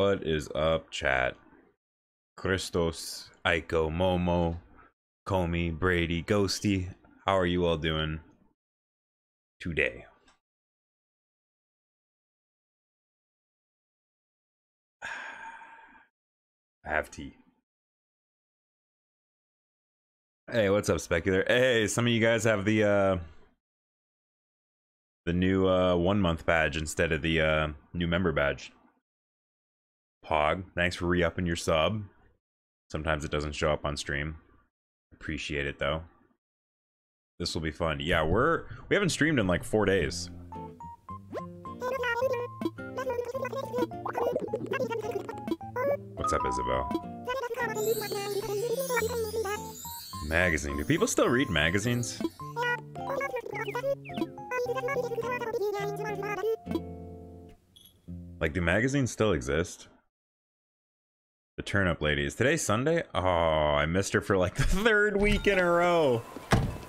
What is up, chat? Christos, Aiko, Momo, Comey, Brady, Ghosty. How are you all doing today? I have tea. Hey, what's up, Specular? Hey, some of you guys have the uh the new uh one month badge instead of the uh new member badge. Pog, thanks for re-upping your sub. Sometimes it doesn't show up on stream. Appreciate it though. This will be fun. Yeah, we're we haven't streamed in like four days. What's up, Isabel? Magazine. Do people still read magazines? Like, do magazines still exist? The Turnip Lady. Is today Sunday? Oh, I missed her for like the third week in a row.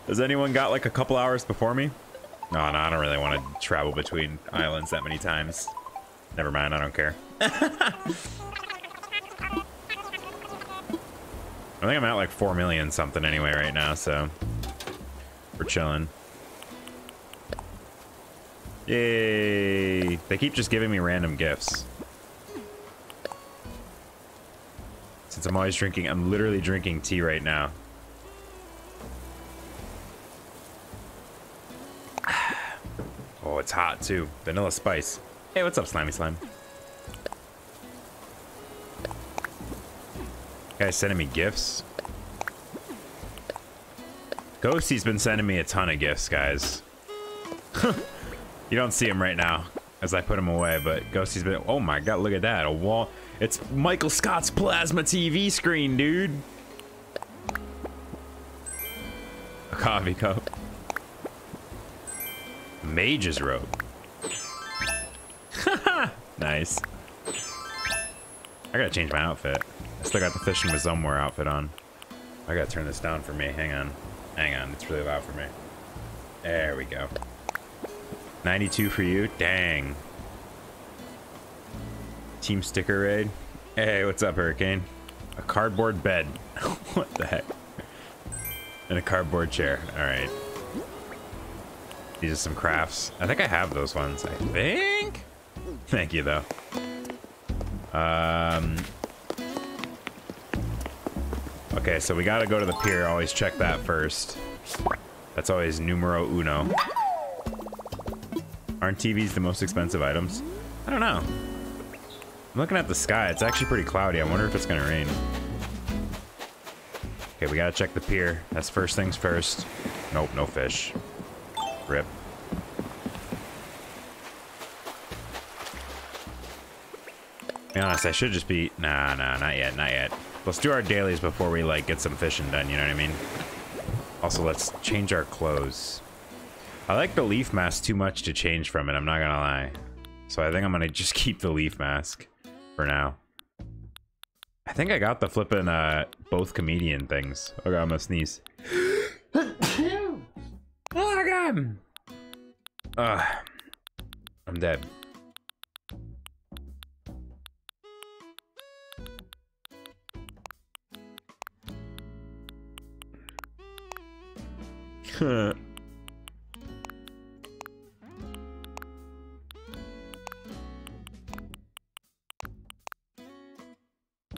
Has anyone got like a couple hours before me? No, no, I don't really want to travel between islands that many times. Never mind, I don't care. I think I'm at like 4 million something anyway right now, so we're chilling. Yay! They keep just giving me random gifts. Since I'm always drinking, I'm literally drinking tea right now. Oh, it's hot too. Vanilla spice. Hey, what's up, Slimy Slime? Guys sending me gifts. Ghosty's been sending me a ton of gifts, guys. you don't see him right now as I put him away, but Ghosty's been. Oh my god, look at that. A wall. It's Michael Scott's plasma TV screen, dude. A coffee cup. Mage's robe. nice. I gotta change my outfit. I still got the fishing with Zumwar outfit on. I gotta turn this down for me. Hang on. Hang on. It's really loud for me. There we go. 92 for you? Dang. Team sticker raid. Hey, what's up, Hurricane? A cardboard bed. what the heck? And a cardboard chair. Alright. These are some crafts. I think I have those ones. I think? Thank you, though. Um... Okay, so we gotta go to the pier. Always check that first. That's always numero uno. Aren't TVs the most expensive items? I don't know. I'm looking at the sky. It's actually pretty cloudy. I wonder if it's gonna rain. Okay, we gotta check the pier. That's first things first. Nope, no fish. Rip. Be honest, I should just be... Nah, nah, not yet, not yet. Let's do our dailies before we, like, get some fishing done, you know what I mean? Also, let's change our clothes. I like the leaf mask too much to change from it, I'm not gonna lie. So I think I'm gonna just keep the leaf mask for now. I think I got the flipping, uh, both comedian things. Oh god, I'm gonna sneeze. oh my god! Ugh. I'm dead.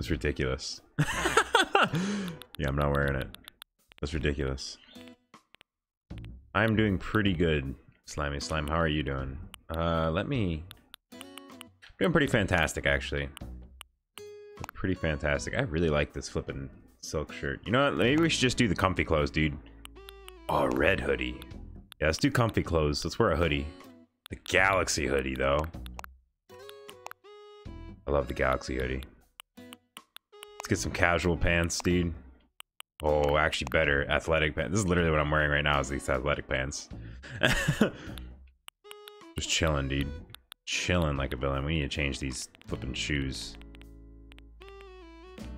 It's ridiculous. yeah, I'm not wearing it. That's ridiculous. I'm doing pretty good, Slimy Slime. How are you doing? Uh, let me... Doing pretty fantastic, actually. Pretty fantastic. I really like this flipping silk shirt. You know what? Maybe we should just do the comfy clothes, dude. Oh, red hoodie. Yeah, let's do comfy clothes. Let's wear a hoodie. The Galaxy hoodie, though. I love the Galaxy hoodie. Let's get some casual pants, dude. Oh, actually better. Athletic pants. This is literally what I'm wearing right now is these athletic pants. Just chilling, dude. Chilling like a villain. We need to change these flipping shoes.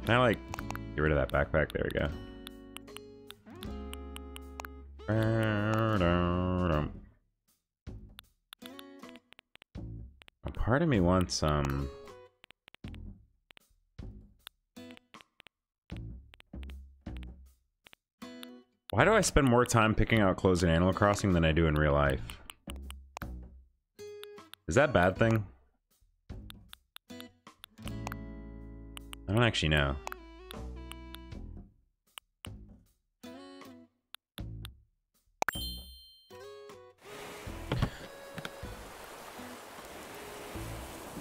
Can I, like, get rid of that backpack? There we go. A part of me wants um Why do I spend more time picking out clothes in Animal Crossing than I do in real life? Is that a bad thing? I don't actually know.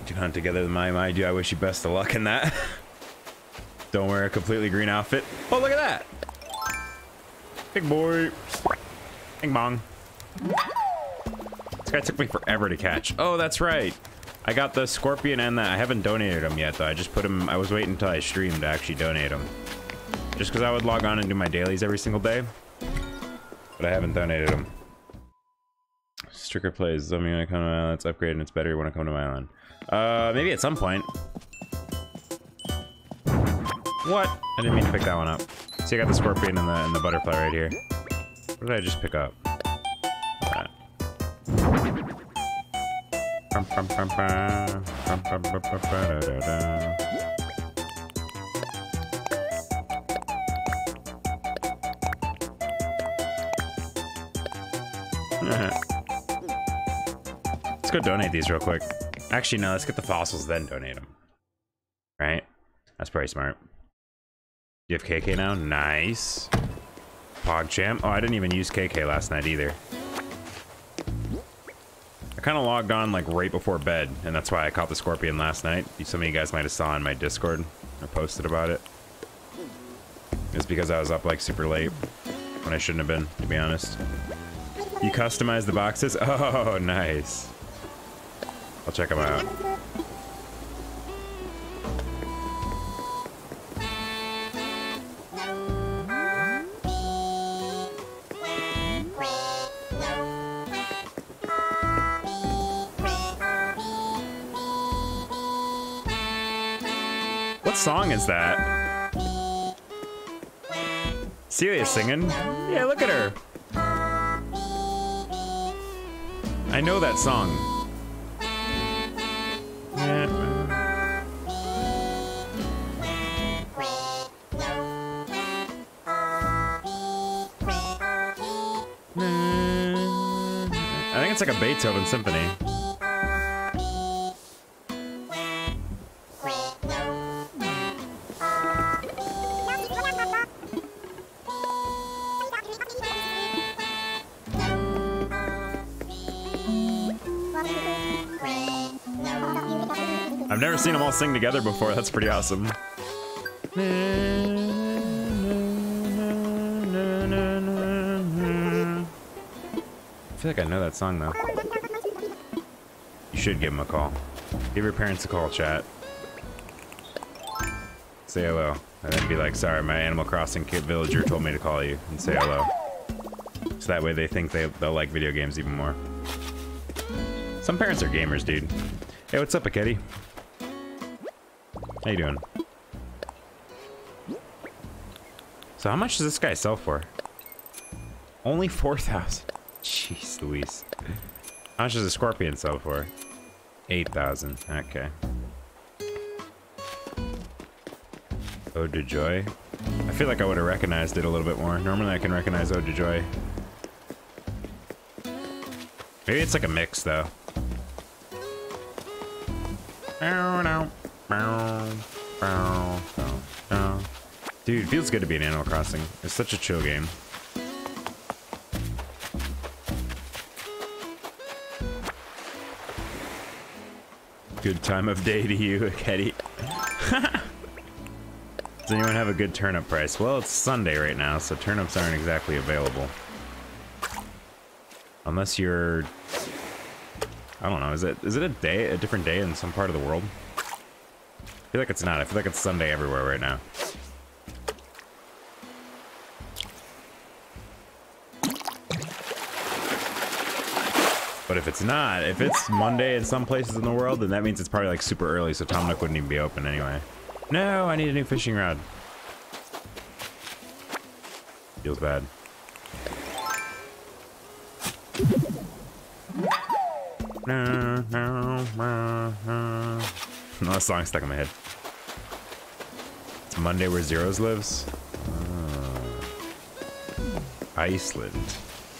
To hunt together with my my do I wish you best of luck in that. don't wear a completely green outfit. Oh look at that! Big boy. Bing bong. This guy took me forever to catch. Oh, that's right. I got the scorpion and that. I haven't donated them yet, though. I just put them... I was waiting until I streamed to actually donate them. Just because I would log on and do my dailies every single day. But I haven't donated them. Stricker plays. I mean, when I come to my island, it's upgraded and it's better when I come to my island. Uh, maybe at some point. What? I didn't mean to pick that one up. See, I got the scorpion and the, and the butterfly right here. What did I just pick up? That. Let's go donate these real quick. Actually, no, let's get the fossils, then donate them. Right? That's pretty smart. You have KK now? Nice. PogChamp. Oh, I didn't even use KK last night either. I kind of logged on like right before bed, and that's why I caught the scorpion last night. Some of you guys might have saw in my Discord or posted about it. It's because I was up like super late when I shouldn't have been, to be honest. You customize the boxes? Oh, nice. I'll check them out. Song is that? Celia's singing. Yeah, look at her. I know that song. I think it's like a Beethoven symphony. Seen them all sing together before. That's pretty awesome. I feel like I know that song though. You should give them a call. Give your parents a call, chat. Say hello. And then be like, sorry, my Animal Crossing kid villager told me to call you and say hello. So that way they think they, they'll like video games even more. Some parents are gamers, dude. Hey, what's up, Akedi? How you doing? So how much does this guy sell for? Only 4,000. Jeez Louise. How much does a scorpion sell for? 8,000. Okay. Ode to Joy. I feel like I would have recognized it a little bit more. Normally I can recognize Ode to Joy. Maybe it's like a mix, though. Dude, feels good to be in Animal Crossing. It's such a chill game. Good time of day to you, Keddy. Does anyone have a good turnip price? Well, it's Sunday right now, so turnips aren't exactly available. Unless you're... I don't know, is it is it a day, a different day in some part of the world? I feel like it's not. I feel like it's Sunday everywhere right now. But if it's not, if it's Monday in some places in the world, then that means it's probably like super early, so Tom Nook wouldn't even be open anyway. No, I need a new fishing rod. Feels bad. No, no, no. No, that song stuck in my head. Monday where Zeros lives. Uh. Iceland.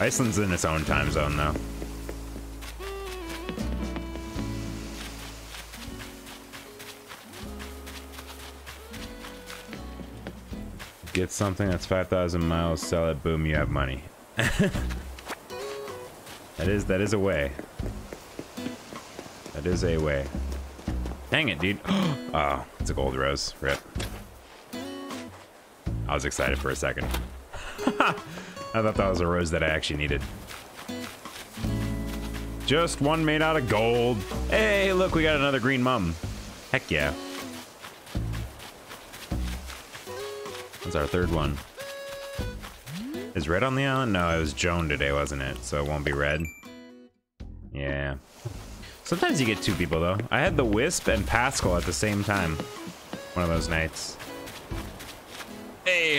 Iceland's in its own time zone, though. Get something that's 5,000 miles, sell it, boom, you have money. that is, that is a way. That is a way. Dang it, dude. oh, it's a gold rose. Rip. I was excited for a second. I thought that was a rose that I actually needed. Just one made out of gold. Hey, look, we got another green mum. Heck yeah. That's our third one. Is Redd on the island? No, it was Joan today, wasn't it? So it won't be Redd. Yeah. Sometimes you get two people, though. I had the Wisp and Pascal at the same time. One of those nights.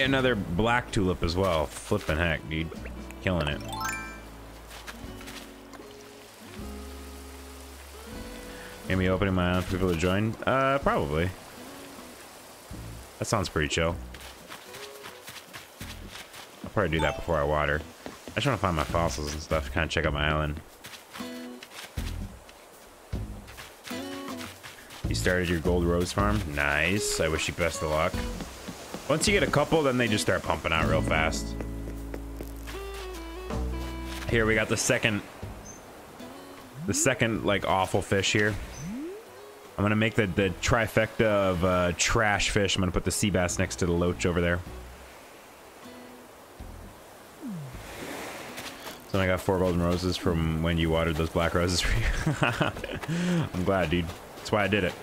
Another black tulip as well. Flipping heck, dude. Killing it. Gonna be opening my own for people to join? Uh, probably. That sounds pretty chill I'll probably do that before I water. I just want to find my fossils and stuff, kind of check out my island. You started your gold rose farm? Nice. I wish you best of luck. Once you get a couple, then they just start pumping out real fast. Here, we got the second... The second, like, awful fish here. I'm gonna make the, the trifecta of uh, trash fish. I'm gonna put the sea bass next to the loach over there. So I got four golden roses from when you watered those black roses for you. I'm glad, dude. That's why I did it.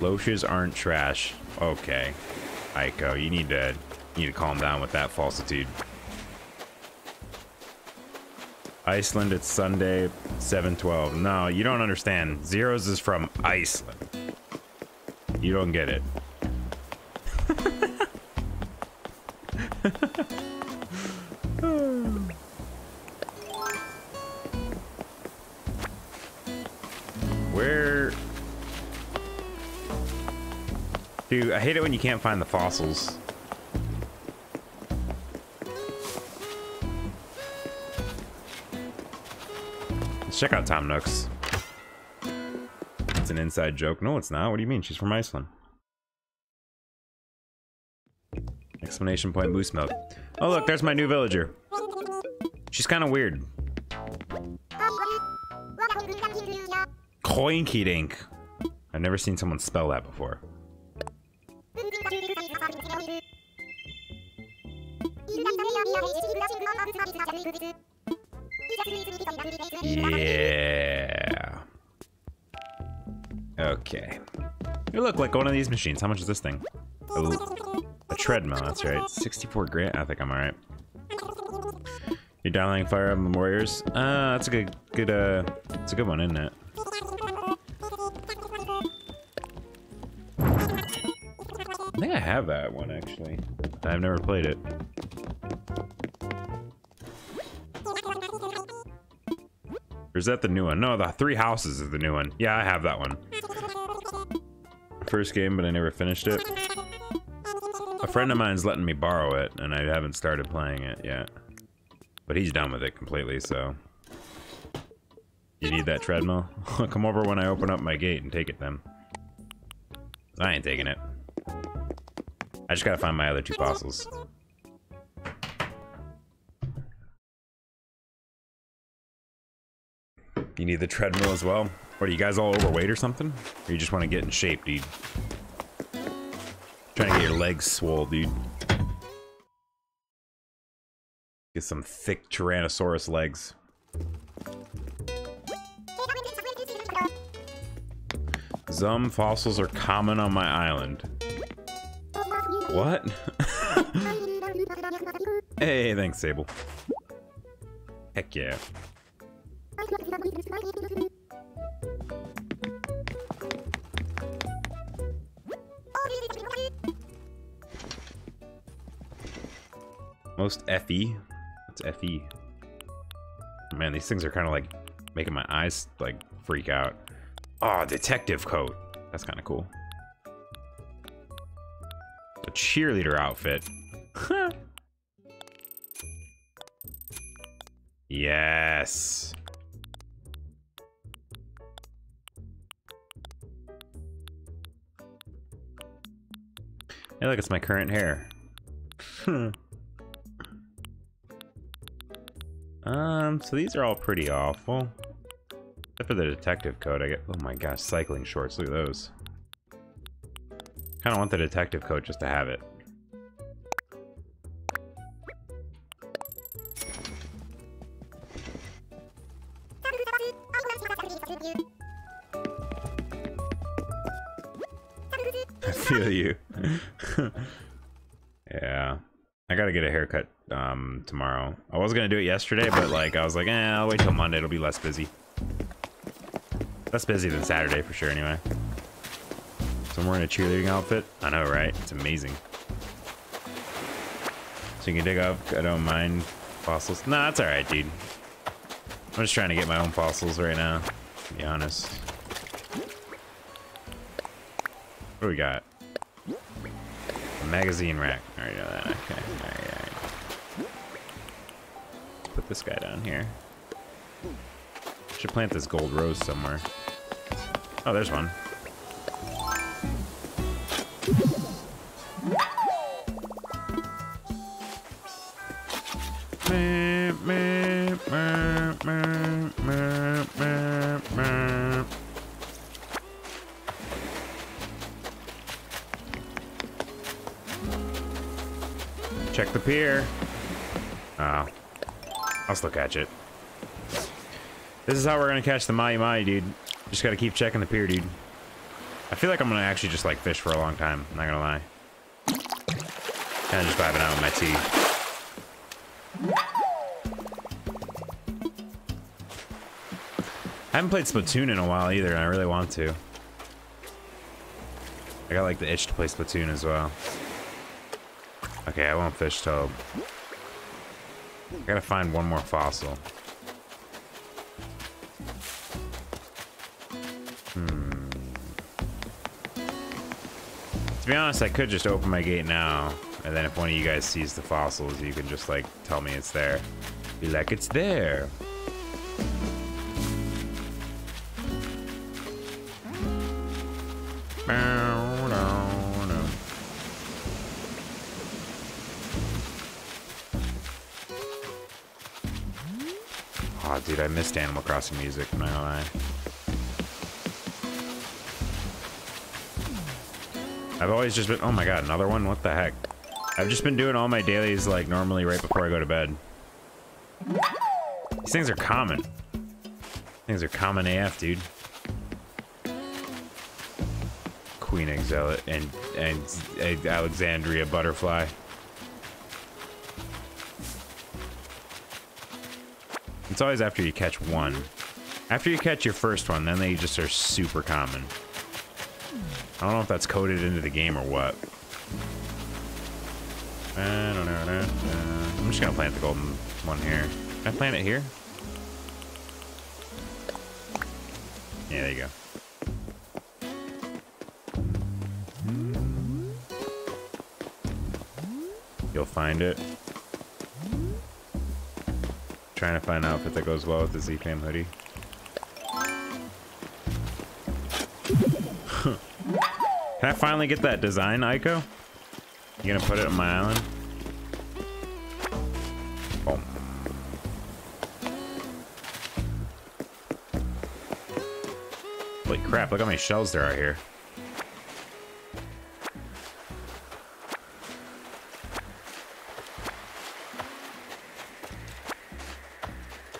Loaches aren't trash. Okay. Aiko, you need to you need to calm down with that falsitude. Iceland, it's Sunday, 712. No, you don't understand. Zeros is from Iceland. You don't get it. Where... Dude, I hate it when you can't find the fossils. Let's check out Tom Nooks. It's an inside joke. No, it's not. What do you mean? She's from Iceland. Explanation point boost mode. Oh look, there's my new villager. She's kind of weird. Coinky dink. I've never seen someone spell that before. Yeah. Okay. You look like one of these machines. How much is this thing? A treadmill, that's right. 64 grand. I think I'm alright. You're dialing Fire Emblem Warriors? Uh, that's a good, good, uh, it's a good one, isn't it? I think I have that one, actually. I've never played it. Or is that the new one? No, the Three Houses is the new one. Yeah, I have that one. First game, but I never finished it. A friend of mine's letting me borrow it, and I haven't started playing it yet. But he's done with it completely, so... You need that treadmill? Come over when I open up my gate and take it then. I ain't taking it. I just gotta find my other two fossils. You need the treadmill as well? What, are you guys all overweight or something? Or you just want to get in shape, dude? Trying to get your legs swole, dude. Get some thick Tyrannosaurus legs. Some fossils are common on my island. What? hey, thanks, Sable. Heck yeah. Most FE? What's FE? Man, these things are kind of like making my eyes like freak out. Oh, detective coat. That's kind of cool. A cheerleader outfit. yes. Hey, look, it's my current hair. um, so these are all pretty awful. Except for the detective coat, I get. Oh my gosh, cycling shorts. Look at those. Kind of want the detective coat just to have it. I feel you. yeah. I gotta get a haircut um, tomorrow. I was gonna do it yesterday, but like I was like, eh, I'll wait till Monday. It'll be less busy. Less busy than Saturday for sure, anyway. So I'm wearing a cheerleading outfit. I know, right? It's amazing. So you can dig up. I don't mind fossils. Nah, that's all right, dude. I'm just trying to get my own fossils right now. To be honest. What do we got? A magazine rack. I already know that. Okay. Alright, alright. Put this guy down here. Should plant this gold rose somewhere. Oh, there's one. The. Oh. Ah. I'll still catch it. This is how we're gonna catch the mahi-mahi, dude. Just gotta keep checking the pier, dude. I feel like I'm gonna actually just like fish for a long time, not gonna lie. Kinda just vibing out with my tea. I haven't played Splatoon in a while either, and I really want to. I got like the itch to play Splatoon as well. Okay, I won't fish till... I gotta find one more fossil. Hmm. To be honest, I could just open my gate now, and then if one of you guys sees the fossils, you can just like tell me it's there. Be like, it's there. Dude, I missed Animal Crossing music, I'm not gonna lie. I've always just been, oh my god, another one? What the heck? I've just been doing all my dailies like normally right before I go to bed. These things are common. Things are common AF, dude. Queen Exile and, and Alexandria Butterfly. It's always after you catch one. After you catch your first one, then they just are super common. I don't know if that's coded into the game or what. I'm just gonna plant the golden one here. Can I plant it here? Yeah, there you go. You'll find it. Trying to find an outfit that goes well with the Z-Fam hoodie. Can I finally get that design, Aiko? You gonna put it on my island? Boom. Holy crap, look how many shells there are here.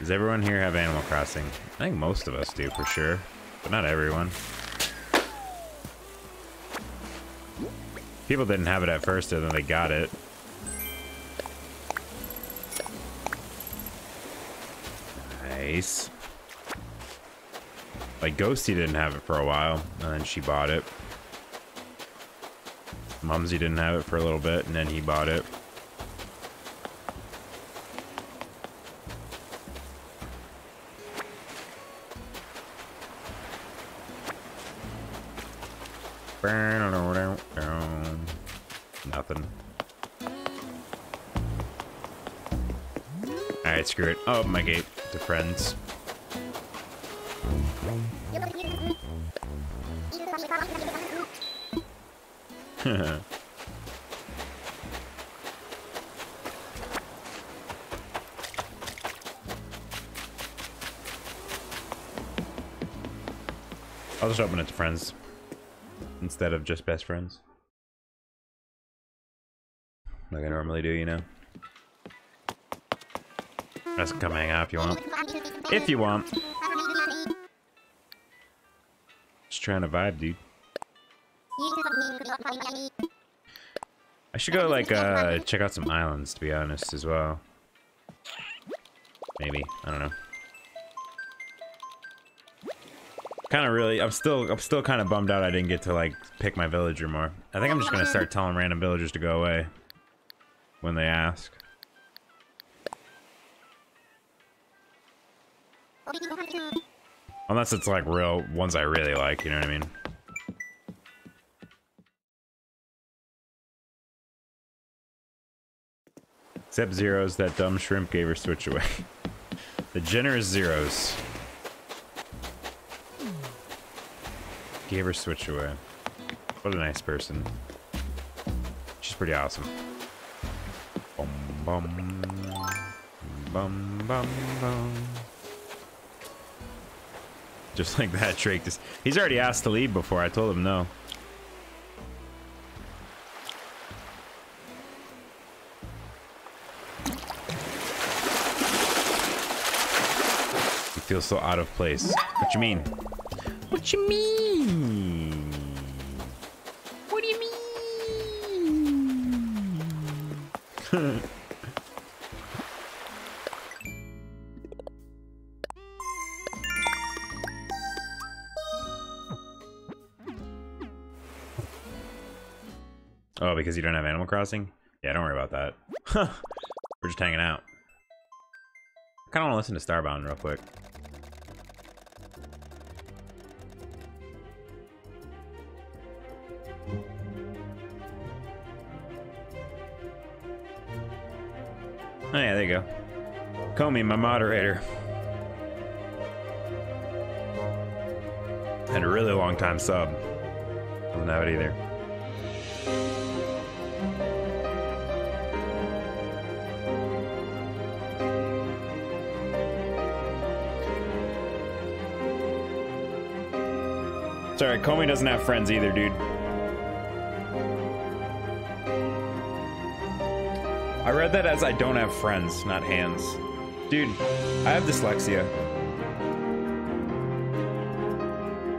Does everyone here have Animal Crossing? I think most of us do for sure, but not everyone. People didn't have it at first, and then they got it. Nice. Like, Ghosty didn't have it for a while, and then she bought it. Mumsy didn't have it for a little bit, and then he bought it. Oh, my gate to friends. I'll just open it to friends instead of just best friends. Like I normally do, you know? Guys can come hang out if you want. If you want. Just trying to vibe, dude. I should go, like, uh, check out some islands, to be honest, as well. Maybe. I don't know. Kind of really, I'm still, I'm still kind of bummed out I didn't get to, like, pick my villager more. I think I'm just gonna start telling random villagers to go away. When they ask. Unless it's like real ones I really like, you know what I mean? Except zeros, that dumb shrimp gave her switch away. the generous zeros. Gave her switch away. What a nice person. She's pretty awesome. Bum bum. Bum bum bum. Just like that, Drake. Just, he's already asked to leave before. I told him no. He feels so out of place. What you mean? What you mean? Because you don't have Animal Crossing? Yeah, don't worry about that. We're just hanging out. I kind of want to listen to Starbound real quick. Oh yeah, there you go. Comey, my moderator. Had a really long time sub. Doesn't have it either. Sorry, Comey doesn't have friends either, dude. I read that as I don't have friends, not hands. Dude, I have dyslexia.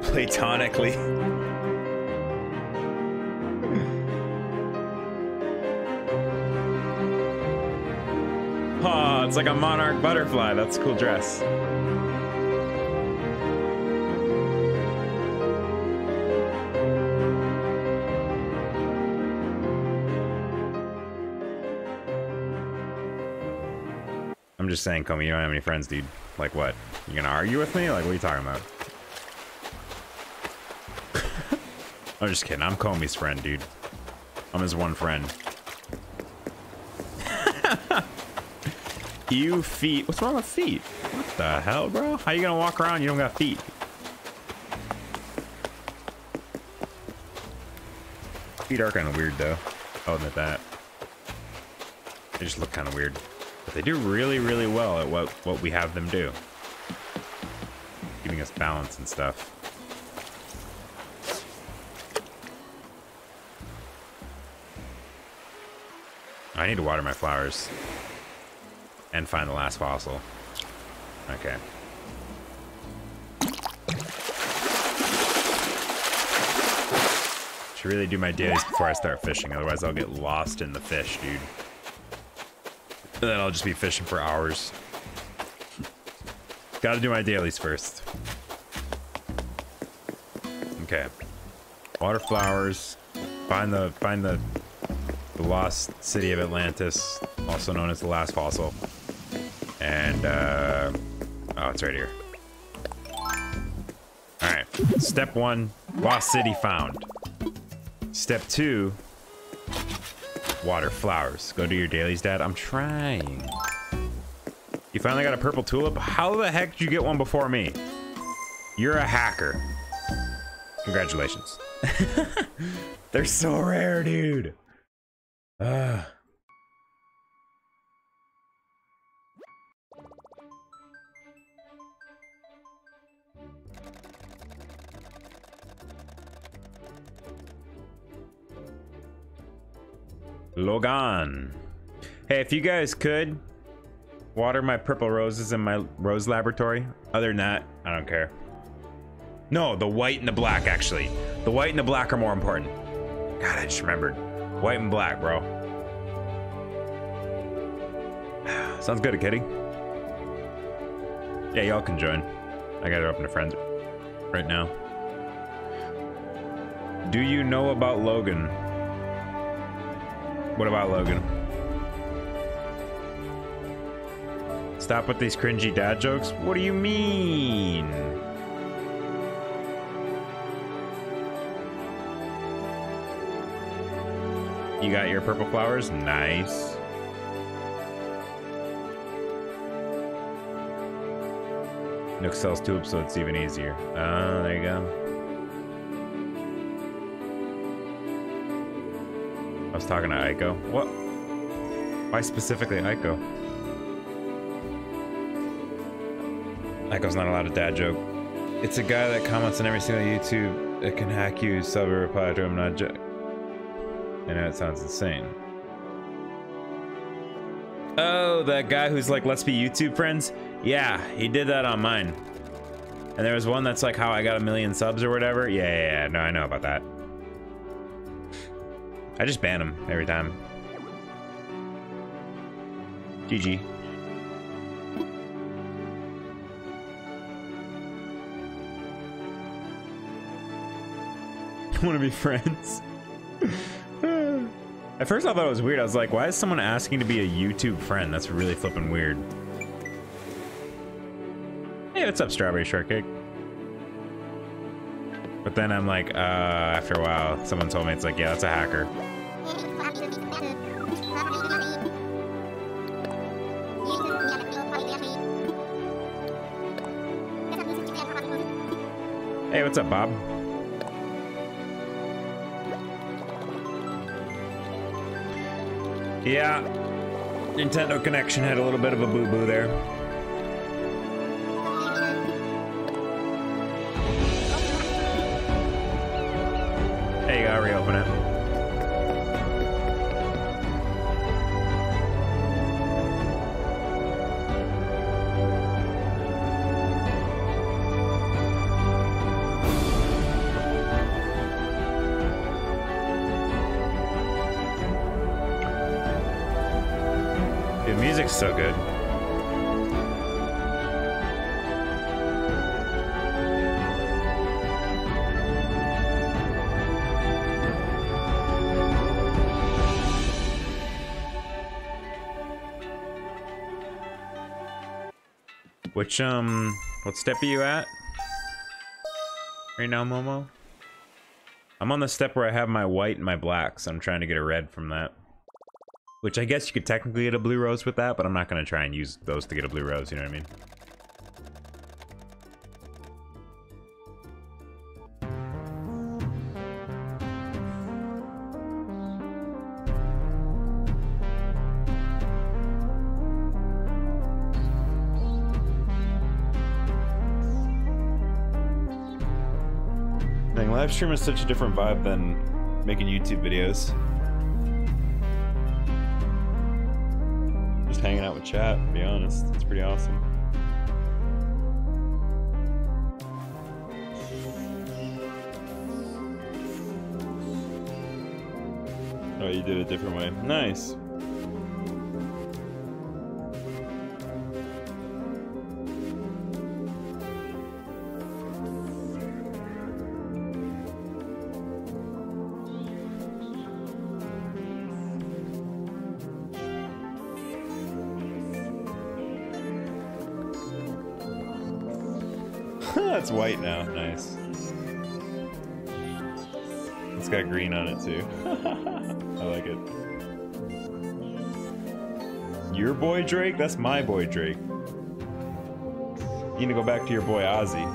Platonically. Oh, it's like a monarch butterfly. That's a cool dress. Just saying, Comey, you don't have any friends, dude. Like what? You gonna argue with me? Like, what are you talking about? I'm just kidding. I'm Comey's friend, dude. I'm his one friend. you feet. What's wrong with feet? What the hell, bro? How you gonna walk around? You don't got feet. Feet are kind of weird, though. I'll admit that. They just look kind of weird. They do really, really well at what, what we have them do. Giving us balance and stuff. I need to water my flowers. And find the last fossil. Okay. Should really do my dailies before I start fishing, otherwise I'll get lost in the fish, dude. And then I'll just be fishing for hours. Gotta do my dailies first. Okay. Water flowers. Find the find the the lost city of Atlantis, also known as the last fossil. And uh oh it's right here. Alright. Step one, lost city found. Step two, Water flowers. Go do your dailies, Dad. I'm trying. You finally got a purple tulip? How the heck did you get one before me? You're a hacker. Congratulations. They're so rare, dude. Ah. Logan. Hey, if you guys could water my purple roses in my rose laboratory. Other than that, I don't care. No, the white and the black, actually. The white and the black are more important. God, I just remembered. White and black, bro. Sounds good, Kitty. Yeah, y'all can join. I gotta open to friends right now. Do you know about Logan? What about Logan? Stop with these cringy dad jokes? What do you mean? You got your purple flowers? Nice. Nook sells tulips, so it's even easier. Oh, there you go. Was talking to Aiko. What? Why specifically Aiko? Aiko's not allowed a dad joke. It's a guy that comments on every single YouTube that can hack you, sub or reply to him, not joke. I know it sounds insane. Oh, that guy who's like, let's be YouTube friends? Yeah, he did that on mine. And there was one that's like how I got a million subs or whatever. Yeah, yeah, yeah. No, I know about that. I just ban him every time. GG. Want to be friends? At first I thought it was weird. I was like, why is someone asking to be a YouTube friend? That's really flipping weird. Hey, what's up, Strawberry Shortcake? Then I'm like, uh, after a while, someone told me it's like, yeah, that's a hacker. Hey, what's up, Bob? Yeah, Nintendo Connection had a little bit of a boo-boo there. So Which, um, what step are you at? Right now, Momo? I'm on the step where I have my white and my black, so I'm trying to get a red from that. Which I guess you could technically get a blue rose with that, but I'm not going to try and use those to get a blue rose, you know what I mean? Stream is such a different vibe than making YouTube videos. just hanging out with chat, to be honest. It's pretty awesome. Oh, you did it a different way. Nice. That's white now. Nice. It's got green on it too. I like it. Your boy Drake? That's my boy Drake. You need to go back to your boy Ozzy.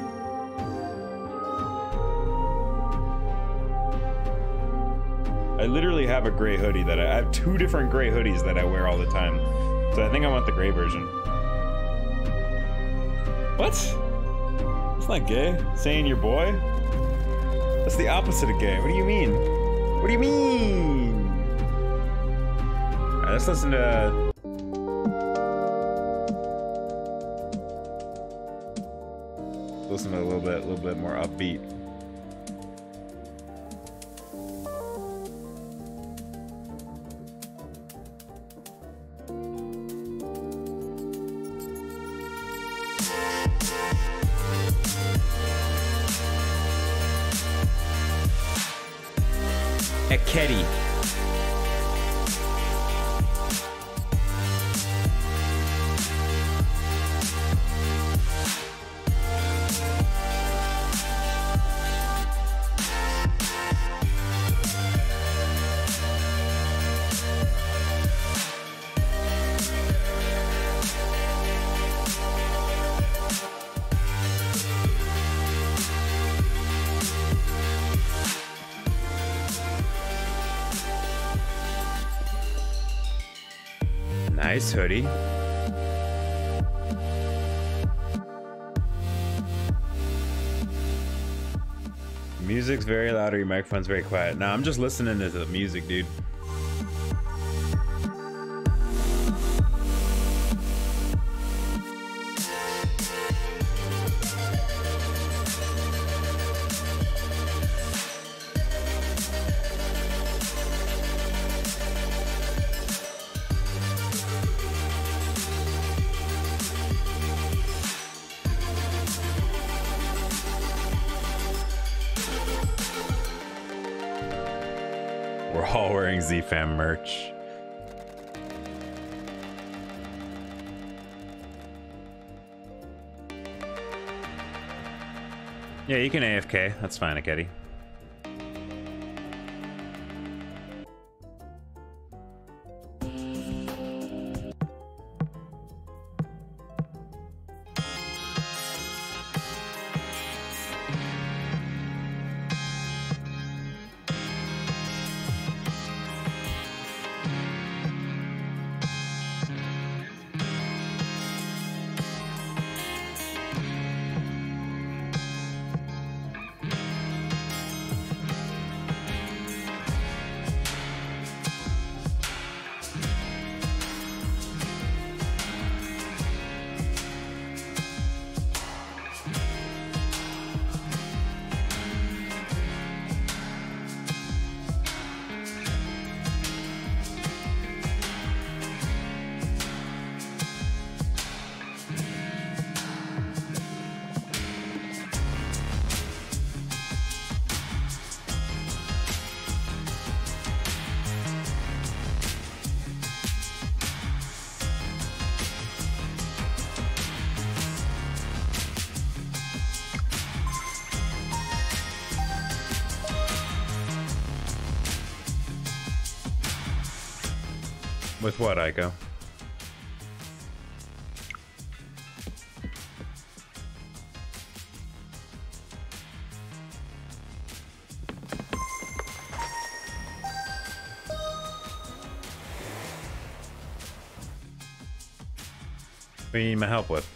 I literally have a gray hoodie that I, I have two different gray hoodies that I wear all the time. So I think I want the gray version. What? Not gay. Saying your boy? That's the opposite of gay. What do you mean? What do you mean? Alright, let's listen to. Microphone's very quiet. Nah, I'm just listening to the music, dude. That's fine, Akedi. What, Aiko? What do you need my help with,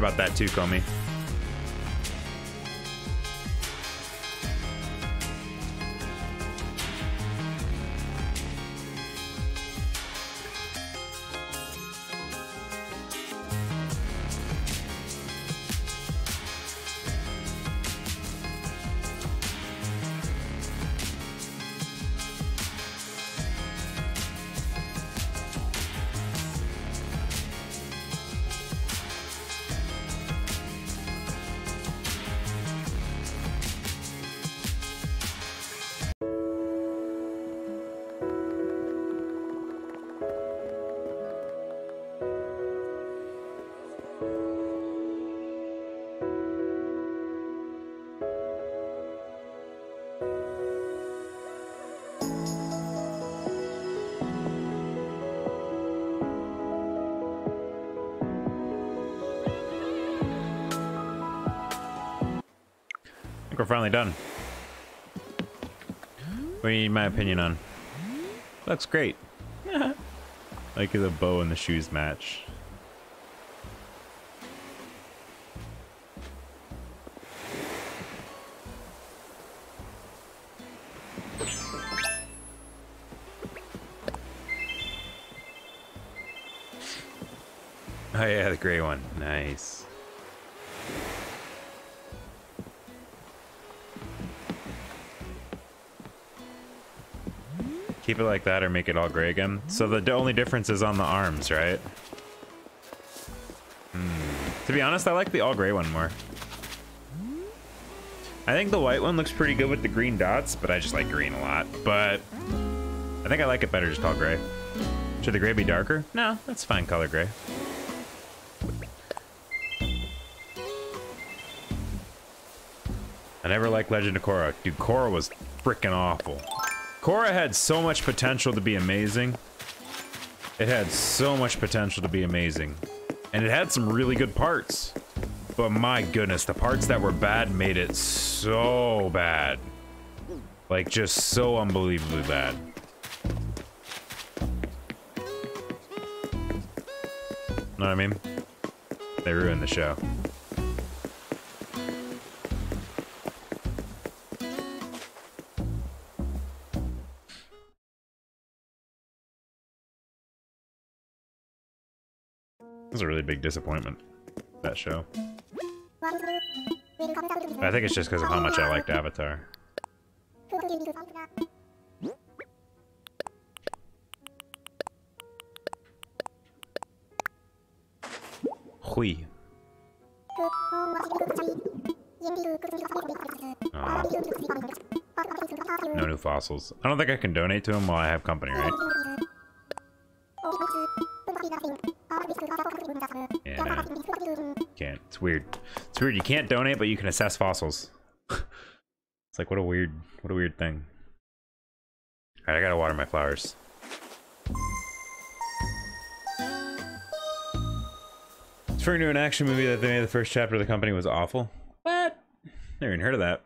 about that too, Comey. Finally done. What do you need my opinion on? Looks great. like the bow and the shoes match. It like that or make it all gray again. So the only difference is on the arms, right? Hmm. To be honest, I like the all gray one more. I think the white one looks pretty good with the green dots, but I just like green a lot. But I think I like it better just all gray. Should the gray be darker? No, that's fine color gray. I never liked Legend of Korra. Dude, Korra was freaking awful. Korra had so much potential to be amazing. It had so much potential to be amazing. And it had some really good parts. But my goodness, the parts that were bad made it so bad. Like, just so unbelievably bad. Know what I mean? They ruined the show. Big disappointment, that show. I think it's just because of how much I liked Avatar. Hui. Oh. No new fossils. I don't think I can donate to him while I have company, right? It's weird. You can't donate, but you can assess fossils. it's like what a weird, what a weird thing. All right, I gotta water my flowers. It's referring to an action movie that they made the first chapter of the company was awful. What? Never even heard of that.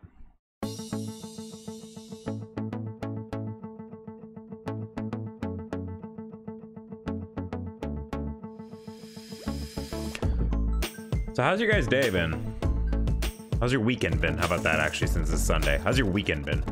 So how's your guys' day been? How's your weekend been? How about that, actually, since it's Sunday? How's your weekend been?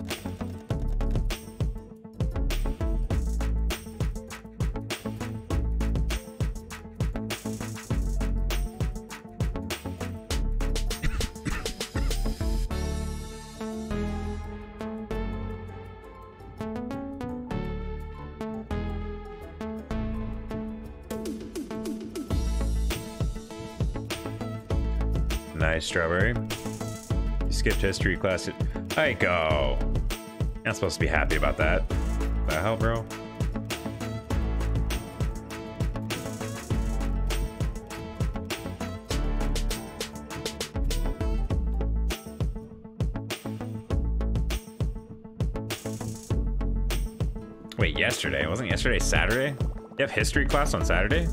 Strawberry. You skipped history class. I go. Not supposed to be happy about that. The hell, bro? Wait, yesterday? Wasn't yesterday Saturday? You have history class on Saturday?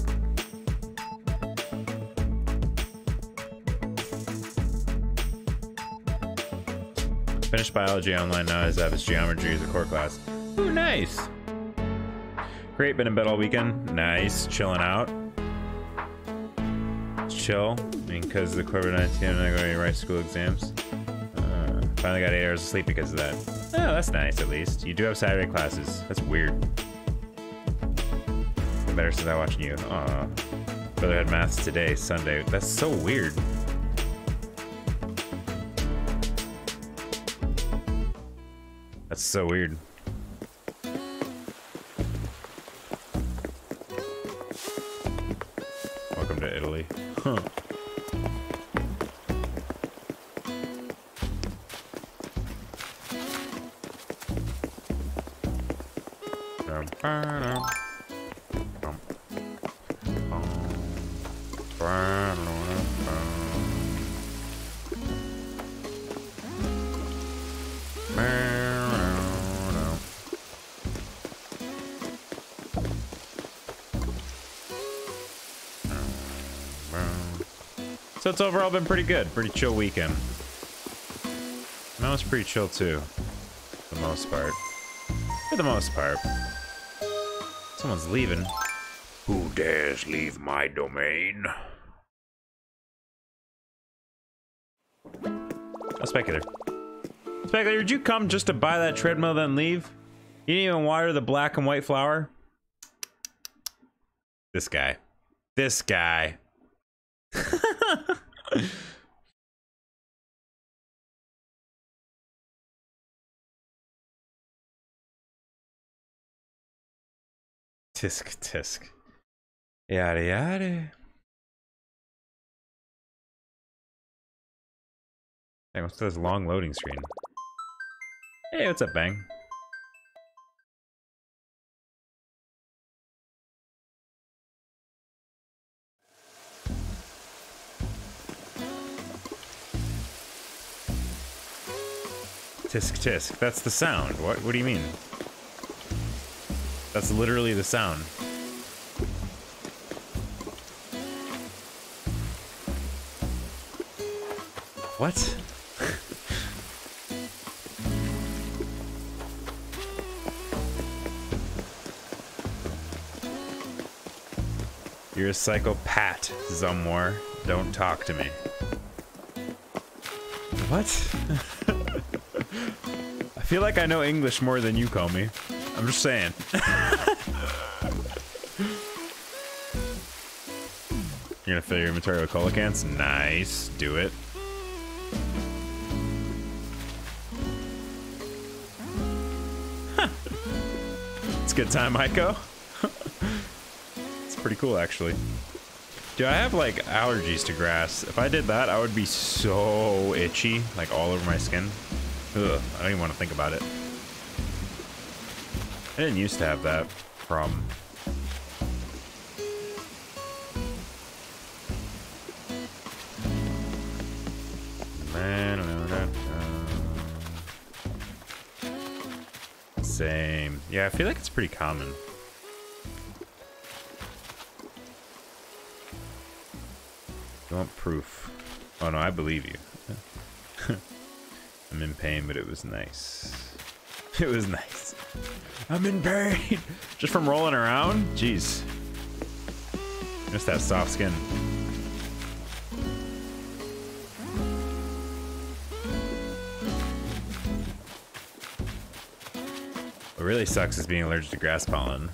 Biology online now as have its geometry as a core class. Ooh, nice. Great, been in bed all weekend. Nice, chilling out. Chill, I mean, because of the COVID-19, I'm not going to write school exams. Uh, finally got eight hours of sleep because of that. Oh, that's nice at least. You do have Saturday classes. That's weird. Been better since I watching you. Aw. Brother had maths today, Sunday. That's so weird. So weird. So it's overall been pretty good. Pretty chill weekend. That was pretty chill too. For the most part. For the most part. Someone's leaving. Who dares leave my domain? A speculator. Speculator, did you come just to buy that treadmill then leave? You didn't even water the black and white flower? This guy. This guy. tisk tisk. Yada yada. Dang, what's this long loading screen? Hey, what's up, Bang? Tisk tisk. That's the sound. What what do you mean? That's literally the sound. What? You're a psychopath, Zumwar. Don't talk to me. What? I feel like I know English more than you call me. I'm just saying. You're gonna fill your inventory with cola cans? Nice. Do it. it's a good time, Maiko. it's pretty cool, actually. Dude, I have, like, allergies to grass. If I did that, I would be so itchy, like, all over my skin. Ugh, I don't even want to think about it. I didn't used to have that problem. Same. Yeah, I feel like it's pretty common. You want proof? Oh no, I believe you. I'm in pain, but it was nice. It was nice. I'm in pain. Just from rolling around? Jeez. Just that soft skin. What really sucks is being allergic to grass pollen.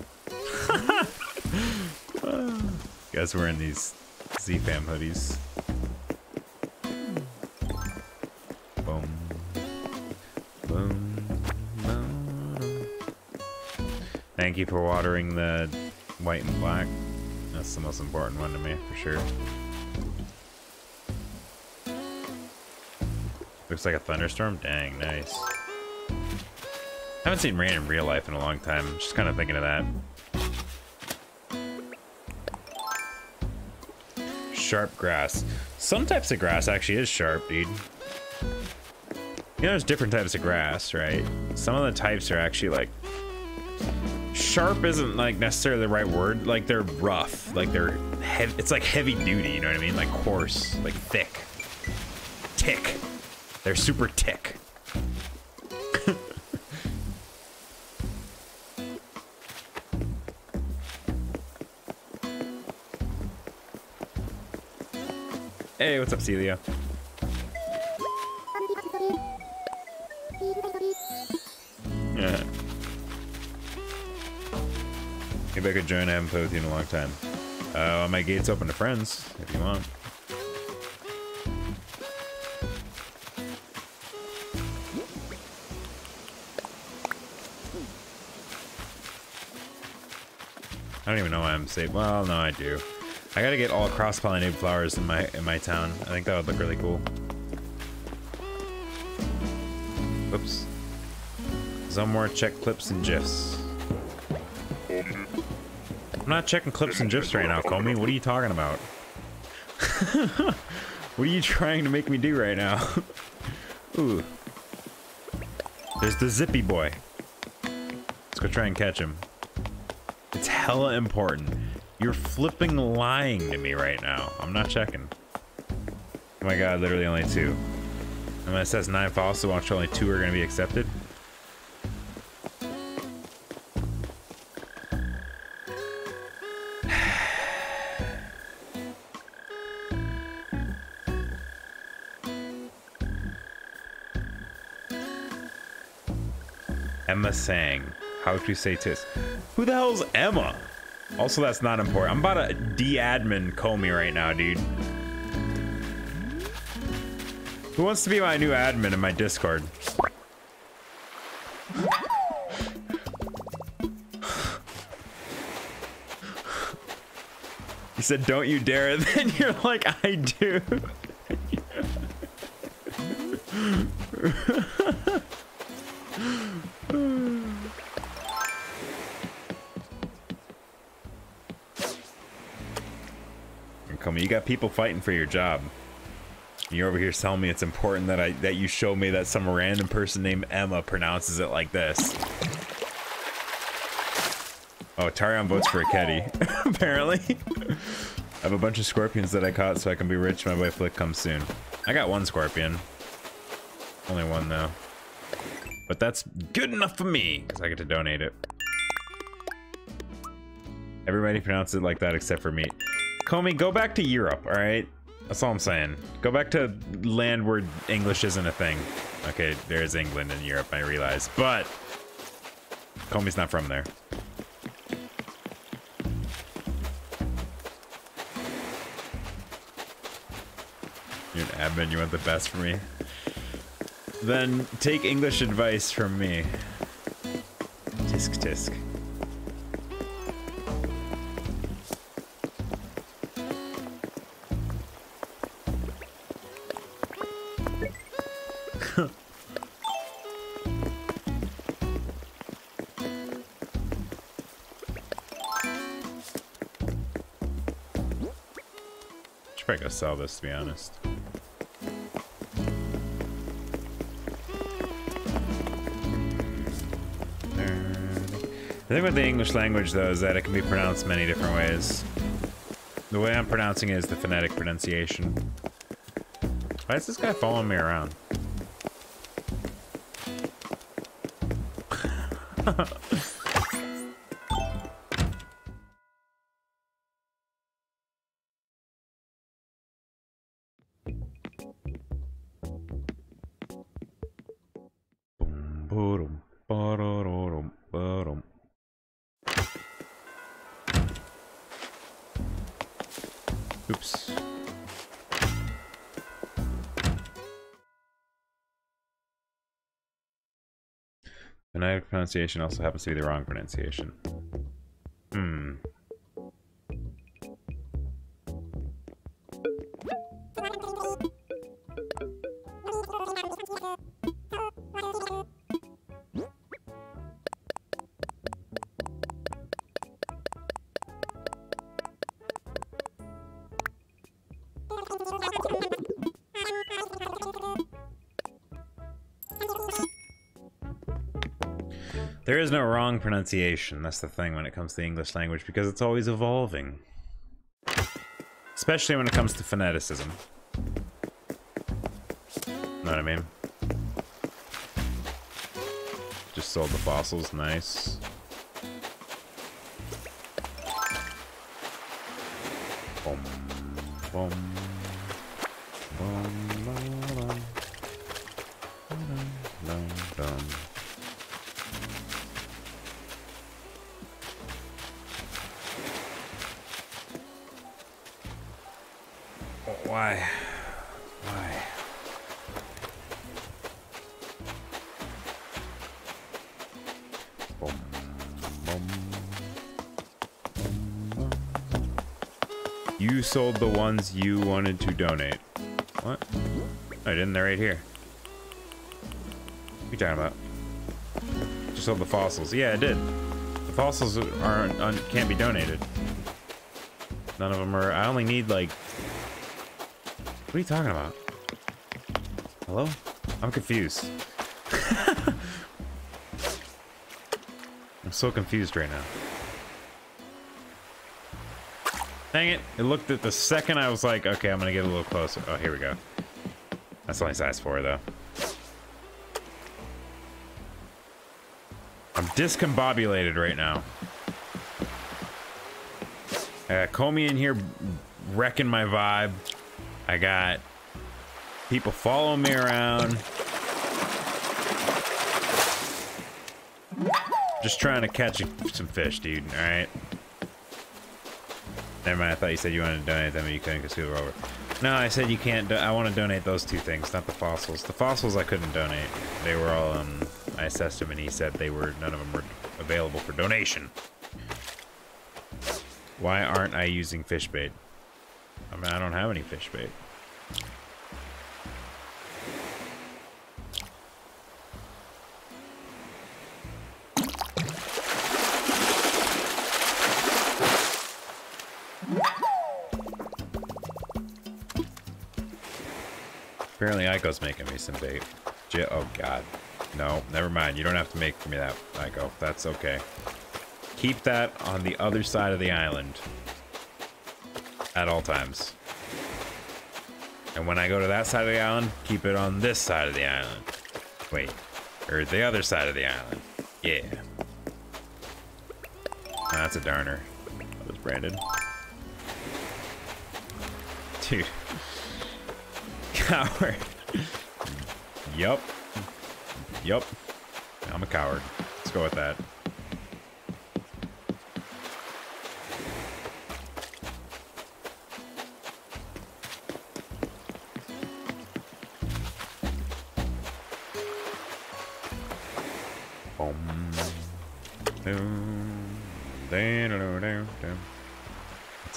Guess we're in these Z-Fam hoodies. Thank you for watering the white and black. That's the most important one to me, for sure. Looks like a thunderstorm? Dang, nice. Haven't seen rain in real life in a long time. Just kind of thinking of that. Sharp grass. Some types of grass actually is sharp, dude. You know, there's different types of grass, right? Some of the types are actually like sharp isn't like necessarily the right word. Like they're rough, like they're heavy. It's like heavy duty. You know what I mean? Like coarse, like thick, tick. They're super tick. Hey, what's up, Celia? I could join. I haven't played with you in a long time. Uh, my gate's open to friends, if you want. I don't even know why I'm safe. Well, no, I do. I gotta get all cross-pollinated flowers in my in my town. I think that would look really cool. Oops. Some more check clips and gifs. I'm not checking clips and gifs right now, Comey. What are you talking about? what are you trying to make me do right now? Ooh. There's the zippy boy. Let's go try and catch him. It's hella important. You're flipping lying to me right now. I'm not checking. Oh my god, literally only two. And when it says nine fossils, watch only two are going to be accepted. Emma sang. How you say tis. Who the hell's Emma? Also, that's not important. I'm about to de-admin Comey right now, dude. Who wants to be my new admin in my Discord? He said, don't you dare. Then you're like, I do. people fighting for your job. You're over here telling me it's important that I that you show me that some random person named Emma pronounces it like this. Oh, Tarion votes for Akedi, apparently. I have a bunch of scorpions that I caught so I can be rich. My boy Flick comes soon. I got one scorpion. Only one though. But that's good enough for me, because I get to donate it. Everybody pronounces it like that except for me. Comey, go back to Europe, alright? That's all I'm saying. Go back to land where English isn't a thing. Okay, there's England in Europe, I realize. But, Comey's not from there. You're an admin, you want the best for me? Then take English advice from me. Tisk tisk. Sell this to be honest. The thing with the English language, though, is that it can be pronounced many different ways. The way I'm pronouncing it is the phonetic pronunciation. Why is this guy following me around? pronunciation also happens to be the wrong pronunciation. Wrong pronunciation. That's the thing when it comes to the English language because it's always evolving. Especially when it comes to phoneticism. Know what I mean? Just sold the fossils, nice. Boom, boom, ones you wanted to donate. What? I didn't. They're right here. What are you talking about? Just sold the fossils. Yeah, I did. The fossils aren't un, can't be donated. None of them are. I only need like what are you talking about? Hello? I'm confused. I'm so confused right now. Dang it. It looked at the second I was like, okay, I'm going to get a little closer. Oh, here we go. That's only size 4, though. I'm discombobulated right now. I got Comey in here wrecking my vibe. I got people following me around. Just trying to catch some fish, dude, alright? Never mind, I thought you said you wanted to donate them, but you couldn't because we were over. No, I said you can't, I want to donate those two things, not the fossils. The fossils I couldn't donate. They were all, um, I assessed him, and he said they were, none of them were available for donation. Why aren't I using fish bait? I mean, I don't have any fish bait. Apparently Aiko's making me some bait. J oh god. No, never mind. You don't have to make me that, Aiko. That's okay. Keep that on the other side of the island. At all times. And when I go to that side of the island, keep it on this side of the island. Wait. Or the other side of the island. Yeah. That's a darner. That was branded. Dude. Coward. yup. Yup. I'm a coward. Let's go with that.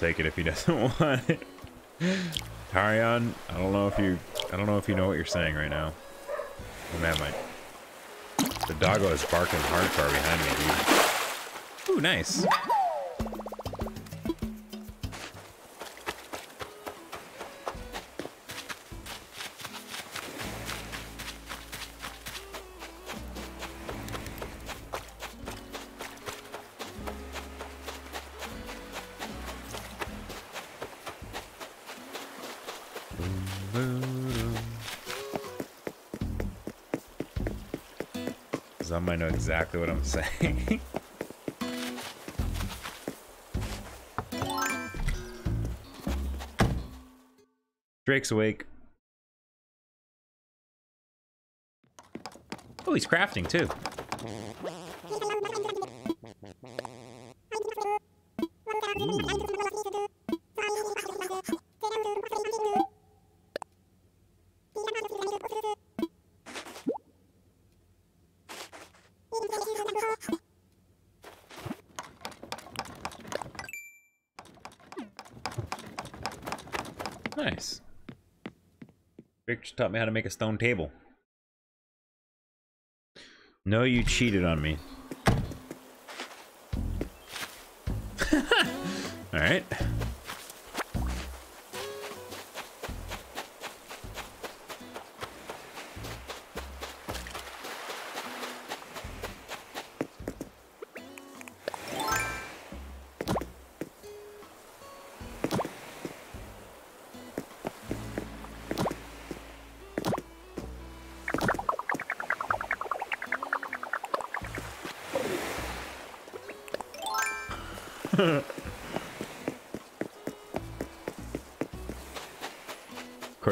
take it if he doesn't want it. Tarion, I don't know if you I don't know if you know what you're saying right now. Oh man, my the doggo is barking hard hardcore behind me, dude. Ooh, nice. Know exactly what I'm saying. Drake's awake. Oh, he's crafting too. Taught me how to make a stone table. No, you cheated on me.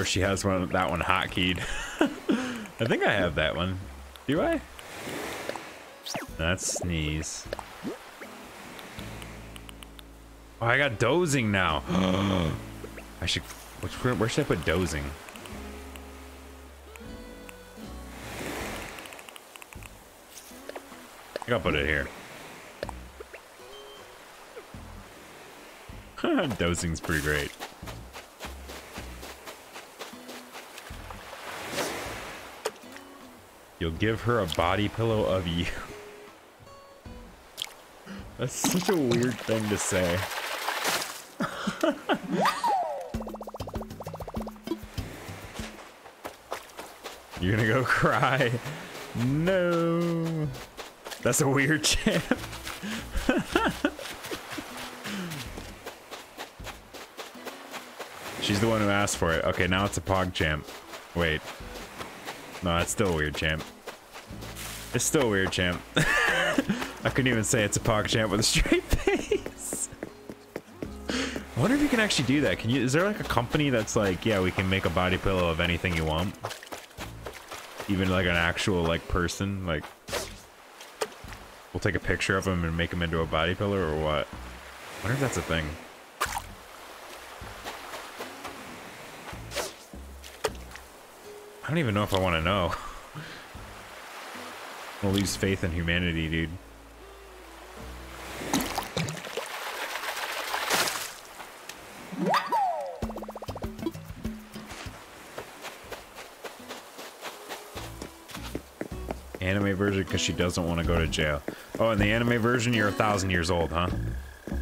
She has one that one hotkeyed. I think I have that one. Do I? That's sneeze. Oh, I got dozing now. I should. Which, where should I put dozing? I think I'll put it here. Dozing's pretty great. You'll give her a body pillow of you. That's such a weird thing to say. You're gonna go cry. No. That's a weird champ. She's the one who asked for it. Okay, now it's a pog champ. Wait. No, that's still a weird champ. It's still weird, champ. I couldn't even say it's a pog champ with a straight face. I wonder if you can actually do that. Can you? Is there like a company that's like, yeah, we can make a body pillow of anything you want, even like an actual like person. Like, we'll take a picture of them and make them into a body pillow or what? I wonder if that's a thing. I don't even know if I want to know. I'll lose faith in humanity, dude. Anime version because she doesn't want to go to jail. Oh, in the anime version, you're a thousand years old, huh?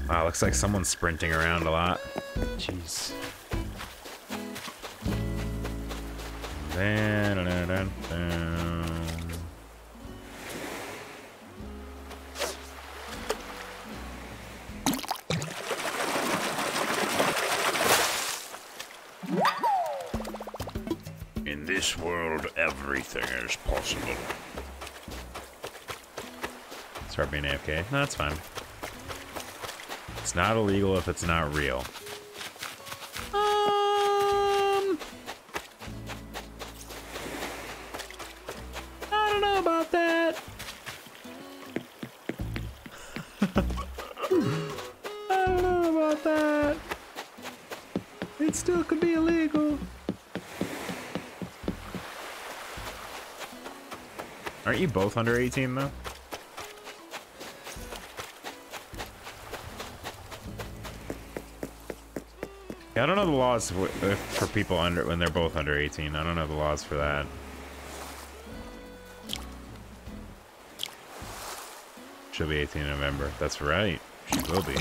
Wow, looks like someone's sprinting around a lot. Jeez. Dun, dun, dun, everything is possible. Start being AFK. No, that's fine. It's not illegal if it's not real. Both under 18 though? Yeah, I don't know the laws for people under when they're both under 18. I don't know the laws for that. She'll be 18 in November. That's right. She will be.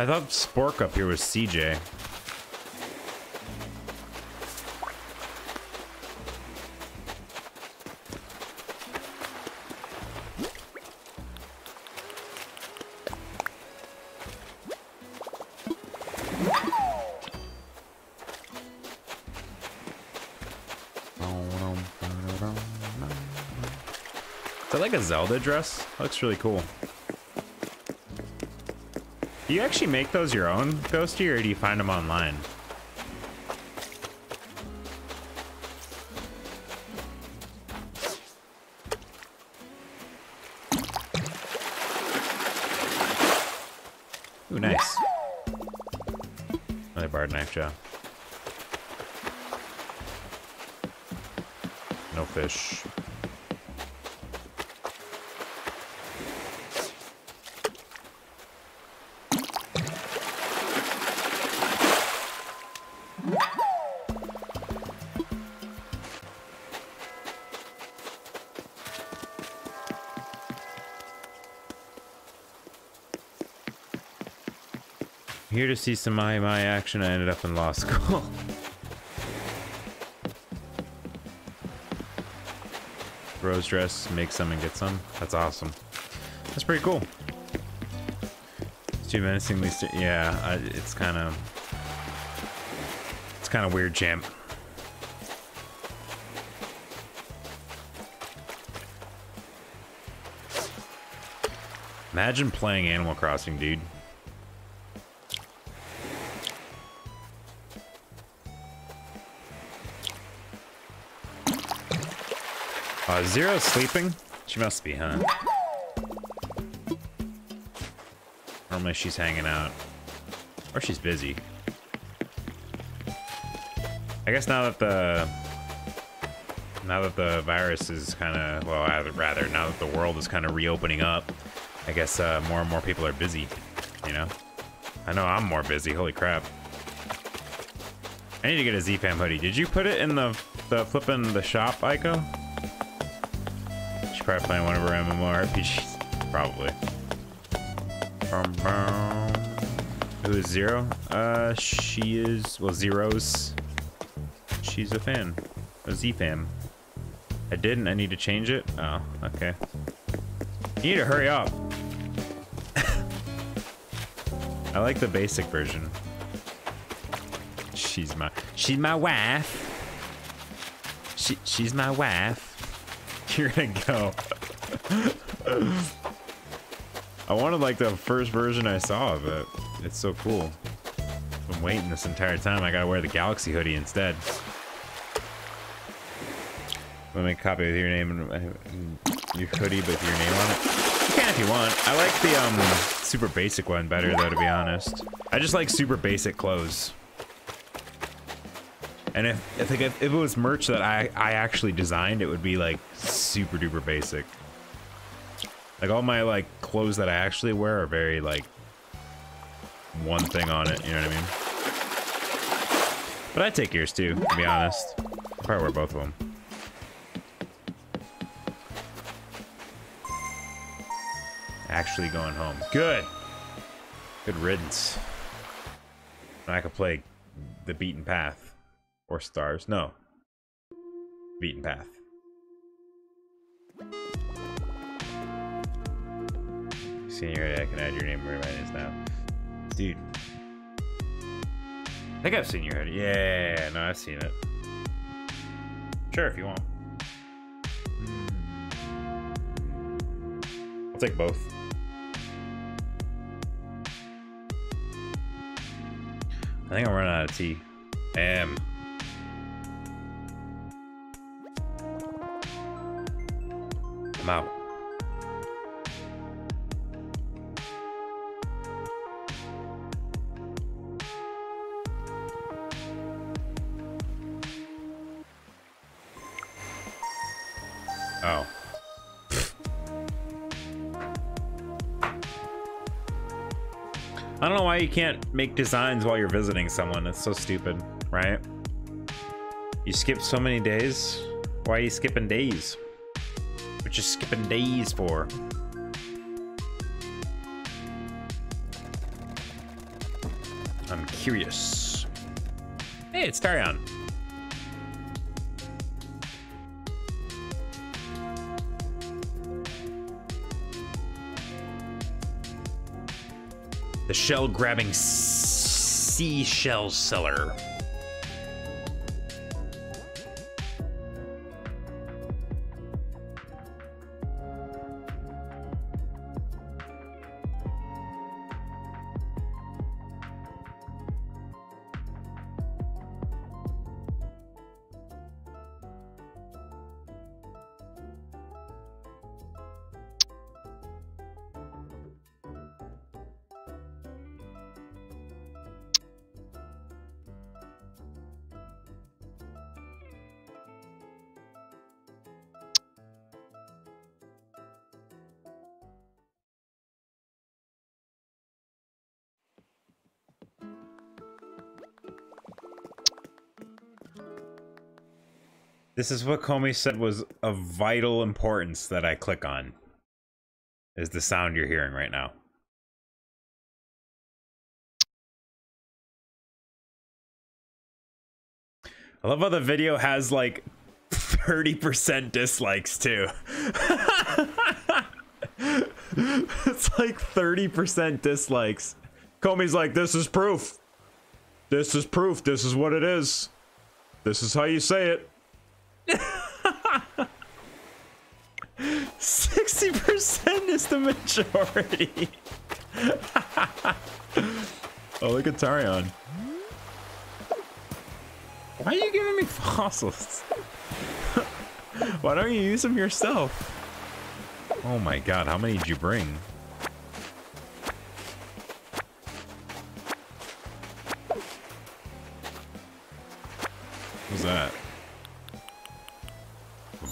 I thought Spork up here was CJ. Is that like a Zelda dress? looks really cool. Do you actually make those your own, Ghosty, or do you find them online? Ooh, nice. Another barred knifejaw. No fish. Here to see some mahi-mahi action. I ended up in law school. Rose dress, make some and get some. That's awesome. That's pretty cool. It's too menacingly. Yeah, I, it's kind of. It's kind of weird, champ. Imagine playing Animal Crossing, dude. Uh, Zero sleeping? She must be, huh? Normally she's hanging out. Or she's busy. I guess now that the... Now that the virus is kind of... Well, rather, now that the world is kind of reopening up, I guess uh, more and more people are busy, you know? I know I'm more busy, holy crap. I need to get a Z-Fam hoodie. Did you put it in the, the flipping the shop, Aiko? Probably playing one of her MMORPGs. Probably. Who is Zero? Uh, she is, well, Zero's. She's a fan. A Z fan. I didn't, I need to change it? Oh, okay. You need to hurry up. I like the basic version. She's my she's my wife. She she's my wife. You're gonna go. I wanted like the first version I saw of it. It's so cool. I'm waiting this entire time. I gotta wear the Galaxy hoodie instead. Let me copy with your name and your hoodie with your name on it. You can if you want. I like the um super basic one better though, to be honest. I just like super basic clothes. And if if, if it was merch that I I actually designed, it would be like super duper basic. Like all my like clothes that I actually wear are very like one thing on it, you know what I mean? But I take yours too, to be honest. I'll probably wear both of them. Actually going home. Good. Good riddance. Now I could play the beaten path. Or stars. No. Beaten path. Senior, I can add your name where mine is now. Dude. I think I've seen your head. Yeah, no, I've seen it. Sure, if you want. Hmm. I'll take both. I think I'm running out of tea. I am. I'm out. You can't make designs while you're visiting someone. It's so stupid, right? You skip so many days. Why are you skipping days? What you skipping days for? I'm curious. Hey, it's Tarion. The shell grabbing seashell seller. This is what Comey said was of vital importance that I click on. Is the sound you're hearing right now. I love how the video has like 30% dislikes too. it's like 30% dislikes. Comey's like, this is proof. This is proof. This is what it is. This is how you say it. 60% is the majority. oh, look at Tarion. Why are you giving me fossils? Why don't you use them yourself? Oh my god, how many did you bring? What's that?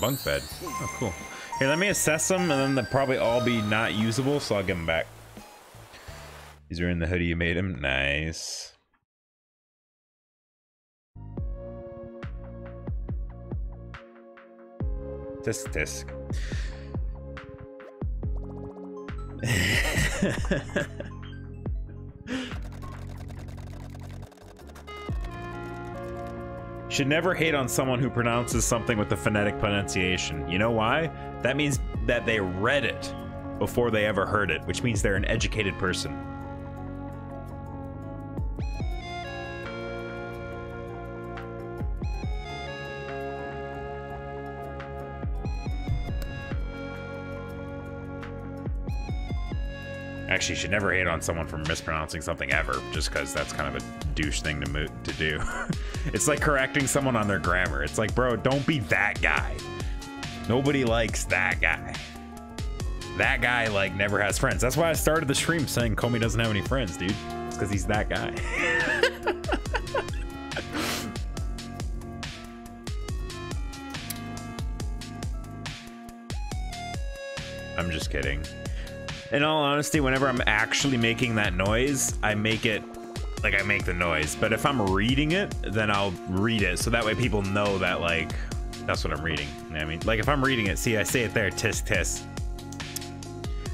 Bunk bed. Oh, cool. Here, let me assess them, and then they'll probably all be not usable, so I'll give them back. These are in the hoodie you made them. Nice. Tisk tisk. Should never hate on someone who pronounces something with the phonetic pronunciation. You know why? That means that they read it before they ever heard it, which means they're an educated person. Actually, you should never hate on someone for mispronouncing something ever, just because that's kind of a douche thing to, to do. it's like correcting someone on their grammar. It's like, bro, don't be that guy. Nobody likes that guy. That guy, like, never has friends. That's why I started the stream saying Comey doesn't have any friends, dude. It's because he's that guy. I'm just kidding. In all honesty, whenever I'm actually making that noise, I make it like I make the noise. But if I'm reading it, then I'll read it so that way people know that like that's what I'm reading. You know I mean? Like if I'm reading it, see I say it there, tisk tisk.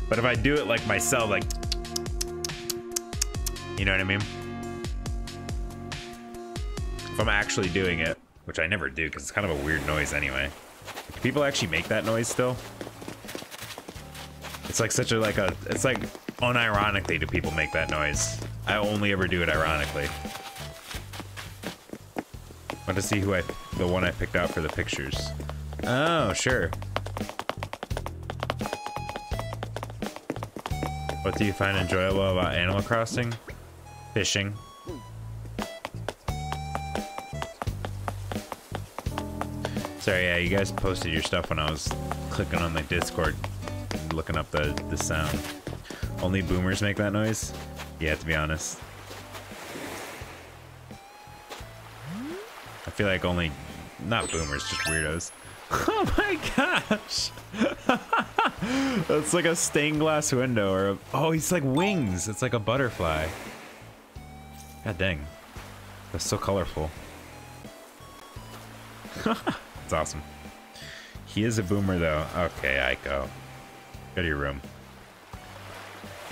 But if I do it like myself, like you know what I mean? If I'm actually doing it, which I never do because it's kind of a weird noise anyway. Do people actually make that noise still? It's like such a like a it's like unironically do people make that noise. I only ever do it ironically. Want to see who I the one I picked out for the pictures. Oh, sure. What do you find enjoyable about Animal Crossing? Fishing. Sorry, yeah, you guys posted your stuff when I was clicking on the Discord looking up the, the sound. Only boomers make that noise? Yeah, to be honest. I feel like only, not boomers, just weirdos. Oh my gosh! That's like a stained glass window or a, oh, he's like wings. It's like a butterfly. God dang. That's so colorful. it's awesome. He is a boomer though. Okay, Aiko. Go to your room.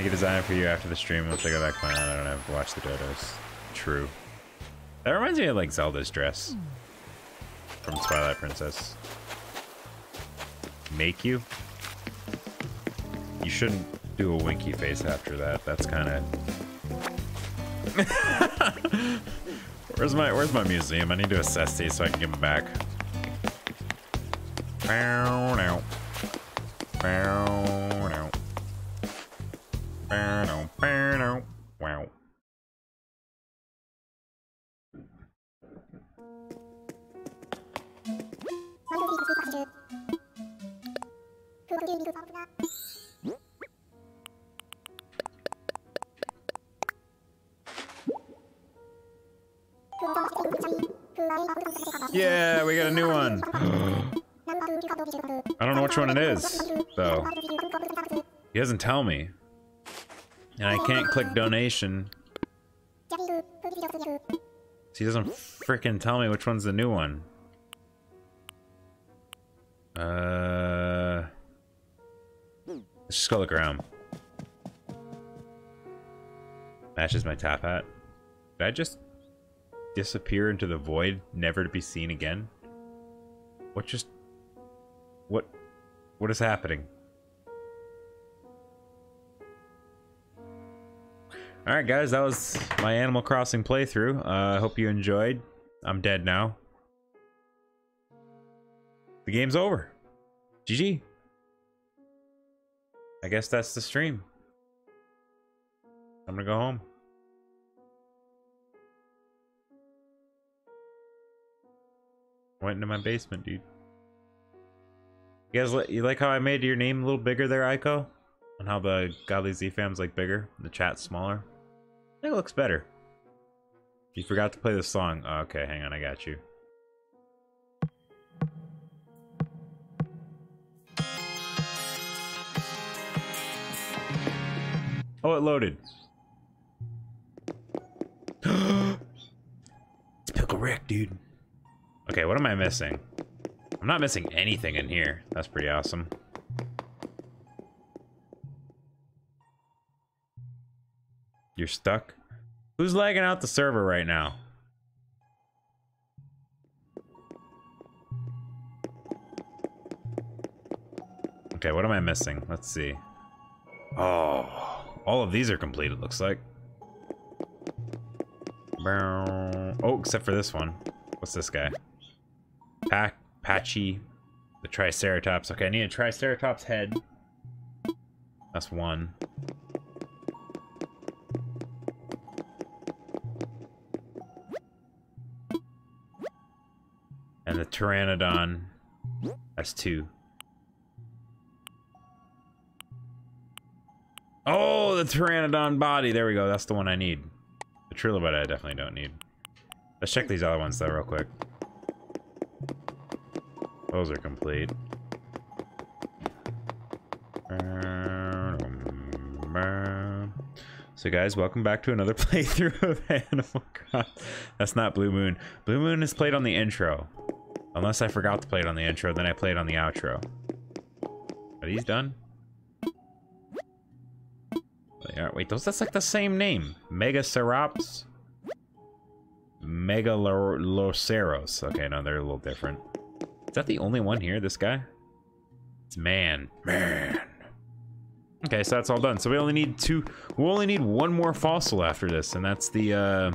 Make a design for you after the stream. Once I go back home, I don't have to watch the dodos. True. That reminds me of like Zelda's dress from Twilight Princess. Make you? You shouldn't do a winky face after that. That's kind of. where's my Where's my museum? I need to assess these so I can give them back. Bow now. Bow now. Wow. Yeah, we got a new one. I don't know which one it is, though. He doesn't tell me. And I can't click donation. He doesn't freaking tell me which one's the new one. Uh, let's just go look around. Matches my top hat. Did I just disappear into the void, never to be seen again? What just... What... What is happening? Alright guys, that was my Animal Crossing playthrough. I uh, hope you enjoyed. I'm dead now. The game's over. GG. I guess that's the stream. I'm gonna go home. Went into my basement, dude. You guys, you like how I made your name a little bigger there, Ico? And how the Godly Z fam's like bigger, the chat's smaller. It looks better. You forgot to play the song. Oh, okay, hang on, I got you. Oh, it loaded. it's Pickle Rick, dude. Okay, what am I missing? I'm not missing anything in here. That's pretty awesome. You're stuck? Who's lagging out the server right now? Okay, what am I missing? Let's see. Oh. All of these are complete, it looks like. Oh, except for this one. What's this guy? Pack, Patchy, the Triceratops. Okay, I need a Triceratops head. That's one. Pteranodon. That's two. Oh, the Pteranodon body. There we go. That's the one I need. The Trilobite I definitely don't need. Let's check these other ones though real quick. Those are complete. So guys, welcome back to another playthrough of Animal Crossing. That's not Blue Moon. Blue Moon is played on the intro. Unless I forgot to play it on the intro, then I play it on the outro. Are these done? They are. Wait, those that's like the same name. Megacerops? Megaloceros. Okay, no, they're a little different. Is that the only one here, this guy? It's man. Man. Okay, so that's all done. So we only need two, we only need one more fossil after this, and that's the, uh...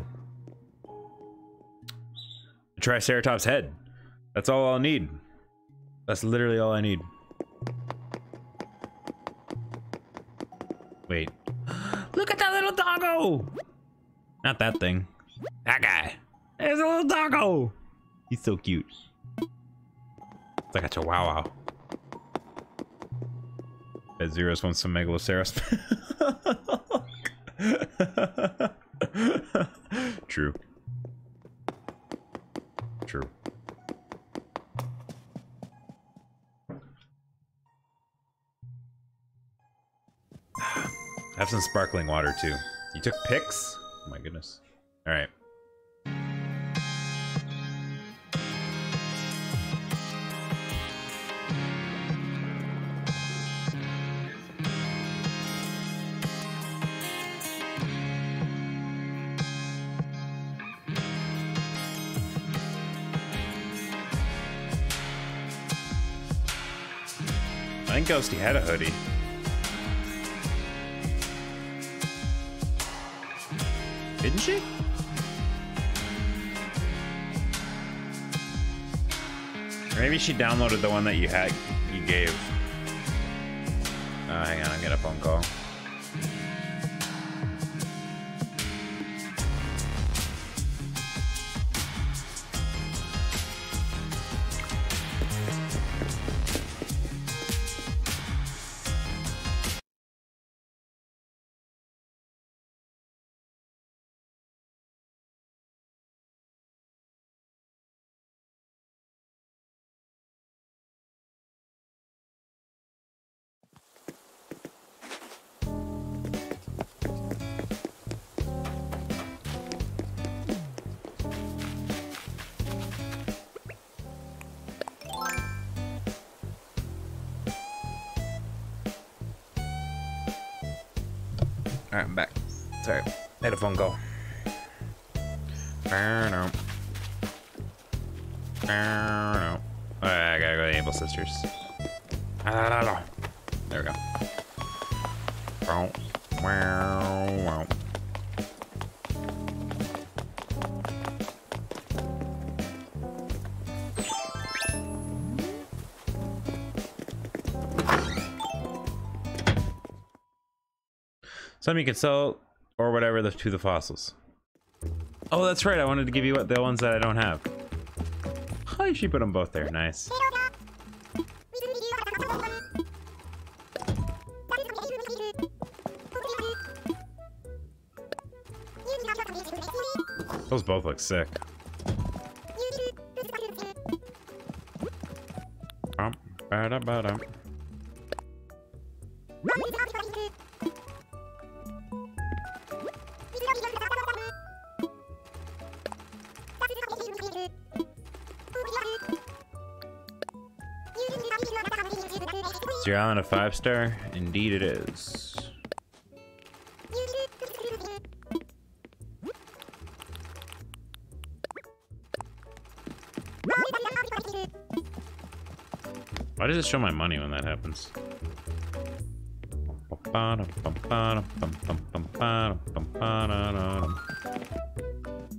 The Triceratops head. That's all I'll need. That's literally all I need. Wait. Look at that little doggo! Not that thing. That guy. There's a little doggo! He's so cute. It's like a chihuahua. Bet Zeros wants some Megaloceros. True. Have some sparkling water too. You took pics? Oh my goodness. Alright. I think Ghosty had a hoodie. Didn't she? Maybe she downloaded the one that you had, you gave. Uh, hang on, I'm getting a phone call. Had a phone call. No. No. Alright, I gotta go to the Able Sisters. There we go. Wow. Wow. Some you can sell or whatever the, to the fossils. Oh, that's right. I wanted to give you what the ones that I don't have. Oh, you should put them both there. Nice. Those both look sick. Um, ba-da-ba-dum. Is your island a five star? Indeed it is. Why does it show my money when that happens? I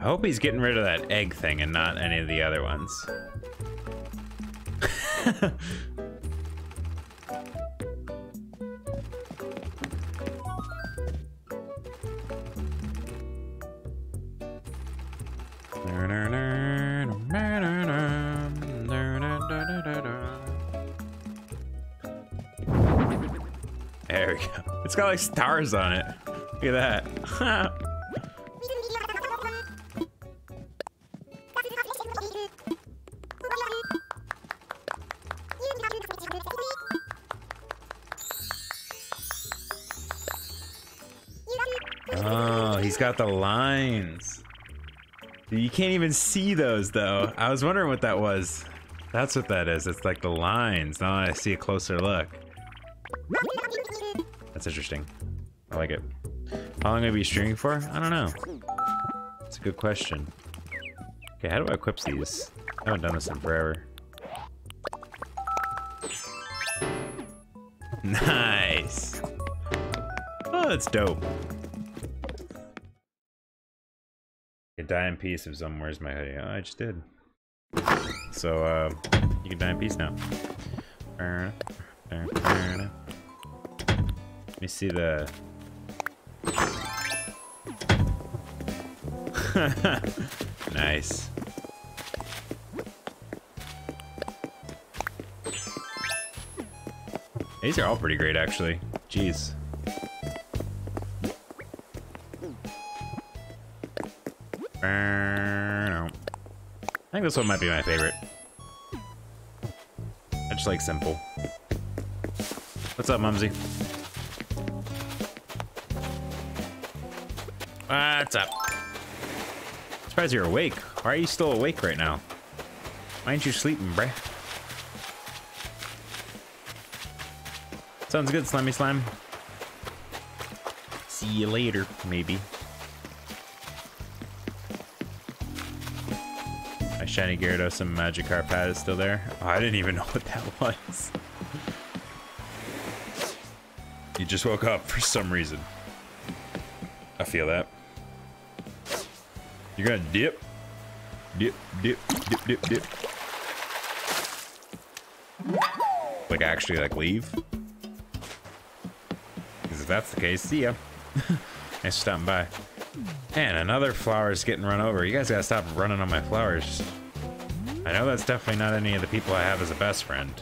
hope he's getting rid of that egg thing and not any of the other ones. got like stars on it. Look at that. oh, he's got the lines. You can't even see those though. I was wondering what that was. That's what that is. It's like the lines. Now I see a closer look. How long will I be streaming for? I don't know. It's a good question. Okay, how do I equip these? I haven't done this in forever. Nice! Oh, that's dope. You die in peace if someone wears my hoodie. Oh, I just did. So, uh, you can die in peace now. Let me see the... nice. These are all pretty great, actually. Jeez. I think this one might be my favorite. I just like simple. What's up, Mumsy? What's up? Surprised you're awake. Why are you still awake right now? Why ain't you sleeping, bruh? Sounds good, Slimy Slime. See you later, maybe. My shiny Gyarados and Magikarp pad is still there. Oh, I didn't even know what that was. you just woke up for some reason. I feel that. You're gonna dip. Dip, dip, dip, dip, dip. Like actually like leave? Because if that's the case, see ya. For stopping by. And another flower is getting run over. You guys gotta stop running on my flowers. I know that's definitely not any of the people I have as a best friend.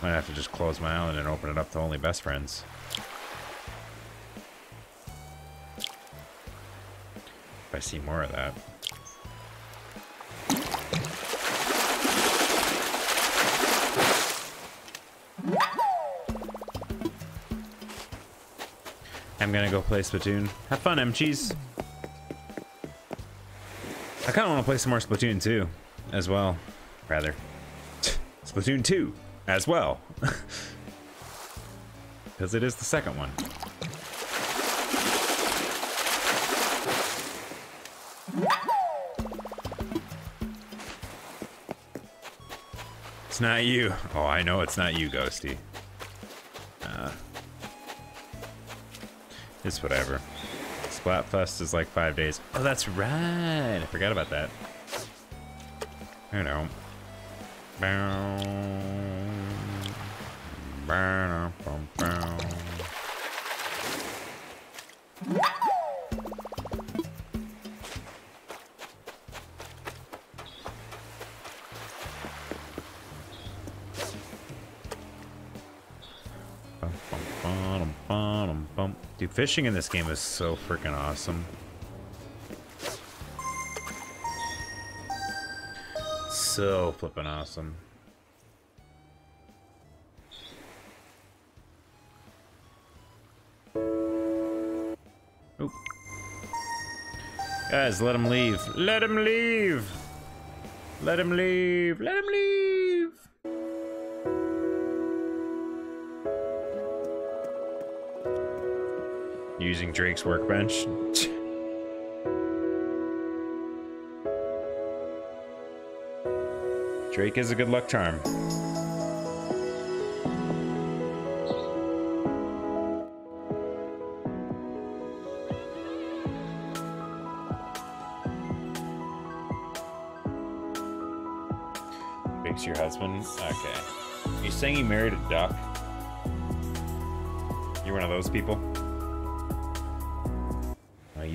Might have to just close my island and open it up to only best friends. I see more of that. I'm gonna go play Splatoon. Have fun, M Cheese. I kind of want to play some more Splatoon 2 as well. Rather. Splatoon 2 as well. Because it is the second one. Not you. Oh, I know it's not you, Ghosty. Uh, it's whatever. Splatfest is like five days. Oh, that's right. I forgot about that. I know. Dude, fishing in this game is so freaking awesome. So flipping awesome. Guys, let him leave. Let him leave! Let him leave! Let him leave! Using Drake's workbench. Drake is a good luck charm. Drake's your husband? Okay. You saying you married a duck? You're one of those people?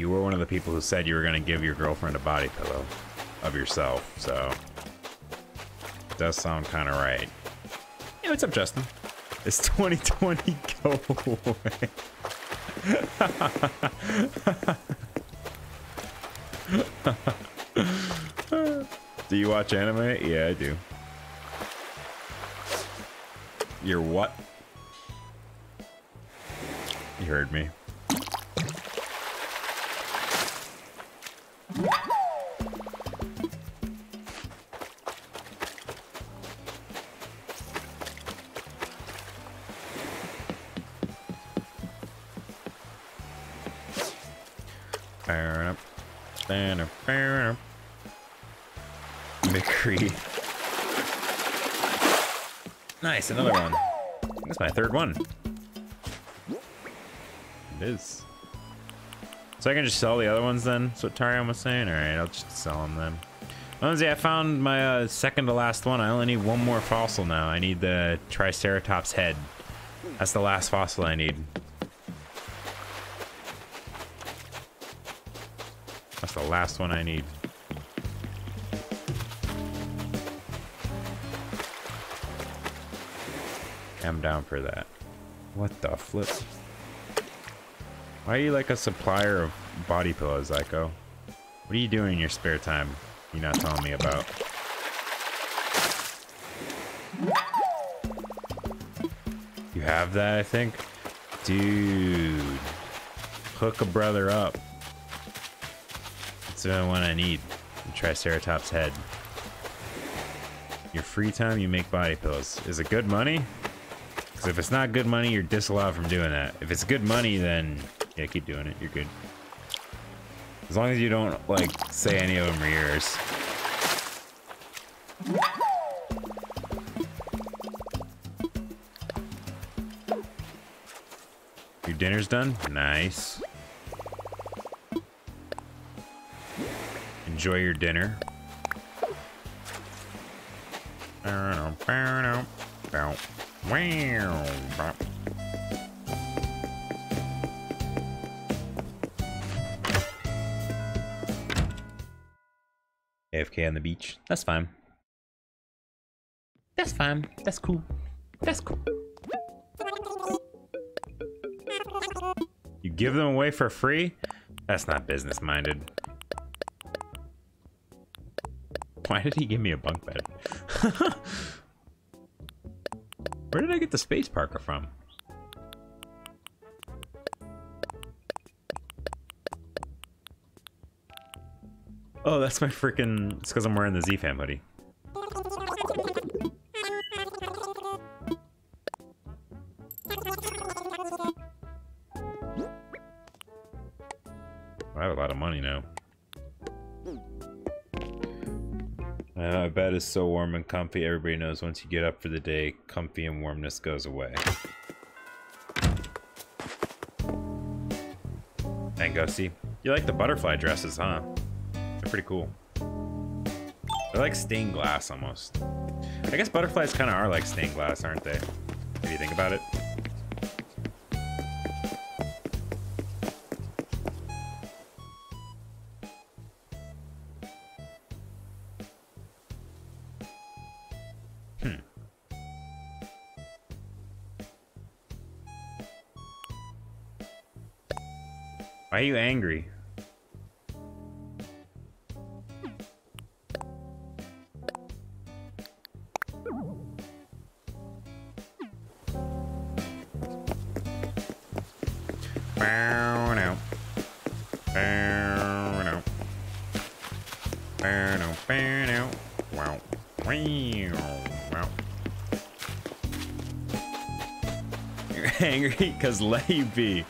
You were one of the people who said you were going to give your girlfriend a body pillow of yourself, so it does sound kind of right. Hey, what's up, Justin? It's 2020 go away. do you watch anime? Yeah, I do. You're what? You heard me. Nice, another one. That's my third one. It is. So I can just sell the other ones then? That's what Tarion was saying? Alright, I'll just sell them then. Lindsay, I found my uh, second to last one. I only need one more fossil now. I need the Triceratops head. That's the last fossil I need. That's the last one I need. Down for that. What the flip? Why are you like a supplier of body pillows, Zyko? What are you doing in your spare time you're not telling me about? You have that, I think? Dude. Hook a brother up. It's the only one I need. The Triceratops head. Your free time, you make body pillows. Is it good money? Because if it's not good money, you're disallowed from doing that. If it's good money, then yeah, keep doing it. You're good. As long as you don't, like, say any of them are yours. Your dinner's done? Nice. Enjoy your dinner. AFK on the beach. That's fine. That's fine. That's cool. That's cool. You give them away for free? That's not business minded. Why did he give me a bunk bed? Where did I get the space parka from? Oh, that's my freaking. It's because I'm wearing the Z Fam hoodie. Is so warm and comfy. Everybody knows once you get up for the day, comfy and warmness goes away. Go. You like the butterfly dresses, huh? They're pretty cool. They're like stained glass almost. I guess butterflies kind of are like stained glass, aren't they? If you think about it. You angry? angry? Because let you be.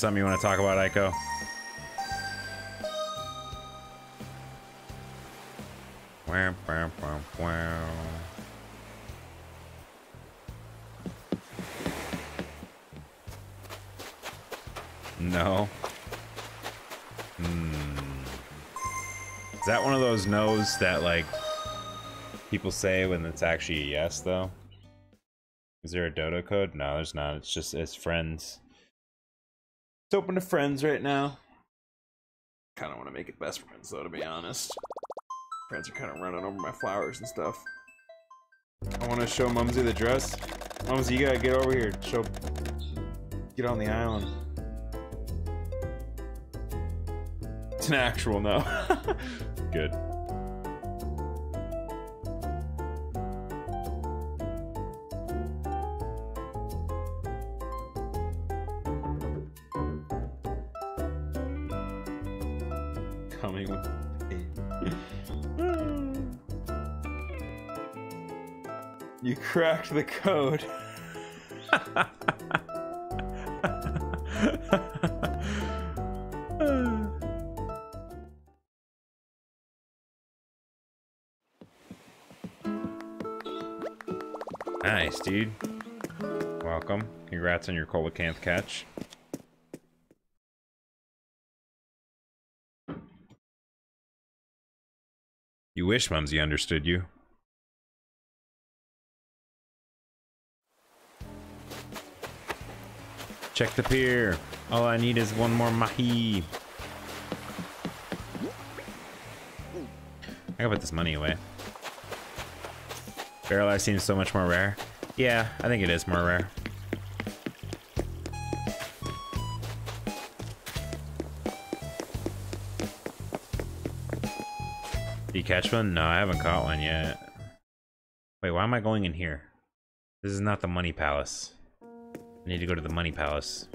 Something you want to talk about, wow. No. Hmm. Is that one of those no's that, like, people say when it's actually a yes, though? Is there a dodo code? No, there's not. It's just it's friends. It's open to friends right now. Kind of want to make it best friends though, to be honest. Friends are kind of running over my flowers and stuff. I want to show Mumsy the dress. Mumsy, you gotta get over here. Show. Get on the island. It's an actual no. Good. Cracked the code. nice, dude. Welcome. Congrats on your coelacanth catch. You wish Mumsy understood you. Check the pier. All I need is one more mahi. I gotta put this money away. Barrel eye seems so much more rare. Yeah, I think it is more rare. Did you catch one? No, I haven't caught one yet. Wait, why am I going in here? This is not the money palace. I need to go to the money palace.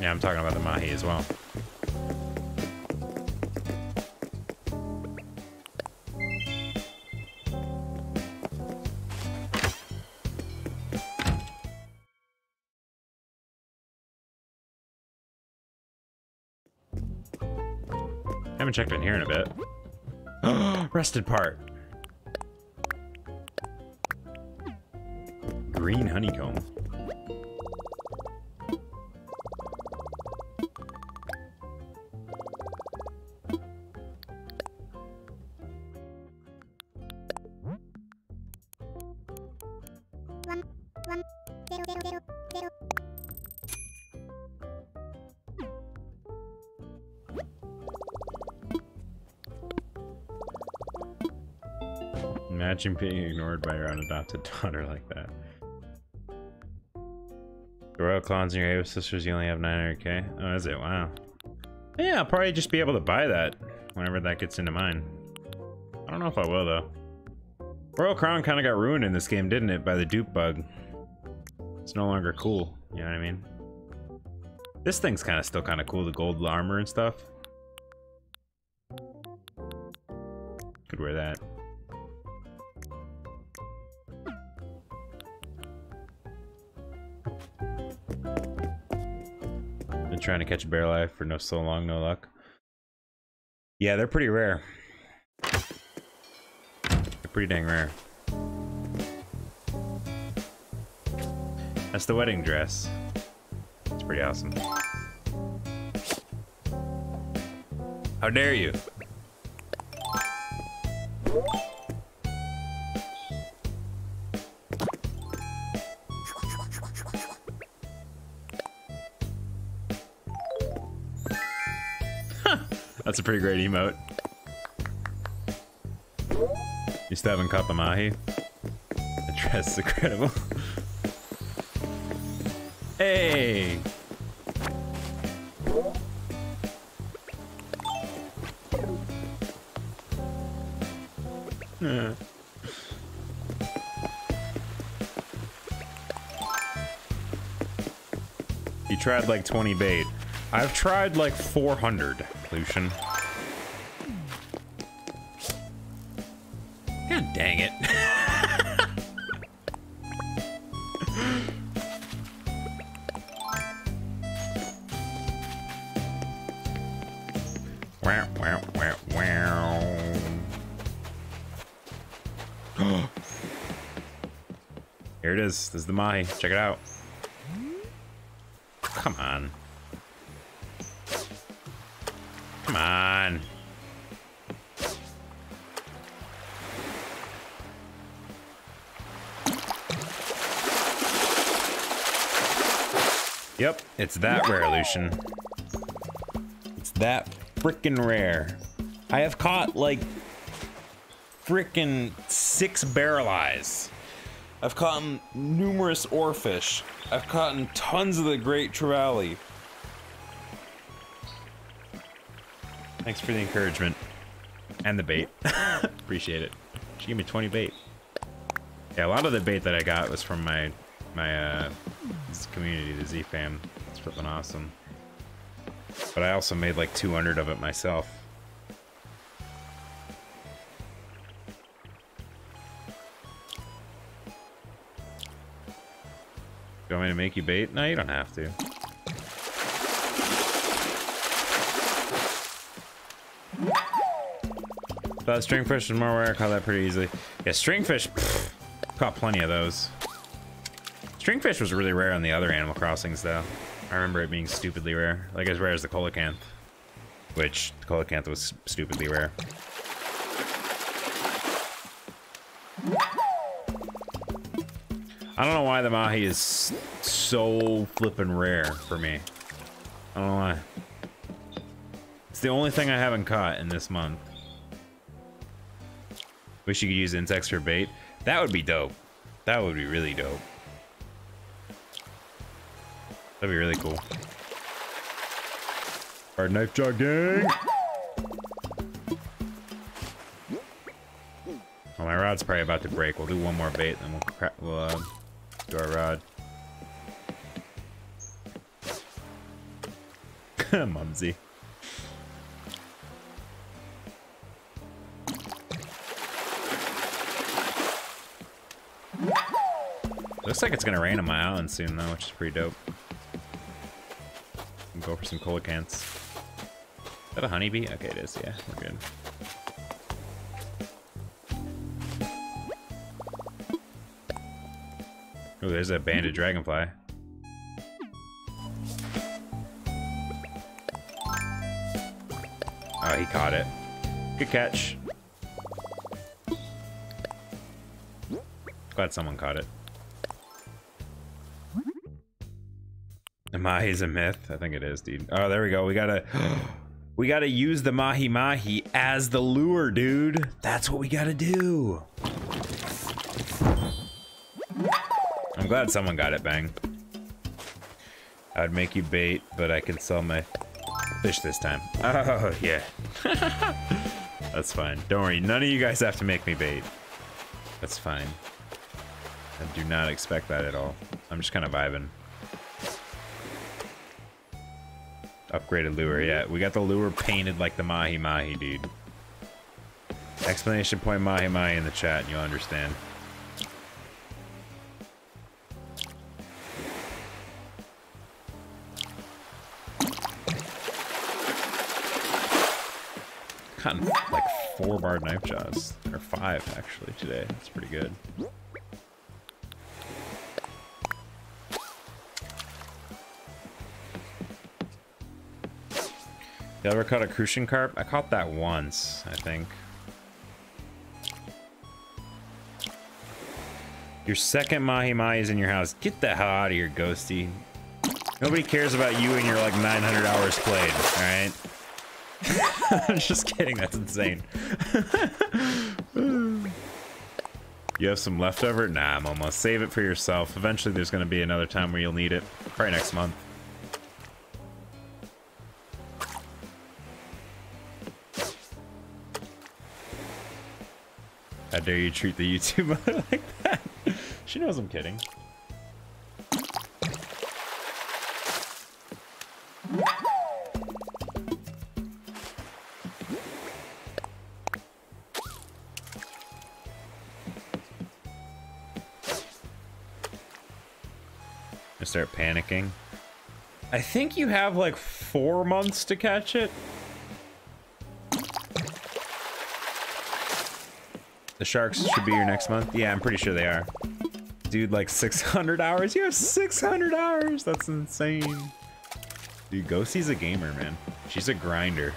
Yeah, I'm talking about the Mahi as well. Haven't checked in here in a bit. Rested part. Green honeycomb. Imagine being ignored by your unadopted daughter like that. The royal clans and your Ava sisters, you only have 900k? Oh, is it? Wow. Yeah, I'll probably just be able to buy that whenever that gets into mine. I don't know if I will, though. Royal Crown kind of got ruined in this game, didn't it, by the dupe bug. It's no longer cool, you know what I mean? This thing's kind of still kind of cool, the gold armor and stuff. To catch a barrel eye for no so long, no luck. Yeah, they're pretty rare. They're pretty dang rare. That's the wedding dress. It's pretty awesome. How dare you? Pretty great emote. You still haven't caught the Mahi? The dress is incredible. hey! You tried like 20 bait. I've tried like 400, Lucian. Here it is. This is the Mahi. Check it out. Come on. Come on. Yep, it's that rare, Lucian. It's that freaking rare. I have caught like freaking six barrel eyes. I've caught numerous oarfish. I've caught tons of the great trevally. Thanks for the encouragement. And the bait. Appreciate it. She gave me 20 bait. Yeah, a lot of the bait that I got was from my my uh, community, the Z fam. It's flipping awesome. But I also made like 200 of it myself. Me to make you bait? No, you don't have to. Thought stringfish was more rare. Caught that pretty easily. Yeah, stringfish. Pff, caught plenty of those. Stringfish was really rare on the other Animal Crossings, though. I remember it being stupidly rare. Like as rare as the coelacanth. Which, the coelacanth was stupidly rare. I don't know why the Mahi is so flippin' rare for me. I don't know why. It's the only thing I haven't caught in this month. Wish you could use insects for bait. That would be dope. That would be really dope. That'd be really cool. Our knife jaw gang. Oh, my rod's probably about to break. We'll do one more bait, then we'll, we'll uh, do our rod. Mumsy. Looks like it's gonna rain on my island soon though, which is pretty dope. Go for some coelacanths. Is that a honeybee? Okay, it is. Yeah, we're good. Oh, there's a banded mm-hmm. dragonfly. Oh, he caught it. Good catch. Glad someone caught it. The Mahi's a myth. I think it is, dude. Oh, there we go. We gotta... We gotta use the Mahi Mahi as the lure, dude. That's what we gotta do. Glad someone got it, Bang. I'd make you bait, but I can sell my fish this time. Oh, yeah. That's fine. Don't worry. None of you guys have to make me bait. That's fine. I do not expect that at all. I'm just kind of vibing. Upgraded lure, yeah. We got the lure painted like the Mahi Mahi, dude. Explanation point Mahi Mahi in the chat and you'll understand. Caught like four barred knifejaws. Or five, actually, today. That's pretty good. You ever caught a crucian carp? I caught that once, I think. Your second Mahi Mahi is in your house. Get the hell out of here, Ghosty. Nobody cares about you and your like 900 hours played, alright? I'm just kidding, that's insane. you have some leftover? Nah, almost. Save it for yourself. Eventually there's to be another time where you'll need it. Probably next month. How dare you treat the YouTube mother like that? She knows I'm kidding. Start panicking. I think you have like four months to catch it. The sharks should be your next month. Yeah, I'm pretty sure they are. Dude, like 600 hours? You have 600 hours? That's insane. Dude, Ghosty's a gamer, man. She's a grinder.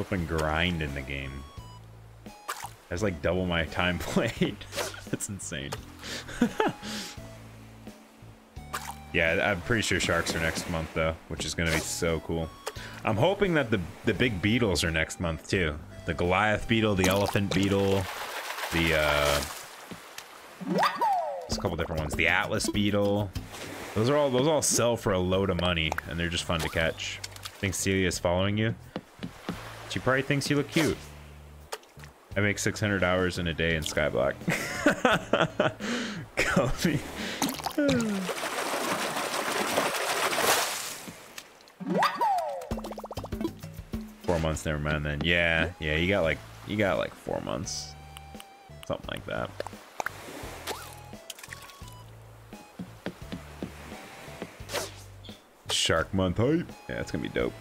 Open grind in the game. That's like double my time played. That's insane. yeah, I'm pretty sure sharks are next month, though, which is to be so cool. I'm hoping that the the big beetles are next month too. The Goliath beetle, the elephant beetle, the uh, there's a couple different ones. The Atlas beetle. Those are all those all sell for a load of money, and they're just fun to catch. I Think Celia's following you? She probably thinks you look cute. I make 600 hours in a day in Skyblock. Kobe. four months, never mind then. Yeah, yeah, you got like you got like four months. Something like that. Shark month hype. Yeah, it's gonna be dope.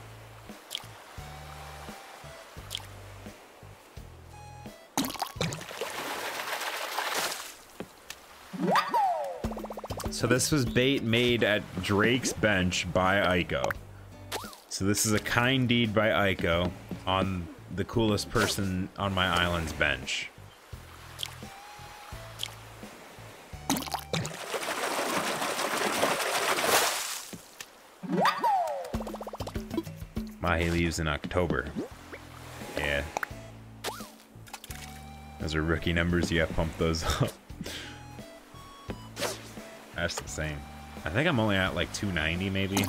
So this was bait made at Drake's bench by Aiko. So this is a kind deed by Aiko on the coolest person on my island's bench. Mahi leaves in October. Yeah. Those are rookie numbers, you have to pump those up. That's insane. I think I'm only at like 290 maybe.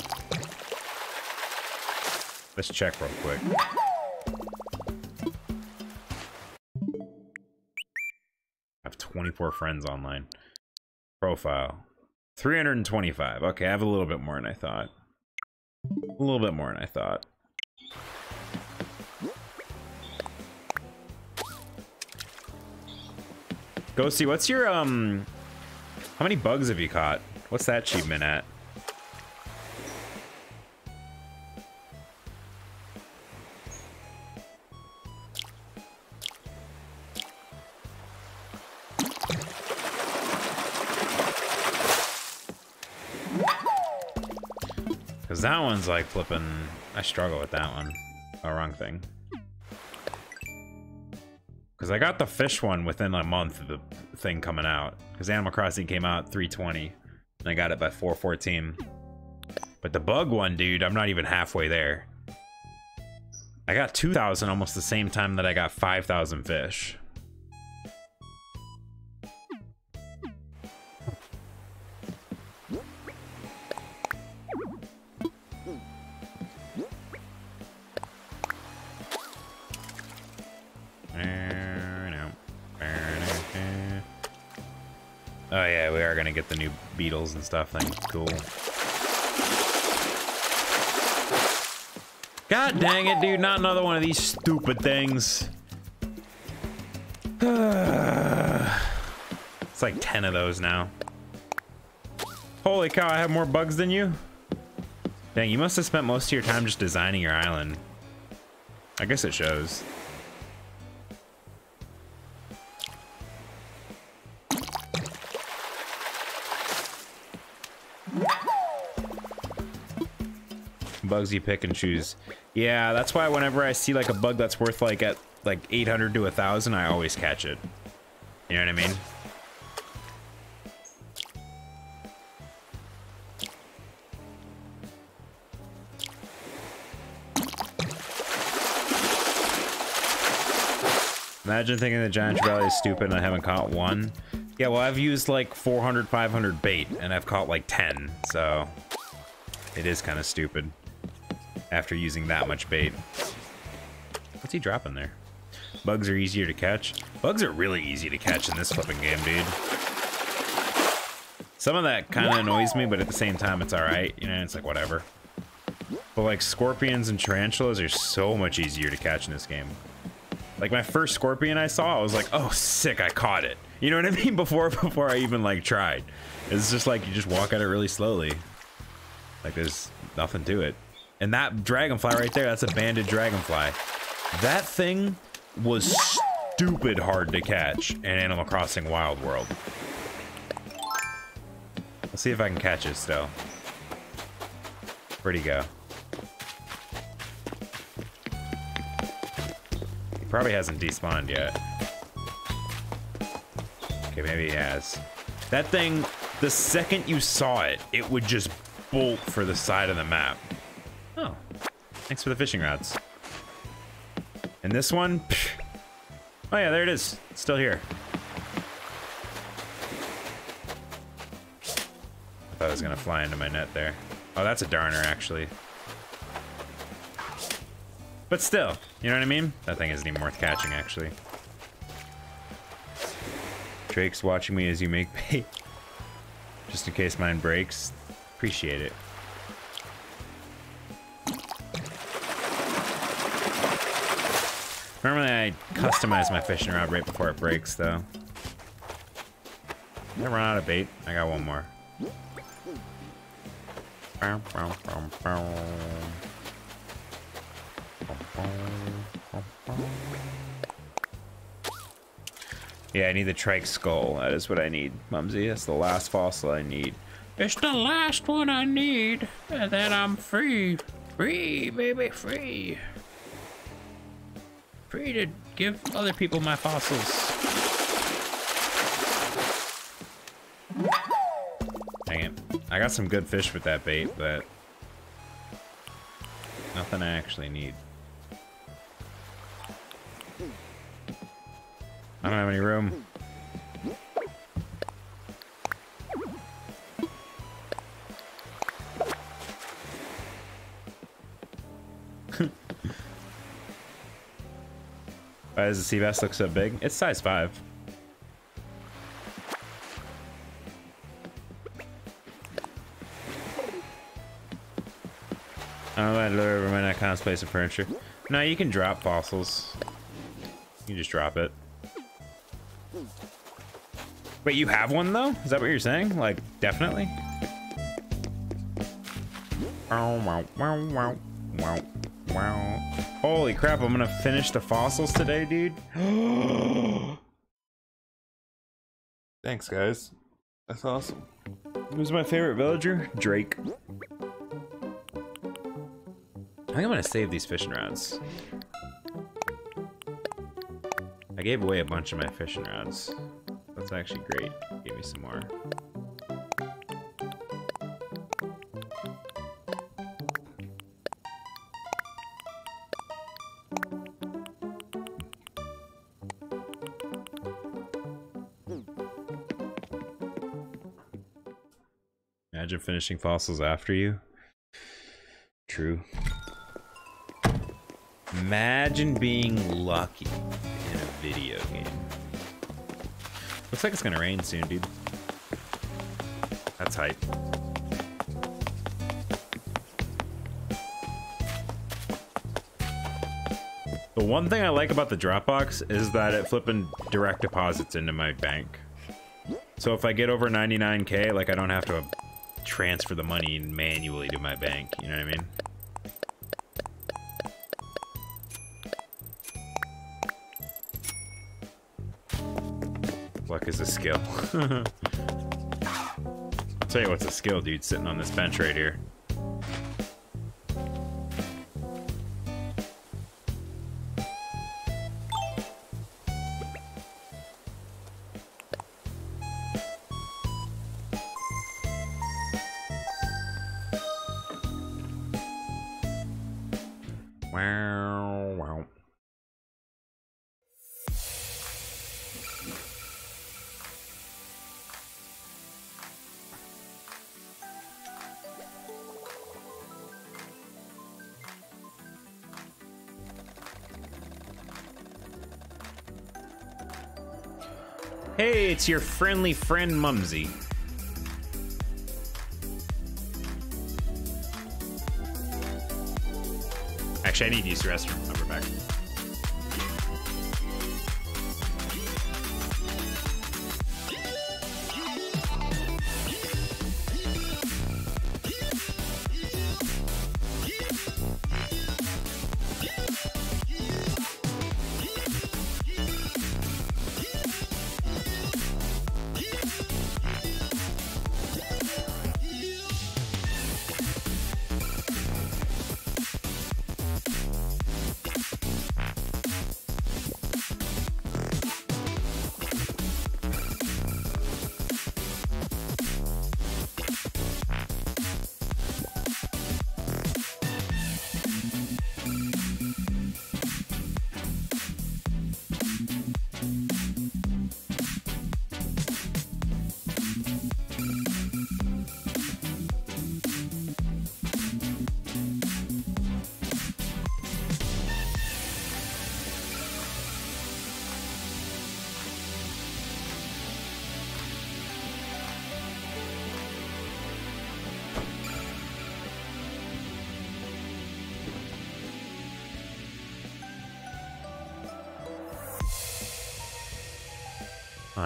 Let's check real quick. I have 24 friends online. Profile. 325. Okay, I have a little bit more than I thought. A little bit more than I thought. Ghosty, what's your, um... How many bugs have you caught? What's that achievement at? One's like flipping... I struggle with that one. Oh, wrong thing. Because I got the fish one within a month of the thing coming out. Because Animal Crossing came out 320. And I got it by 414. But the bug one, dude, I'm not even halfway there. I got 2,000 almost the same time that I got 5,000 fish. The new beetles and stuff thing. Cool. God dang it, dude, not another one of these stupid things. it's like 10 of those now. Holy cow, I have more bugs than you? Dang, you must have spent most of your time just designing your island. I guess it shows. Bugs you pick and choose. Yeah, that's why whenever I see like a bug that's worth like at like 800 to 1000, I always catch it. You know what I mean? Imagine thinking the Giant Valley is stupid and I haven't caught one. Yeah, well, I've used like 400, 500 bait and I've caught like 10, so it is kind of stupid after using that much bait. What's he dropping there? Bugs are easier to catch. Bugs are really easy to catch in this flipping game, dude. Some of that kind of annoys me, but at the same time, it's alright. You know, it's like, whatever. But like, scorpions and tarantulas are so much easier to catch in this game. Like, my first scorpion I saw, I was like, oh, sick, I caught it. You know what I mean? Before, before I even, like, tried. It's just like, you just walk at it really slowly. Like, there's nothing to it. And that dragonfly right there, that's a banded dragonfly. That thing was stupid hard to catch in Animal Crossing Wild World. Let's see if I can catch it still. Where'd he go? He probably hasn't despawned yet. Okay, maybe he has. That thing, the second you saw it, it would just bolt for the side of the map. Thanks for the fishing rods. And this one, psh. oh yeah, there it is. It's still here. I thought it was gonna fly into my net there. Oh, that's a darner actually. But still, you know what I mean? That thing isn't even worth catching actually. Drake's watching me as you make bait. Just in case mine breaks. Appreciate it. Normally I customize my fishing rod right before it breaks though. Did I run out of bait? I got one more. Yeah, I need the trike skull. That is what I need, Mumsy. That's the last fossil I need. It's the last one I need, and then I'm free. Free, baby, free. Free to give other people my fossils. Dang it. I got some good fish with that bait, but nothing I actually need. I don't have any room. Why does the sea bass look so big? It's size 5. I don't know I lure over my neck place of furniture. No, you can drop fossils. You just drop it. Wait, you have one though? Is that what you're saying? Like, definitely? Wow, wow, wow, wow, wow. Holy crap, I'm gonna finish the fossils today, dude. Thanks, guys. That's awesome. Who's my favorite villager? Drake. I think I'm gonna save these fishing rods. I gave away a bunch of my fishing rods. That's actually great. Give me some more. Finishing fossils after you. True. Imagine being lucky in a video game. Looks like it's gonna rain soon, dude. That's hype. The one thing I like about the Dropbox is that it flipping direct deposits into my bank. So if I get over 99k, like I don't have to transfer the money manually to my bank, you know what I mean? Luck is a skill. I'll tell you what's a skill, dude, sitting on this bench right here. Hey, it's your friendly friend Mumsy. Actually, I need to use the restroom. I'll be back.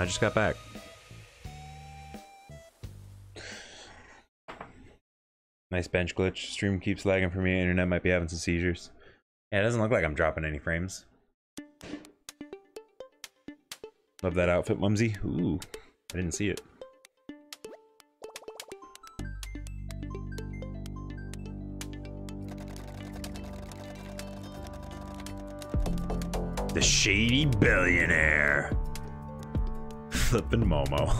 I just got back. Nice bench glitch. Stream keeps lagging for me. Internet might be having some seizures. Yeah, it doesn't look like I'm dropping any frames. Love that outfit, Mumsy. Ooh, I didn't see it. The Shady Billionaire. Flippin' Momo.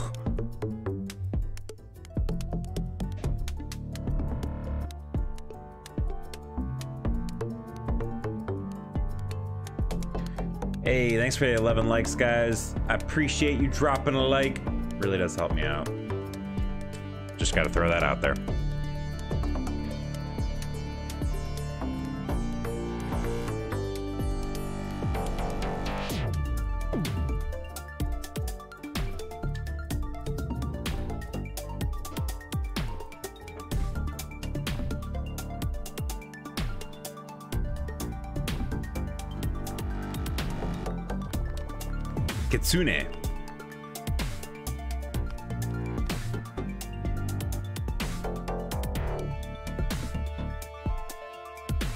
Hey, thanks for the 11 likes, guys. I appreciate you dropping a like. Really does help me out. Just gotta throw that out there. Kitsune.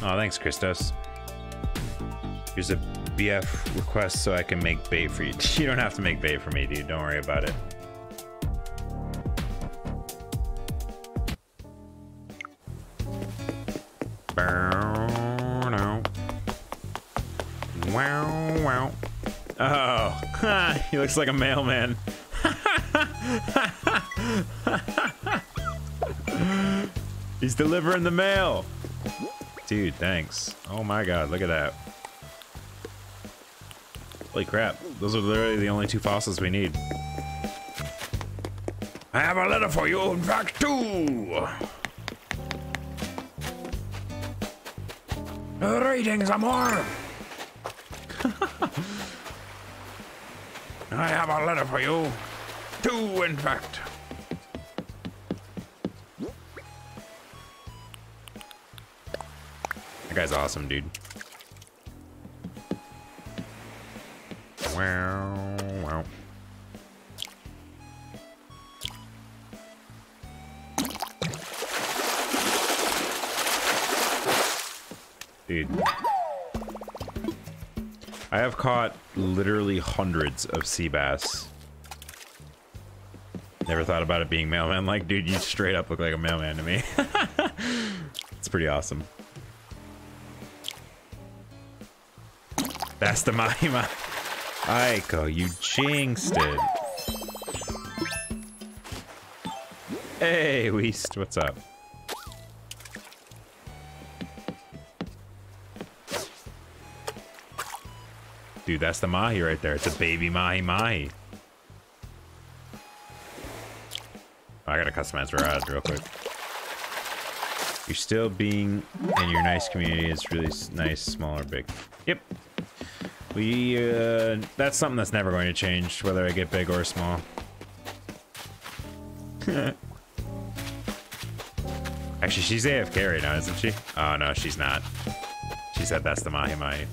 Oh, thanks, Christos. Here's a BF request so I can make bait for you. You don't have to make bait for me, dude. Don't worry about it. He looks like a mailman. He's delivering the mail. Dude, thanks. Oh my god, look at that. Holy crap. Those are literally the only two fossils we need. I have a letter for you, in fact, too. Greetings, Amor. I have a letter for you. Two, in fact. That guy's awesome, dude. Wow, wow. Dude. I have caught literally hundreds of sea bass. Never thought about it being mailman. Like, dude, you straight up look like a mailman to me. it's pretty awesome. That's the Mahima. Aiko, you jinxed it. Hey, Weast, what's up? Dude, that's the Mahi right there. It's a baby Mahi Mahi. Oh, I gotta customize rods real quick. You're still being in your nice community. It's really nice, small or big. Yep. We, uh, that's something that's never going to change, whether I get big or small. Actually, she's AFK right now, isn't she? Oh, no, she's not. She said that's the Mahi Mahi.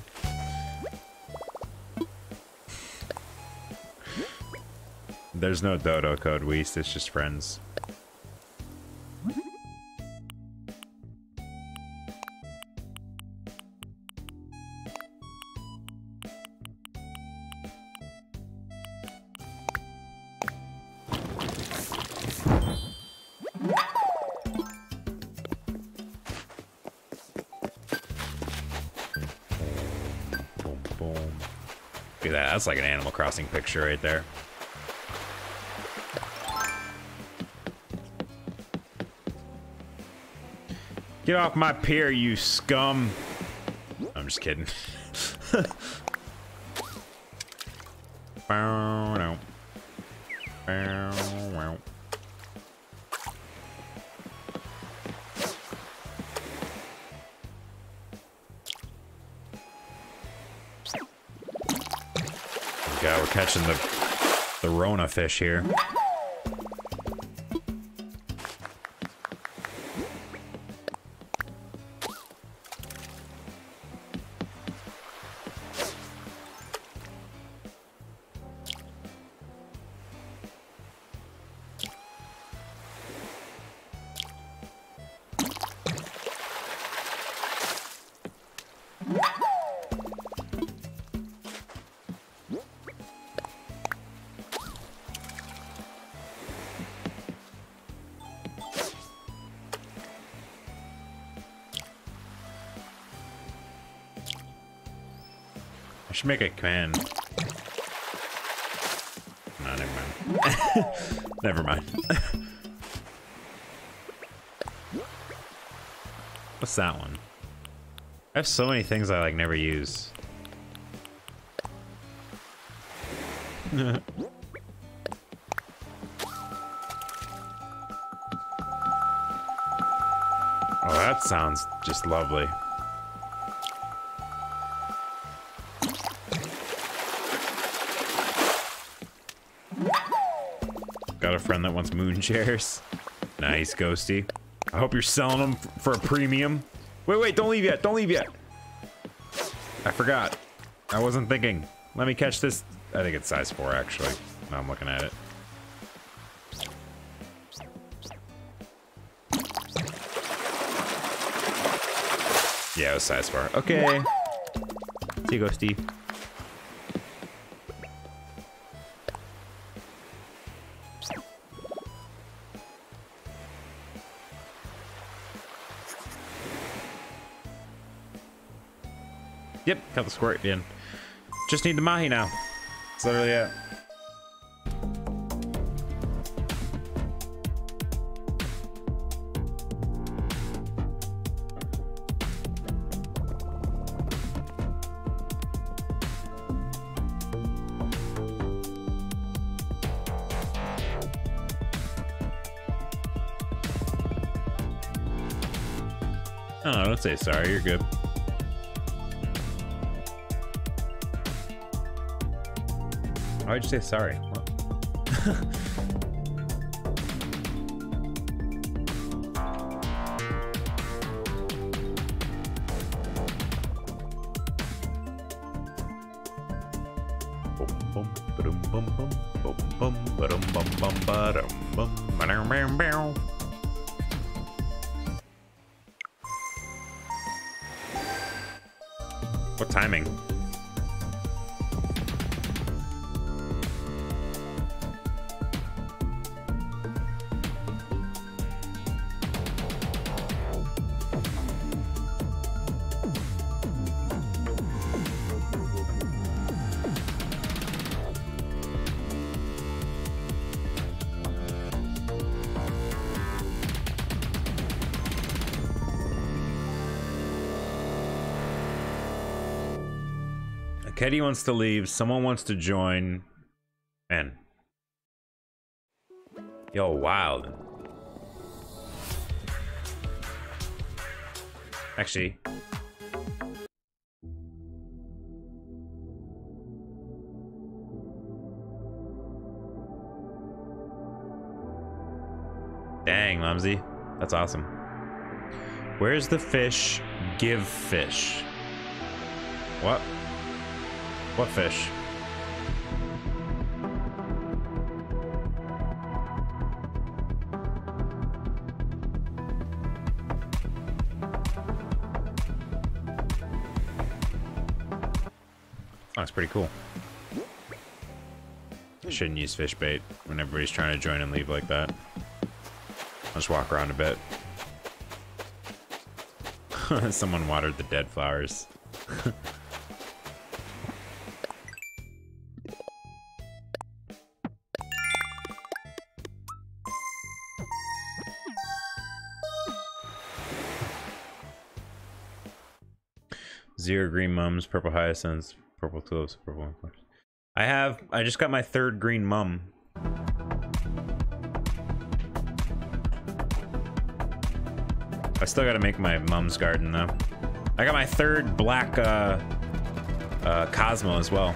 There's no dodo code, Weast. It's just friends. Look at that. That's like an Animal Crossing picture right there. Get off my pier, you scum. I'm just kidding. Bow, wow. Yeah, we're catching the the Rona fish here. Should make a command. No, never mind. never mind. What's that one? I have so many things I like never use. oh, that sounds just lovely. Friend that wants moon chairs. Nice, Ghosty. I hope you're selling them for a premium. Wait, wait, don't leave yet. Don't leave yet. I forgot. I wasn't thinking. Let me catch this. I think it's size 4, actually. Now I'm looking at it. Yeah, it was size 4. Okay. See you go, Got the scorpion. Just need the mahi now. That's literally it. Oh, don't say sorry. You're good. Why'd you say sorry? Keddy wants to leave. Someone wants to join. Man. Yo, wild. Actually. Dang, Mumsy. That's awesome. Where's the fish? Give fish. What? What fish? That's pretty cool. I shouldn't use fish bait when everybody's trying to join and leave like that. I'll just walk around a bit. Someone watered the dead flowers. Zero green mums, purple hyacinths, purple tulips, purple. I have. I just got my third green mum. I still got to make my mum's garden though. I got my third black uh, uh, Cosmo as well.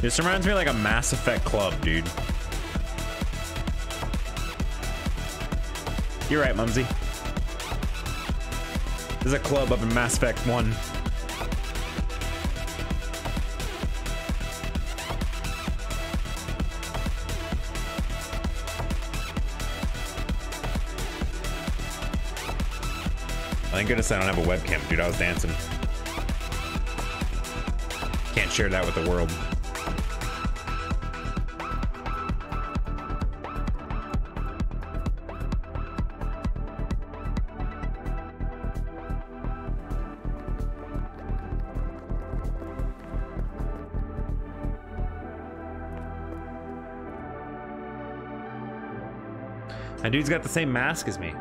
This reminds me of like a Mass Effect club, dude. You're right, Mumsy. There's a club up in Mass Effect 1. Thank goodness I don't have a webcam, dude. I was dancing. Can't share that with the world. Dude's got the same mask as me.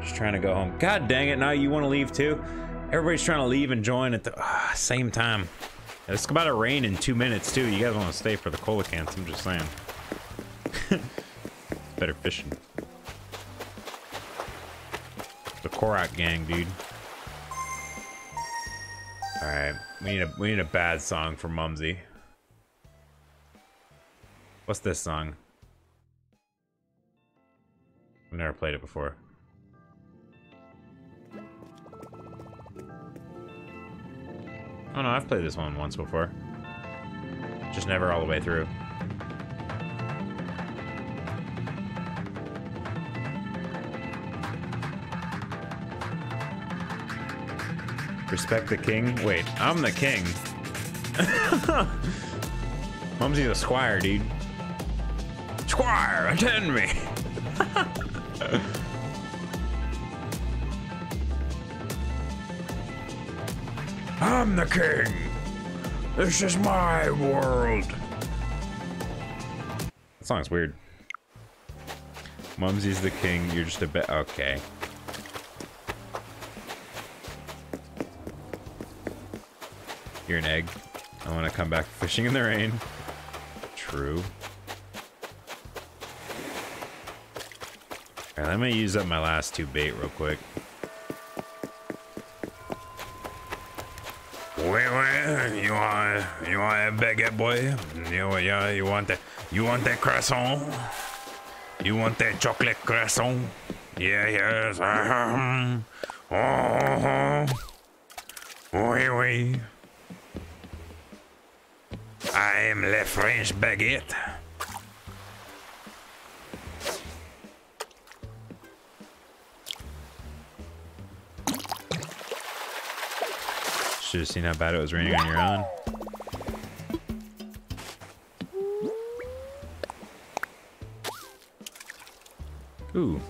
Just trying to go home. God dang it, now you want to leave too? Everybody's trying to leave and join at the uh, same time. It's about to rain in two minutes too. You guys want to stay for the coelacanths, I'm just saying. Better fishing. The Korok gang, dude. Alright, we need a we need a bad song for Mumsy. What's this song? I've never played it before. Oh no, I've played this one once before. Just never all the way through. Respect the king? Wait, I'm the king. Mumsy's the squire, dude. Squire, attend me. I'm the king. This is my world. That song's weird. Mumsy's the king. You're just a bit okay. You're an egg. I want to come back fishing in the rain. True. Alright, let me use up my last two bait real quick. Wait, wait, you want, you want a baguette, boy? You, yeah, you want that, you want that croissant? You want that chocolate croissant? Yeah, yes. Uh-huh. Uh-huh. Oui, oui. I am Le French baguette. Should have seen how bad it was raining on your own. Ooh.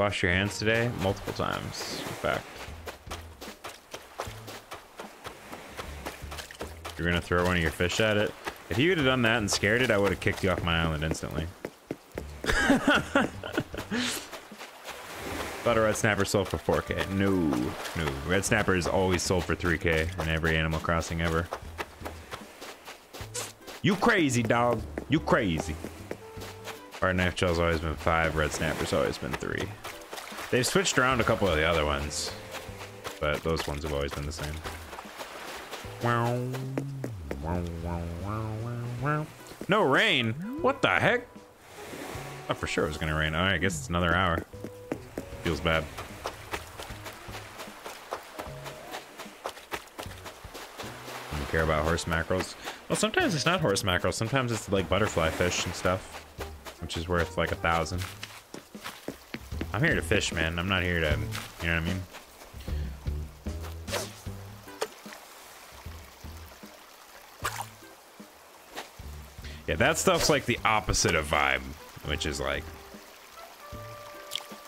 Washed your hands today? Multiple times, in fact. You're gonna throw one of your fish at it? If you would have done that and scared it, I would have kicked you off my island instantly. Thought a red snapper sold for 4k. No, no. Red snapper is always sold for 3k in every Animal Crossing ever. You crazy, dog. You crazy. Barred knifejaw's always been five. Red snapper's always been three. They've switched around a couple of the other ones, but those ones have always been the same. No rain? What the heck? Oh, for sure it was gonna rain. All right, I guess it's another hour. Feels bad. Don't care about horse mackerels. Well, sometimes it's not horse mackerel. Sometimes it's like butterfly fish and stuff, which is worth like a thousand. I'm here to fish, man. I'm not here to, you know what I mean? Yeah, that stuff's like the opposite of vibe, which is like,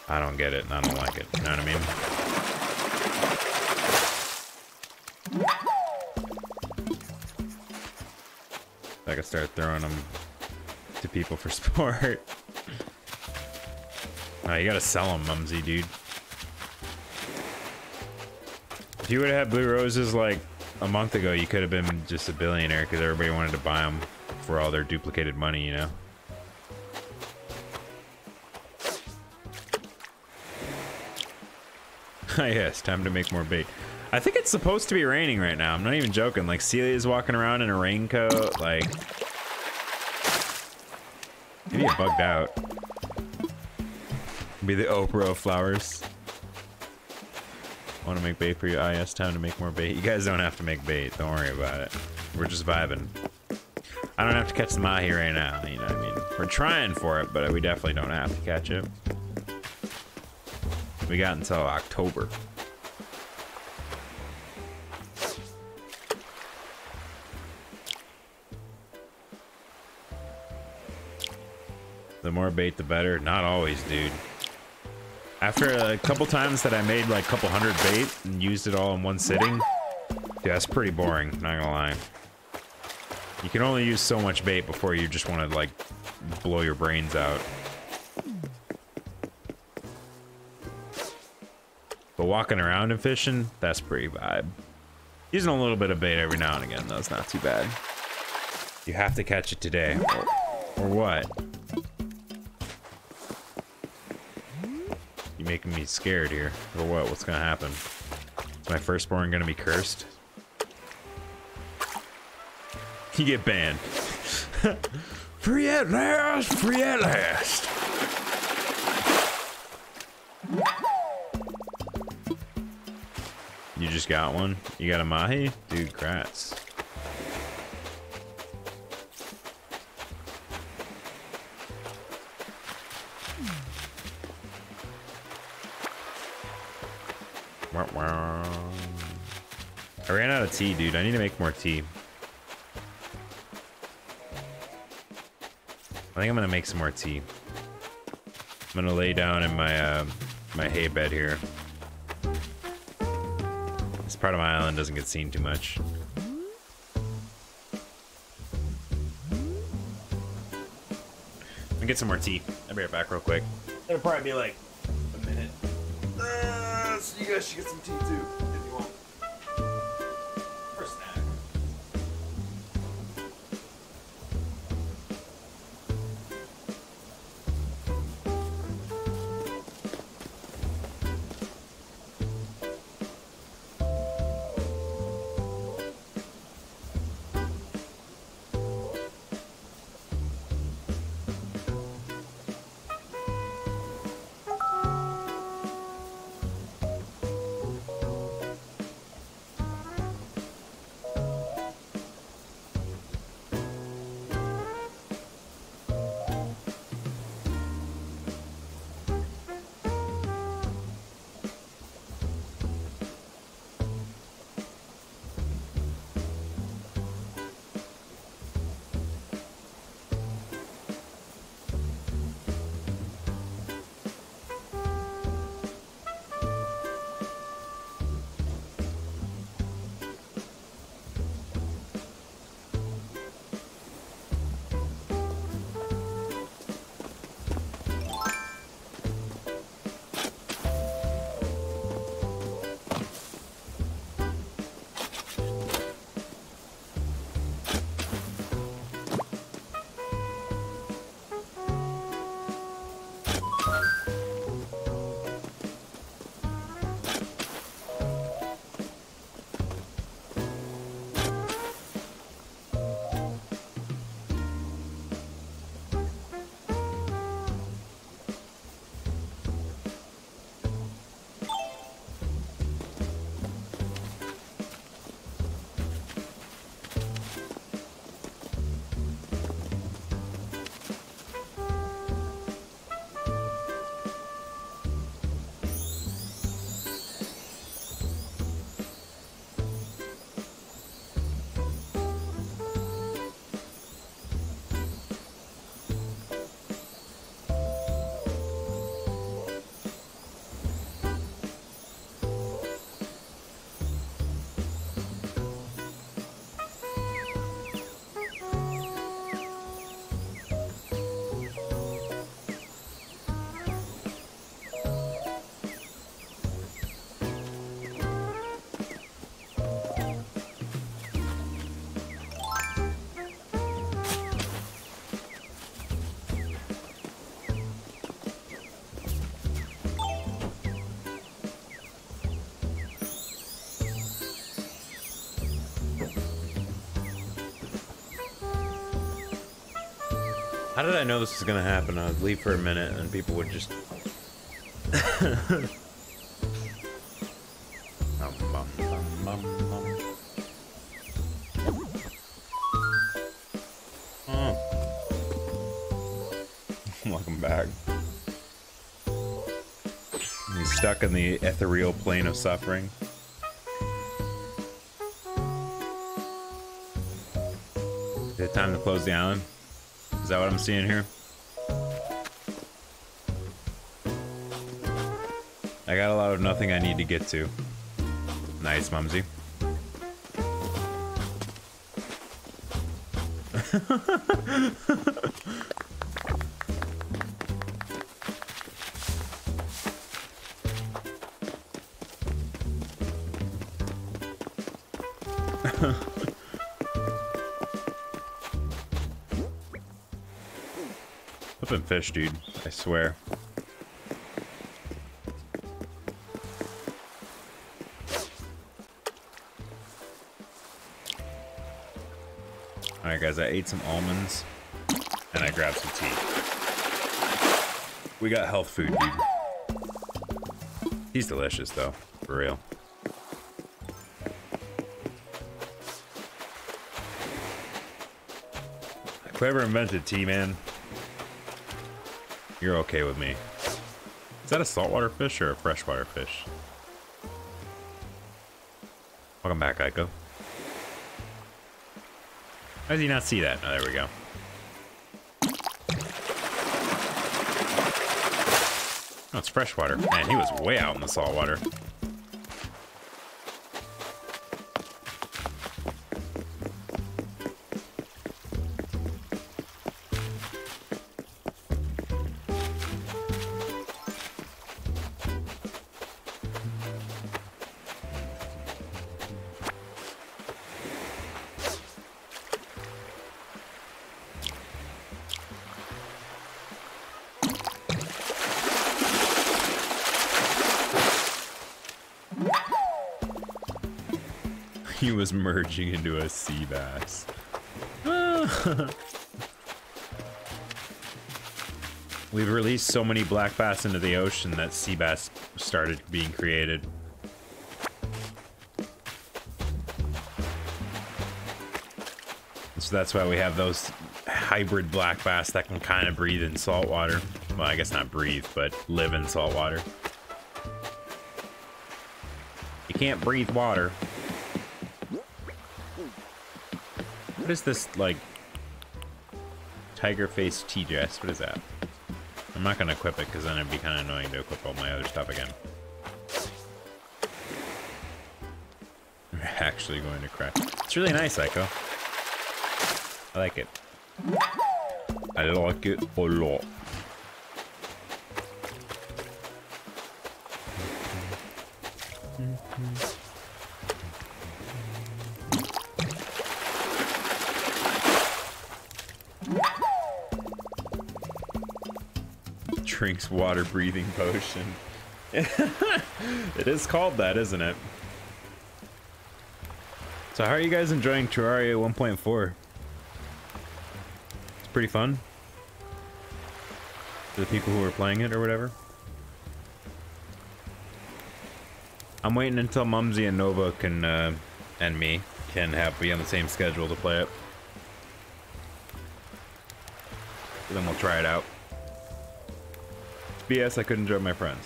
I don't get it and I don't like it. You know what I mean? I could start throwing them to people for sport. Oh, you gotta sell them, Mumsy, dude. If you would have had blue roses like a month ago, you could have been just a billionaire because everybody wanted to buy them for all their duplicated money, you know? Ah, yes, time to make more bait. I think it's supposed to be raining right now. I'm not even joking. Like, Celia's walking around in a raincoat. Like, maybe it bugged out. Be the Oprah of flowers. Want to make bait for you? Ah, yes, time to make more bait. You guys don't have to make bait. Don't worry about it. We're just vibing. I don't have to catch the mahi right now, you know what I mean? We're trying for it, but we definitely don't have to catch it. We got until October. The more bait, the better. Not always, dude. After a couple times that I made like a couple hundred bait and used it all in one sitting, yeah, that's pretty boring, not gonna lie. You can only use so much bait before you just want to like blow your brains out. But walking around and fishing, that's pretty vibe. Using a little bit of bait every now and again, though, it's not too bad. You have to catch it today. Or, or what? Making me scared here. Or what? What's gonna happen? Is my firstborn gonna be cursed? You get banned. free at last! Free at last! You just got one? You got a mahi? Dude, crats. Tea, dude. I need to make more tea. I think I'm gonna make some more tea. I'm gonna lay down in my uh, my hay bed here. This part of my island doesn't get seen too much. Let me get some more tea. I'll be right back real quick. It'll probably be like a minute. Uh, so you guys should get some tea too. How did I know this was gonna happen? I would leave for a minute and people would just... Welcome back. He's stuck in the ethereal plane of suffering. Is it time to close the island? That what I'm seeing here? I got a lot of nothing I need to get to. Nice, Mumsy. Flipping fish, dude. I swear. Alright guys, I ate some almonds and I grabbed some tea. We got health food, dude. He's delicious though, for real. Whoever invented tea, man, you're okay with me. Is that a saltwater fish or a freshwater fish? Welcome back, Aiko. How does he not see that? Oh, there we go. Oh, it's freshwater. Man, he was way out in the saltwater. he merging into a sea bass. We've released so many black bass into the ocean that sea bass started being created. So that's why we have those hybrid black bass that can kind of breathe in salt water. Well, I guess not breathe, but live in salt water. You can't breathe water. What is this, like, tiger face T-dress? What is that? I'm not going to equip it because then it'd be kind of annoying to equip all my other stuff again. Actually going to crack. It's really nice, Echo. I like it. I like it a lot. Drinks water breathing potion. it is called that, isn't it? So how are you guys enjoying Terraria 1.4? It's pretty fun. For the people who are playing it or whatever. I'm waiting until Mumsy and Nova can, uh, and me, can have be on the same schedule to play it. then we'll try it out. BS, I couldn't join my friends.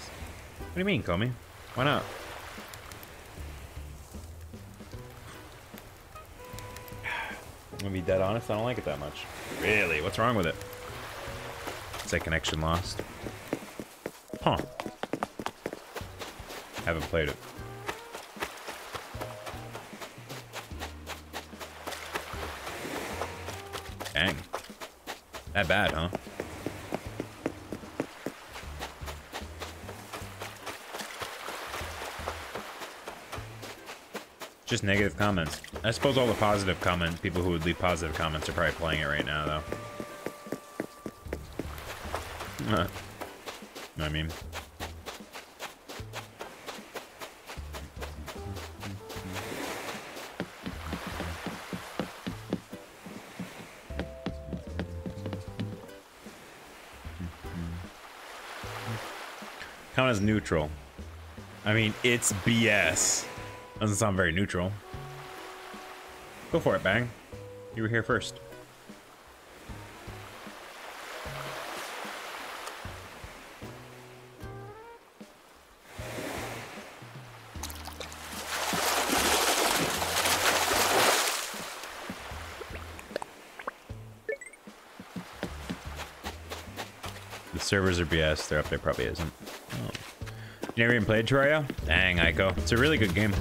What do you mean, Comey? Why not? I'm gonna be dead honest, I don't like it that much. Really? What's wrong with it? it? Is that connection lost? Huh. Haven't played it. Dang. That bad, huh? Just negative comments. I suppose all the positive comments, people who would leave positive comments are probably playing it right now, though. Uh, I mean... Count as neutral. I mean, it's BS. Doesn't sound very neutral. Go for it, Bang. You were here first. The servers are BS. Their update probably isn't. Oh. You never even played Terraria? Dang, Aiko. It's a really good game.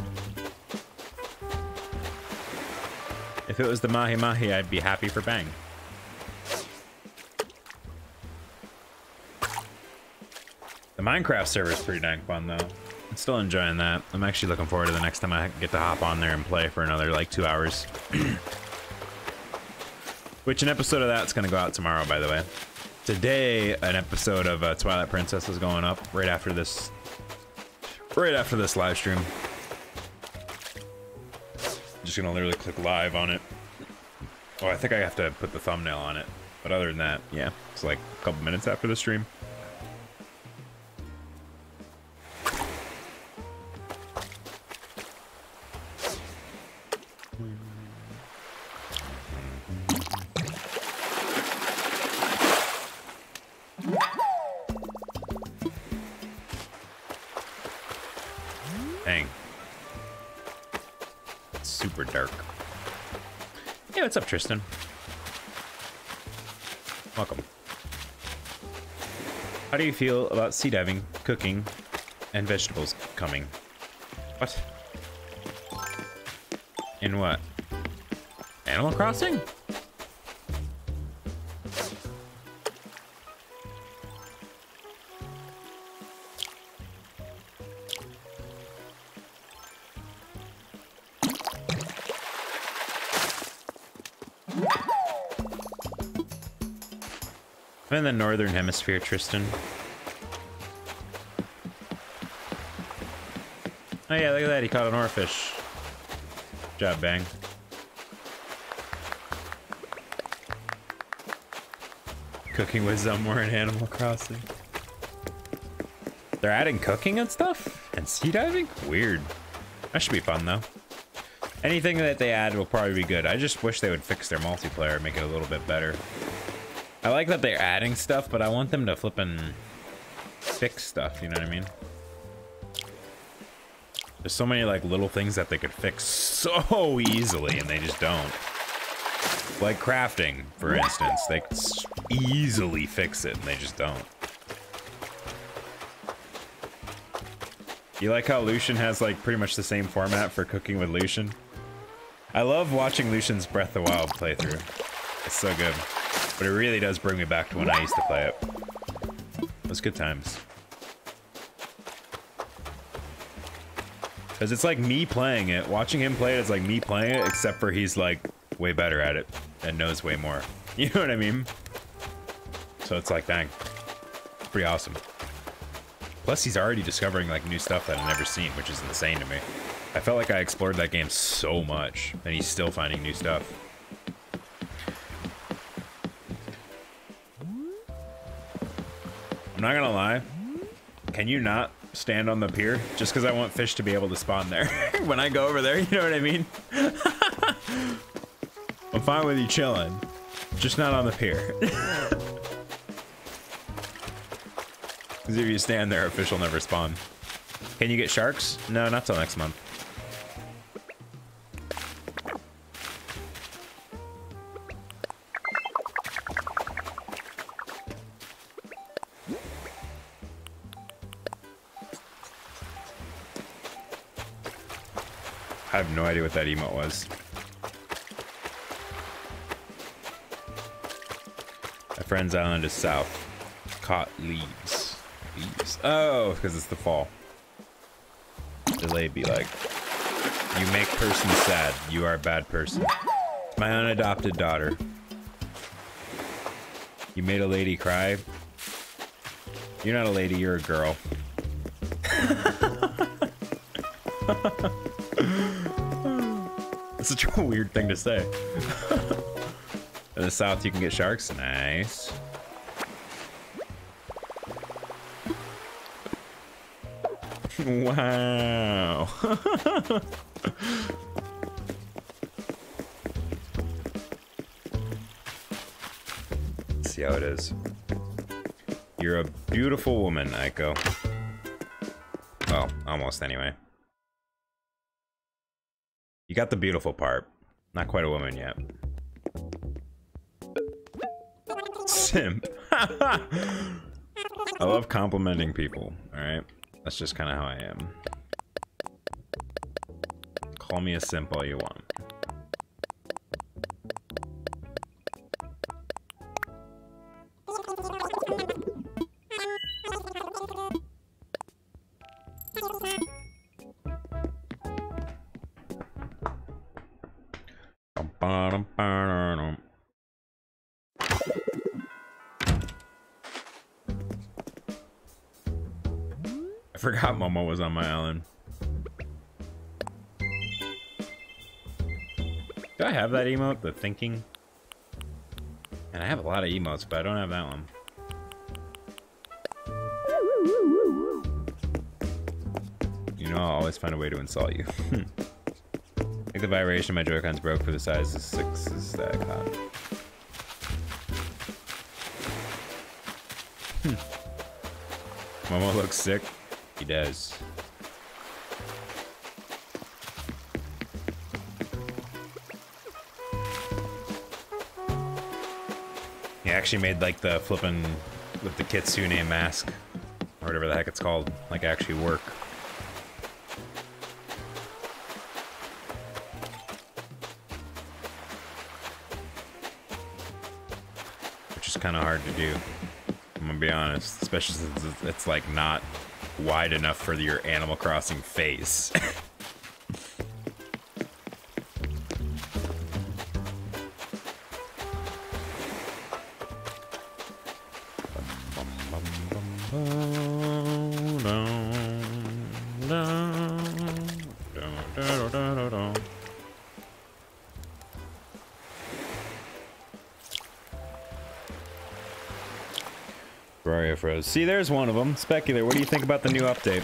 If it was the Mahi Mahi, I'd be happy for Bang. The Minecraft server is pretty dang fun, though. I'm still enjoying that. I'm actually looking forward to the next time I get to hop on there and play for another, like, two hours. Which an episode of that's going to go out tomorrow, by the way. Today, an episode of uh, Twilight Princess is going up right after this, right after this live stream. Just gonna literally click live on it. Oh, I think I have to put the thumbnail on it. But other than that, yeah, it's like a couple minutes after the stream. Tristan? Welcome. How do you feel about sea diving, cooking, and vegetables coming? What? In what? Animal Crossing? The northern hemisphere, Tristan. Oh yeah, look at that, he caught an oarfish. Good job, Bang. Cooking with somewhere in Animal Crossing. They're adding cooking and stuff? And sea diving? Weird. That should be fun, though. Anything that they add will probably be good. I just wish they would fix their multiplayer, make it a little bit better. I like that they're adding stuff, but I want them to flip and fix stuff, you know what I mean? There's so many like little things that they could fix so easily and they just don't. Like crafting, for instance, they could easily fix it and they just don't. You like how Lucian has like pretty much the same format for cooking with Lucian? I love watching Lucian's Breath of the Wild playthrough. It's so good. But it really does bring me back to when I used to play it. It was good times. Because it's like me playing it. Watching him play it is like me playing it, except for he's like way better at it and knows way more. You know what I mean? So it's like, dang. Pretty awesome. Plus, he's already discovering like new stuff that I've never seen, which is insane to me. I felt like I explored that game so much, and he's still finding new stuff. Not gonna lie. Can you not stand on the pier just because I want fish to be able to spawn there when I go over there? You know what I mean? I'm fine with you chilling, just not on the pier. Because if you stand there, a fish will never spawn. Can you get sharks? No, not till next month. That emote was. My friend's island is south. Caught leaves. Leaves. Oh, because it's the fall. Delay be like. You make person sad. You are a bad person. My unadopted daughter. You made a lady cry. You're not a lady, you're a girl. Weird thing to say. In the south, you can get sharks. Nice. wow. See how it is. You're a beautiful woman, Aiko. Well, almost anyway. You got the beautiful part. Not quite a woman yet. Simp. I love complimenting people, alright? That's just kind of how I am. Call me a simp all you want. Momo was on my island. Do I have that emote? The thinking? And I have a lot of emotes, but I don't have that one. You know I'll always find a way to insult you. I think the vibration of my Joy-Cons broke for the size of sixes that I caught. Hmm. Momo looks sick. He does. He actually made like the flipping with the kitsune mask or whatever the heck it's called, like actually work. Which is kind of hard to do. I'm gonna be honest, especially since it's like not wide enough for your Animal Crossing face. See, there's one of them. Specular, what do you think about the new update?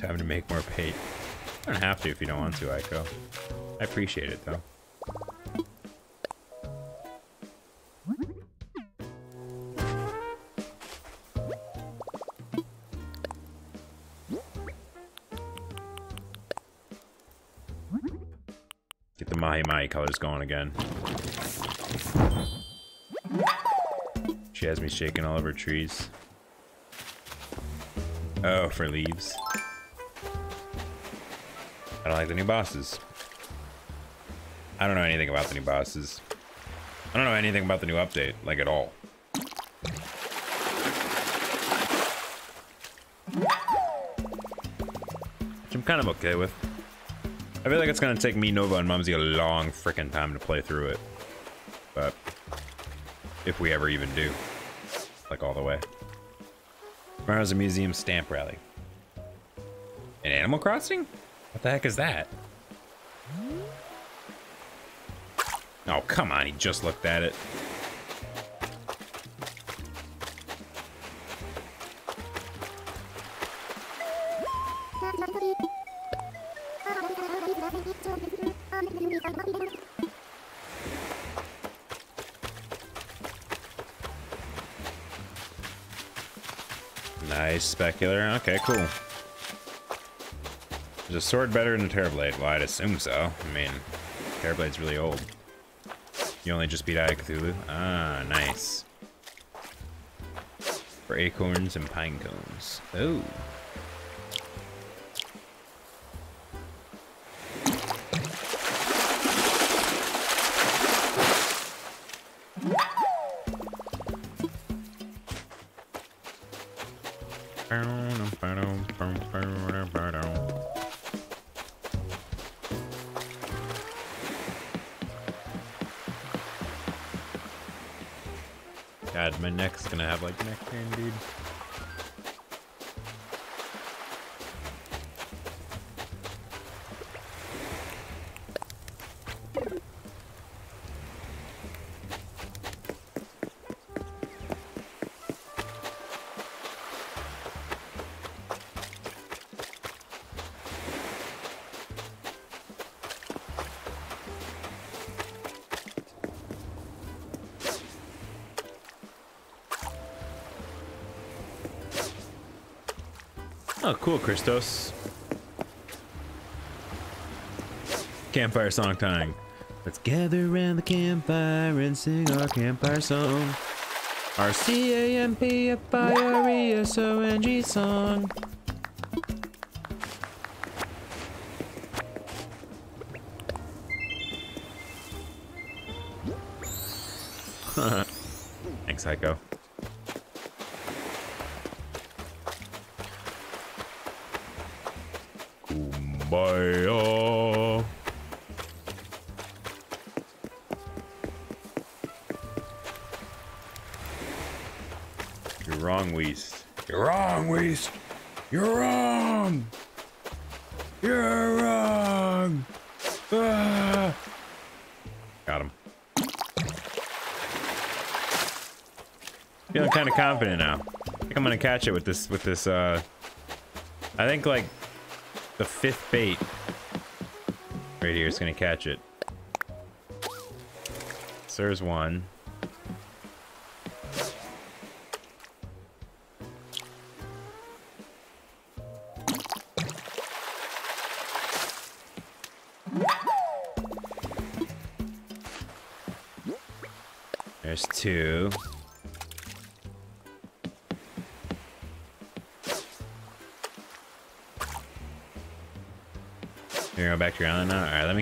Time to make more paint. You don't have to if you don't want to, Aiko. I appreciate it, though. Get the Mahi Mahi colors going again. Has me shaking all of over trees. Oh, for leaves. I don't like the new bosses. I don't know anything about the new bosses. I don't know anything about the new update, like at all. Which I'm kind of okay with. I feel like it's gonna take me, Nova, and Mumsy a long freaking time to play through it. But if we ever even do. Like all the way. Tomorrow's a museum stamp rally. An Animal Crossing? What the heck is that? Oh, come on, he just looked at it. Specular. Okay, cool. Is a sword better than a Terra Blade? Well, I'd assume so. I mean, Terra Blade's really old. You only just beat of Cthulhu? Ah, nice. For acorns and pine cones. Oh. Cool, Christos. Campfire song time. Let's gather around the campfire and sing our campfire song. Our C-A-M-P-F-I-R-E-S-O-N-G song. Thanks, Psycho. Confident now. I think I'm gonna catch it with this. With this. Uh, I think like the fifth bait right here is gonna catch it. So there's one.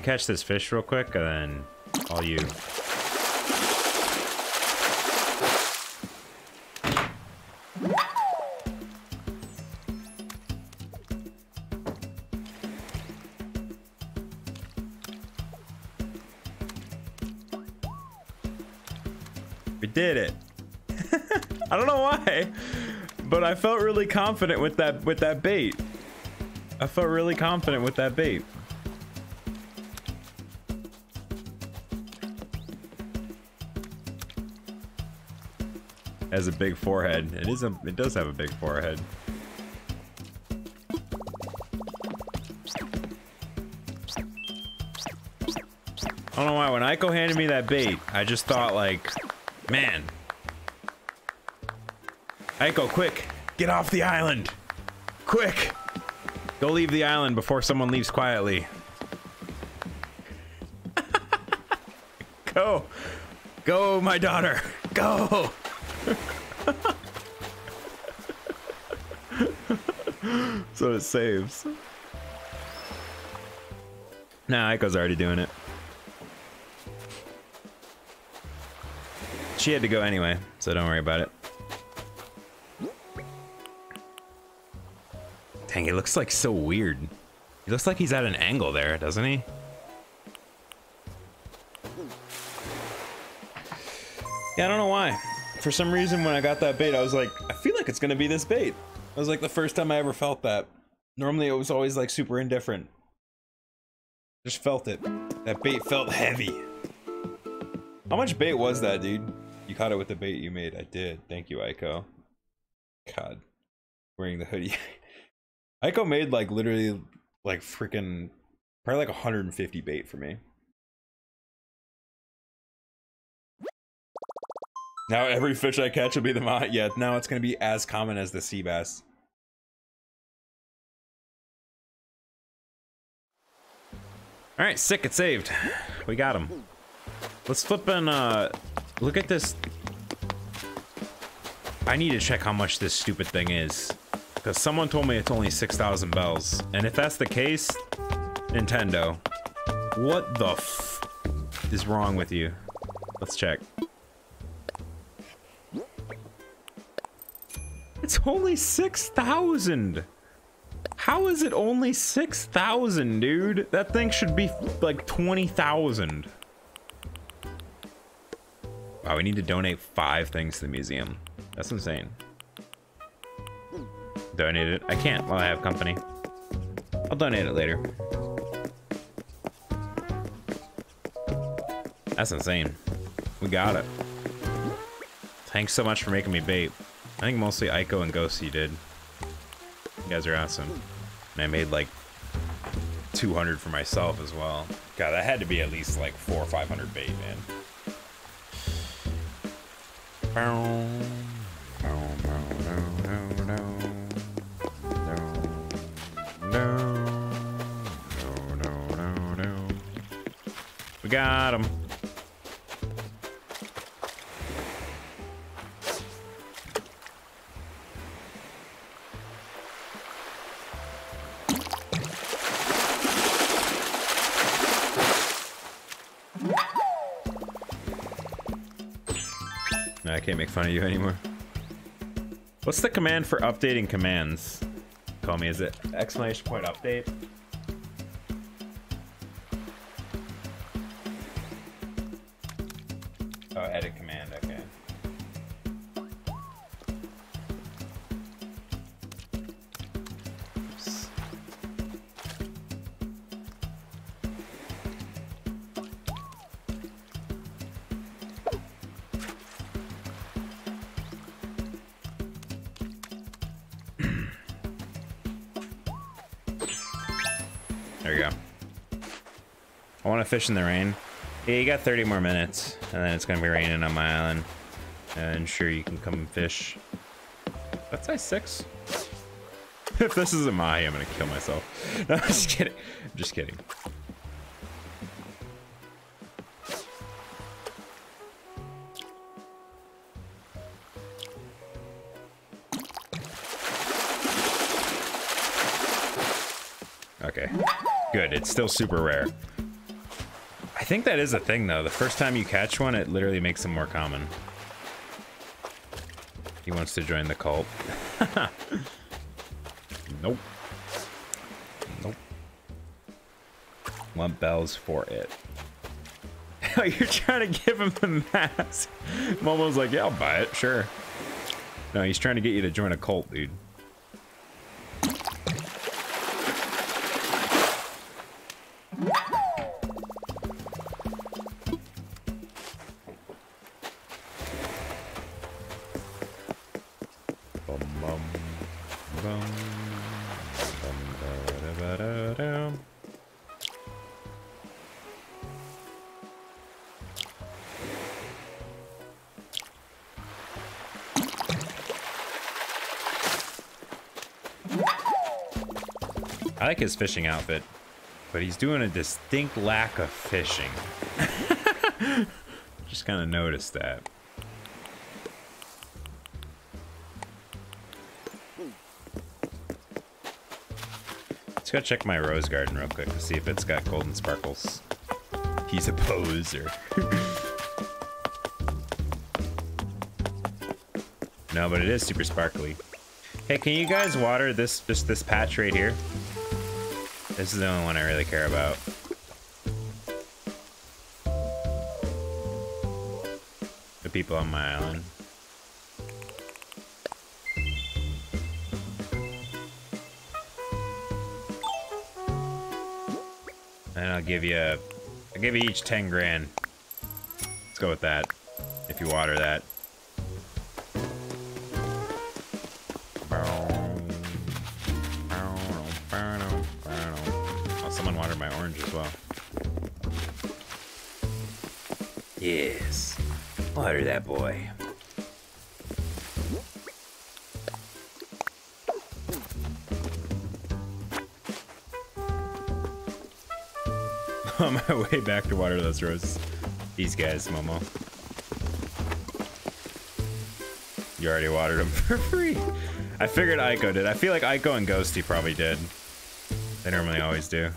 Catch this fish real quick and then all you. We did it. I don't know why, but I felt really confident with that with that bait. I felt really confident with that bait. Has a big forehead. It is a it does have a big forehead. I don't know why when Aiko handed me that bait, I just thought like, man. Aiko, quick, get off the island. Quick. Go leave the island before someone leaves quietly. Go. Go, my daughter. Go. So it saves. Nah, Aiko's already doing it. She had to go anyway, so don't worry about it. Dang, he looks like so weird. He looks like he's at an angle there, doesn't he? Yeah, I don't know why. For some reason, when I got that bait, I was like, I feel like it's gonna be this bait. It was like the first time I ever felt that. Normally, it was always like super indifferent. Just felt it. That bait felt heavy. How much bait was that, dude? You caught it with the bait you made. I did. Thank you, Aiko. God. Wearing the hoodie. Aiko made like literally like freaking probably like 150 bait for me. Now every fish I catch will be the ma yeah, now it's gonna be as common as the sea bass. Alright, sick, it saved. We got him. Let's flip and uh look at this. I need to check how much this stupid thing is. Because someone told me it's only 6,000 bells. And if that's the case, Nintendo, what the f is wrong with you? Let's check. It's only 6,000! How is it only 6,000, dude? That thing should be like 20,000. Wow, we need to donate five things to the museum. That's insane. Donate it. I can't while I have company. I'll donate it later. That's insane. We got it. Thanks so much for making me bait. I think mostly Aiko and Ghosty did. You guys are awesome. And I made like 200 for myself as well. God, that had to be at least like four or 500 bait, man. We got him. Can't make fun of you anymore. What's the command for updating commands? Call me, is it exclamation point update? Oh, edit command, fish in the rain. Yeah, you got 30 more minutes, and then it's gonna be raining on my island. And sure, you can come and fish. That's size six. if this is a mahi, I'm gonna kill myself. No, I'm just kidding. I'm just kidding. Okay, good. It's still super rare. I think that is a thing, though. The first time you catch one, it literally makes them more common. He wants to join the cult. nope. Nope. Want bells for it. Oh, you're trying to give him the mask. Momo's like, yeah, I'll buy it, sure. No, he's trying to get you to join a cult, dude. Like his fishing outfit, but he's doing a distinct lack of fishing. Just kind of noticed that. Let's go check my rose garden real quick to see if it's got golden sparkles. He's a poser. no, but it is super sparkly. Hey, can you guys water this just this patch right here? This is the only one I really care about. The people on my island. And I'll give you, I'll give you each 10 grand. Let's go with that, if you water that. Boy. on my way back to water those roses. These guys, Momo. You already watered them for free. I figured Aiko did. I feel like Aiko and Ghosty probably did. They normally always do.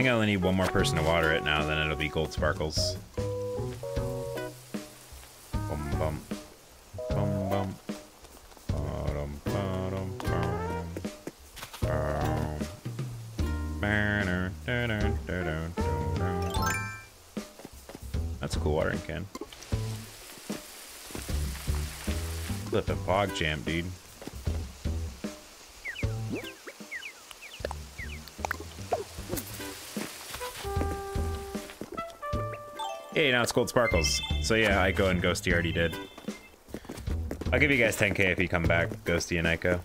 Think I only need one more person to water it now, then it'll be gold sparkles. That's a cool watering can. Flippin' bog jam, dude. Now it's gold sparkles. So yeah, Aiko and Ghosty already did. I'll give you guys 10k if you come back, Ghosty and Aiko.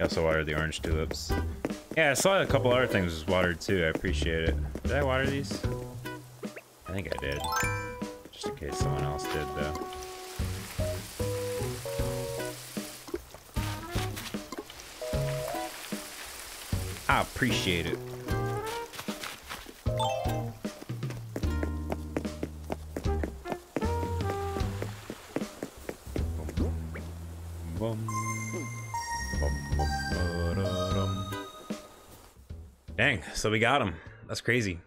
I also watered the orange tulips. Yeah, I saw a couple other things was watered too. I appreciate it. Did I water these? I think I did. Just in case someone else did, though. I appreciate it. Dang, so we got him. That's crazy.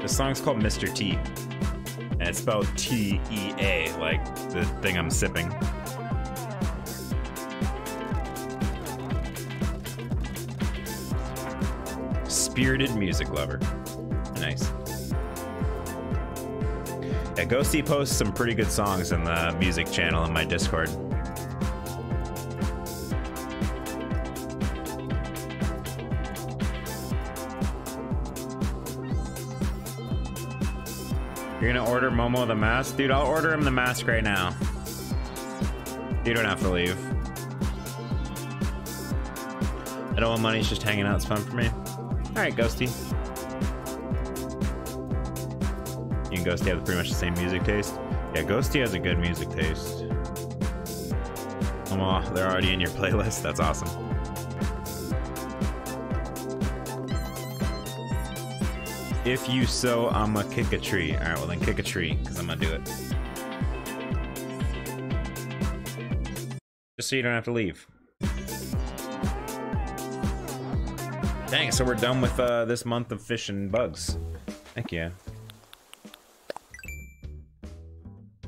This song's called Mr. T. And it's spelled T E A, like the thing I'm sipping. Spirited music lover. Nice. Yeah, Ghosty posts some pretty good songs in the music channel in my Discord. You're gonna order Momo the mask? Dude, I'll order him the mask right now. You don't have to leave. I don't want money, it's just hanging out, it's fun for me. Alright, Ghosty. You and Ghosty have pretty much the same music taste. Yeah, Ghosty has a good music taste. Come on, they're already in your playlist. That's awesome. If you so, I'ma kick a tree. Alright, well then kick a tree, because I'm gonna do it. Just so you don't have to leave. So we're done with uh, this month of fish and bugs. Thank you.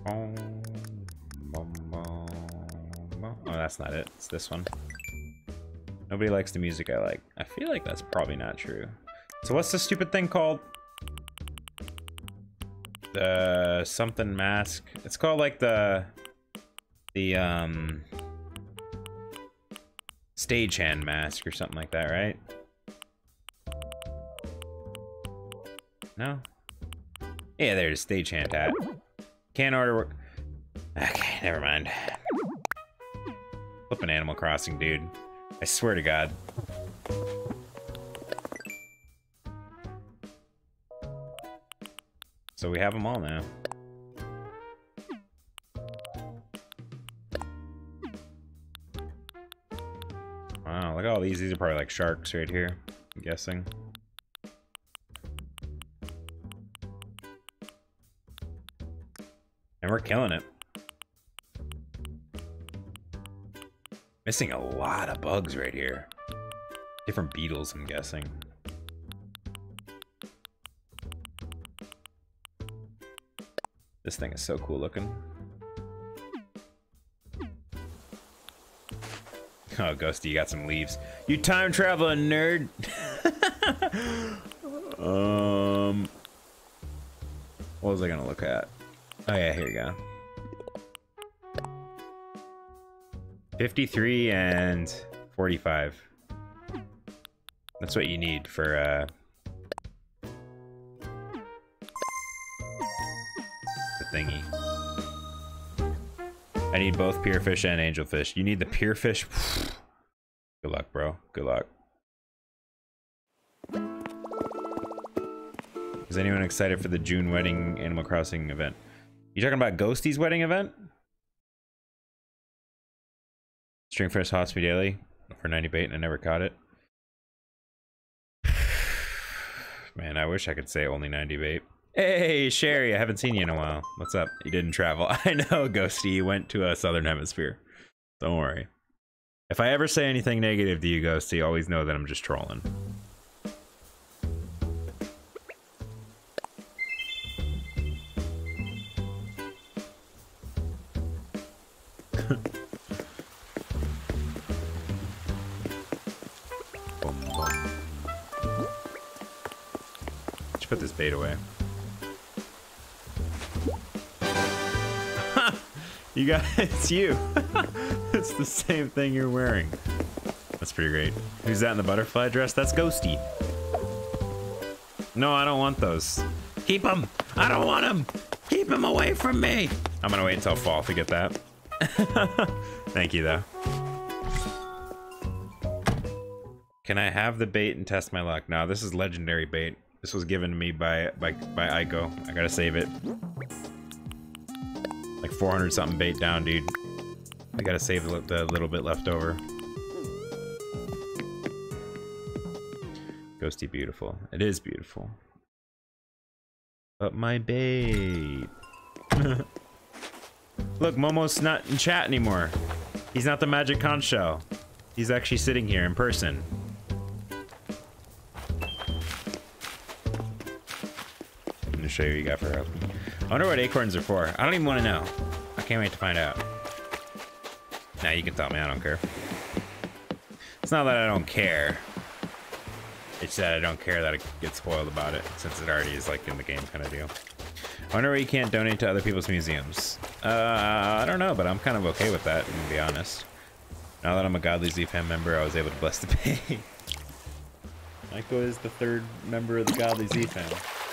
Oh, that's not it. It's this one. Nobody likes the music I like. I feel like that's probably not true. So what's the stupid thing called? The something mask. It's called like the the um stagehand mask or something like that, right? No? Yeah, there's stagehand hat. Can't order. Okay, never mind. Flipping Animal Crossing, dude. I swear to God. So we have them all now. Wow, look at all these. These are probably like sharks right here, I'm guessing. We're killing it. Missing a lot of bugs right here. Different beetles, I'm guessing. This thing is so cool looking. Oh, Ghosty, you got some leaves. You time traveling nerd. um, what was I gonna look at? Oh yeah, here you go. 53 and 45. That's what you need for, uh... The thingy. I need both Pierfish and Angelfish. You need the Pierfish. Good luck, bro. Good luck. Is anyone excited for the June wedding Animal Crossing event? You talking about Ghosty's wedding event? Stringfish Hospitality for 90 bait and I never caught it. Man, I wish I could say only 90 bait. Hey, Sherry, I haven't seen you in a while. What's up? You didn't travel. I know, Ghosty, you went to a southern hemisphere. Don't worry. If I ever say anything negative to you, Ghosty, always know that I'm just trolling. You got it's you. it's the same thing you're wearing. That's pretty great. Who's that in the butterfly dress? That's Ghosty. No, I don't want those. Keep them. I don't want them. Keep them away from me. I'm gonna wait until fall to get that. Thank you, though. Can I have the bait and test my luck? No, this is legendary bait. This was given to me by by by Aiko. I gotta save it. Like 400 something bait down, dude. I gotta save the, little bit left over. Ghosty beautiful. It is beautiful. But my bait. Look, Momo's not in chat anymore. He's not the Magic Conch show. He's actually sitting here in person. Let me show you what you got for her. I wonder what acorns are for. I don't even want to know. I can't wait to find out. Now nah, you can tell me. I don't care. It's not that I don't care. It's that I don't care that I get spoiled about it, since it already is like in the game kind of deal. I wonder why you can't donate to other people's museums. Uh, I don't know, but I'm kind of okay with that, to be honest. Now that I'm a Godly Z fam member, I was able to bless the pay. Michael is the third member of the Godly Z fam.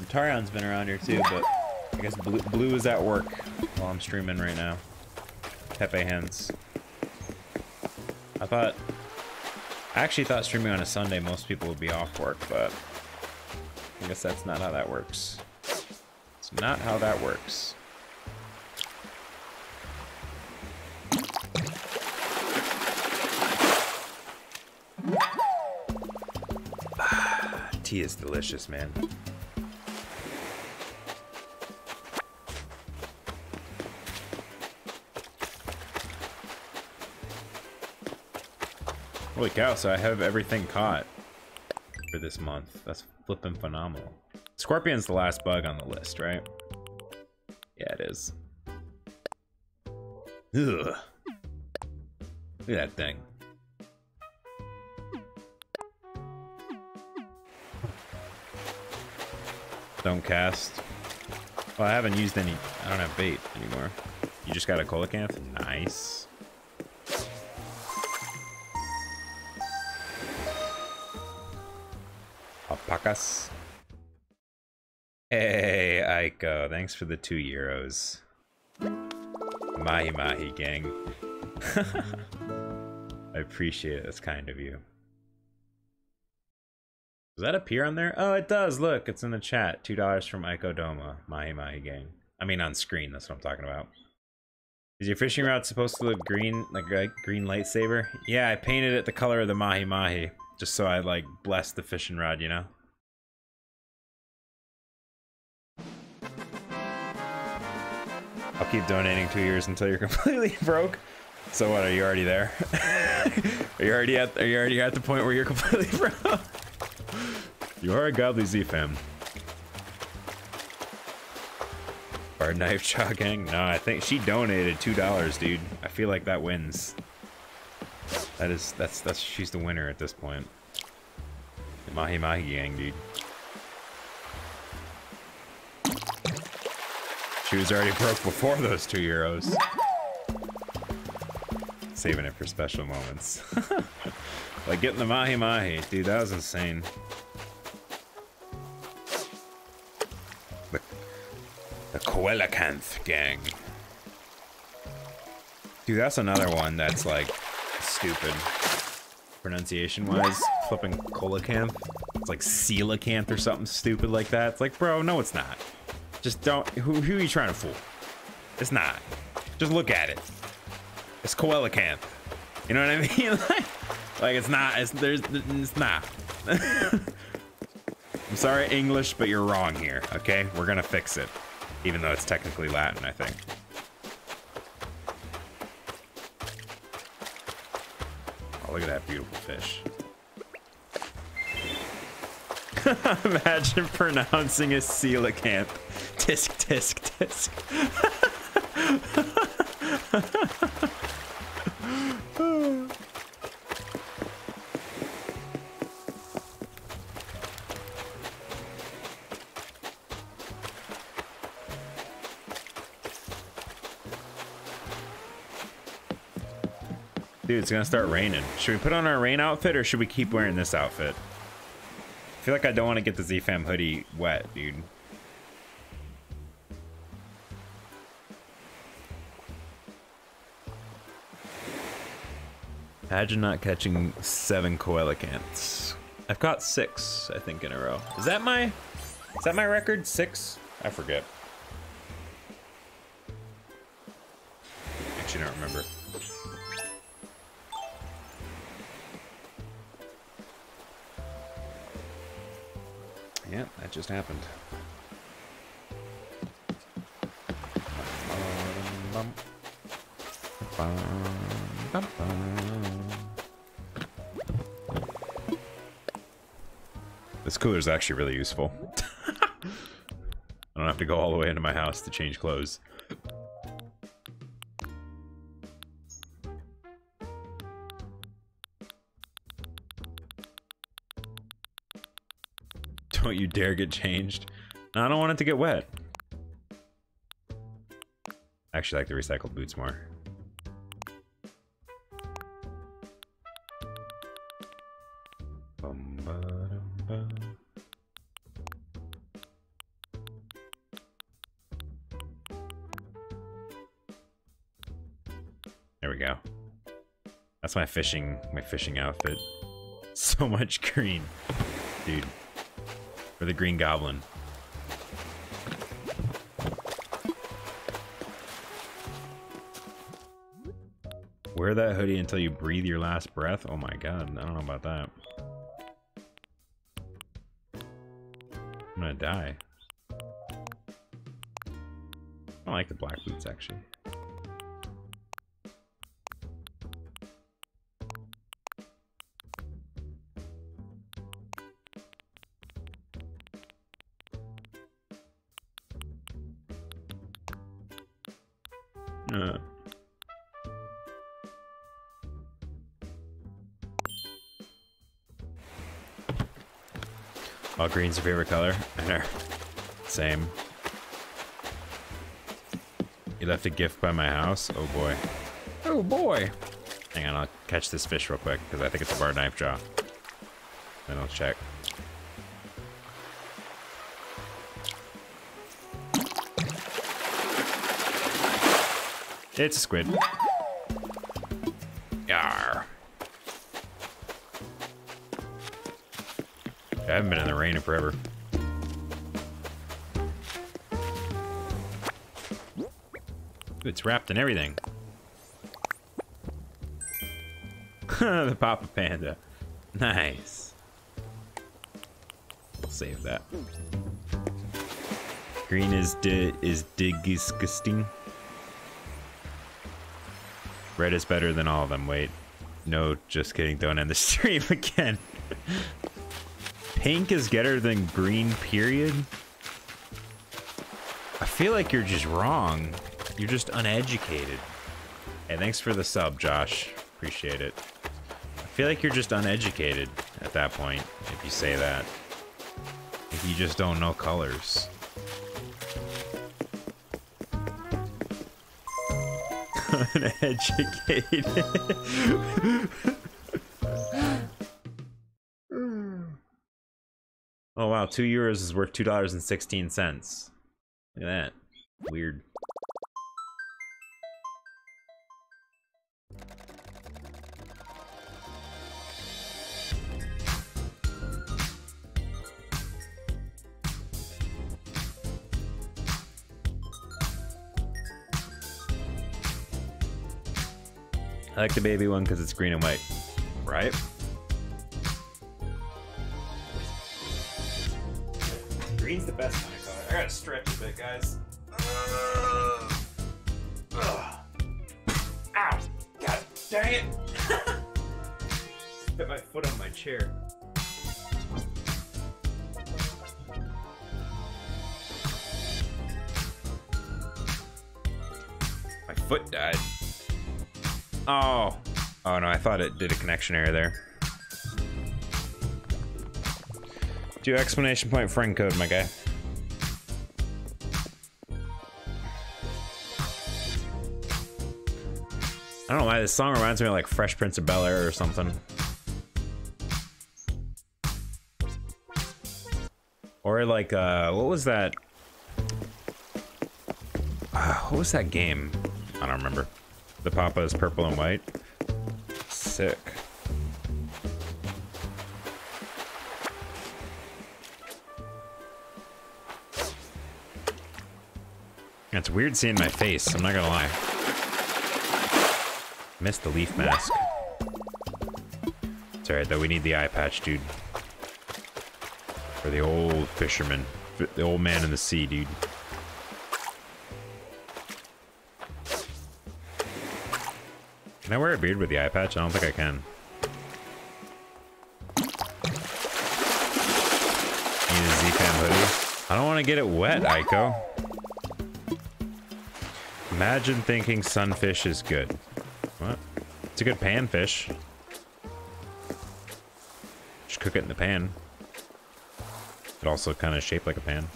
And Tarion's been around here too, but I guess Blue, Blue is at work while I'm streaming right now. Pepe hands. I thought I actually thought streaming on a Sunday most people would be off work, but I guess that's not how that works. It's not how that works. Ah, tea is delicious, man. Holy cow, so I have everything caught for this month. That's flipping phenomenal. Scorpion's the last bug on the list, right? Yeah, it is. Ugh. Look at that thing. Don't cast. Well, I haven't used any... I don't have bait anymore. You just got a coelacanth? Nice. Alpacas. Hey, Aiko. Thanks for the two euros. Mahi Mahi gang. I appreciate it. That's kind of you. Does that appear on there? Oh, it does. Look, it's in the chat. $2 from Aiko Doma. Mahi Mahi gang. I mean on screen. That's what I'm talking about. Is your fishing rod supposed to look green, like a green lightsaber? Yeah, I painted it the color of the Mahi Mahi. Just so I like bless the fishing rod, you know? Keep donating two years until you're completely broke. So what? Are you already there? are you already at? Are you already at the point where you're completely broke? you are a godly Z fam. Barred knifejaw gang? No, I think she donated two dollars, dude. I feel like that wins. That is that's that's she's the winner at this point. The Mahi Mahi gang, dude. She was already broke before those two euros. Saving it for special moments. like getting the Mahi Mahi. Dude, that was insane. The, the Coelacanth gang. Dude, that's another one that's like stupid. Pronunciation wise, flipping Coelacanth. It's like Coelacanth or something stupid like that. It's like, bro, no, it's not. Just don't. Who, who are you trying to fool? It's not. Just look at it. It's Coelacanth. You know what I mean? like, like it's not. It's there's. It's not. I'm sorry, English, but you're wrong here. Okay, we're gonna fix it, even though it's technically Latin, I think. Oh, look at that beautiful fish. Imagine pronouncing a coelacanth. Dude, it's gonna start raining. Should we put on our rain outfit or should we keep wearing this outfit? I feel like I don't want to get the Z-Fam hoodie wet, dude. Imagine not catching seven coelacanths. I've caught six, I think, in a row. Is that my, is that my record? Six? I forget. Actually, don't remember. Yep, that just happened. This cooler is actually really useful. I don't have to go all the way into my house to change clothes. Don't you dare get changed. I don't want it to get wet. I actually like the recycled boots more. That's my fishing my fishing outfit. So much green. Dude. For the green goblin. Wear that hoodie until you breathe your last breath? Oh my god, I don't know about that. I'm gonna die. I like the black boots actually. Green's your favorite color? Same. You left a gift by my house? Oh boy. Oh boy! Hang on, I'll catch this fish real quick, because I think it's a barred knifejaw. Then I'll check. It's a squid. I haven't been in the rain in forever. It's wrapped in everything. the Papa Panda. Nice. We'll save that. Green is di is disgusting. Red is better than all of them. Wait. No, just kidding. Don't end the stream again. Pink is better than green, period? I feel like you're just wrong. You're just uneducated. Hey, thanks for the sub, Josh. Appreciate it. I feel like you're just uneducated at that point, if you say that. If you just don't know colors. uneducated. two euros is worth two dollars and sixteen cents. Look at that. Weird. I like the baby one because it's green and white. Right? Green's the best kind of color. I gotta stretch a bit, guys. Ugh. Ugh. Ow! God dang it! Put my foot on my chair. My foot died. Oh. Oh no, I thought it did a connection error there. Do explanation point friend code, my guy. I don't know why this song reminds me of like Fresh Prince of Bel Air or something. Or like, uh, what was that? Uh, what was that game? I don't remember. The Papa is purple and white. sick. It's weird seeing my face, I'm not gonna lie. Missed the leaf mask. It's alright though, we need the eye patch, dude. For the old fisherman. The old man in the sea, dude. Can I wear a beard with the eye patch? I don't think I can. I don't want to get it wet, Aiko. Imagine thinking sunfish is good. What? It's a good panfish. Just cook it in the pan. It also kind of shaped like a pan.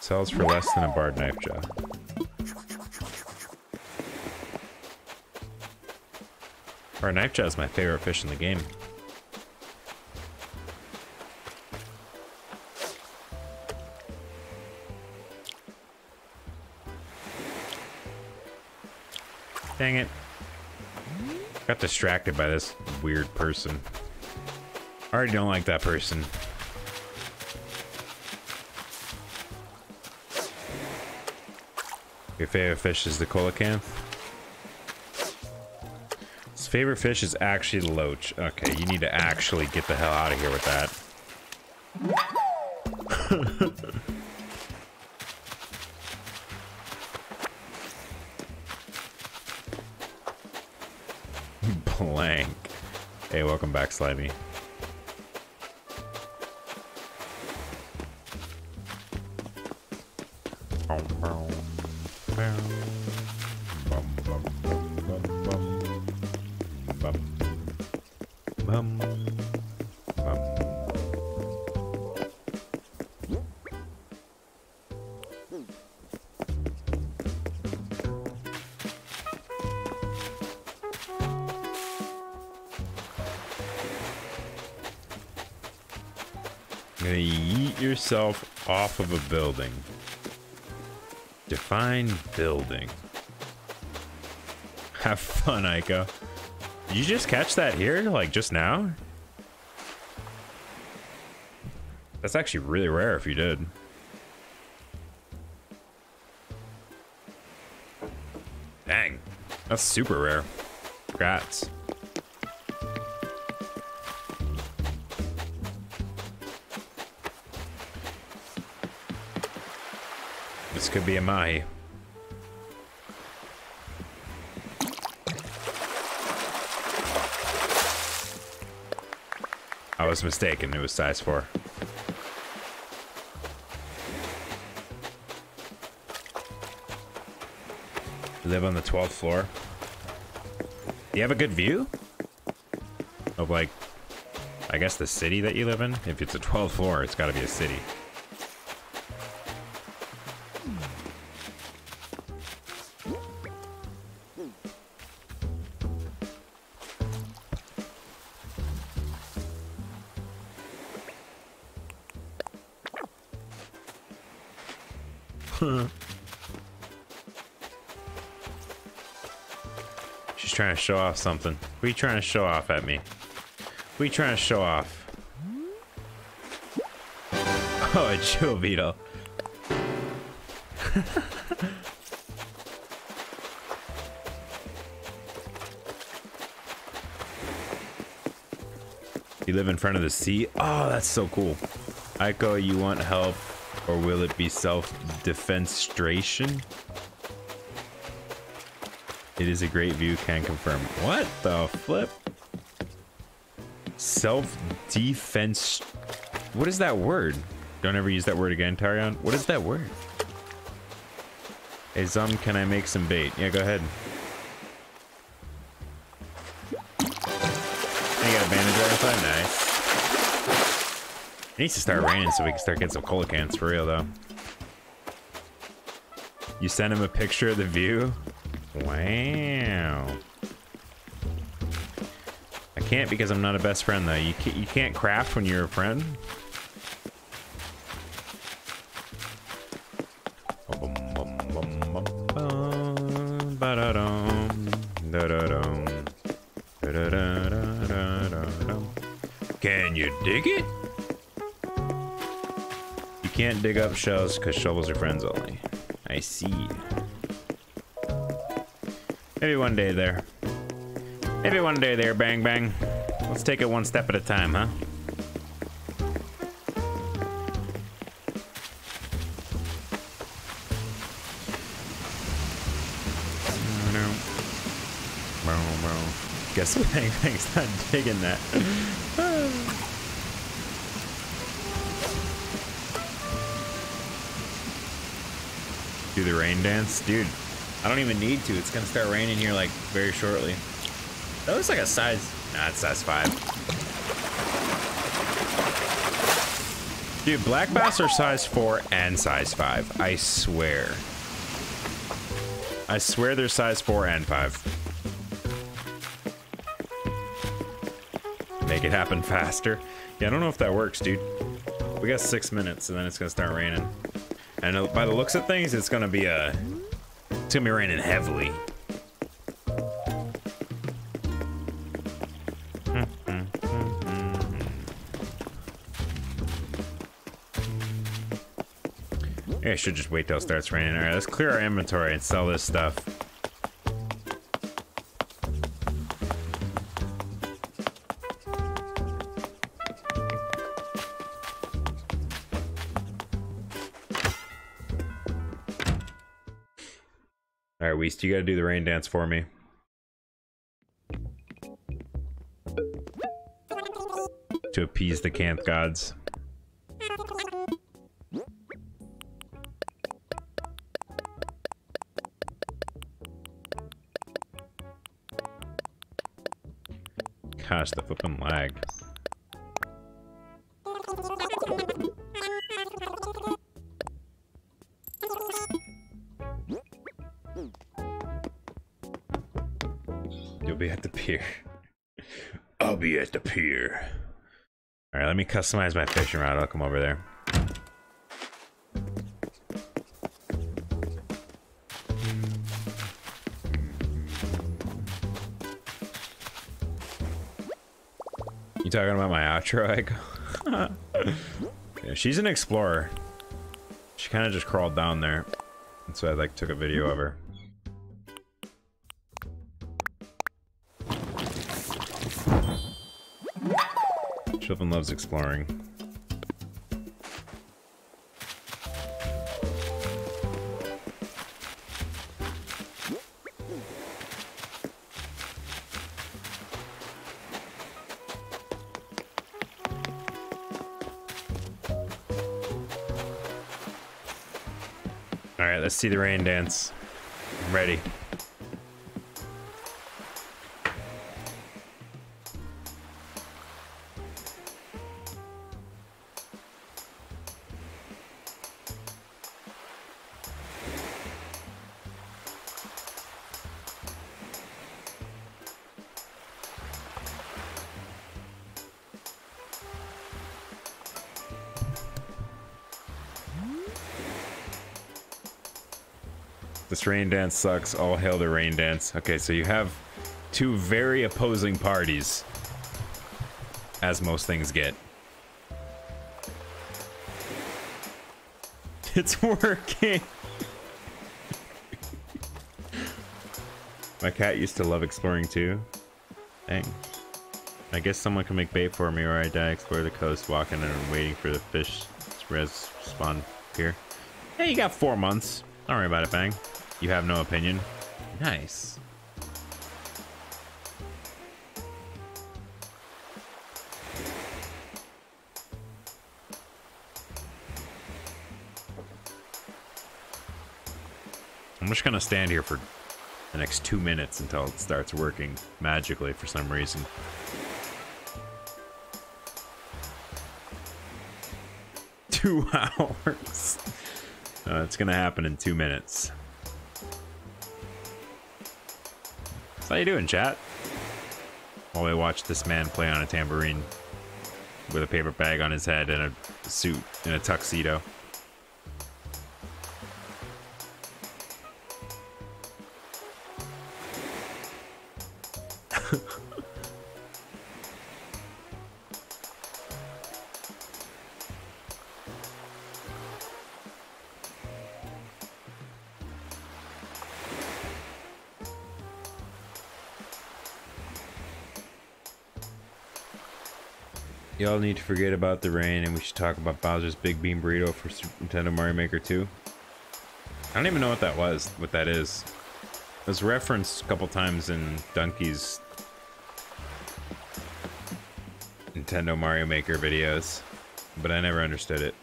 Sells for less than a barred knifejaw. Barred knifejaw is my favorite fish in the game. Dang it. Got distracted by this weird person. I already don't like that person. Your favorite fish is the coelacanth? Favorite fish is actually loach. Okay, you need to actually get the hell out of here with that. Blank. Hey, welcome back, Slimy. Yourself off of a building. Define building. Have fun, Aiko. Did you just catch that here, like just now? That's actually really rare if you did. Dang. That's super rare. Congrats. This could be a mahi. I was mistaken. It was size 4. Live on the 12th floor. Do you have a good view? Of like, I guess the city that you live in? If it's a 12th floor, it's gotta be a city. Show off something. What are you trying to show off at me? What are you trying to show off? Oh, a beetle. you live in front of the sea? Oh, that's so cool. Aiko, you want help or will it be self-defenstration? It is a great view, can confirm. What the flip? Self-defense... What is that word? Don't ever use that word again, Tarion. What is that word? Hey, Zum, can I make some bait? Yeah, go ahead. You got a bandage inside? Nice. It needs to start raining so we can start getting some coelacanths for real, though. You sent him a picture of the view? Wow. I can't because I'm not a best friend, though. You you can't craft when you're a friend. Can you dig it? You can't dig up shells because shovels are friends only. I see. Maybe one day there. Maybe one day there, Bang Bang. Let's take it one step at a time, huh? Guess Bang Bang's not digging that. Do the rain dance? Dude, I don't even need to. It's gonna start raining here like very shortly. That looks like a size. Nah, it's size five. Dude, black bass are size four and size five. I swear. I swear they're size four and five. Make it happen faster. Yeah, I don't know if that works, dude. We got six minutes and then it's gonna start raining. And by the looks of things, it's gonna be a. It's gonna be raining heavily. I should just wait till it starts raining. All right, let's clear our inventory and sell this stuff. Weast, you gotta do the rain dance for me. To appease the Canth gods. Gosh, the flipping lag. Customize my fishing rod. I'll come over there. You talking about my outro egg? yeah, she's an explorer. She kind of just crawled down there. So I like took a video of her. Chilpin loves exploring. All right, let's see the rain dance. I'm ready. Rain dance sucks. All hail the rain dance. Okay, so you have two very opposing parties. As most things get. It's working. My cat used to love exploring too. Dang. I guess someone can make bait for me or I die, explore the coast, walking and waiting for the fish to res spawn here. Hey, you got four months. Don't worry about it, Bang. You have no opinion. Nice. I'm just gonna stand here for the next two minutes until it starts working magically for some reason. Two hours. Uh, it's gonna happen in two minutes. How you doing, chat? While we watch this man play on a tambourine with a paper bag on his head and a suit and a tuxedo. Need to forget about the rain and we should talk about Bowser's Big Bean Burrito for Super Nintendo Mario Maker 2. I don't even know what that was, what that is. It was referenced a couple times in Donkey's Nintendo Mario Maker videos, but I never understood it.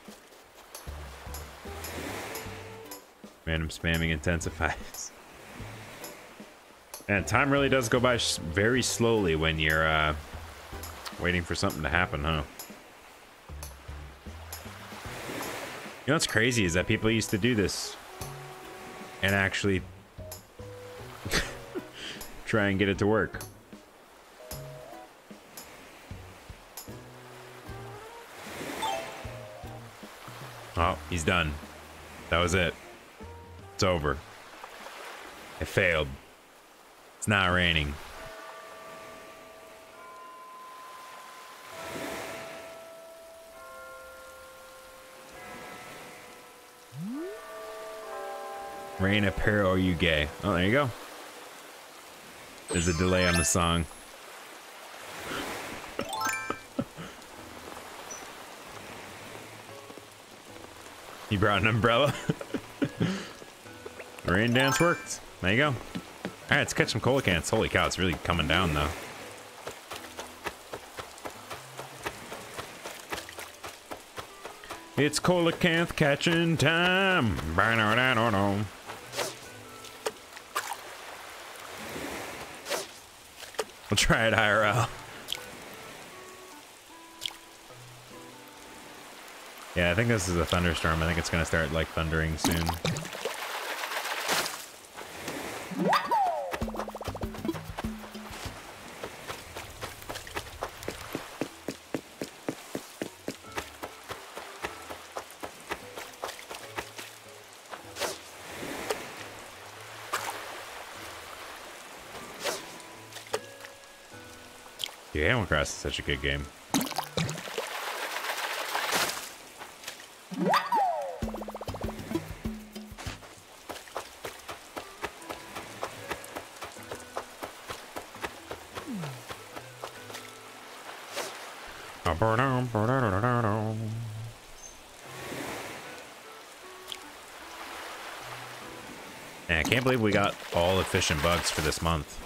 Random spamming intensifies. And time really does go by very slowly when you're uh, Waiting for something to happen, huh? You know what's crazy is that people used to do this and actually try and get it to work. Oh, he's done. That was it. It's over. It failed. It's not raining. Rain apparel, are you gay? Oh, there you go. There's a delay on the song. you brought an umbrella? Rain dance worked. There you go. Alright, let's catch some coelacanths. Holy cow, it's really coming down though. It's coelacanth catching time. Try it IRL. Yeah, I think this is a thunderstorm. I think it's to start, like, thundering soon. Is such a good game. I can't believe we got all the fish and bugs for this month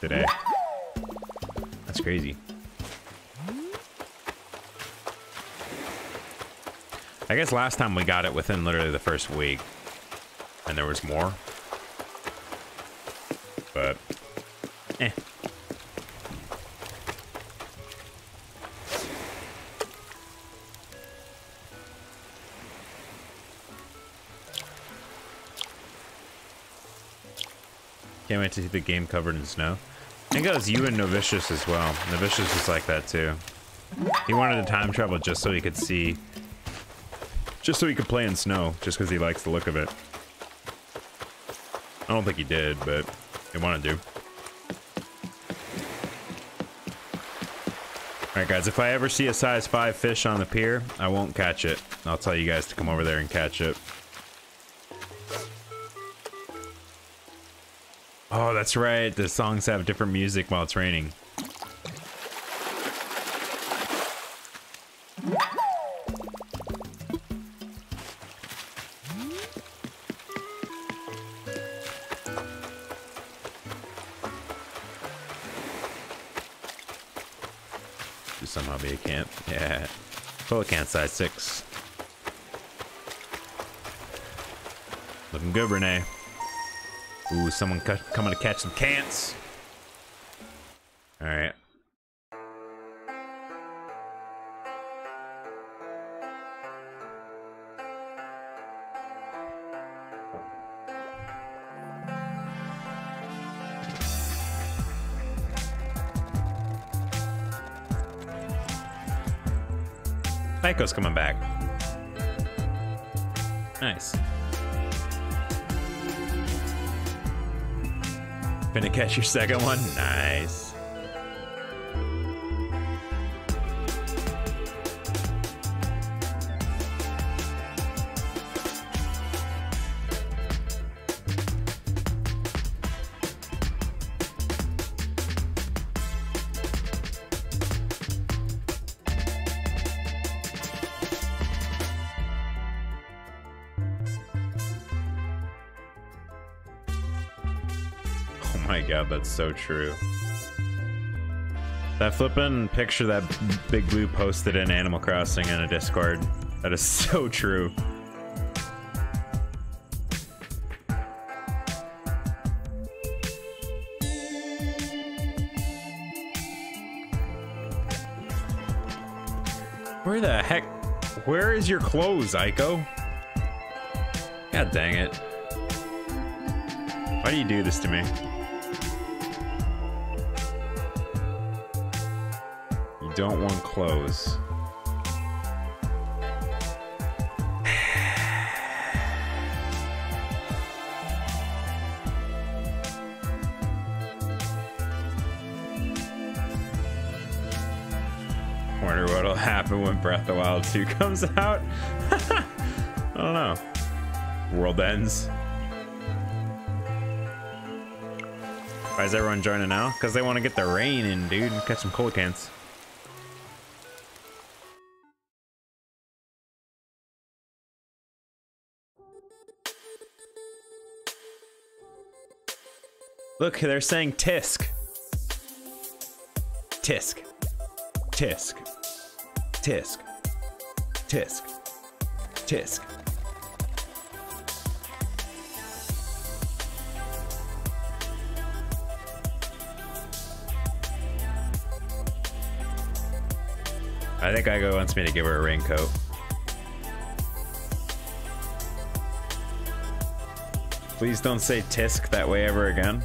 today. That's crazy. I guess last time we got it within literally the first week. And there was more. But, eh. Can't wait to see the game covered in snow. I think it was you and Novicious as well. Novicious was like that too. He wanted to time travel just so he could see just so he could play in snow, just because he likes the look of it. I don't think he did, but he wanted to. Alright guys, if I ever see a size 5 fish on the pier, I won't catch it. I'll tell you guys to come over there and catch it. Oh, that's right. The songs have different music while it's raining. Size 6. Looking good, Renee. Ooh, someone coming to catch some cants. Coming back. Nice. Gonna catch your second one? Nice. That's so true. That flippin' picture that Big Blue posted in Animal Crossing in a Discord. That is so true. Where the heck? Where is your clothes, Aiko? God dang it. Why do you do this to me? Don't want clothes. Wonder what'll happen when Breath of the Wild 2 comes out. I don't know. World ends. Why is everyone joining now? Because they want to get the rain in, dude. And catch some coelacanths. Look, they're saying Tisk. Tisk. Tisk. Tisk. Tisk. Tisk. I think Aiko wants me to give her a raincoat. Please don't say Tisk that way ever again.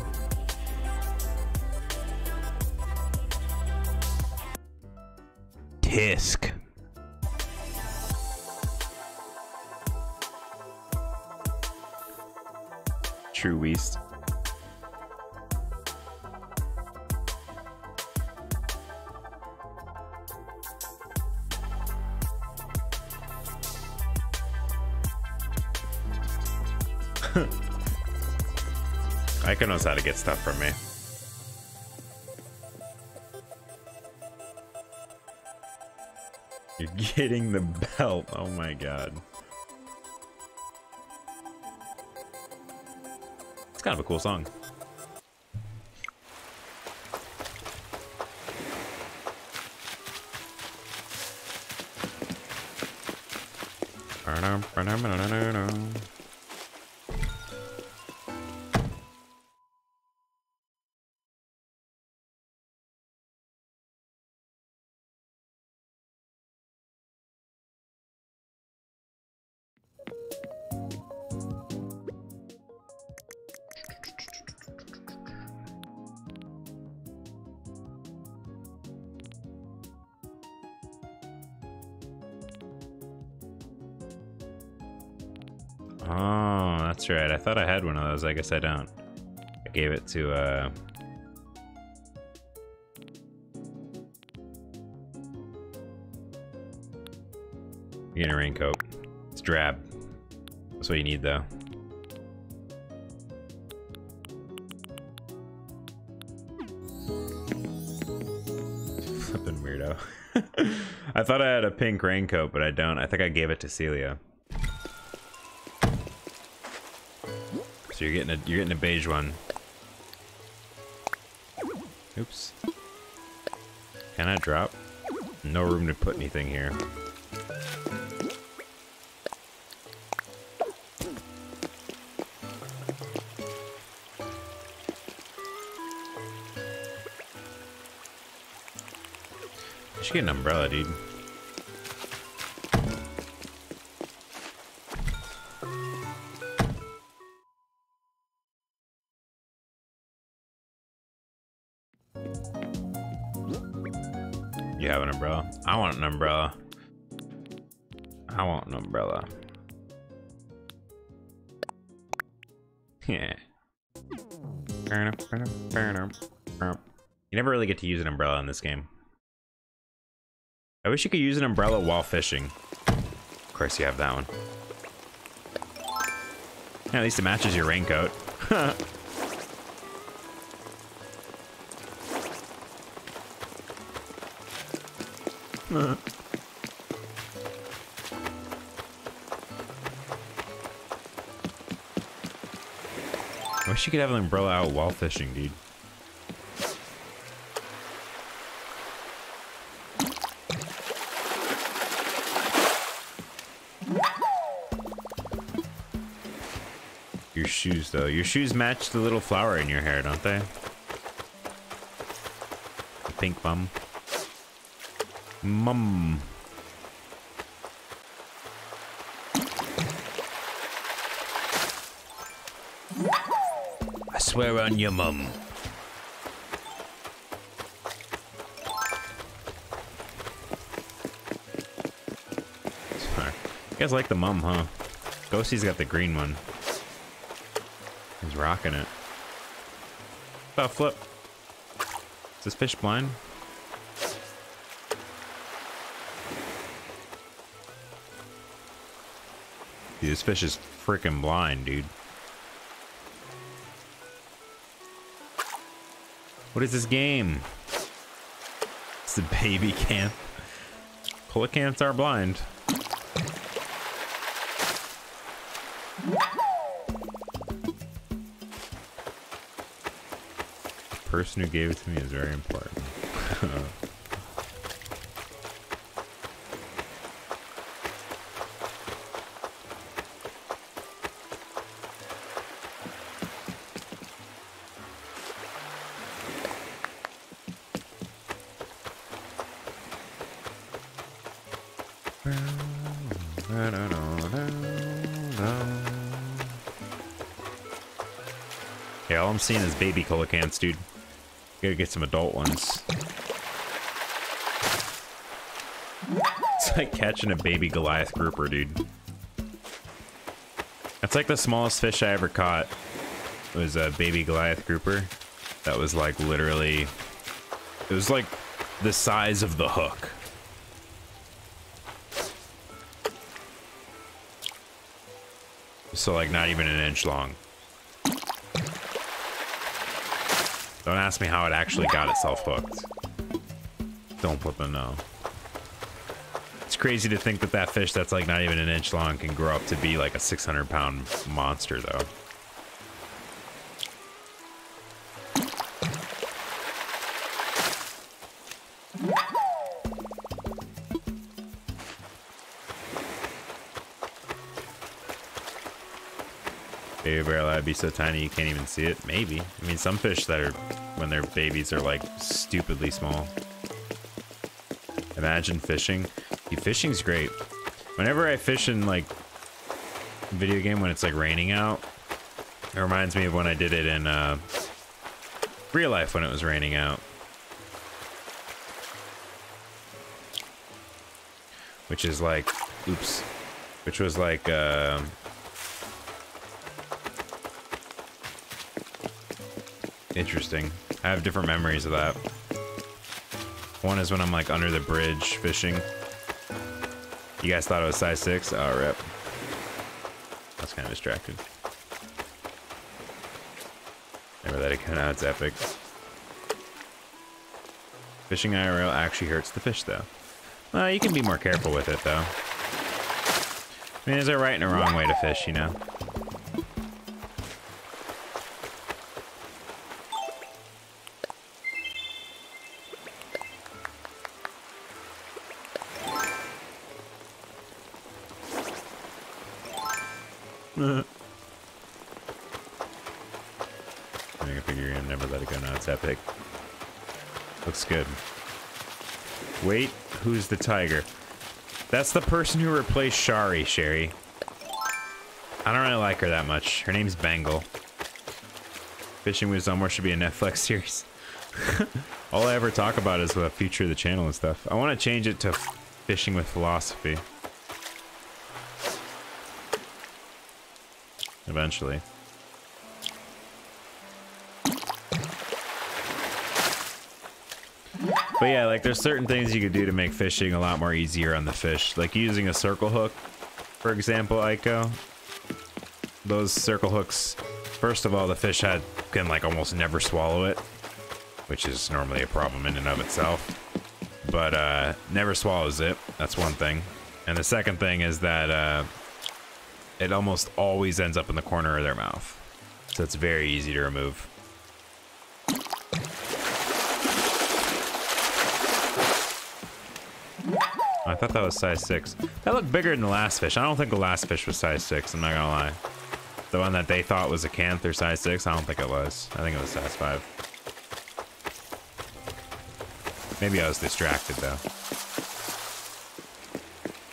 Knows how to get stuff from me. You're getting the belt. Oh my god. It's kind of a cool song. I guess I don't. I gave it to, uh... You're getting a raincoat. It's drab. That's what you need, though. Flippin' weirdo. I thought I had a pink raincoat, but I don't. I think I gave it to Celia. You're getting a you're getting a beige one. Oops. Can I drop? No room to put anything here. You should get an umbrella, dude. In this game. I wish you could use an umbrella while fishing. Of course you have that one. Yeah, at least it matches your raincoat. I wish you could have an umbrella out while fishing, dude. Though. Your shoes match the little flower in your hair, don't they? The pink mum. Mum. I swear on your mum. You guys like the mum, huh? Ghosty's got the green one. He's rocking it. About flip. Is this fish blind? Dude, this fish is freaking blind, dude. What is this game? It's a baby camp. Coelacanths are blind. Person who gave it to me is very important. Yeah, all I'm seeing is baby coelacanths, dude. Gotta get some adult ones. It's like catching a baby Goliath grouper, dude. That's like the smallest fish I ever caught. It was a baby Goliath grouper. That was like literally... It was like the size of the hook. So like not even an inch long. Don't ask me how it actually got itself hooked. Don't put the no. It's crazy to think that that fish that's like not even an inch long can grow up to be like a 600 pound monster though. Baby barrel would be so tiny you can't even see it. Maybe. I mean, some fish that are, when they're babies, are like stupidly small. Imagine fishing. Dude, fishing's great. Whenever I fish in like video game when it's like raining out, it reminds me of when I did it in uh, real life when it was raining out. Which is like, oops, which was like, uh, Interesting. I have different memories of that. One is when I'm like under the bridge fishing. You guys thought it was size 6? Oh, rip. Was kind of distracted. Remember that again? Now it's epic. Fishing IRL actually hurts the fish, though. Well, you can be more careful with it, though. I mean, there's a right and a wrong way to fish, you know? Good. Wait, who's the tiger? That's the person who replaced Shari, Sherry. I don't really like her that much. Her name's Bengal. Fishing with Zumwar should be a Netflix series. All I ever talk about is the future of the channel and stuff. I want to change it to Fishing with Philosophy. Eventually. But yeah, like there's certain things you could do to make fishing a lot more easier on the fish. Like using a circle hook, for example, Aiko. Those circle hooks, first of all, the fish head can like almost never swallow it, which is normally a problem in and of itself. But uh, never swallows it. That's one thing. And the second thing is that uh, it almost always ends up in the corner of their mouth. So it's very easy to remove. Thought that was size 6. That looked bigger than the last fish. I don't think the last fish was size 6, I'm not gonna lie. The one that they thought was a Canth size 6, I don't think it was. I think it was size 5. Maybe I was distracted, though.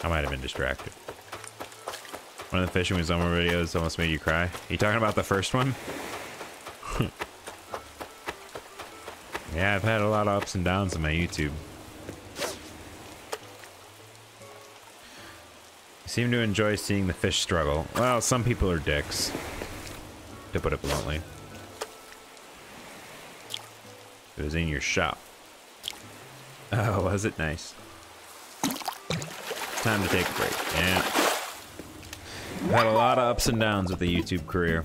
I might have been distracted. One of the fishing with Zumwar videos almost made you cry. Are you talking about the first one? yeah, I've had a lot of ups and downs on my YouTube. Seem to enjoy seeing the fish struggle. Well, some people are dicks, to put it bluntly. It was in your shop. Oh, was it nice? Time to take a break. Yeah. Had a lot of ups and downs with the YouTube career.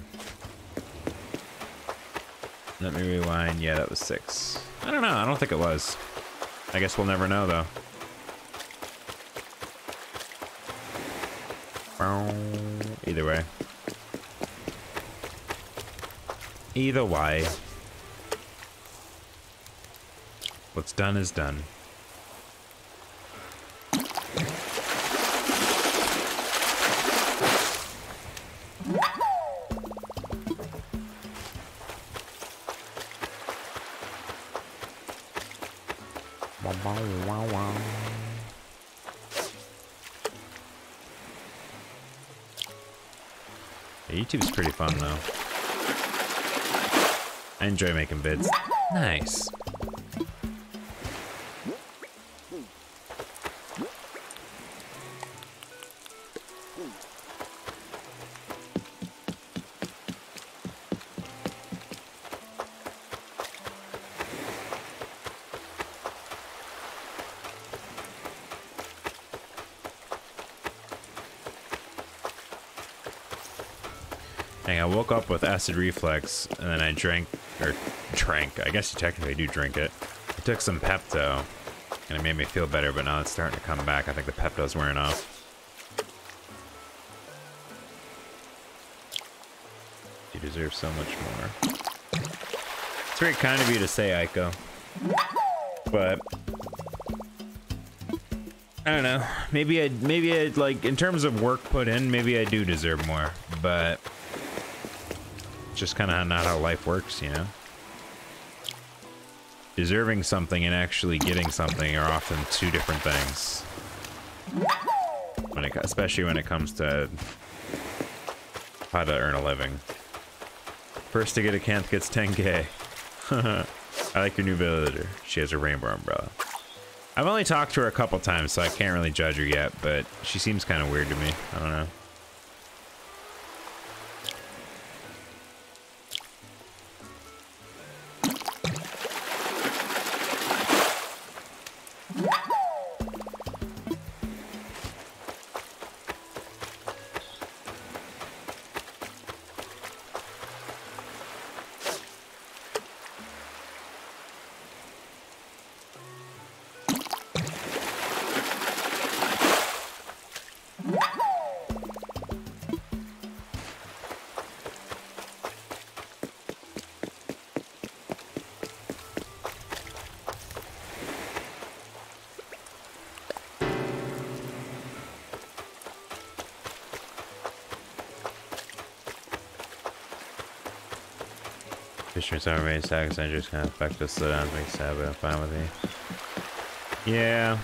Let me rewind. Yeah, that was six. I don't know. I don't think it was. I guess we'll never know, though. Either way. Either way. What's done is done. Fun, though. I enjoy making vids. Nice. With acid reflux, and then I drank, or drank, I guess you technically do drink it. I took some Pepto, and it made me feel better, but now it's starting to come back. I think the Pepto's wearing off. You deserve so much more. It's very kind of you to say, Aiko. But I don't know. Maybe I maybe I like in terms of work put in, maybe I do deserve more. But just kind of not how life works, you know? Deserving something and actually getting something are often two different things. When it, especially when it comes to how to earn a living. First to get a Canth gets 10k. I like your new villager. She has a rainbow umbrella. I've only talked to her a couple times, so I can't really judge her yet, but she seems kind of weird to me. I don't know. Summer rain stacks and just kind of affect the slowdowns make sad, but I'm fine with me. Yeah.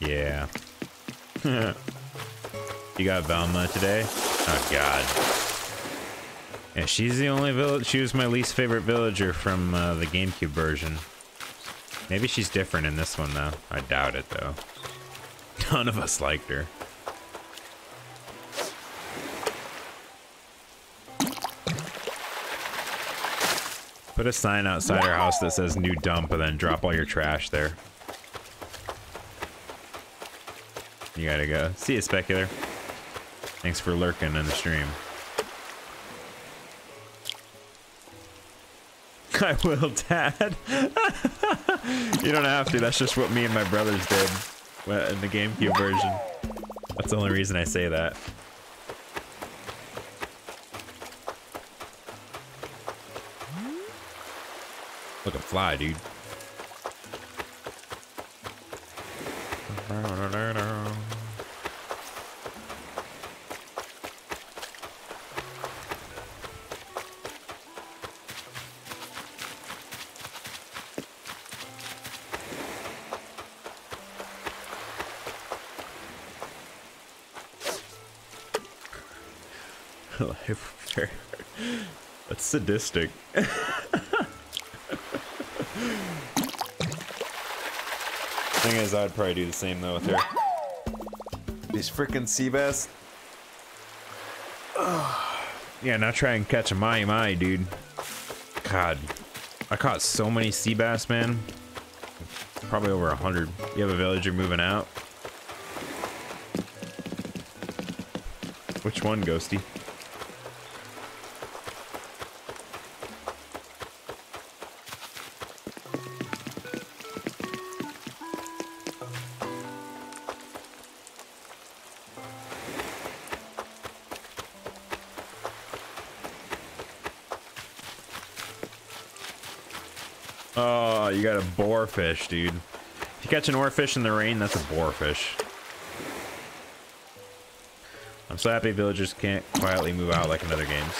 Yeah. you got Velma today? Oh god. Yeah, she's the only village. She was my least favorite villager from uh, the GameCube version. Maybe she's different in this one though. I doubt it though. None of us liked her. Put a sign outside our house that says new dump and then drop all your trash there. You gotta go. See you, Specular. Thanks for lurking in the stream. I will, Dad. you don't have to. That's just what me and my brothers did uh, in the GameCube version. That's the only reason I say that. Fly, dude. That's sadistic. Thing is, I'd probably do the same though with her. These freaking sea bass. yeah, now try and catch a mahi-mahi, dude. God, I caught so many sea bass, man. Probably over a hundred. You have a villager moving out. Which one, Ghosty? Boarfish, dude. If you catch an oarfish in the rain, that's a boarfish. I'm so happy villagers can't quietly move out like in other games.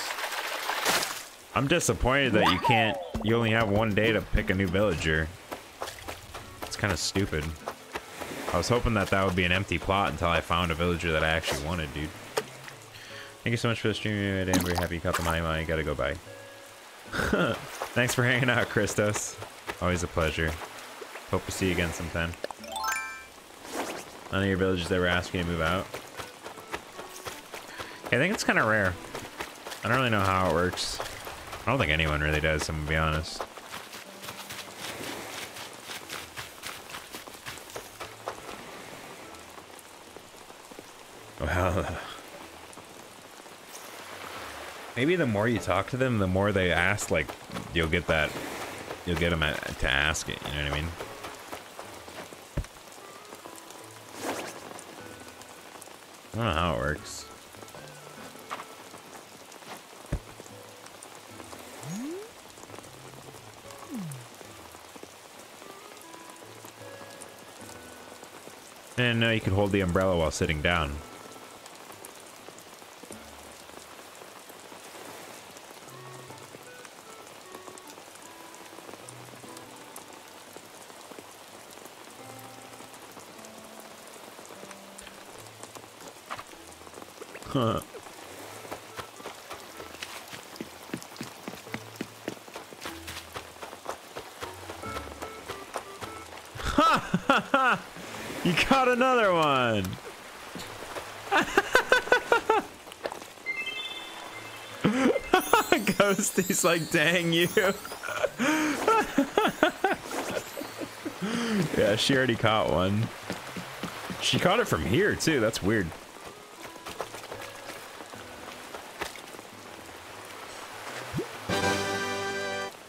I'm disappointed that you can't, you only have one day to pick a new villager. It's kind of stupid. I was hoping that that would be an empty plot until I found a villager that I actually wanted, dude. Thank you so much for the stream. I'm very happy you caught the money. money. Gotta go bye. Thanks for hanging out, Christos. Always a pleasure. Hope to see you again sometime. None of your villagers ever ask you to move out. I think it's kind of rare. I don't really know how it works. I don't think anyone really does, I'm gonna be honest. Well, maybe the more you talk to them, the more they ask, like, you'll get that, you'll get them to ask it, you know what I mean? And now you could hold the umbrella while sitting down. Another one. Ghosty's like, dang you. yeah, she already caught one. She caught it from here too. That's weird.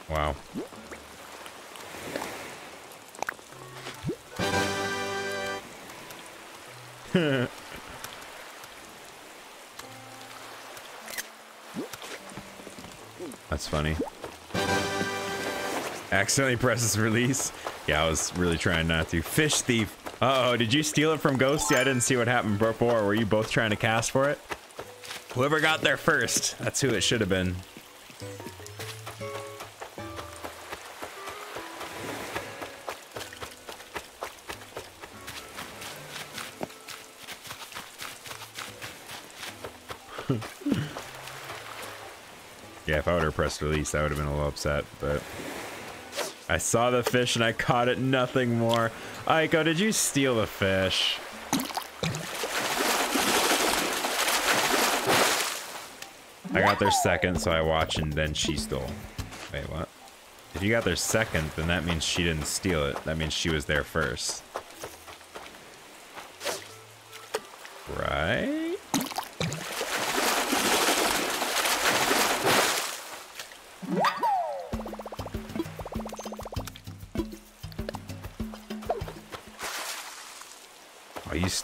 Wow. That's funny. Accidentally presses release. Yeah, I was really trying not to. Fish thief. Uh oh, did you steal it from Ghosty? I didn't see what happened before. Were you both trying to cast for it? Whoever got there first. That's who it should have been. Pressed release, I would have been a little upset, but... I saw the fish and I caught it, nothing more. Aiko, did you steal the fish? I got there second, so I watched and then she stole. Wait, what? If you got there second, then that means she didn't steal it. That means she was there first.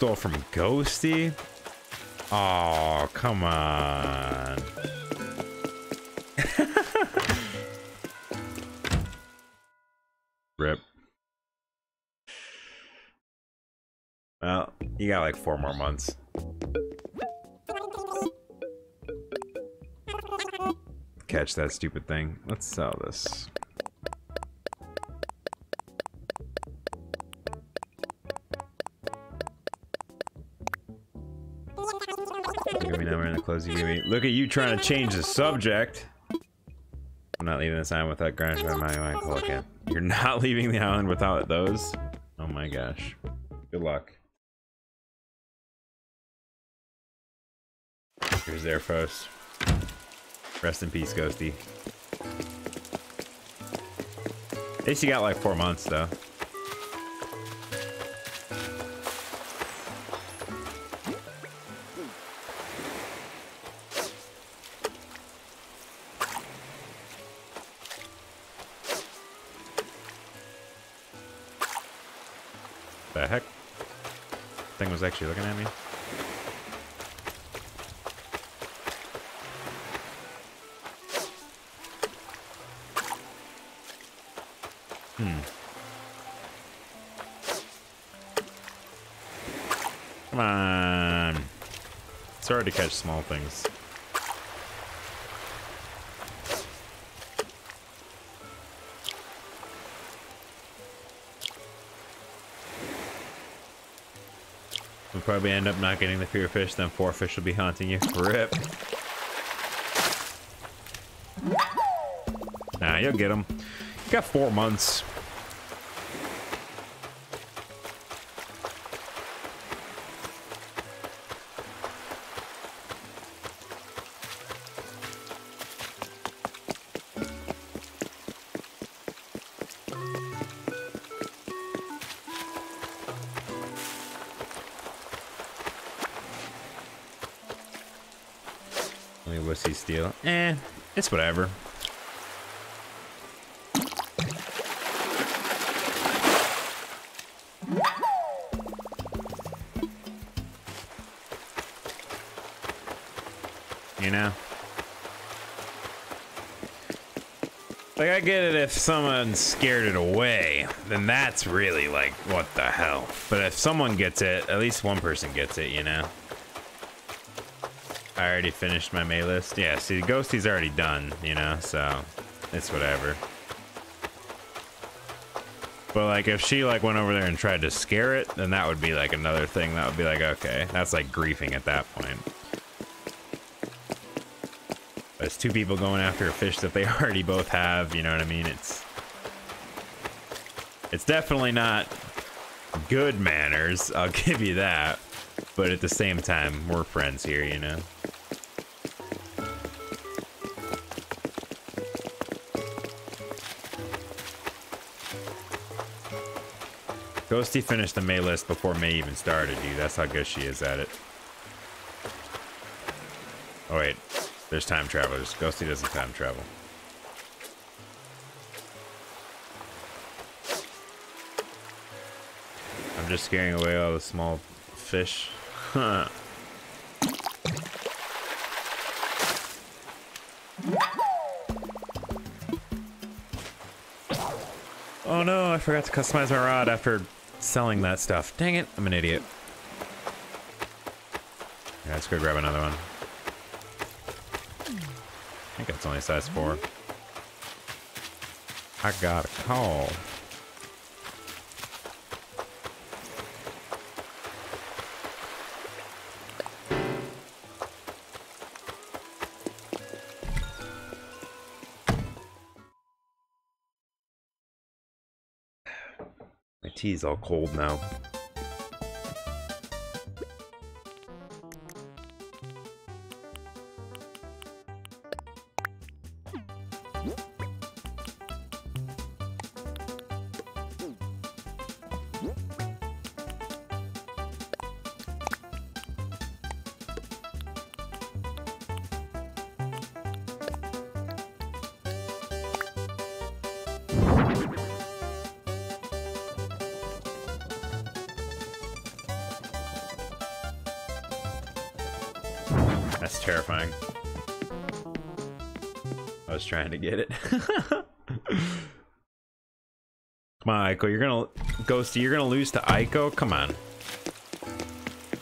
stole from Ghosty? Oh, come on. Rip. Well, you got like four more months. Catch that stupid thing. Let's sell this. Give. Look at you trying to change the subject. I'm not leaving this island without by my mind. You're not leaving the island without those? Oh my gosh. Good luck. Here's their first. Rest in peace, Ghosty. At least you got like four months, though. Was actually looking at me. Hmm. Come on. It's hard to catch small things. We'll probably end up not getting the fear fish, then four fish will be haunting you. Rip. Nah, you'll get them. You got four months. Whatever. You know? Like, I get it if someone scared it away, then that's really like, what the hell? But if someone gets it, at least one person gets it, you know? I already finished my May list. Yeah, see, Ghosty's already done, you know, so it's whatever. But like, if she like went over there and tried to scare it, then that would be like another thing. That would be like, okay, that's like griefing at that point. But it's two people going after a fish that they already both have. You know what I mean? It's it's definitely not good manners. I'll give you that. But at the same time, we're friends here, you know. Ghosty finished the May list before May even started, dude. That's how good she is at it. Oh, wait. There's time travelers. Ghosty doesn't time travel. I'm just scaring away all the small fish. Huh. Oh no, I forgot to customize my rod after selling that stuff. Dang it, I'm an idiot. Yeah, let's go grab another one. I think it's only size 4. I got a call. Tea's all cold now. Get it. Come on. You're gonna Ghosty. You're gonna lose to Aiko. Come on.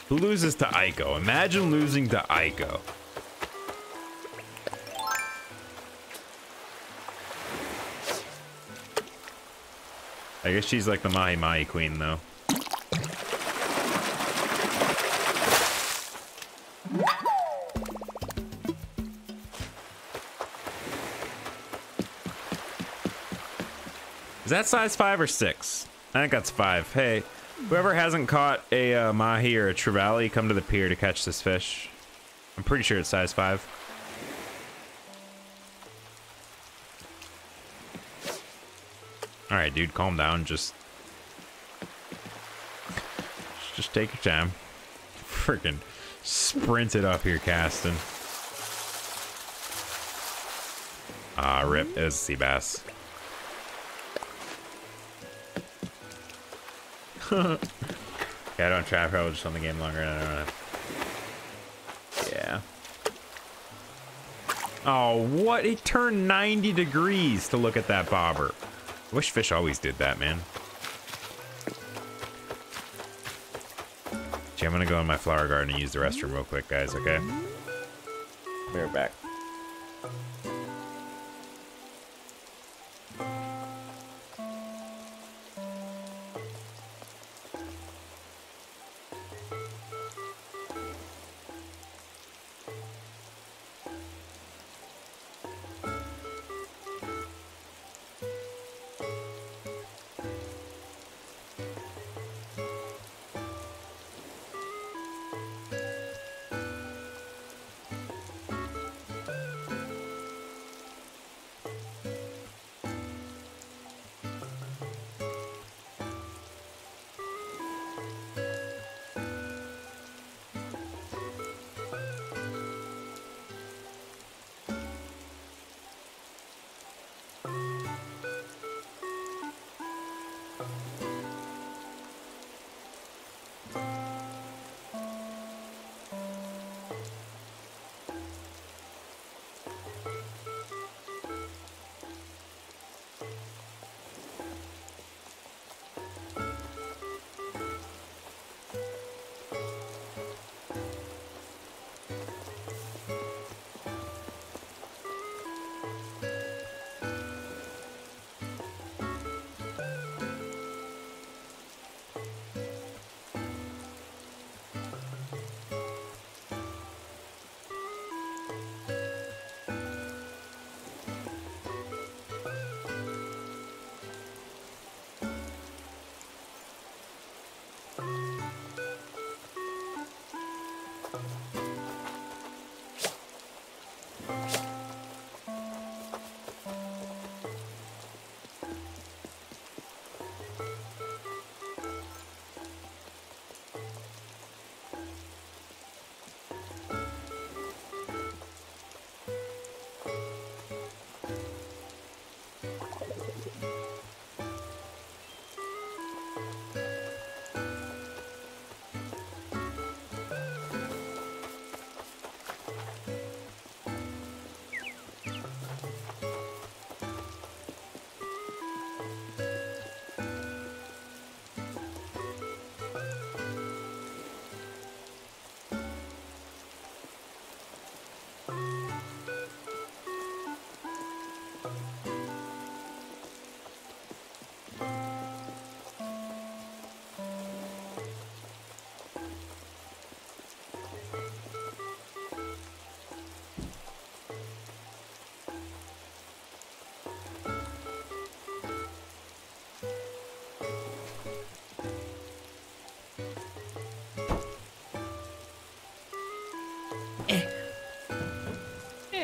Who loses to Aiko? Imagine losing to Aiko. I guess she's like the Mahi Mahi queen, though. Is that size five or six? I think that's five. Hey, whoever hasn't caught a uh, mahi or a trevally, come to the pier to catch this fish. I'm pretty sure it's size five. All right, dude, calm down. Just, just take your time. Freaking sprint it up here, casting. Ah, rip. It was a sea bass. yeah, I don't trap I was just on the game longer. I don't know. Yeah. Oh, what? It turned 90 degrees to look at that bobber. I wish fish always did that, man. Gee, I'm gonna go in my flower garden and use the restroom real quick, guys, okay? Be right back.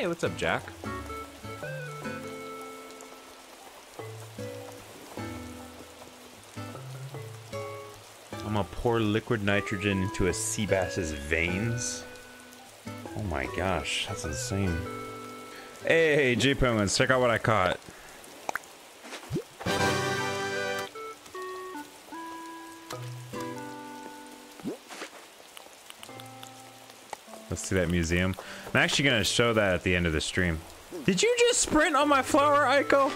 Hey, what's up, Jack? I'm gonna pour liquid nitrogen into a sea bass's veins. Oh my gosh, that's insane. Hey, J Penguins, check out what I caught. Let's see that museum. I'm actually gonna show that at the end of the stream. Did you just sprint on my flower, Aiko?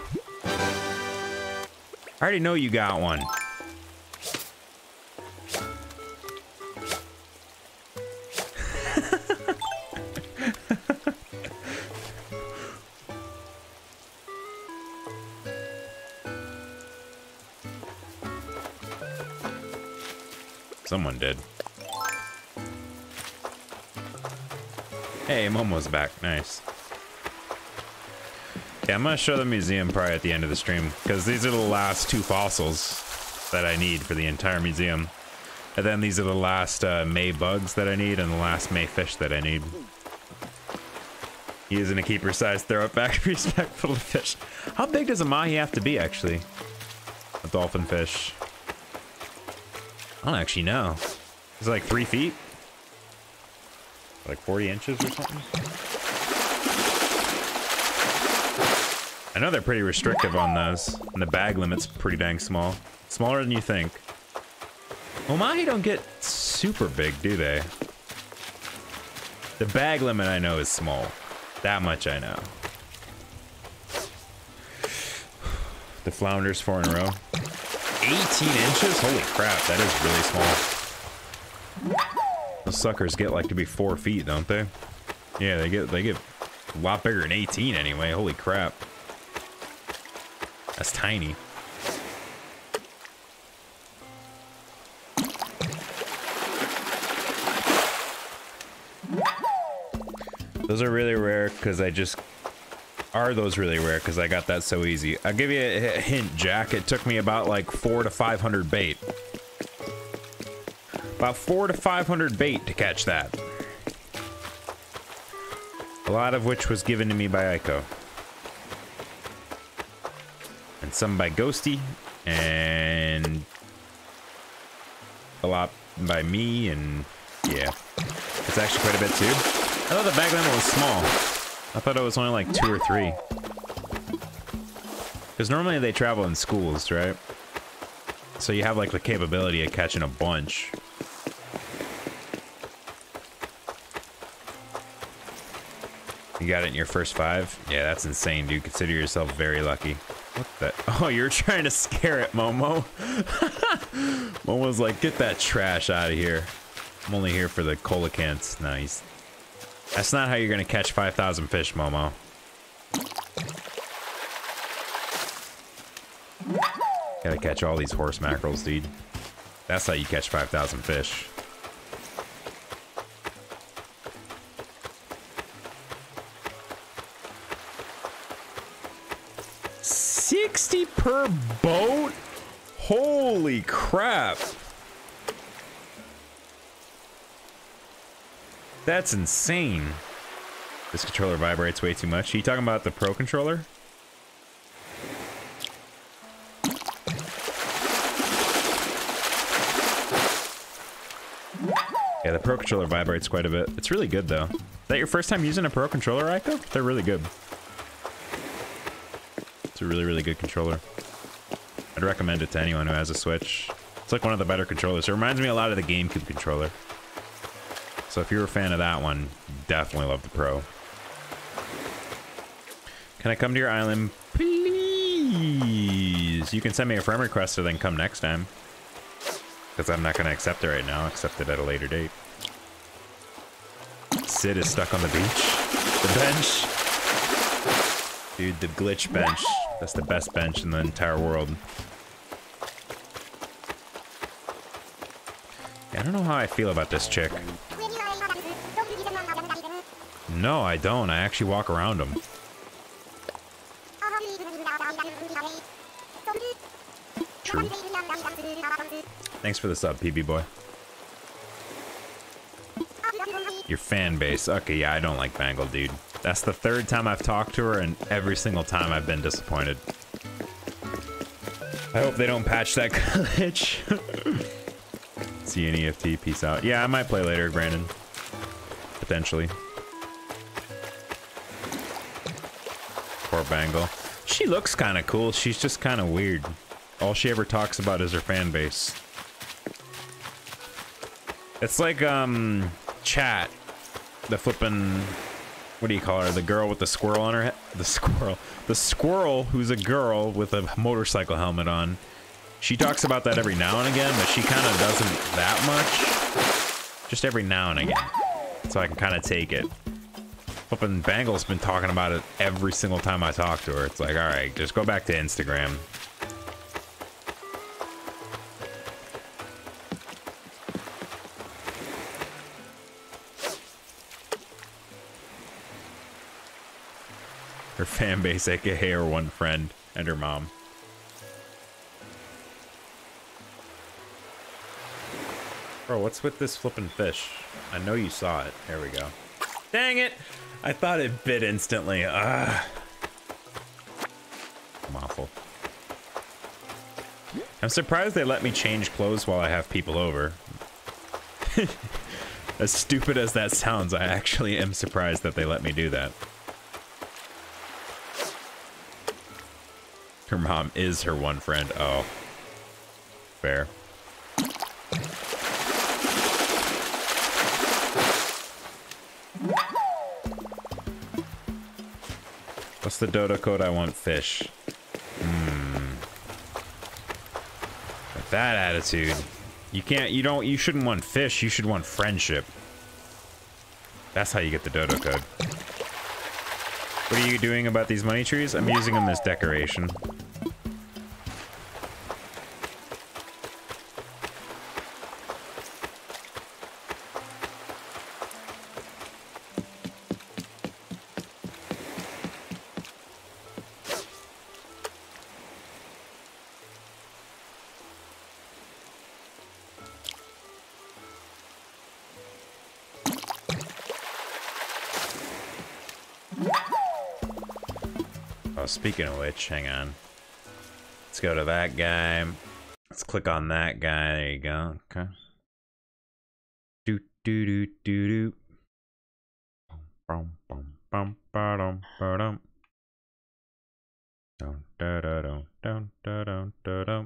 I already know you got one. Someone did. Hey, Momo's back. Nice. Yeah, I'm gonna show the museum probably at the end of the stream because these are the last two fossils that I need for the entire museum. And then these are the last uh, May bugs that I need and the last May fish that I need. Using a keeper size throw it back respectful to fish. How big does a mahi have to be actually? A dolphin fish. I don't actually know. It's like three feet? Like 40 inches or something? I know they're pretty restrictive on those. And the bag limit's pretty dang small. Smaller than you think. Omahi don't get super big, do they? The bag limit I know is small. That much I know. The flounders four in a row. 18 inches? Holy crap, that is really small. Suckers get like to be four feet, don't they? Yeah, they get they get a lot bigger than 18 anyway. Holy crap. That's tiny. Those are really rare because I just... Are those really rare because I got that so easy? I'll give you a hint, Jack. It took me about like four to 500 bait. About four to 500 bait to catch that. A lot of which was given to me by Aiko. And some by Ghosty. And a lot by me and yeah. It's actually quite a bit too. I thought the bag limit was small. I thought it was only like two or three. Because normally they travel in schools, right? So you have like the capability of catching a bunch. You got it in your first five? Yeah, that's insane, dude. Consider yourself very lucky. What the? Oh, you're trying to scare it, Momo. Momo's like, get that trash out of here. I'm only here for the coelacanths. Nice. That's not how you're gonna catch 5,000 fish, Momo. Gotta catch all these horse mackerels, dude. That's how you catch 5,000 fish. Boat? Holy crap. That's insane. This controller vibrates way too much. Are you talking about the Pro controller? Yeah, the Pro controller vibrates quite a bit. It's really good, though. Is that your first time using a Pro controller, Aiko? They're really good. It's a really, really good controller. I'd recommend it to anyone who has a Switch. It's like one of the better controllers. It reminds me a lot of the GameCube controller. So if you're a fan of that one, definitely love the Pro. Can I come to your island, please? You can send me a friend request so then come next time. Because I'm not going to accept it right now. accept it at a later date. Sid is stuck on the beach. The bench. Dude, the glitch bench. That's the best bench in the entire world. Don't know how I feel about this chick. No, I don't. I actually walk around them. True. Thanks for the sub, PB boy. Your fan base. Okay, yeah, I don't like Bangle, dude. That's the third time I've talked to her, and every single time I've been disappointed. I hope they don't patch that glitch. See an EFT. Peace out. Yeah, I might play later, Brandon. Potentially. Poor Bangle. She looks kind of cool. She's just kind of weird. All she ever talks about is her fan base. It's like, um, Chat. The flippin'... What do you call her? The girl with the squirrel on her head? The squirrel. The squirrel who's a girl with a motorcycle helmet on. She talks about that every now and again, but she kind of doesn't that much. Just every now and again. So I can kind of take it. Flippin' Bangle's been talking about it every single time I talk to her. It's like, alright, just go back to Instagram. her fan base, aka her one friend, and her mom. Bro, what's with this flipping fish? I know you saw it. There we go. Dang it! I thought it bit instantly. Ah. I'm awful. I'm surprised they let me change clothes while I have people over. as stupid as that sounds, I actually am surprised that they let me do that. Her mom is her one friend. Oh. Fair. The Dodo code? I want fish. Hmm. With that attitude, you can't, you don't, you shouldn't want fish, you should want friendship. That's how you get the Dodo code. What are you doing about these money trees? I'm using them as decoration. Speaking of which, hang on. Let's go to that guy. Let's click on that guy. There you go. Okay. Do do do do do. Bum bum bum ba dum ba dum. Dun da da dun da da.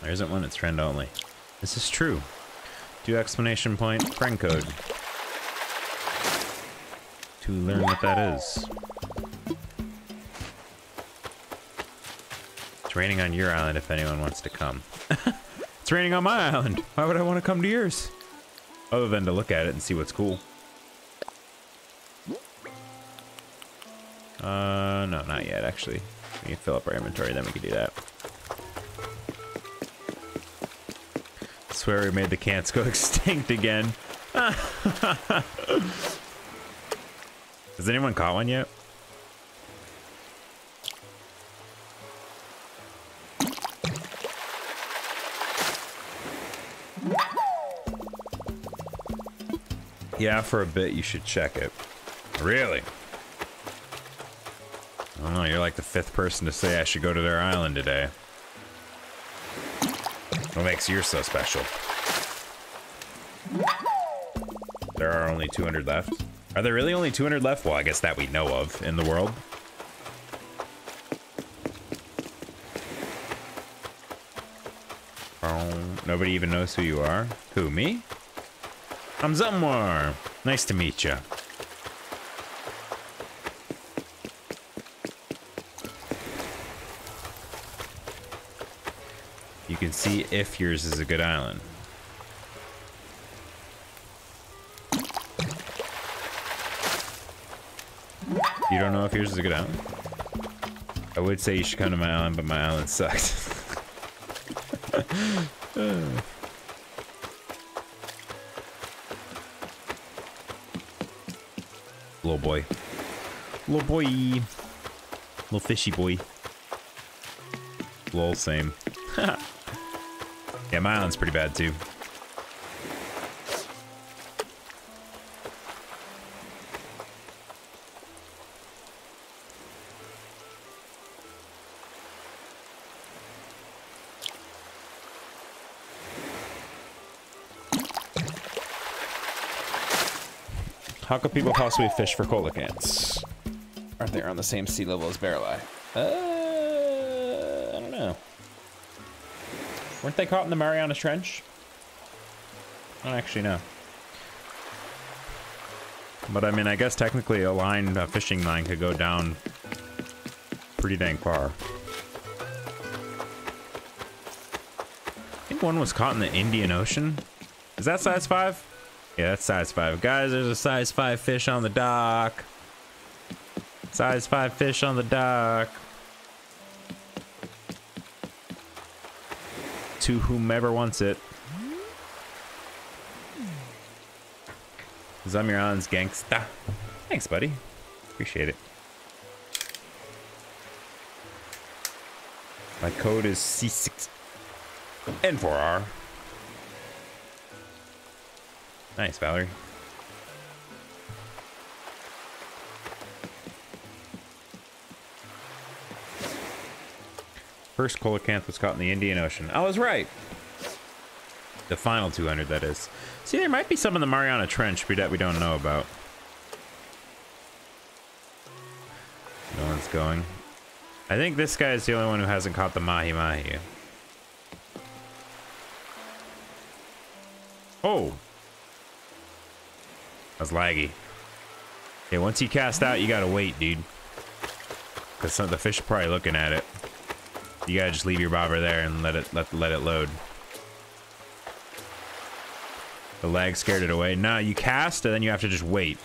There isn't one, it's friend only. This is true. Do explanation point, friend code. To learn what that is. It's raining on your island if anyone wants to come. it's raining on my island. Why would I want to come to yours? Other than to look at it and see what's cool. Uh, no, not yet, actually. We can fill up our inventory, then we can do that. I swear we made the cants go extinct again. Has anyone caught one yet? Yeah, for a bit you should check it. Really? I don't know, you're like the fifth person to say I should go to their island today. What makes yours so special? There are only 200 left. Are there really only 200 left? Well, I guess that we know of in the world. Oh, nobody even knows who you are? Who, me? I'm Zumwar. Nice to meet you. You can see if yours is a good island. You don't know if yours is a good island? I would say you should come to my island, but my island sucks. Little boy. Little boy. Little fishy boy. Lol, same. yeah, my island's pretty bad too. How could people possibly fish for coelacanths? Aren't they on the same sea level as barreleye? Uh, I don't know. Weren't they caught in the Mariana Trench? I don't actually know. But I mean, I guess technically a line, a fishing line could go down pretty dang far. I think one was caught in the Indian Ocean. Is that size 5? Yeah, that's size 5. Guys, there's a size 5 fish on the dock. Size 5 fish on the dock. To whomever wants it. Zamiran's gangsta. Thanks, buddy. Appreciate it. My code is C6 Nice, Valerie. First coelacanth was caught in the Indian Ocean. I was right. The final 200, that is. See, there might be some in the Mariana Trench that we don't know about. No one's going. I think this guy is the only one who hasn't caught the Mahi Mahi. That's laggy. Okay, once you cast out, you gotta wait, dude. Because the fish are probably looking at it. You gotta just leave your bobber there and let it let let it load. The lag scared it away. Nah, you cast and then you have to just wait.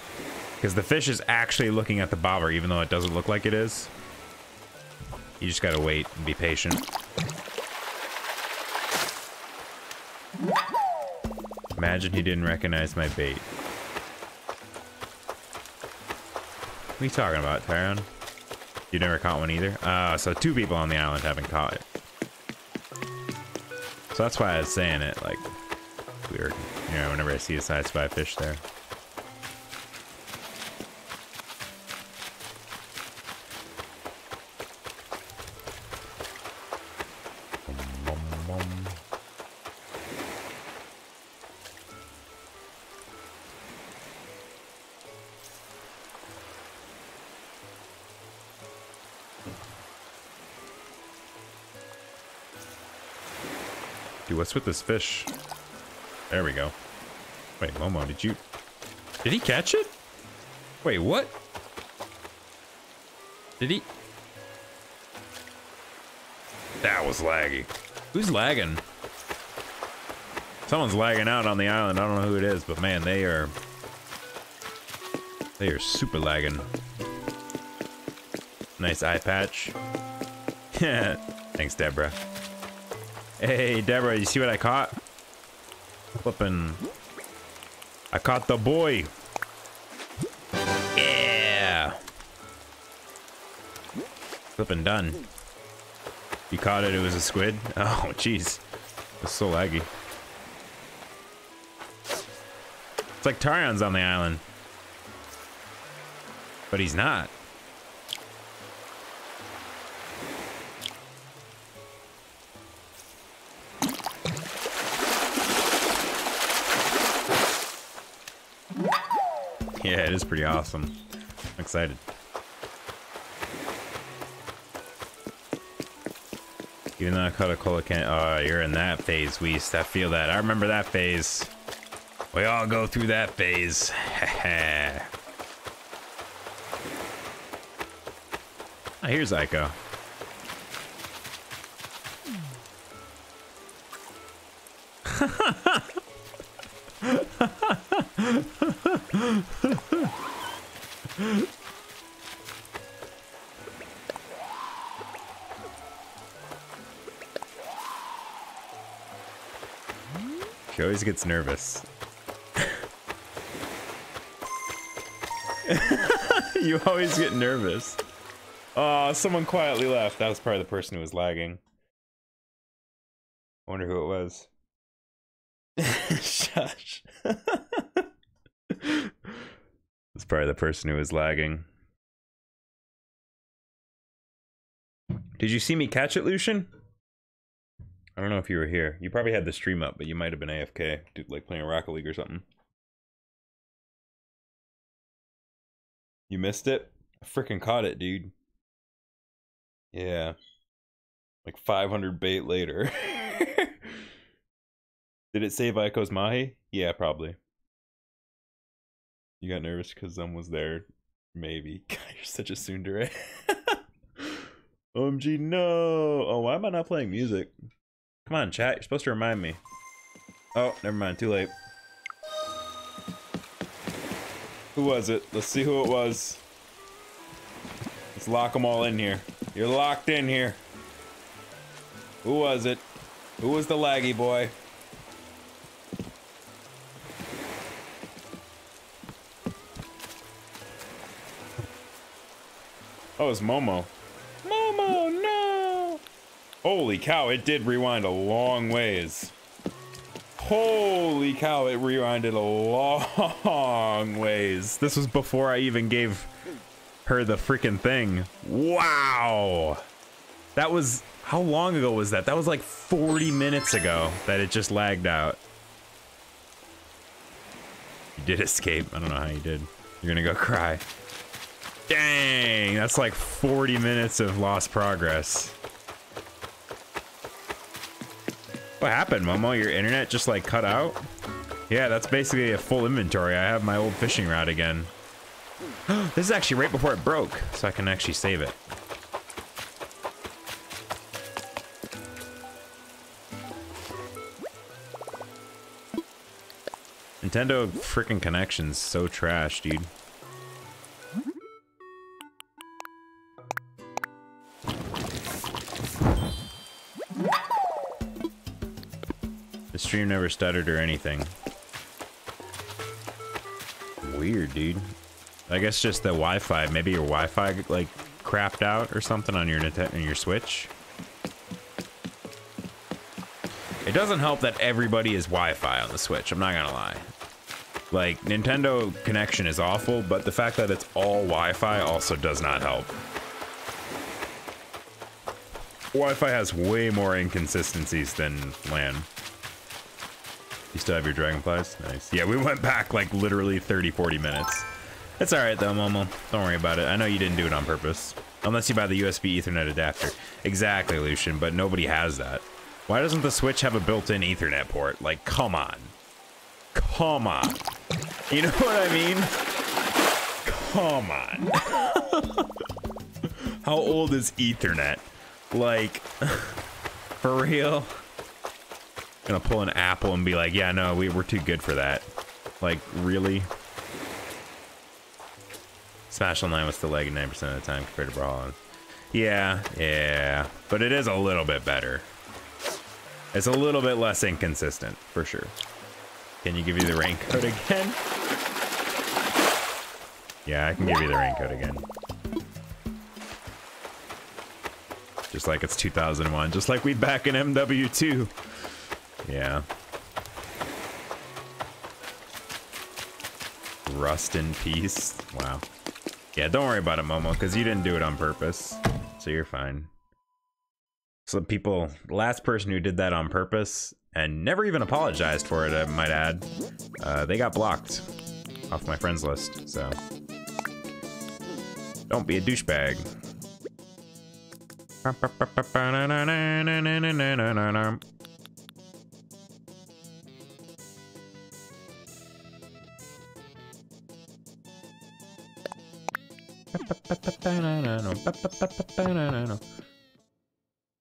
Because the fish is actually looking at the bobber, even though it doesn't look like it is. You just gotta wait and be patient. Imagine he didn't recognize my bait. What are you talking about, Tyron? You never caught one either? Uh, so two people on the island haven't caught it. So that's why I was saying it, like, weird. You know, whenever I see a size 5 fish there. With this fish? There we go. Wait, Momo, did you... Did he catch it? Wait, what? Did he... That was laggy. Who's lagging? Someone's lagging out on the island. I don't know who it is, but man, they are... They are super lagging. Nice eye patch. Thanks, Deborah. Hey, Deborah, you see what I caught? Flipping. I caught the boy. Yeah. Flipping done. You caught it, it was a squid? Oh, jeez. It's so laggy. It's like Tarion's on the island. But he's not. Is pretty awesome. I'm excited. Even though I caught a coelacanth, oh, you're in that phase, Weast. I feel that. I remember that phase. We all go through that phase. oh, here's Aiko. Gets nervous. you always get nervous. Oh, someone quietly left. That was probably the person who was lagging. I wonder who it was. Shush. It's probably the person who was lagging. Did you see me catch it, Lucian? Know if you were here. You probably had the stream up, but you might have been AFK, dude, like playing Rocket League or something. You missed it? I freaking caught it, dude. Yeah. Like 500 bait later. Did it say Vico's Mahi? Yeah, probably. You got nervous because Zum was there. Maybe. God, you're such a tsundere. OMG, no. Oh, why am I not playing music? Come on, chat. You're supposed to remind me. Oh, never mind. Too late. Who was it? Let's see who it was. Let's lock them all in here. You're locked in here. Who was it? Who was the laggy boy? Oh, it's Momo. Holy cow, it did rewind a long ways. Holy cow, it rewinded a long ways. This was before I even gave her the freaking thing. Wow! That was... How long ago was that? That was like 40 minutes ago that it just lagged out. You did escape. I don't know how you did. You're gonna go cry. Dang, that's like 40 minutes of lost progress. What happened, Momo? Your internet just like cut out? Yeah, that's basically a full inventory. I have my old fishing rod again. this is actually right before it broke, so I can actually save it. Nintendo freaking connections so trash, dude. The stream never stuttered or anything. Weird, dude. I guess just the Wi-Fi. Maybe your Wi-Fi like crapped out or something on your on your Switch. It doesn't help that everybody is Wi-Fi on the Switch. I'm not gonna lie. Like Nintendo connection is awful, but the fact that it's all Wi-Fi also does not help. Wi-Fi has way more inconsistencies than LAN. You still have your dragonflies? Nice. Yeah, we went back like literally 30, 40 minutes. It's alright though, Momo. Don't worry about it. I know you didn't do it on purpose. Unless you buy the USB Ethernet adapter. Exactly, Lucian, but nobody has that. Why doesn't the Switch have a built-in Ethernet port? Like, come on. Come on. You know what I mean? Come on. How old is Ethernet? Like, for real? Gonna pull an Apple and be like, yeah, no, we, we're too good for that. Like, really? Smash Online was still lagging 9% of the time compared to Brawlhalla. Yeah, yeah. But it is a little bit better. It's a little bit less inconsistent, for sure. Can you give me the raincoat again? Yeah, I can give you the raincoat again. Just like it's 2001, just like we back in MW2. Yeah. Rust in peace. Wow. Yeah, don't worry about it, Momo, because you didn't do it on purpose. So you're fine. So people, last person who did that on purpose and never even apologized for it, I might add, uh, they got blocked off my friends list. So don't be a douchebag.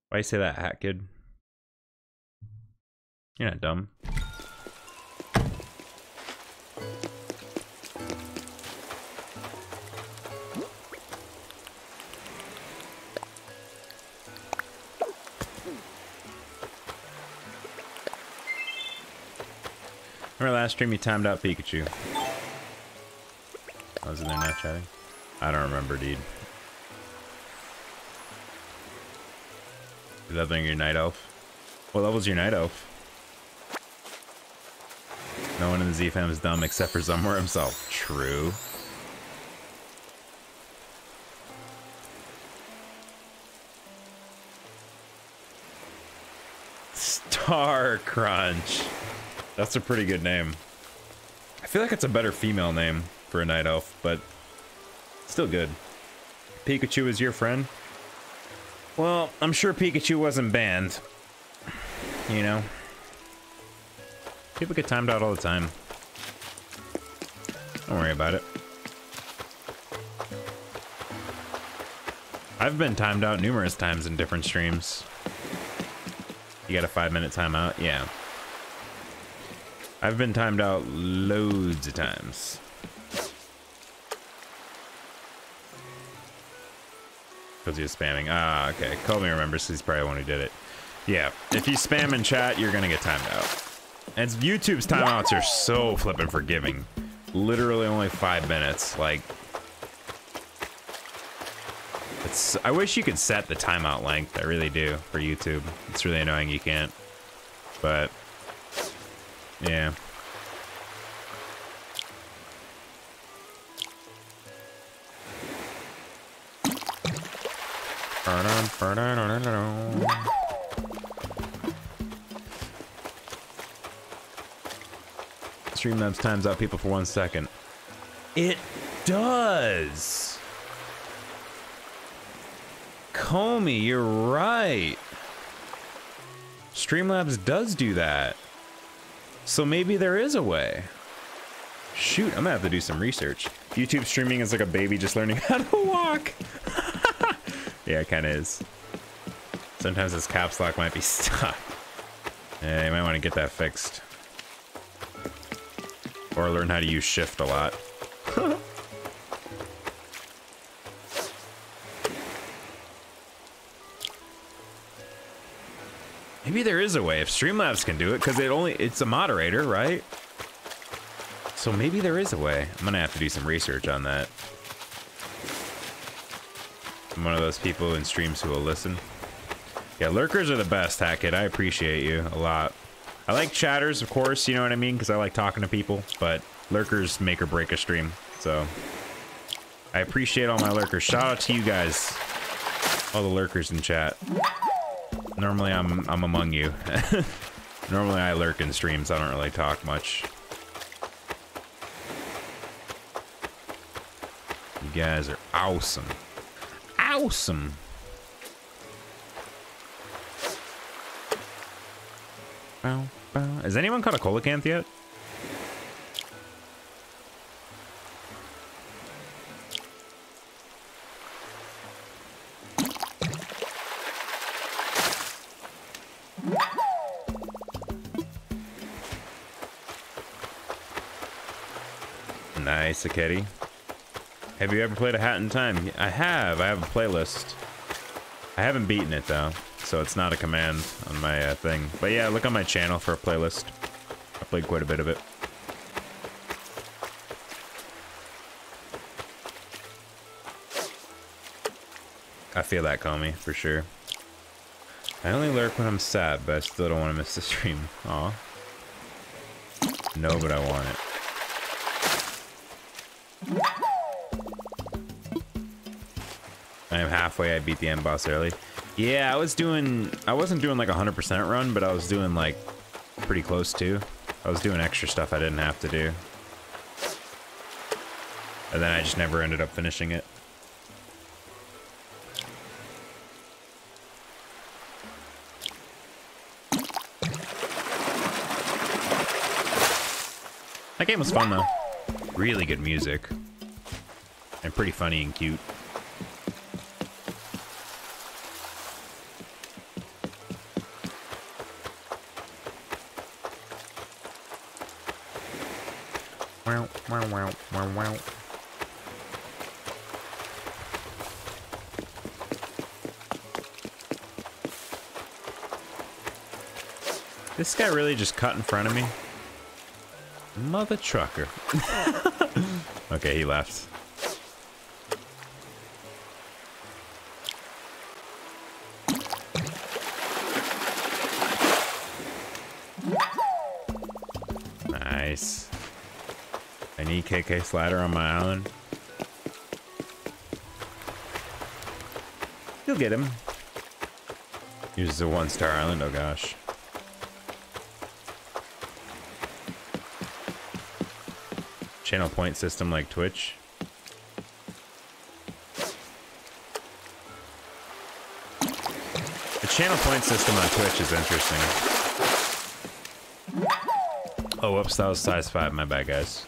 Why you say that, hat kid? You're not dumb. Remember last stream you timed out Pikachu? I was in there not chatting. I don't remember, dude. Is that thing your night elf? What level's your night elf? No one in the Z-Fam is dumb except for Zumwar himself. True. Star Crunch. That's a pretty good name. I feel like it's a better female name for a night elf, but still good. Pikachu is your friend? Well, I'm sure Pikachu wasn't banned. You know? People get timed out all the time. Don't worry about it. I've been timed out numerous times in different streams. You got a five minute timeout? Yeah. I've been timed out loads of times. Because he was spamming. Ah, okay. Kobe remembers he's probably the one who did it. Yeah, if you spam in chat, you're gonna get timed out. And YouTube's timeouts are so flippin' forgiving. Literally only five minutes. Like, it's. I wish you could set the timeout length. I really do for YouTube. It's really annoying you can't. But yeah. Streamlabs times out people for one second. It does. Comey, you're right. Streamlabs does do that. So maybe there is a way. Shoot, I'm gonna have to do some research. YouTube streaming is like a baby just learning how to walk. Yeah, it kind of is. Sometimes this caps lock might be stuck. Yeah, you might want to get that fixed. Or learn how to use shift a lot. Maybe there is a way if Streamlabs can do it because it only it's a moderator, right? So maybe there is a way. I'm gonna have to do some research on that. One of those people in streams who will listen. Yeah, lurkers are the best, Hackett. I appreciate you a lot. I like chatters, of course, you know what I mean? Because I like talking to people, but lurkers make or break a stream. So I appreciate all my lurkers. Shout out to you guys, all the lurkers in chat. Normally I'm I'm among you. Normally I lurk in streams. I don't really talk much. You guys are awesome. Awesome. Bow, bow. Has anyone caught a coelacanth yet? Nice, Akedi. Have you ever played a Hat in Time? I have. I have a playlist. I haven't beaten it, though, so it's not a command on my uh, thing. But yeah, look on my channel for a playlist. I played quite a bit of it. I feel that, Comey, for sure. I only lurk when I'm sad, but I still don't want to miss the stream. Aw. No, but I want it. Halfway. I beat the end boss early. Yeah, I was doing... I wasn't doing like a 100% run, but I was doing like pretty close to. I was doing extra stuff I didn't have to do. And then I just never ended up finishing it. That game was fun though. Really good music. And pretty funny and cute. Wow, wow, wow, wow, wow. This guy really just cut in front of me? Mother trucker. okay, he left. Nice. I need KK Slider on my island. You'll get him. Here's a one-star island, oh gosh. Channel point system like Twitch. The channel point system on Twitch is interesting. Oh, whoops, that was size 5. My bad, guys.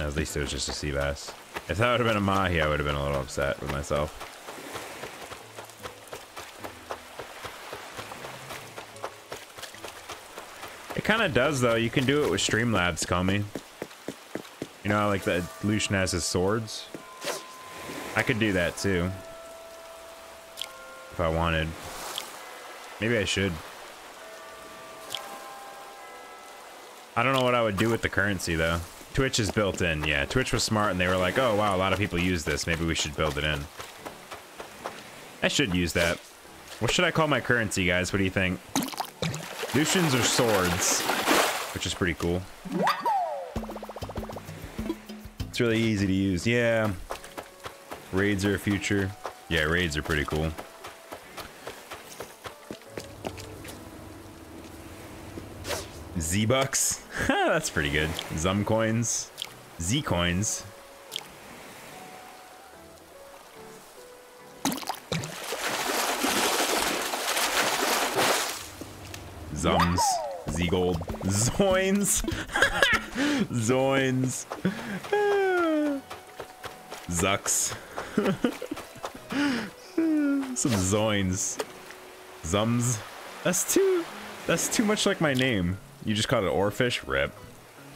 At least it was just a sea bass. If that would have been a mahi, I would have been a little upset with myself. It kind of does, though. You can do it with Streamlabs, Comey. You know, like the Lucian has his swords. I could do that, too. If I wanted. Maybe I should. I don't know what I would do with the currency, though. Twitch is built in, yeah. Twitch was smart, and they were like, oh, wow, a lot of people use this. Maybe we should build it in. I should use that. What should I call my currency, guys? What do you think? Lucians or swords? Which is pretty cool. It's really easy to use. Yeah. Raids are a future. Yeah, raids are pretty cool. Z-Bucks. That's pretty good. Zum coins. Z coins. Zums. Z gold. Zoins. Zoins. Zucks. Some zoins. Zums. That's too that's too much like my name. You just caught an oarfish? Rip.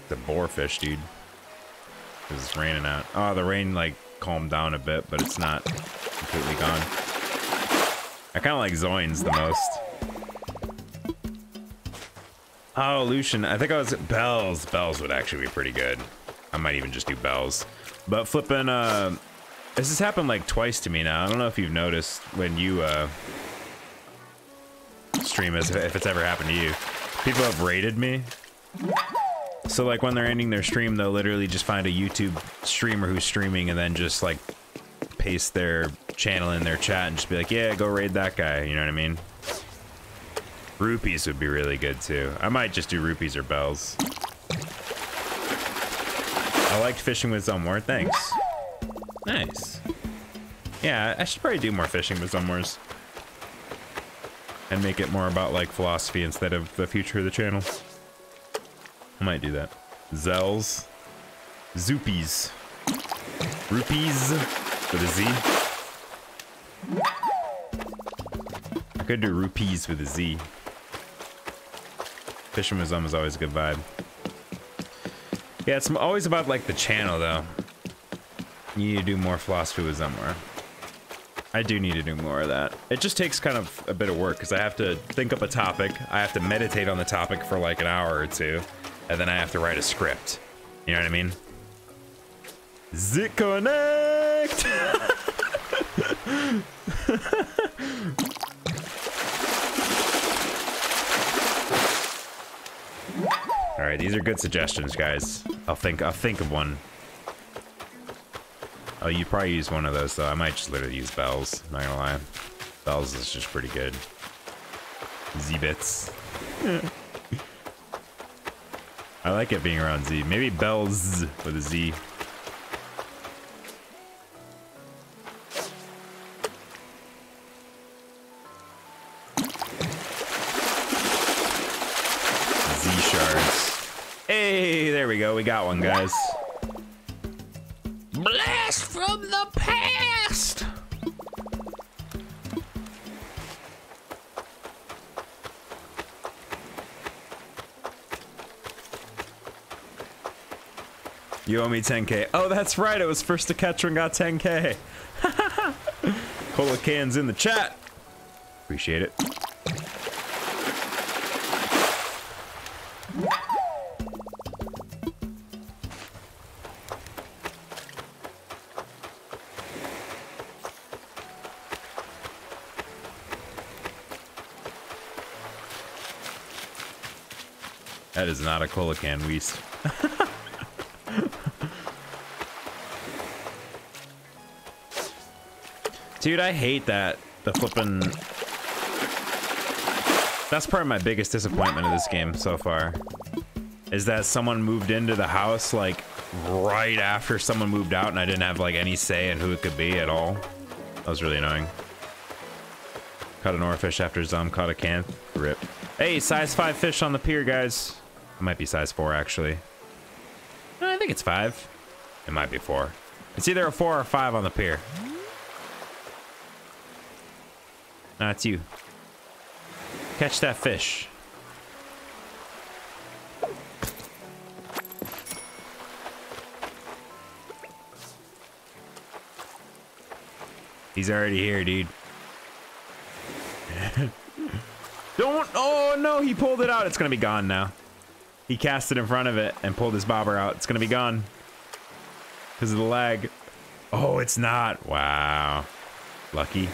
The boarfish, dude. It's raining out. Oh, the rain, like, calmed down a bit, but it's not completely gone. I kind of like Zoins the most. Oh, Lucian. I think I was... Bells. Bells would actually be pretty good. I might even just do Bells. But flipping, uh... This has happened, like, twice to me now. I don't know if you've noticed when you, uh... Stream, as if it's ever happened to you people have rated me. So like when they're ending their stream, they'll literally just find a YouTube streamer who's streaming and then just like paste their channel in their chat and just be like, yeah, go raid that guy. You know what I mean? Rupees would be really good too. I might just do rupees or bells. I liked fishing with Zumwar. Thanks. Nice. Yeah, I should probably do more fishing with Zumwars and make it more about like philosophy instead of the future of the channel. I might do that. Zells. Zoopies. Rupees with a Z. I could do rupees with a Z. Fisherman's is always a good vibe. Yeah, it's always about like the channel though. You need to do more philosophy with Zumwar. I do need to do more of that. It just takes kind of a bit of work because I have to think up a topic. I have to meditate on the topic for like an hour or two. And then I have to write a script. You know what I mean? Zit connect! All right, these are good suggestions, guys. I'll think I'll think of one. Oh, you probably use one of those, though. I might just literally use bells. Not gonna lie. Bells is just pretty good. Z-bits. I like it being around Z. Maybe bells with a Z. Z we got one, guys. Blast from the past! You owe me 10k. Oh, that's right. It was first to catch one got 10k. Cola cans in the chat. Appreciate it. Is not a cola can, Weast. Dude, I hate that. The flippin'... That's probably my biggest disappointment of this game so far. Is that someone moved into the house, like, right after someone moved out and I didn't have, like, any say in who it could be at all. That was really annoying. Caught an oarfish after Zom caught a can. Rip. Hey, size 5 fish on the pier, guys. It might be size four, actually. No, I think it's five. It might be four. It's either a four or five on the pier. No, it's you. Catch that fish. He's already here, dude. Don't. Oh, no. He pulled it out. It's going to be gone now. He cast it in front of it and pulled his bobber out. It's going to be gone. Because of the lag. Oh, it's not. Wow. Lucky.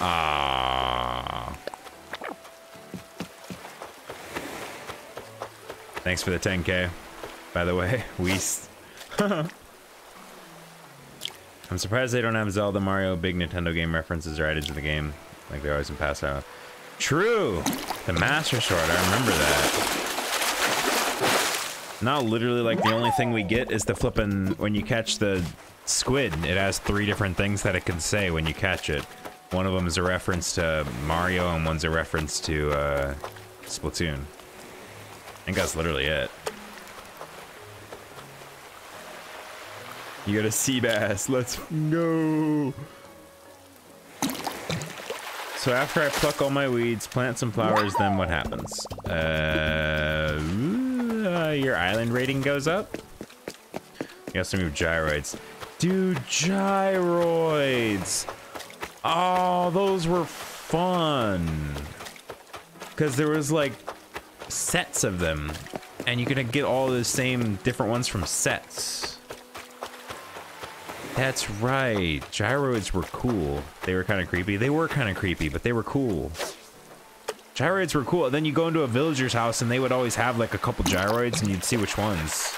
Ah. Thanks for the 10k. By the way, we. I'm surprised they don't have Zelda, Mario, big Nintendo game references are added to the game, like they always in past. Out. True. The Master Sword. I remember that. Now, literally, like the only thing we get is the flipping when you catch the squid. It has three different things that it can say when you catch it. One of them is a reference to Mario, and one's a reference to uh, Splatoon. I think that's literally it. You got a sea bass. Let's go. So after I pluck all my weeds, plant some flowers, then what happens? Uh, uh, your island rating goes up. You got some new gyroids. Dude, gyroids. Oh, those were fun. Because there was like sets of them. And you could get all the same different ones from sets. That's right. Gyroids were cool. They were kind of creepy. They were kind of creepy, but they were cool. Gyroids were cool. then you go into a villager's house and they would always have like a couple gyroids and you'd see which ones.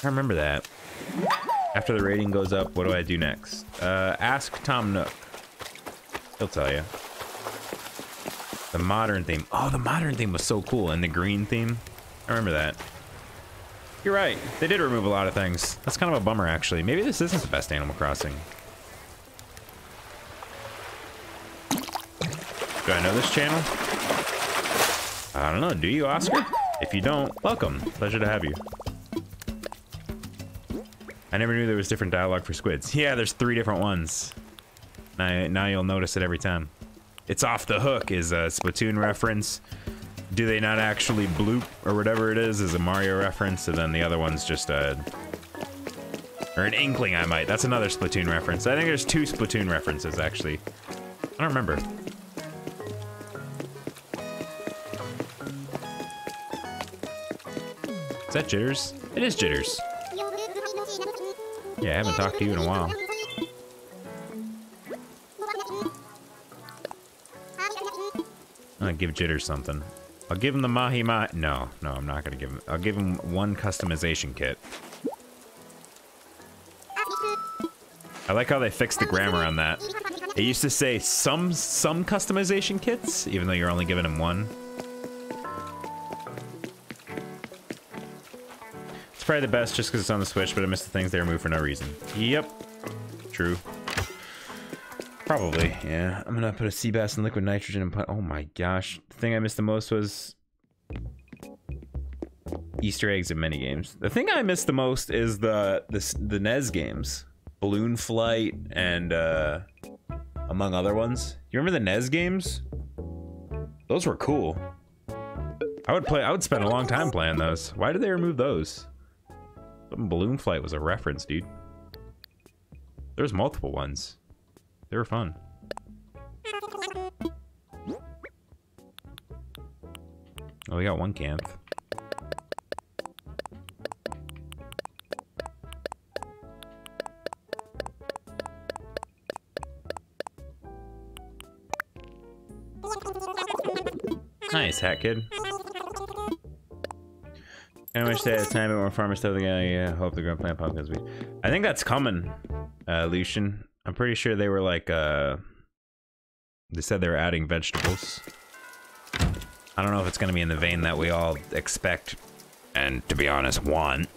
I remember that. After the rating goes up, what do I do next? Uh, ask Tom Nook. He'll tell you. The modern theme. Oh, the modern theme was so cool. And the green theme. I remember that. You're right. They did remove a lot of things. That's kind of a bummer, actually. Maybe this isn't the best Animal Crossing. Do I know this channel? I don't know. Do you, Oscar? If you don't, welcome. Pleasure to have you. I never knew there was different dialogue for squids. Yeah, there's three different ones. Now, now you'll notice it every time. It's off the hook is a Splatoon reference do they not actually bloop or whatever it is is a Mario reference, and then the other one's just a or an inkling I might. That's another Splatoon reference. I think there's two Splatoon references actually. I don't remember. Is that Jitters? It is Jitters. Yeah, I haven't talked to you in a while. Gonna give Jitters something. I'll give him the Mahi Mahi. No, no, I'm not going to give him. I'll give him one customization kit. I like how they fixed the grammar on that. It used to say some some customization kits, even though you're only giving him one. It's probably the best just because it's on the Switch, but I missed the things they removed for no reason. Yep. True. Probably, yeah. I'm gonna put a sea bass in liquid nitrogen and put. Oh my gosh, the thing I missed the most was Easter eggs in mini games. The thing I missed the most is the the the NES games, Balloon Flight, and uh, among other ones. You remember the NES games? Those were cool. I would play. I would spend a long time playing those. Why did they remove those? Balloon Flight was a reference, dude. There's multiple ones. They were fun. Oh, we got one camp. Nice, Hat Kid. I wish they had a time and more farmer stuff. Yeah, yeah. Hope they're gonna plant pumpkins. I think that's coming, uh, Lucian. I'm pretty sure they were like, uh, they said they were adding vegetables. I don't know if it's going to be in the vein that we all expect and, to be honest, want,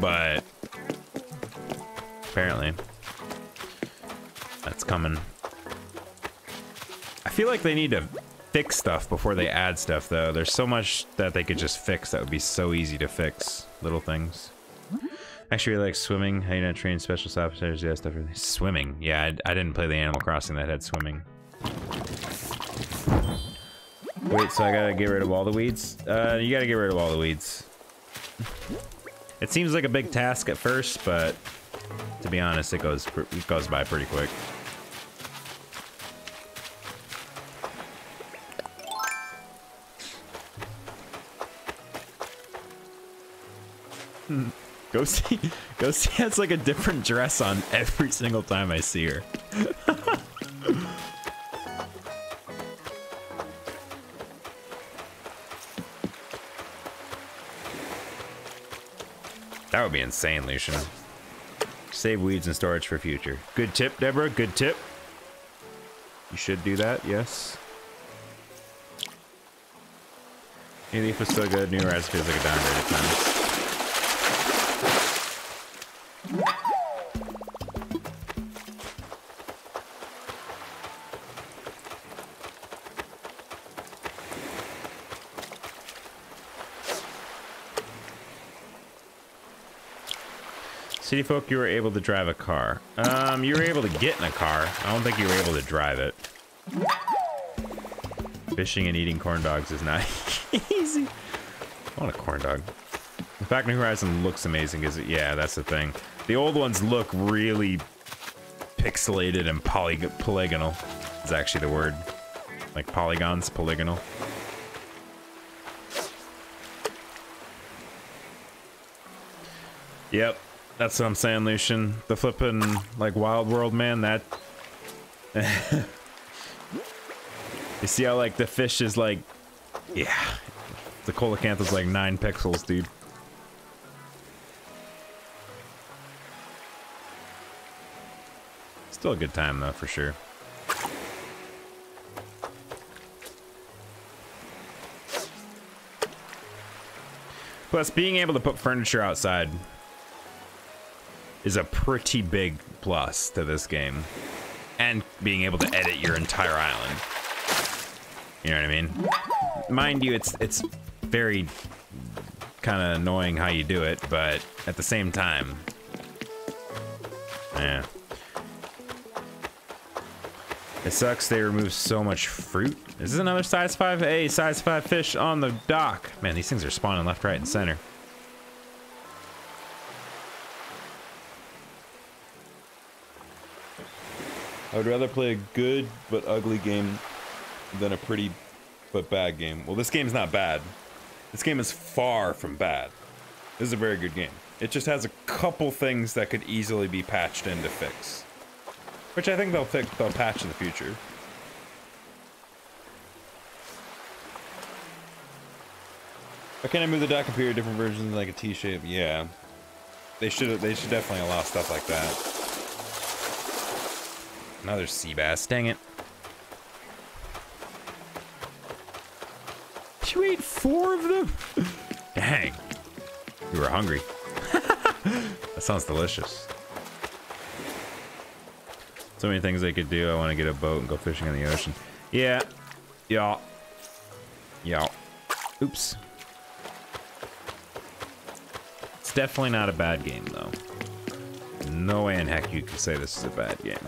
but apparently. That's coming. I feel like they need to fix stuff before they add stuff, though. There's so much that they could just fix that would be so easy to fix. Little things. Actually, really like swimming. How you not train special saboteurs? Yeah, stuff. Swimming. Yeah, I, I didn't play the Animal Crossing that had swimming. Wait, so I gotta get rid of all the weeds? Uh, you gotta get rid of all the weeds. It seems like a big task at first, but to be honest, it goes it goes by pretty quick. Hmm. Ghosty, Ghosty has like a different dress on every single time I see her. that would be insane, Lucian. Save weeds and storage for future. Good tip, Deborah. Good tip. You should do that, yes. New leaf was so good, new recipes like a downgraded time. City folk, you were able to drive a car. Um, you were able to get in a car. I don't think you were able to drive it. Fishing and eating corn dogs is not easy. I want a corn dog. The fact New Horizon looks amazing is it? Yeah, that's the thing. The old ones look really pixelated and poly polygonal. Is actually the word. Like polygons, polygonal. Yep, that's what I'm saying, Lucian. The flipping, like, Wild World, man, that... you see how, like, the fish is, like... Yeah. The coelacanth's, like, 9 pixels, dude. Still a good time, though, for sure. Plus, being able to put furniture outside is a pretty big plus to this game. And being able to edit your entire island. You know what I mean? Mind you, it's it's very kind of annoying how you do it, but at the same time, yeah. It sucks they remove so much fruit. This is this another size 5A, size 5 fish on the dock? Man, these things are spawning left, right, and center. I would rather play a good but ugly game than a pretty but bad game. Well, this game's not bad. This game is far from bad. This is a very good game. It just has a couple things that could easily be patched in to fix. Which I think they'll fix, they'll patch in the future. Why can't I move the dock computer different versions like a T-shape? Yeah. They should they should definitely allow stuff like that. Another sea bass, dang it. You ate four of them? Dang. You were hungry. that sounds delicious. So many things I could do. I want to get a boat and go fishing in the ocean. Yeah. Yeah. Yeah. Oops. It's definitely not a bad game, though. No way in heck you could say this is a bad game.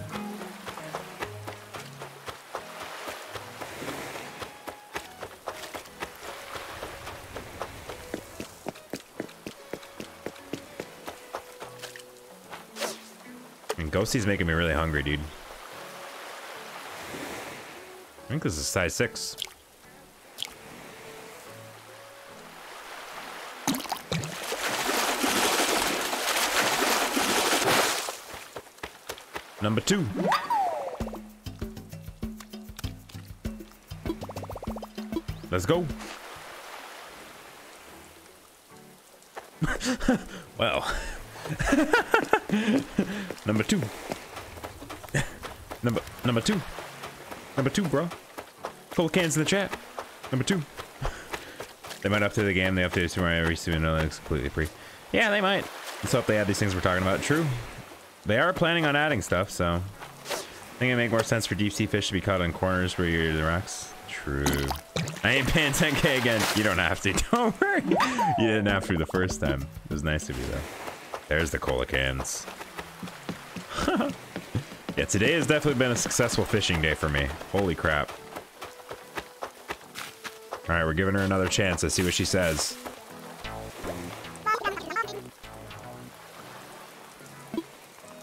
Ghosty's making me really hungry, dude. I think this is size 6. Number two. Let's go. well. number two. number number two. Number two, bro. Full cans in the chat. Number two. they might update the game. They update it very soon. No, it's completely free. Yeah, they might. Let's hope they add these things we're talking about. True. They are planning on adding stuff, so I think it make more sense for deep sea fish to be caught on corners where you're the rocks. True. I ain't paying 10k again. You don't have to. Don't worry. You didn't have to the first time. It was nice of you though. There's the cola cans. yeah, today has definitely been a successful fishing day for me. Holy crap. All right, we're giving her another chance. Let's see what she says.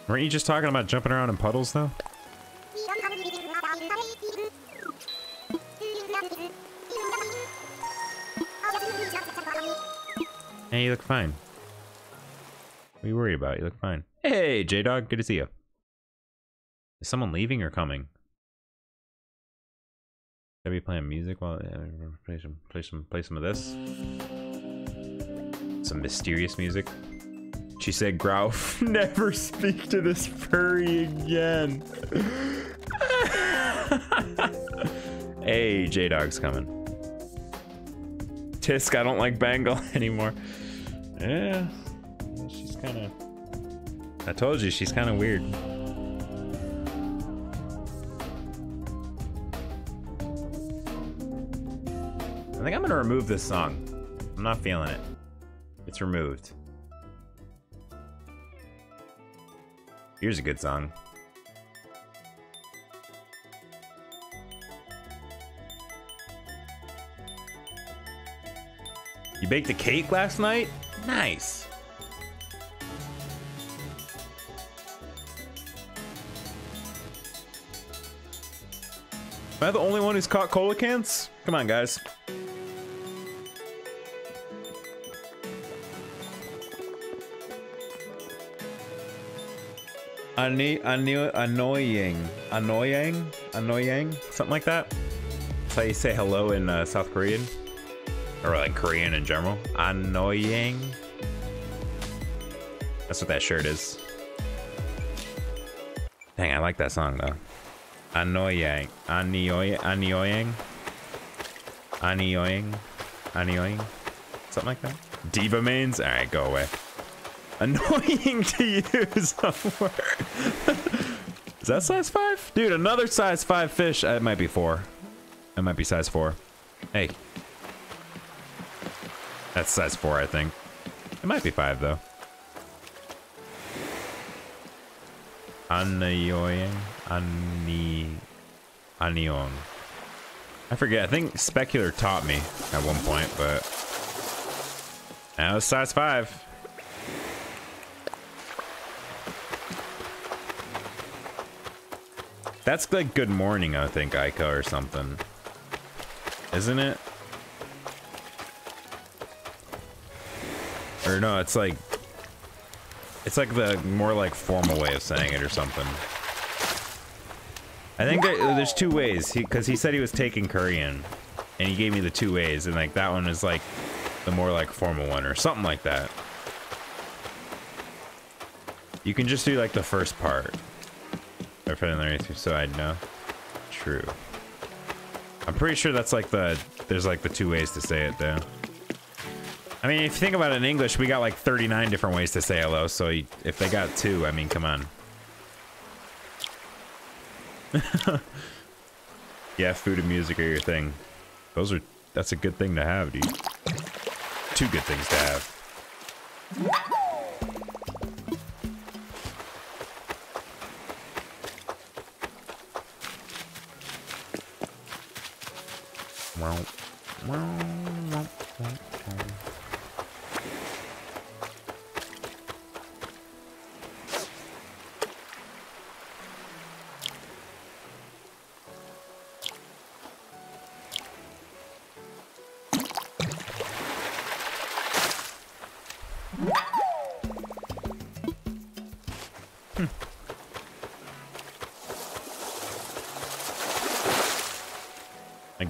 Weren't you just talking about jumping around in puddles, though? Hey, you look fine. What are you worried about? You look fine. Hey, J-Dog, good to see you. Is someone leaving or coming? Should I be playing music while play some play some play some of this? Some mysterious music. She said, Grouf, never speak to this furry again. hey, J Dog's coming. Tisk, I don't like Bangle anymore. Yeah, kind of. I told you, she's kind of weird. I think I'm gonna remove this song. I'm not feeling it. It's removed. Here's a good song. You baked a cake last night? Nice. Am I the only one who's caught cola cans? Come on, guys. Anni annoying. Annoying? Annoying? Something like that? That's how you say hello in uh, South Korean. Or like Korean in general. Annoying. That's what that shirt is. Dang, I like that song though. Annoying. Annoying. Annoying. Annoying. Annoying. Something like that. Diva mains? Alright, go away. Annoying to use. Is that size 5? Dude, another size 5 fish. Uh, it might be 4. It might be size 4. Hey. That's size 4, I think. It might be 5, though. Annoying. Anni... Anion. I forget. I think Specular taught me at one point, but... Now it's size 5. That's like good morning, I think, Aika or something. Isn't it? Or no, it's like... It's like the more like formal way of saying it or something. I think there, there's two ways, because he, he said he was taking Korean, and he gave me the two ways, and like that one is like the more like formal one or something like that. You can just do like the first part. Put in there so I'd know. True. I'm pretty sure that's like the, there's like the two ways to say it though. I mean, if you think about it in English, we got like 39 different ways to say hello, so if they got two, I mean, come on. yeah, food and music are your thing. Those are, that's a good thing to have, dude. Two good things to have.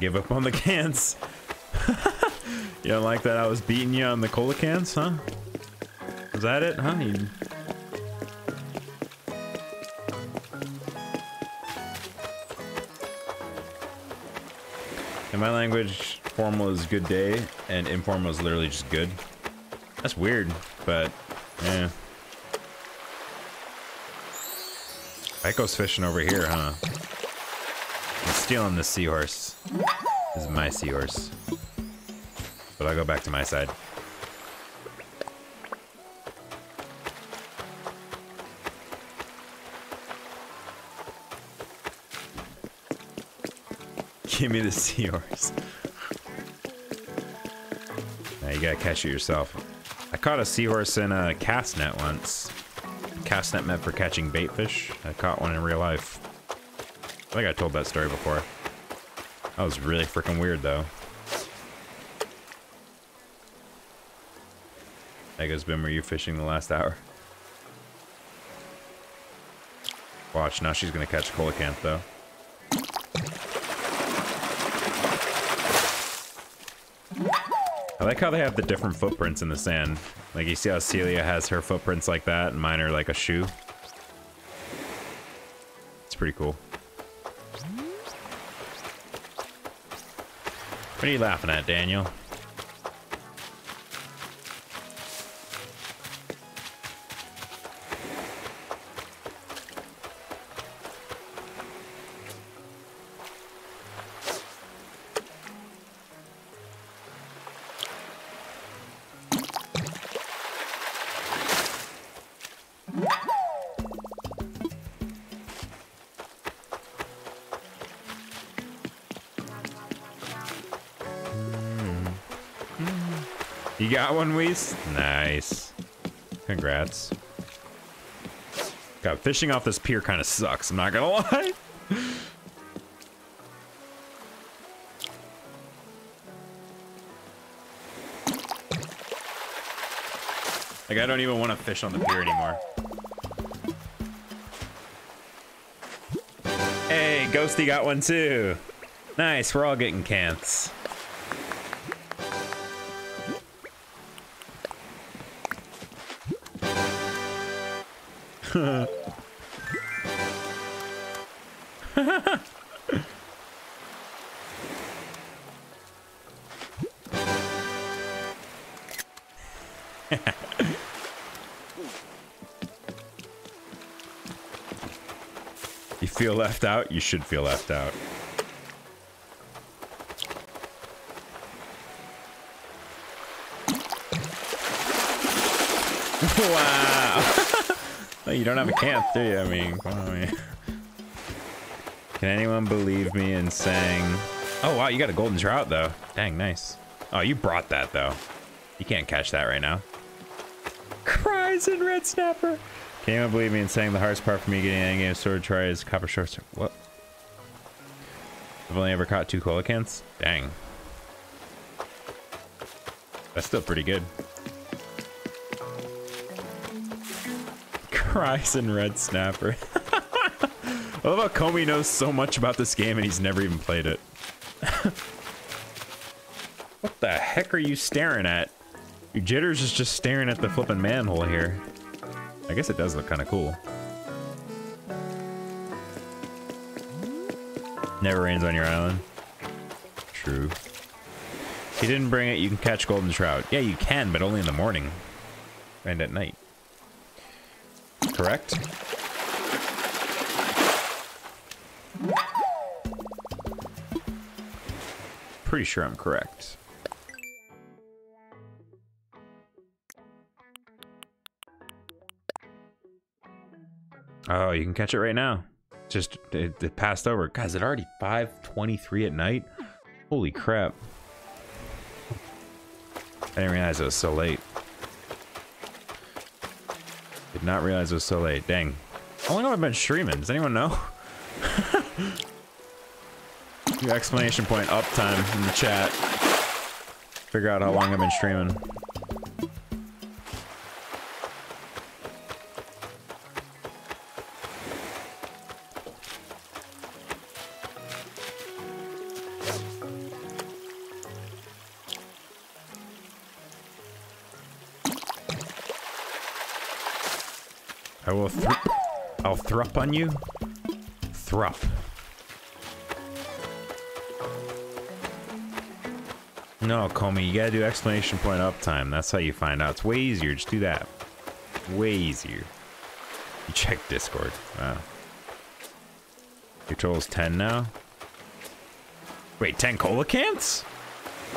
Give up on the cans. you don't like that I was beating you on the cola cans, huh? Was that it, huh? You... In my language, formal is good day, and informal is literally just good. That's weird, but yeah. Echo's fishing over here, huh? I'm stealing the seahorse. This is my seahorse. But I'll go back to my side. Give me the seahorse. Now you gotta catch it yourself. I caught a seahorse in a cast net once. Cast net meant for catching bait fish. I caught one in real life. I think I told that story before. That was really freaking weird though. Ego's been were you fishing the last hour? Watch, now she's gonna catch coelacanth though. I like how they have the different footprints in the sand. Like you see how Celia has her footprints like that and mine are like a shoe. It's pretty cool. What are you laughing at, Daniel? Weiss? Nice. Congrats. God, fishing off this pier kind of sucks, I'm not gonna lie. like, I don't even want to fish on the pier anymore. Hey, Ghosty got one too. Nice, we're all getting canths. you feel left out? You should feel left out. wow. You don't have a camp, do you? I mean, on. Can anyone believe me in saying... Oh, wow, you got a golden trout, though. Dang, nice. Oh, you brought that, though. You can't catch that right now. Cries in red snapper. Can anyone believe me in saying the hardest part for me getting any game sword try is copper shorts? What? I've only ever caught two coelacanths? Dang. That's still pretty good. In red snapper. I love how Comey knows so much about this game and he's never even played it. what the heck are you staring at? Your jitters is just staring at the flipping manhole here. I guess it does look kind of cool. Never rains on your island. True. If you didn't bring it, you can catch golden trout. Yeah, you can, but only in the morning. And at night. Correct? Pretty sure I'm correct. Oh, you can catch it right now. Just it, it passed over. Guys, it already 5:23 at night. Holy crap! I didn't realize it was so late. Did not realize it was so late. Dang. How long have I been streaming? Does anyone know? Your exclamation point uptime in the chat. Figure out how long I've been streaming. On you. Thrup. No, Comey, you gotta do exclamation point uptime. That's how you find out. It's way easier. Just do that. Way easier. You check Discord. Wow. Your total's 10 now? Wait, 10 cola cans?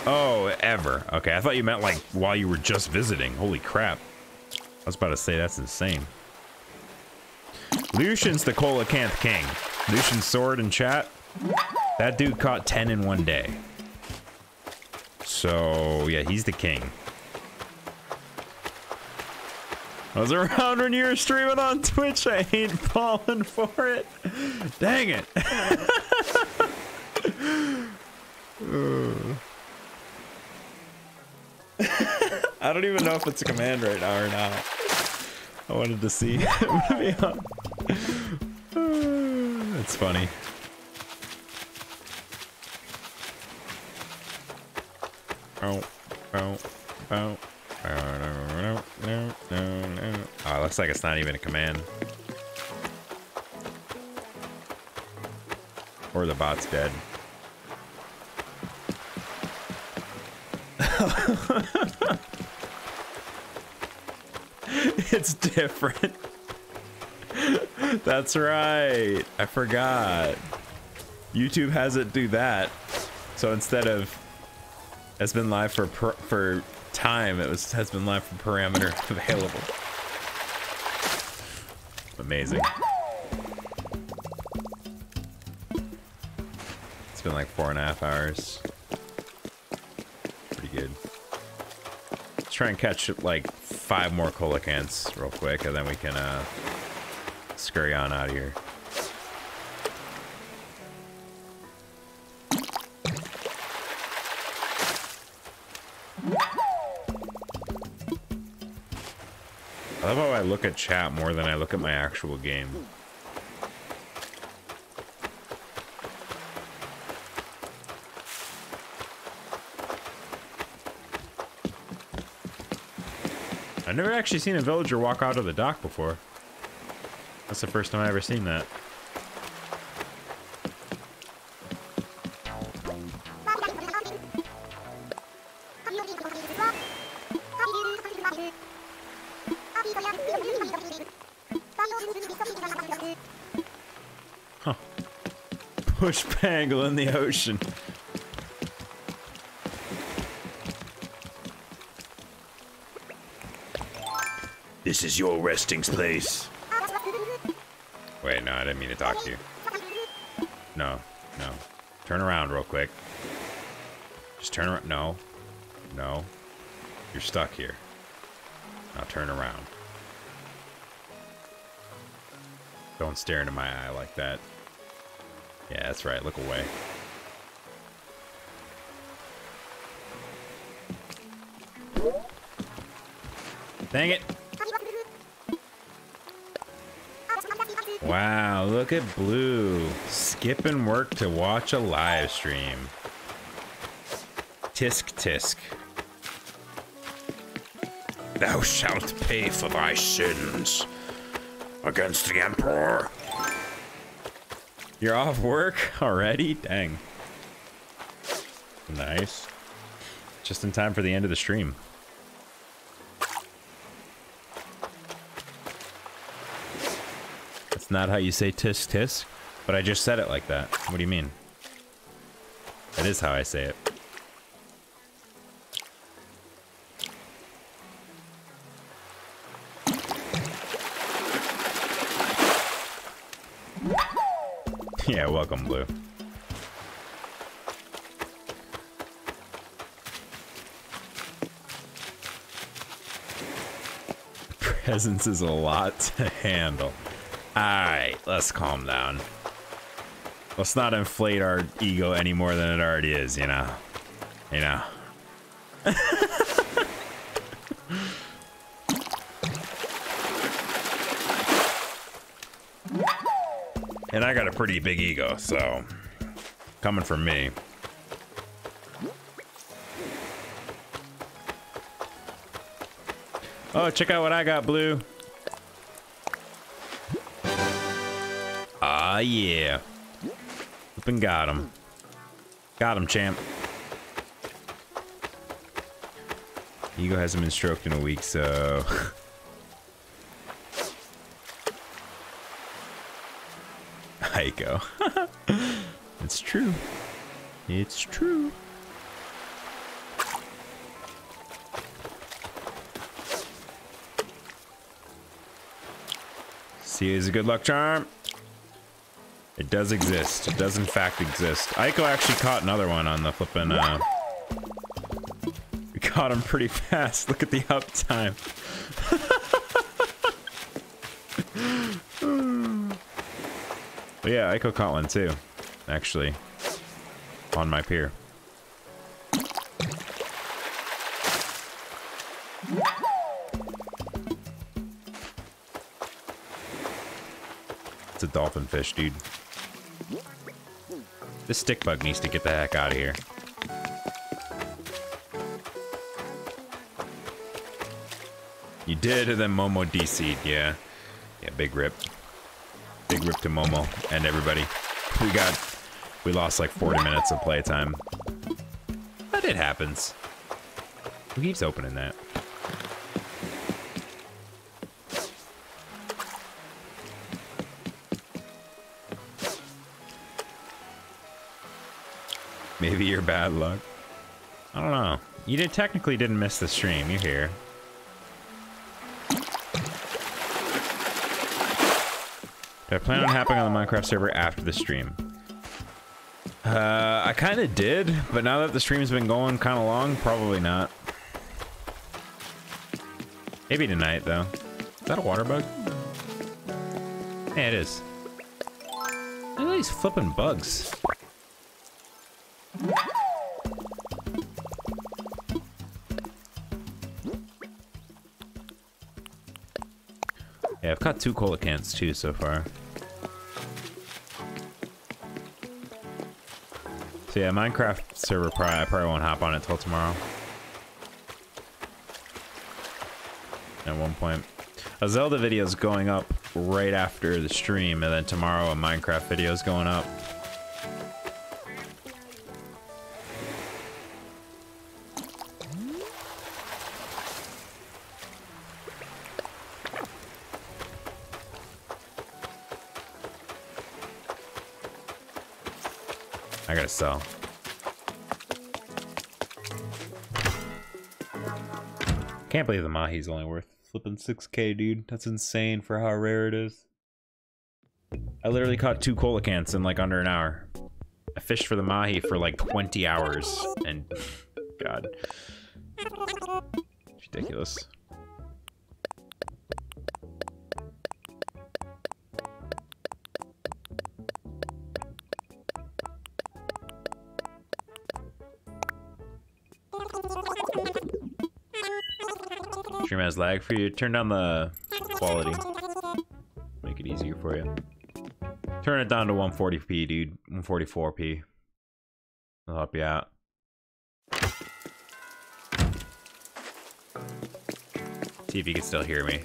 Oh, ever. Okay, I thought you meant like while you were just visiting. Holy crap. I was about to say that's insane. Lucian's the coelacanth king. Lucian's sword in chat. That dude caught 10 in one day. So, yeah, he's the king. I was around when you were streaming on Twitch. I ain't falling for it. Dang it. I don't even know if it's a command right now or not. I wanted to see. Funny. Oh, oh, oh. Oh, it looks like it's not even a command. Or the bot's dead. it's different. That's right. I forgot. YouTube has it do that. So instead of has been live for for time, it was has been live for parameter available. Amazing. It's been like four and a half hours. Pretty good. Let's try and catch like five more cola cans real quick, and then we can uh, on out of here. I love how I look at chat more than I look at my actual game. I've never actually seen a villager walk out of the dock before. That's the first time I ever seen that. Push Bangle in the ocean. This is your resting place. I didn't mean to talk to you. No, no. Turn around real quick. Just turn around. No. No. You're stuck here. Now turn around. Don't stare into my eye like that. Yeah, that's right. Look away. Dang it. Wow, look at Blue. Skipping work to watch a live stream. Tisk tisk. Thou shalt pay for thy sins against the Emperor. You're off work already? Dang. Nice. Just in time for the end of the stream. Not how you say tisk tisk, but I just said it like that. What do you mean? That is how I say it. yeah, welcome, Blue. Presence is a lot to handle. Alright, let's calm down. Let's not inflate our ego any more than it already is, you know? You know? and I got a pretty big ego, so coming from me. Oh, check out what I got, Blue. Ah, yeah. Up and got him. Got him, champ. Ego hasn't been stroked in a week, so... Aiko. it's true. It's true. See is a good luck charm. It does exist. It does in fact exist. Aiko actually caught another one on the flippin' uh We caught him pretty fast. Look at the uptime. yeah, Aiko caught one too. Actually. On my pier. It's a dolphin fish, dude. This stick bug needs to get the heck out of here. You did, and then Momo DC'd, yeah. Yeah, big rip. Big rip to Momo and everybody. We got, we lost like 40 minutes of playtime. But it happens. Who keeps opening that? Maybe you're bad luck. I don't know. You did technically didn't miss the stream. You're here. Do I plan on hopping on the Minecraft server after the stream? Uh, I kind of did, but now that the stream's been going kind of long, probably not. Maybe tonight, though. Is that a water bug? Yeah, it is. Look at these flipping bugs. Caught two coelacanths too so far. So yeah, Minecraft server probably I probably won't hop on it till tomorrow. At one point. A Zelda video is going up right after the stream, and then tomorrow a Minecraft video is going up. Can't believe the Mahi's only worth flipping 6k, dude. That's insane for how rare it is. I literally caught two coelacanths in like under an hour. I fished for the Mahi for like 20 hours, and God. Ridiculous. Has lag for you. Turn down the quality. Make it easier for you. Turn it down to 140p, dude. 144p. I'll help you out. See if you can still hear me.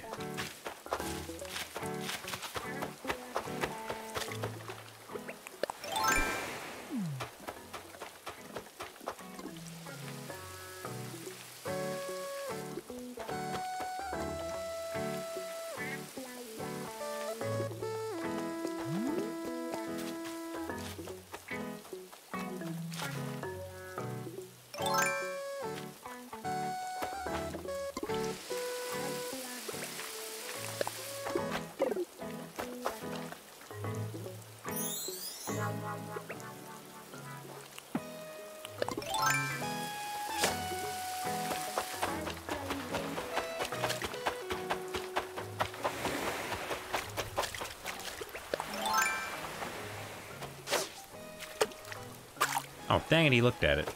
He looked at it.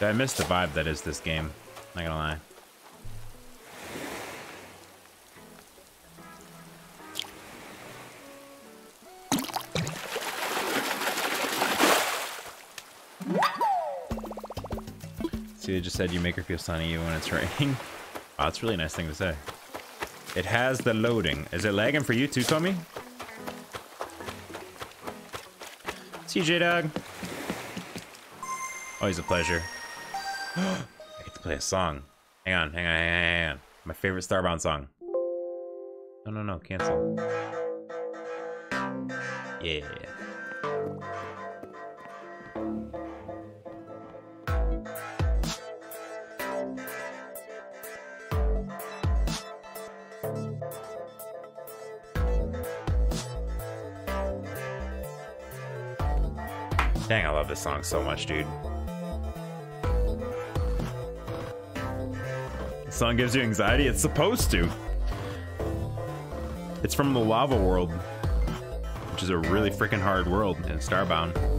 I missed the vibe that is this game. Not gonna lie. See, it just said you make her feel sunny even when it's raining. Wow, that's a really nice thing to say. It has the loading. Is it lagging for you too, Tommy? TJ Dog. Always a pleasure. I get to play a song. Hang on, hang on, hang on, hang on. My favorite Starbound song. No, no, no, cancel. Yeah. Song so much, dude. The song gives you anxiety? It's supposed to. It's from the Lava World, which is a really freaking hard world in Starbound.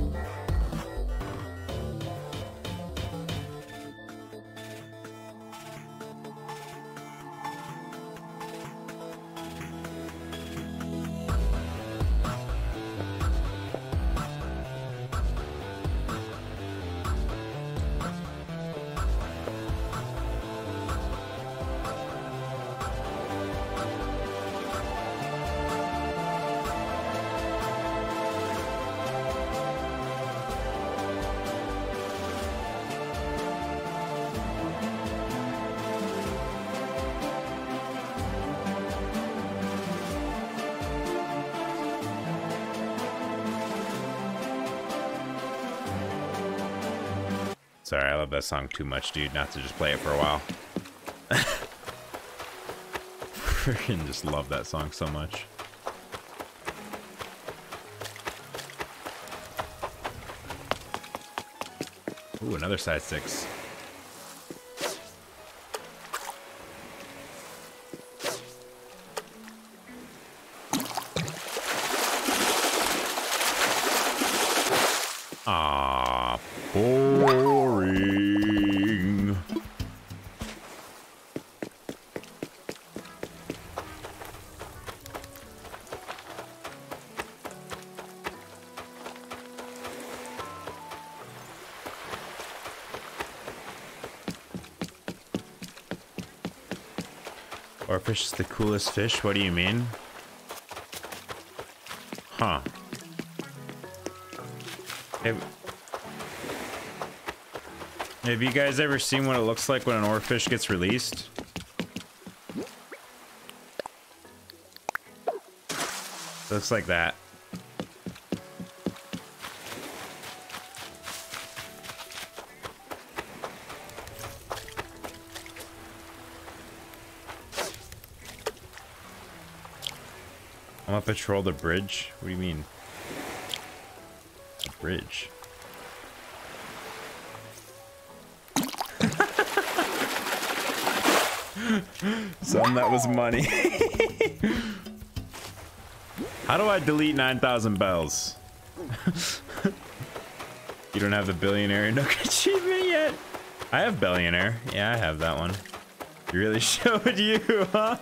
That song too much, dude, not to just play it for a while. Freaking just love that song so much. Ooh, another side six. Is the coolest fish? What do you mean? Huh. Have, have you guys ever seen what it looks like when an oarfish gets released? Looks like that. Patrol the bridge? What do you mean? The bridge. Some that was money. How do I delete 9,000 bells? you don't have the billionaire nook achievement yet? I have billionaire. Yeah, I have that one. You really showed you, huh?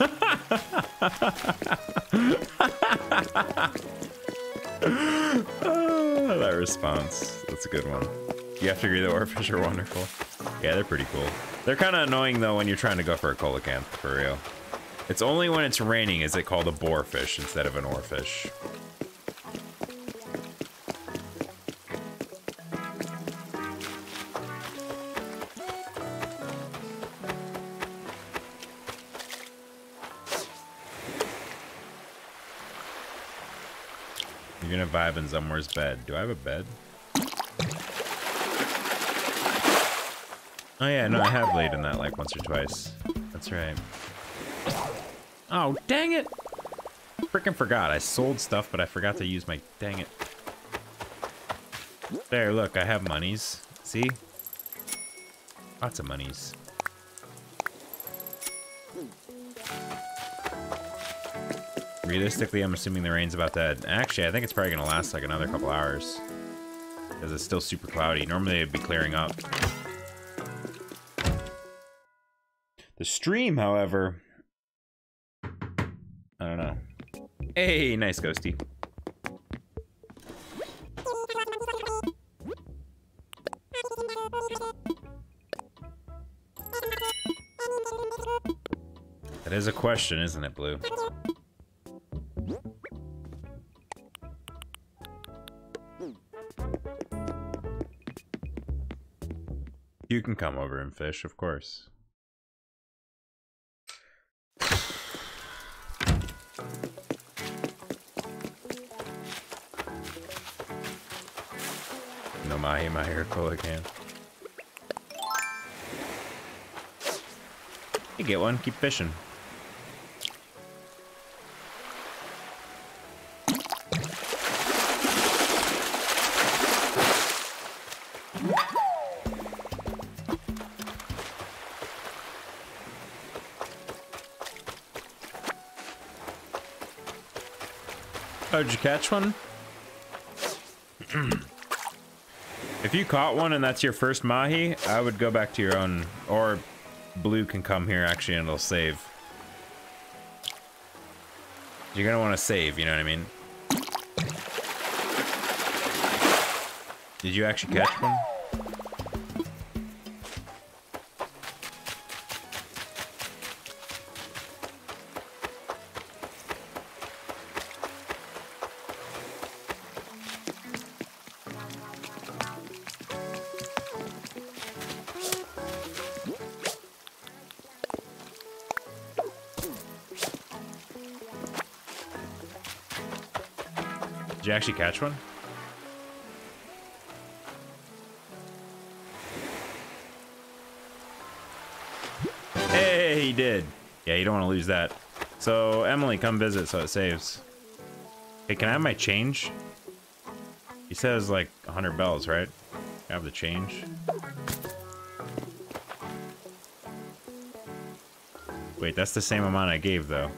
Oh, that response. That's a good one. You have to agree that oarfish are wonderful. Yeah, they're pretty cool. They're kind of annoying though when you're trying to go for a coelacanth, for real. It's only when it's raining is it called a boarfish instead of an oarfish. You're vibe in somewhere's bed. Do I have a bed? Oh yeah, no, I have laid in that like once or twice. That's right. Oh, dang it! Freaking forgot. I sold stuff, but I forgot to use my... Dang it. There, look, I have monies. See? Lots of monies. Realistically, I'm assuming the rain's about to. Actually, I think it's probably going to last like another couple hours. Because it's still super cloudy. Normally, it'd be clearing up. The stream, however... I don't know. Hey, nice ghosty. That is a question, isn't it, Blue? You can come over and fish, of course. No mahi-mahi or coelacanth. You get one, keep fishing. Oh, did you catch one? if you caught one and that's your first mahi, I would go back to your own. Or blue can come here actually and it'll save. You're gonna want to save, you know what I mean? Did you actually catch one? Actually catch one? Hey, he did. Yeah, you don't want to lose that. So, Emily, come visit so it saves. Hey, can I have my change? He says like 100 bells, right? I have the change? Wait, that's the same amount I gave, though.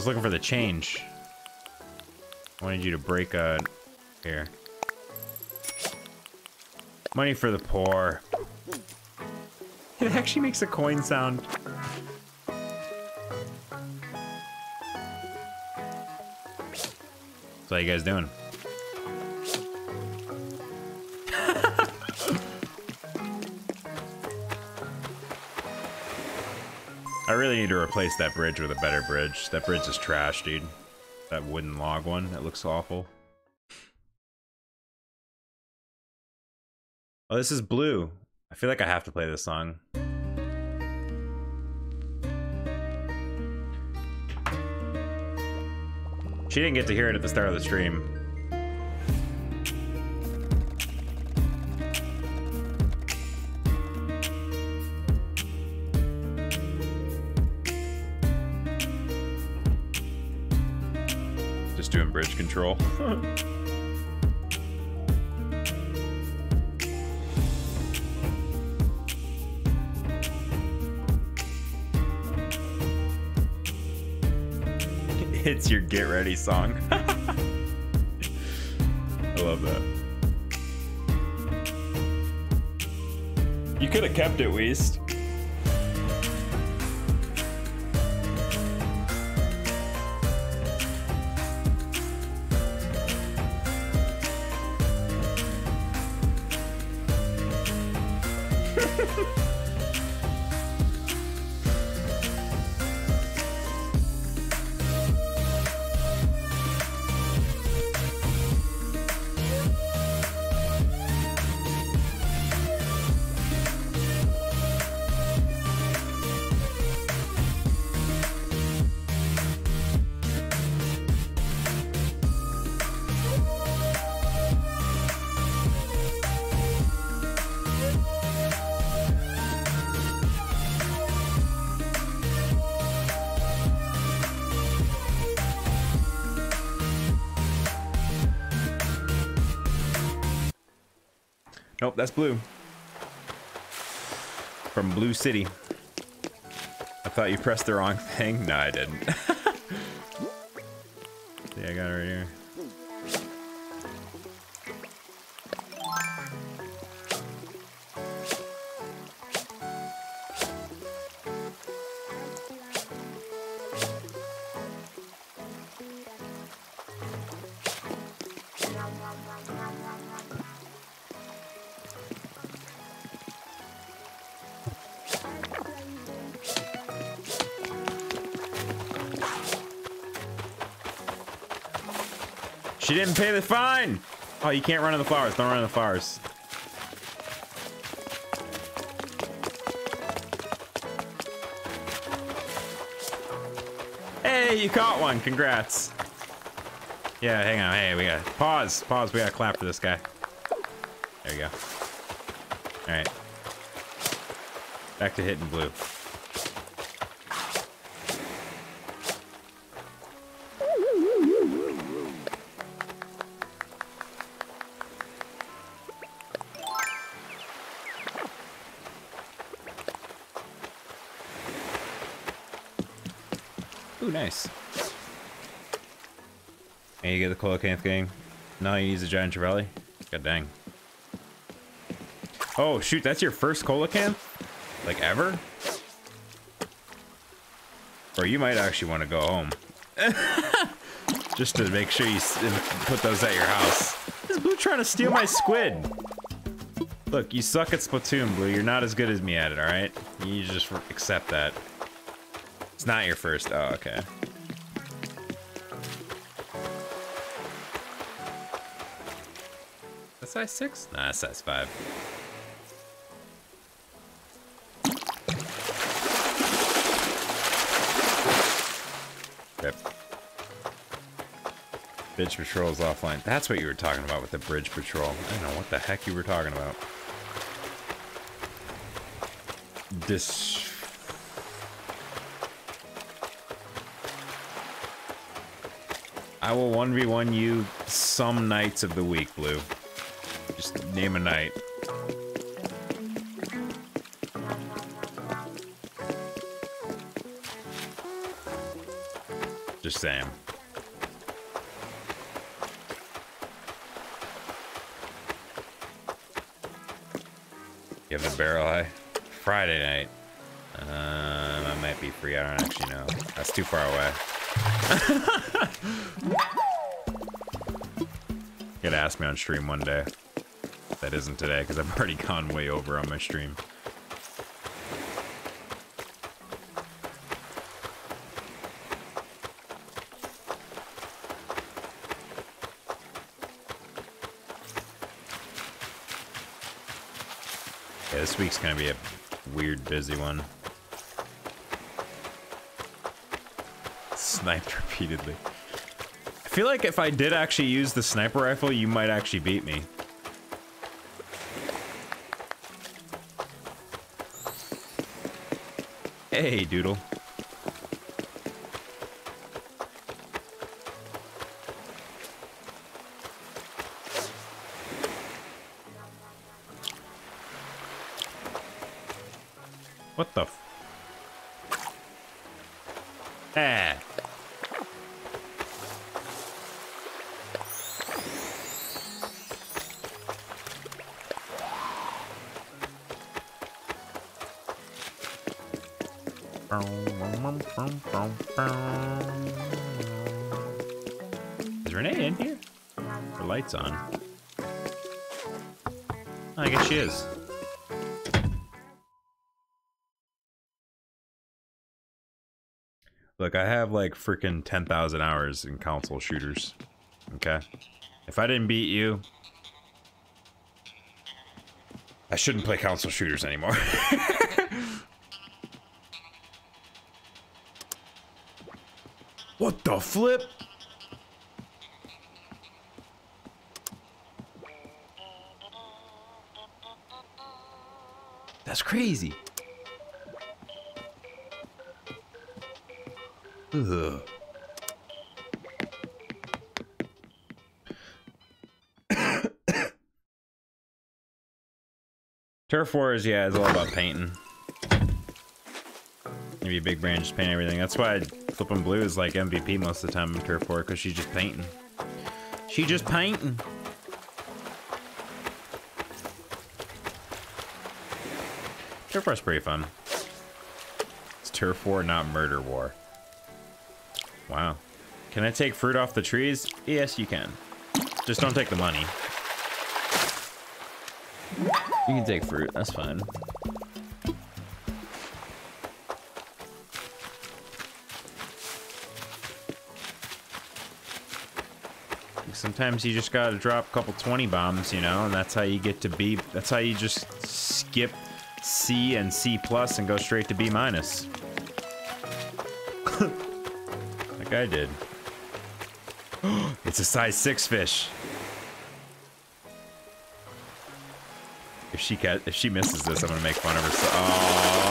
Was looking for the change. I wanted you to break a... Here. Money for the poor. It actually makes a coin sound. So how you guys doing? I really need to replace that bridge with a better bridge. That bridge is trash, dude. That wooden log one, that looks awful. Oh, this is blue. I feel like I have to play this song. She didn't get to hear it at the start of the stream. Control. it's your get ready song. I love that. You could have kept it, Weast. That's blue. From Blue City. I thought you pressed the wrong thing. No, I didn't. Didn't pay the fine. Oh, you can't run in the flowers. Don't run in the flowers. Hey, you caught one. Congrats. Yeah, hang on. Hey, we got pause. Pause. We got to clap for this guy. There you go. All right. Back to hitting blue. Get the coelacanth game. Now you use a giant Trevally. God dang. Oh, shoot, that's your first coelacanth? Like, ever? Or you might actually want to go home. Just to make sure you put those at your house. Is Blue trying to steal my squid? Look, you suck at Splatoon, Blue. You're not as good as me at it, alright? You just accept that. It's not your first. Oh, okay. Size six? Nah, size five. Yep. Bridge patrol is offline. That's what you were talking about with the bridge patrol. I don't know what the heck you were talking about. This. I will 1v1 you some nights of the week, Blue. Just name a night. Just saying. You have the barrel eye? Friday night. Um, I might be free. I don't actually know. That's too far away. Gotta ask me on stream one day. That isn't today, because I've already gone way over on my stream. Yeah, this week's gonna be a weird, busy one. Sniped repeatedly. I feel like if I did actually use the sniper rifle, you might actually beat me. Hey, Doodle. Look, I have like freaking 10,000 hours in console shooters. Okay? If I didn't beat you, I shouldn't play console shooters anymore. what the flip? That's crazy. Ugh. Turf Wars, yeah, it's all about painting. Maybe a big brand just paint everything. That's why Flippin' Blue is like MVP most of the time in Turf War, because she's just painting. She just painting. Turf War's pretty fun. It's Turf War, not Murder War. Wow. Can I take fruit off the trees? Yes, you can. Just don't take the money. You can take fruit, that's fine. Sometimes you just gotta drop a couple 20 bombs, you know, and that's how you get to B. That's how you just skip C and C plus and go straight to B minus. Like I did. it's a size six fish. If she ca- if she misses this, I'm gonna make fun of her. So oh.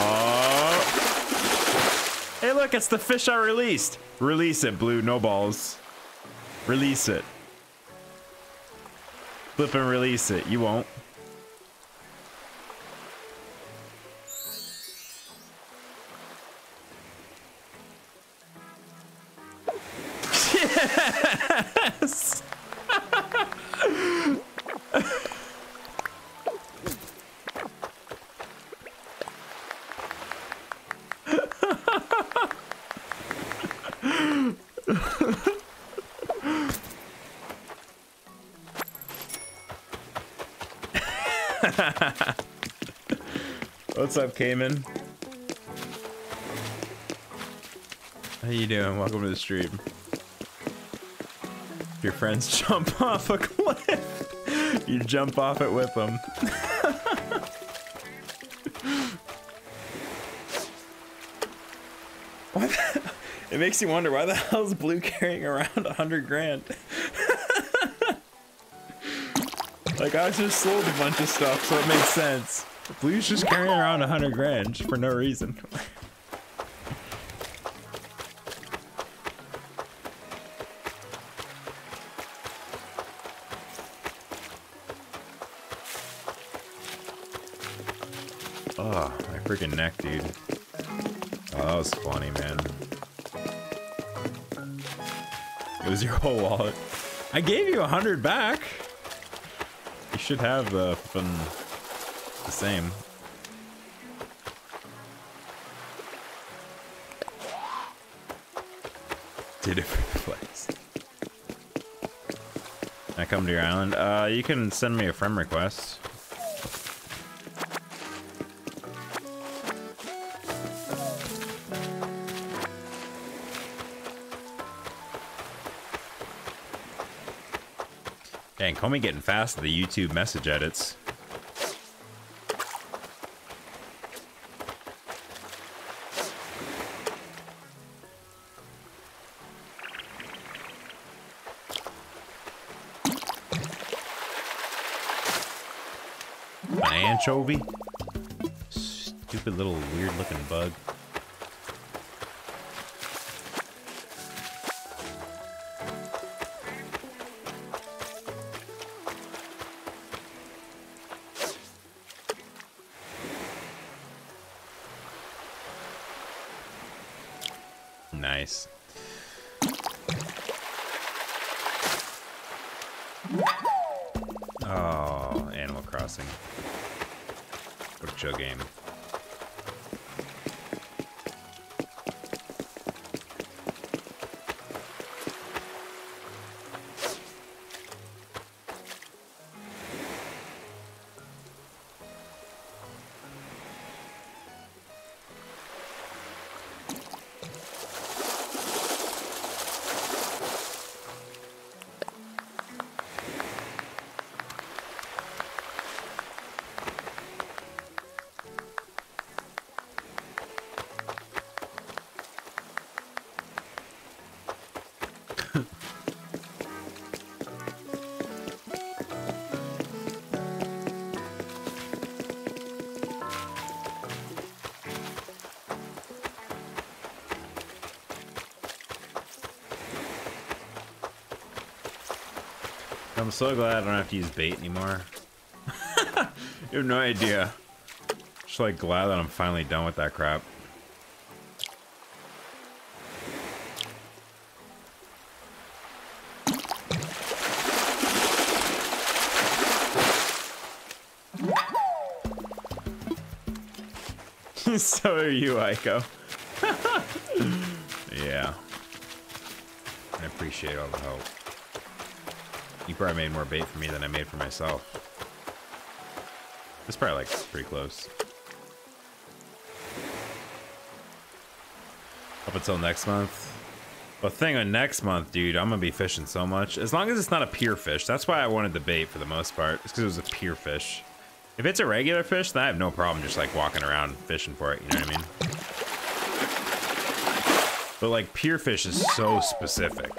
Hey, look, it's the fish I released. Release it, Blue. No balls. Release it. Flip and release it. You won't. What's up, Cayman? How you doing? Welcome to the stream. Your friends jump off a cliff. You jump off it with them. The- it makes you wonder why the hell is Blue carrying around a hundred grand? like I just sold a bunch of stuff, so it makes sense. Blue's just carrying around a hundred grand for no reason. Ah, oh, my freaking neck, dude. Oh, that was funny, man. It was your whole wallet. I gave you a hundred back. You should have the fun, the same. Two different place. I come to your island. Uh, you can send me a friend request. Dang, Comey getting fast at the YouTube message edits. Anchovy? Stupid little weird looking bug. So glad I don't have to use bait anymore. you have no idea. Just like glad that I'm finally done with that crap. so are you, Aiko. yeah. I appreciate all the help. Probably made more bait for me than I made for myself. This probably like pretty close. Up until next month. But thing on next month, dude, I'm gonna be fishing so much. As long as it's not a pier fish. That's why I wanted the bait for the most part. It's because it was a pier fish. If it's a regular fish, then I have no problem just like walking around fishing for it. You know what I mean? But like pier fish is so specific.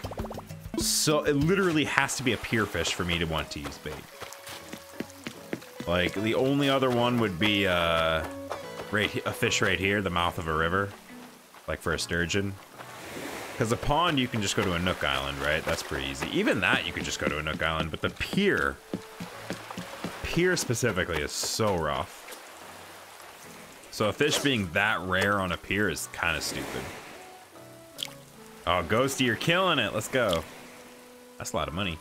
So it literally has to be a pier fish for me to want to use bait. Like the only other one would be uh, right a fish right here, the mouth of a river, like for a sturgeon. Because a pond, you can just go to a Nook Island, right? That's pretty easy. Even that, you could just go to a Nook Island. But the pier, pier specifically, is so rough. So a fish being that rare on a pier is kind of stupid. Oh, Ghosty, you're killing it. Let's go. That's a lot of money.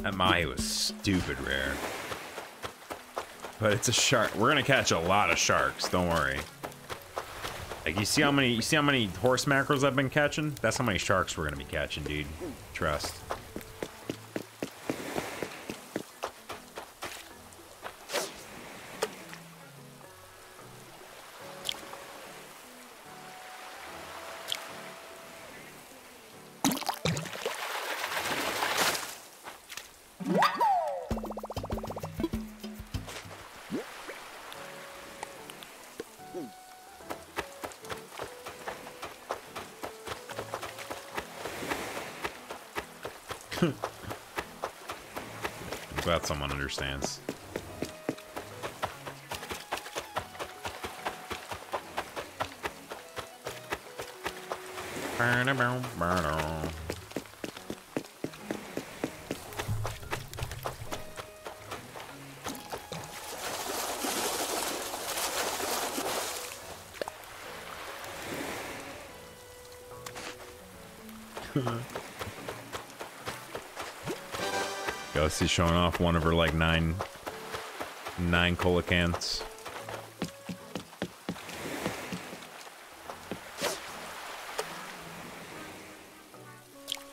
That Mahi was stupid rare. But it's a shark. We're gonna catch a lot of sharks, don't worry. Like you see how many you see how many horse mackerels I've been catching? That's how many sharks we're gonna be catching, dude. Trust. Glad someone understands. Ghosty showing off one of her like nine nine coelacanths.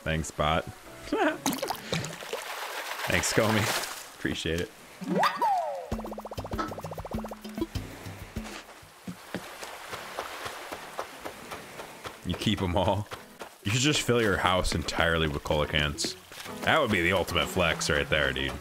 Thanks, bot. Thanks, Comey. Appreciate it. You keep them all. You should just fill your house entirely with coelacanths. That would be the ultimate flex right there, dude.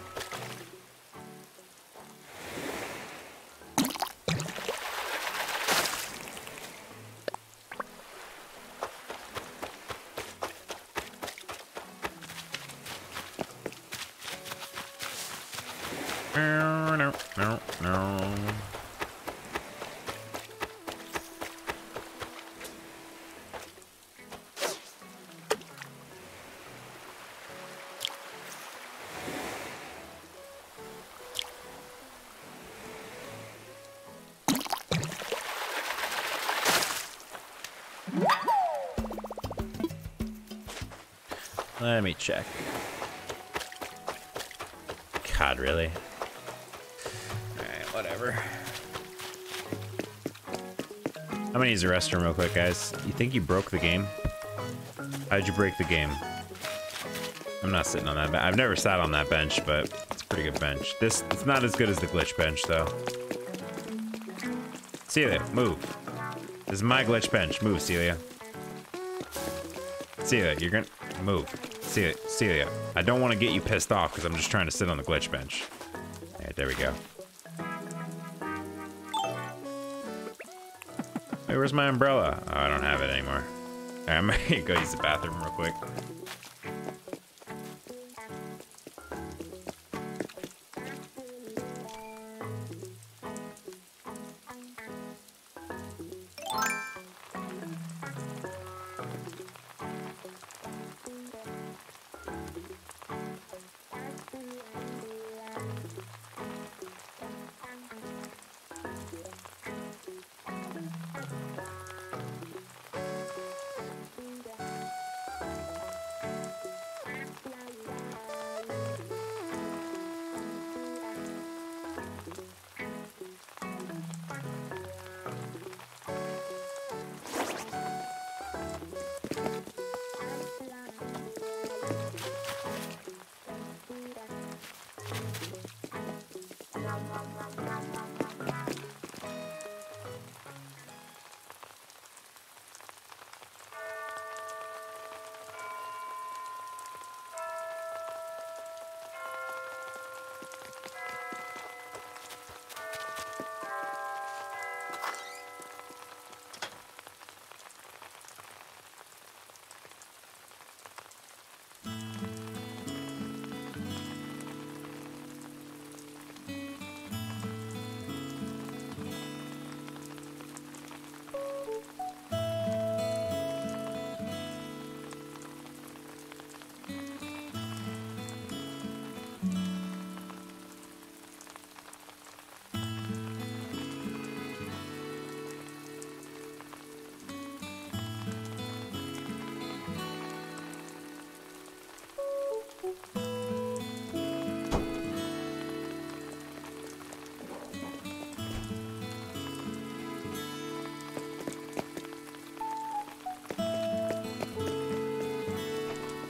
Use the restroom real quick, guys. You think you broke the game? How'd you break the game? I'm not sitting on that bench. I've never sat on that bench, but it's a pretty good bench. This it's not as good as the glitch bench, though. Celia, move. This is my glitch bench. Move, Celia. Celia, you're gonna move. Celia, Celia. I don't want to get you pissed off because I'm just trying to sit on the glitch bench. Alright, there we go. Where's my umbrella? Oh, I don't have it anymore. Alright, I'm gonna go use the bathroom real quick.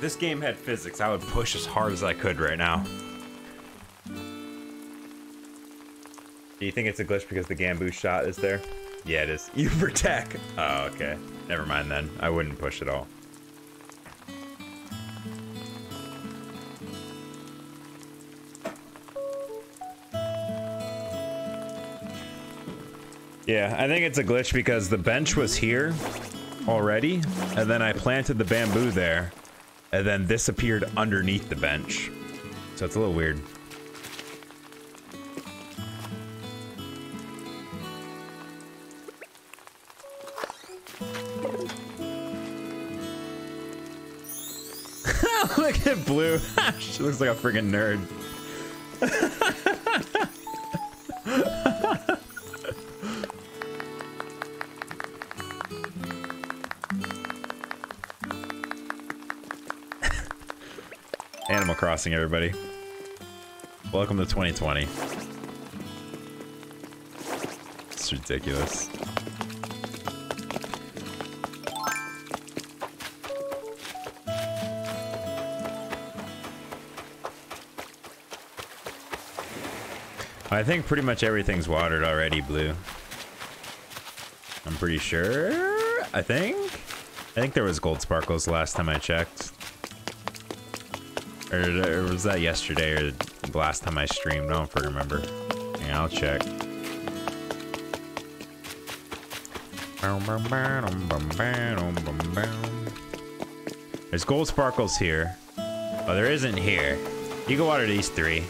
This game had physics, I would push as hard as I could right now. Do you think it's a glitch because the bamboo shot is there? Yeah, it is. You protect. Oh, okay. Never mind then. I wouldn't push at all. Yeah, I think it's a glitch because the bench was here already, and then I planted the bamboo there, and then this appeared underneath the bench. So it's a little weird. Look at Blue. she looks like a freaking nerd. Crossing, everybody. Welcome to 2020. It's ridiculous. I think pretty much everything's watered already, Blue. I'm pretty sure. I think. I think there was gold sparkles last time I checked. Or, or was that yesterday or the last time I streamed? I don't remember. Yeah, I'll check. There's gold sparkles here. Oh, there isn't here. You can water these three.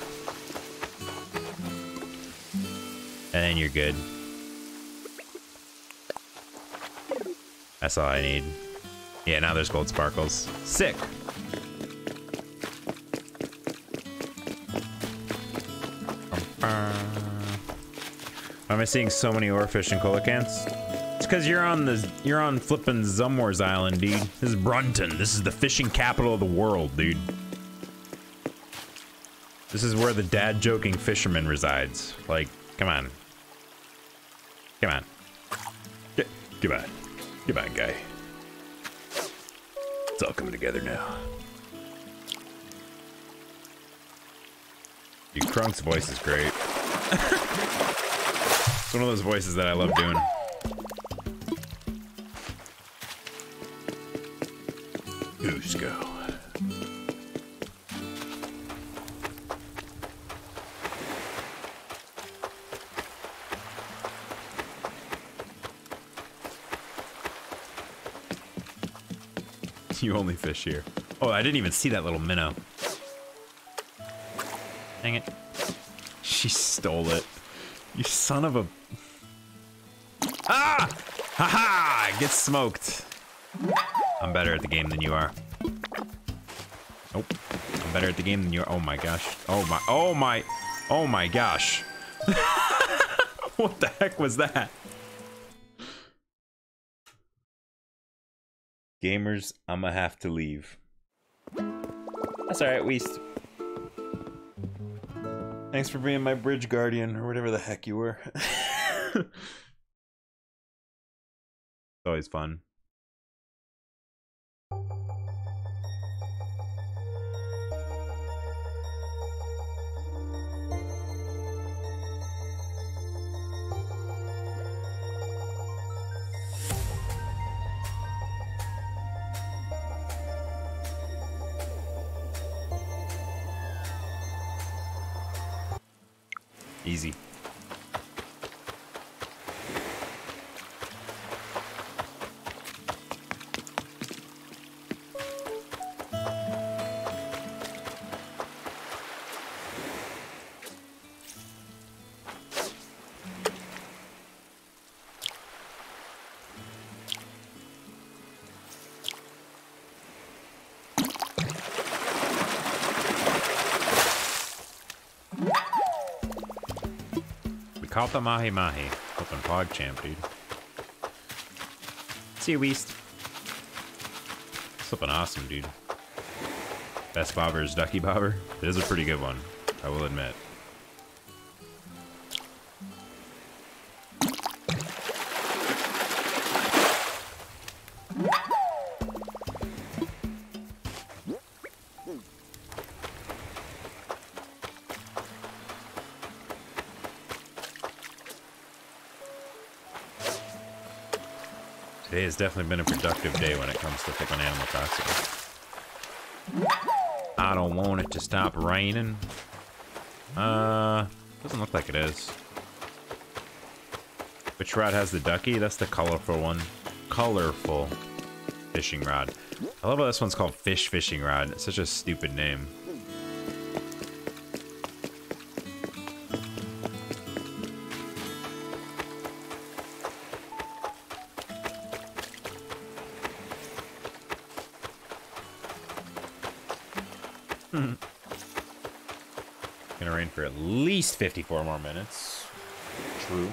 And then you're good. That's all I need. Yeah, now there's gold sparkles. Sick. Am I seeing so many oarfish and coelacanths? It's because you're on the you're on flippin' Zumwar's Island, dude. This is Brunton. This is the fishing capital of the world, dude. This is where the dad joking fisherman resides. Like, come on. Come on. Get, come on. Come on, guy. It's all coming together now. Dude, Krunk's voice is great. one of those voices that I love doing. Goose go. You only fish here. Oh, I didn't even see that little minnow. Dang it. She stole it. You son of a... Ah! Haha! -ha! Get smoked. I'm better at the game than you are. Nope. I'm better at the game than you are. Oh my gosh. Oh my... Oh my... Oh my gosh. what the heck was that? Gamers, I'ma have to leave. That's alright, Weast. Thanks for being my bridge guardian, or whatever the heck you were. it's always fun. Caught the mahi mahi. Flippin' pog champ, dude. See you, Weast. Flippin' awesome, dude. Best bobber is Ducky Bobber. It is a pretty good one, I will admit. Definitely been a productive day when it comes to picking Animal Crossing. I don't want it to stop raining. Uh, doesn't look like it is. Which rod has the ducky? That's the colorful one. Colorful fishing rod. I love how this one's called fish fishing rod. It's such a stupid name. 54 more minutes. True.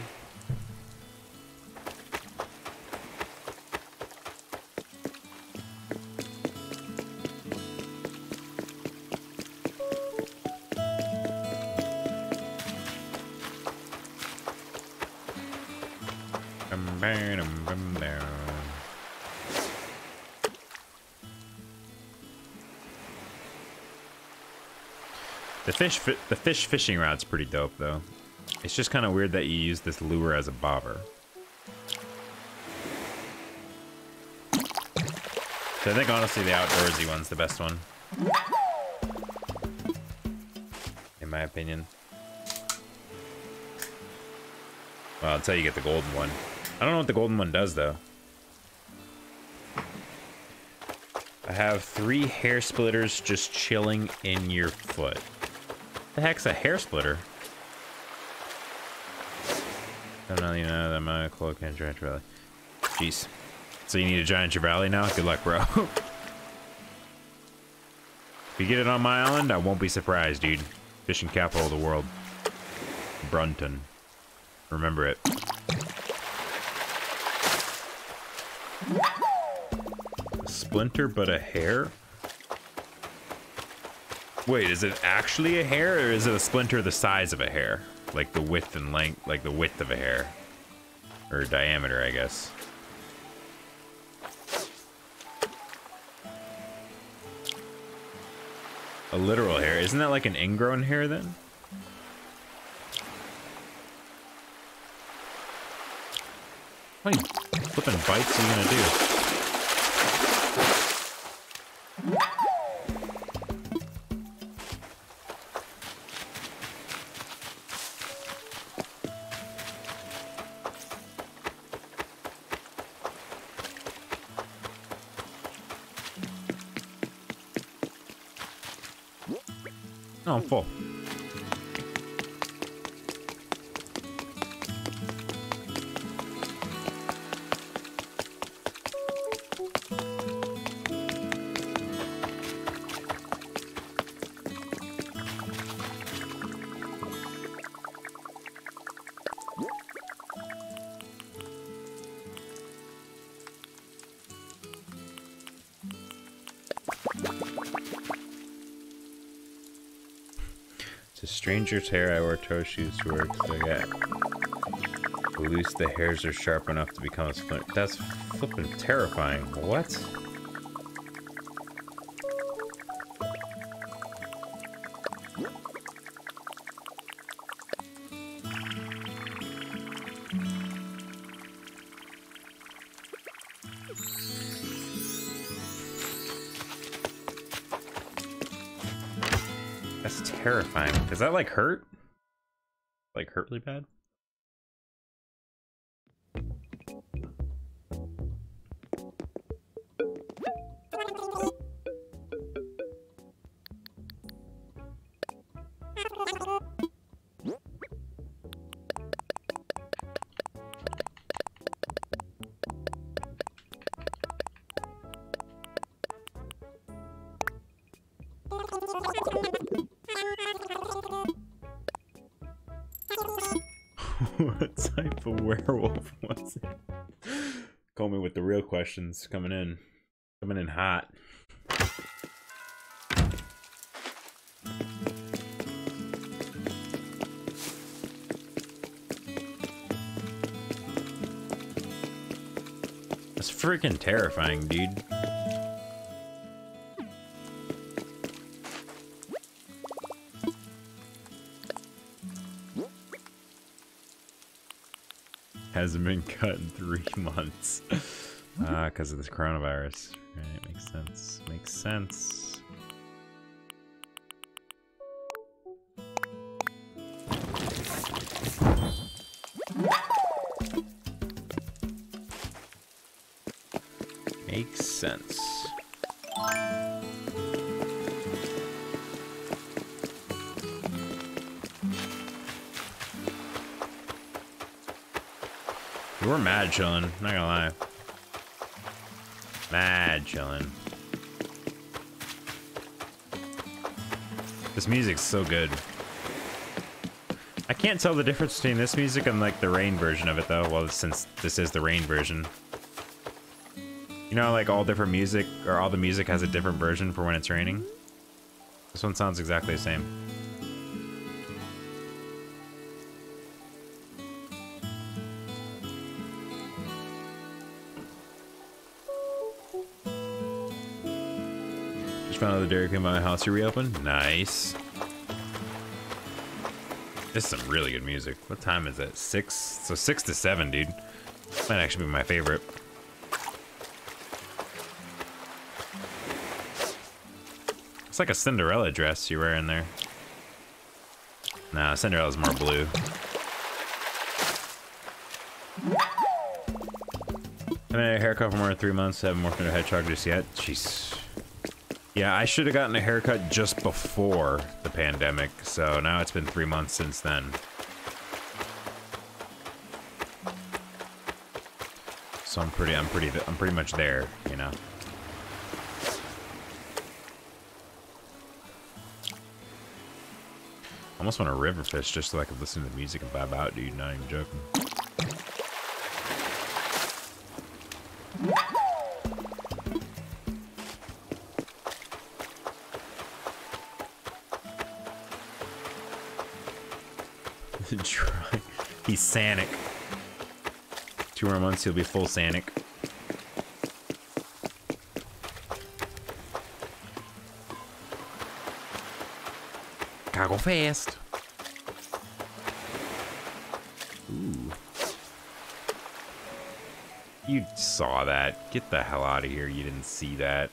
Fish, fi the fish fishing rod's pretty dope though. It's just kind of weird that you use this lure as a bobber. So I think honestly the outdoorsy one's the best one. In my opinion. Well, until you get the golden one. I don't know what the golden one does though. I have three hair splitters just chilling in your foot. The heck's a hair splitter? I don't even know, that my cloak and giant trevally. Jeez. So you need a giant Trevally now? Good luck, bro. if you get it on my island, I won't be surprised, dude. Fishing capital of the world. Brunton. Remember it. Splinter, but a hair? Wait, is it actually a hair, or is it a splinter the size of a hair? Like the width and length, like the width of a hair. Or diameter, I guess. A literal hair. Isn't that like an ingrown hair then? Many flipping bites are you gonna do? Stranger's hair. I wear toe shoes to work. So yeah. least the hairs are sharp enough to become a splinter. That's flipping terrifying. What? That's terrifying. Does that like hurt? Like hurt really bad? Me with the real questions coming in. Coming in hot. That's freaking terrifying, dude. Hasn't been cut in three months. Uh, because of this coronavirus. Right, makes sense. Makes sense. Mad chillin', not gonna lie. Mad chillin'. This music's so good. I can't tell the difference between this music and like the rain version of it though, well since this is the rain version. You know like all different music or all the music has a different version for when it's raining? This one sounds exactly the same. Just the Dairy Queen by my house you reopened. Nice. This is some really good music. What time is it? Six? So six to seven, dude. Might actually be my favorite. It's like a Cinderella dress you're wearing there. Nah, Cinderella's more blue. I haven't had a haircut for more than three months. I Haven't morphed into a hedgehog just yet. Jeez. Yeah, I should have gotten a haircut just before the pandemic, so now it's been three months since then. So I'm pretty, I'm pretty, I'm pretty much there, you know. Almost want to river fish just so I could listen to the music and vibe out, dude. Not even joking. Sanic. Two more months, he'll be full Sanic. Gotta go fast. Ooh. You saw that. Get the hell out of here. You didn't see that.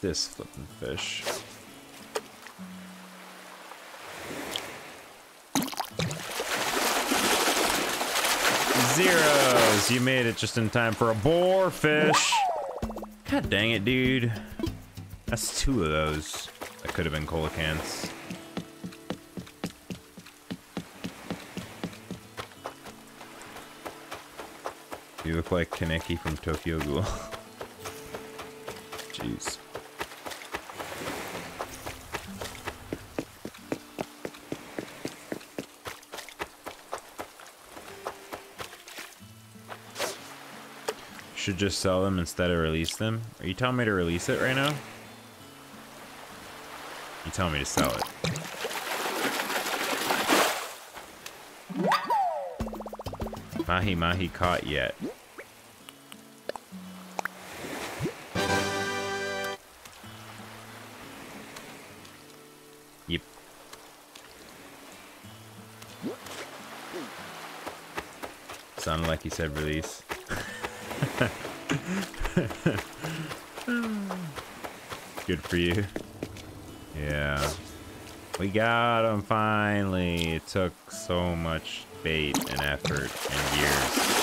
This flipping fish. Zeros! You made it just in time for a boar fish. God dang it, dude. That's two of those. That could have been coelacanths. You look like Kaneki from Tokyo Ghoul. Jeez. Just sell them instead of release them? Are you telling me to release it right now? You telling me to sell it? Mahi mahi caught yet. Yep. Sounded like he said release. You. Yeah. We got him finally. It took so much bait and effort and years.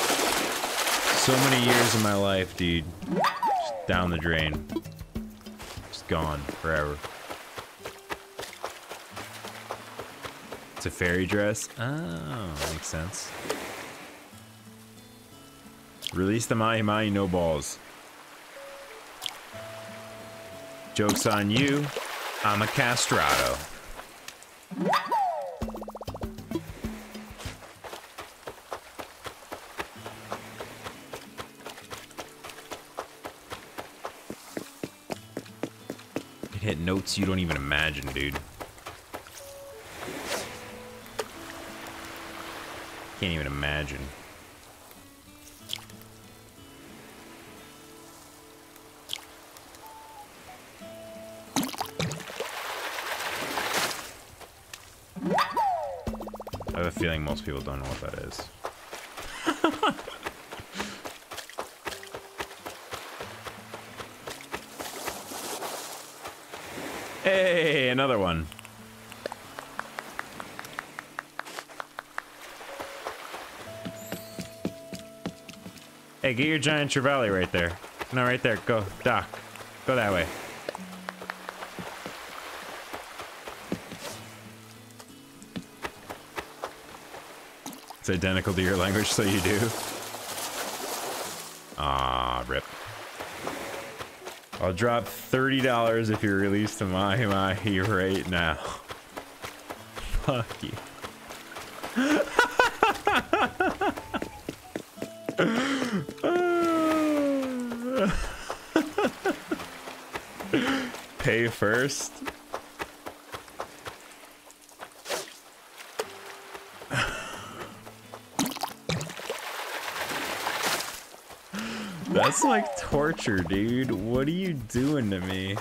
So many years of my life, dude. Just down the drain. Just gone forever. It's a fairy dress? Oh, makes sense. Release the Mahi Mahi no balls. Joke's on you. I'm a castrato. It hit notes you don't even imagine, dude. Can't even imagine. most people don't know what that is. hey, another one. Hey, get your giant trevally right there. No, right there. Go, Doc. Go that way. It's identical to your language, so you do. Ah, rip. I'll drop $30 if you release to Mahi Mahi right now. Fuck you. Pay first. That's like torture, dude. What are you doing to me?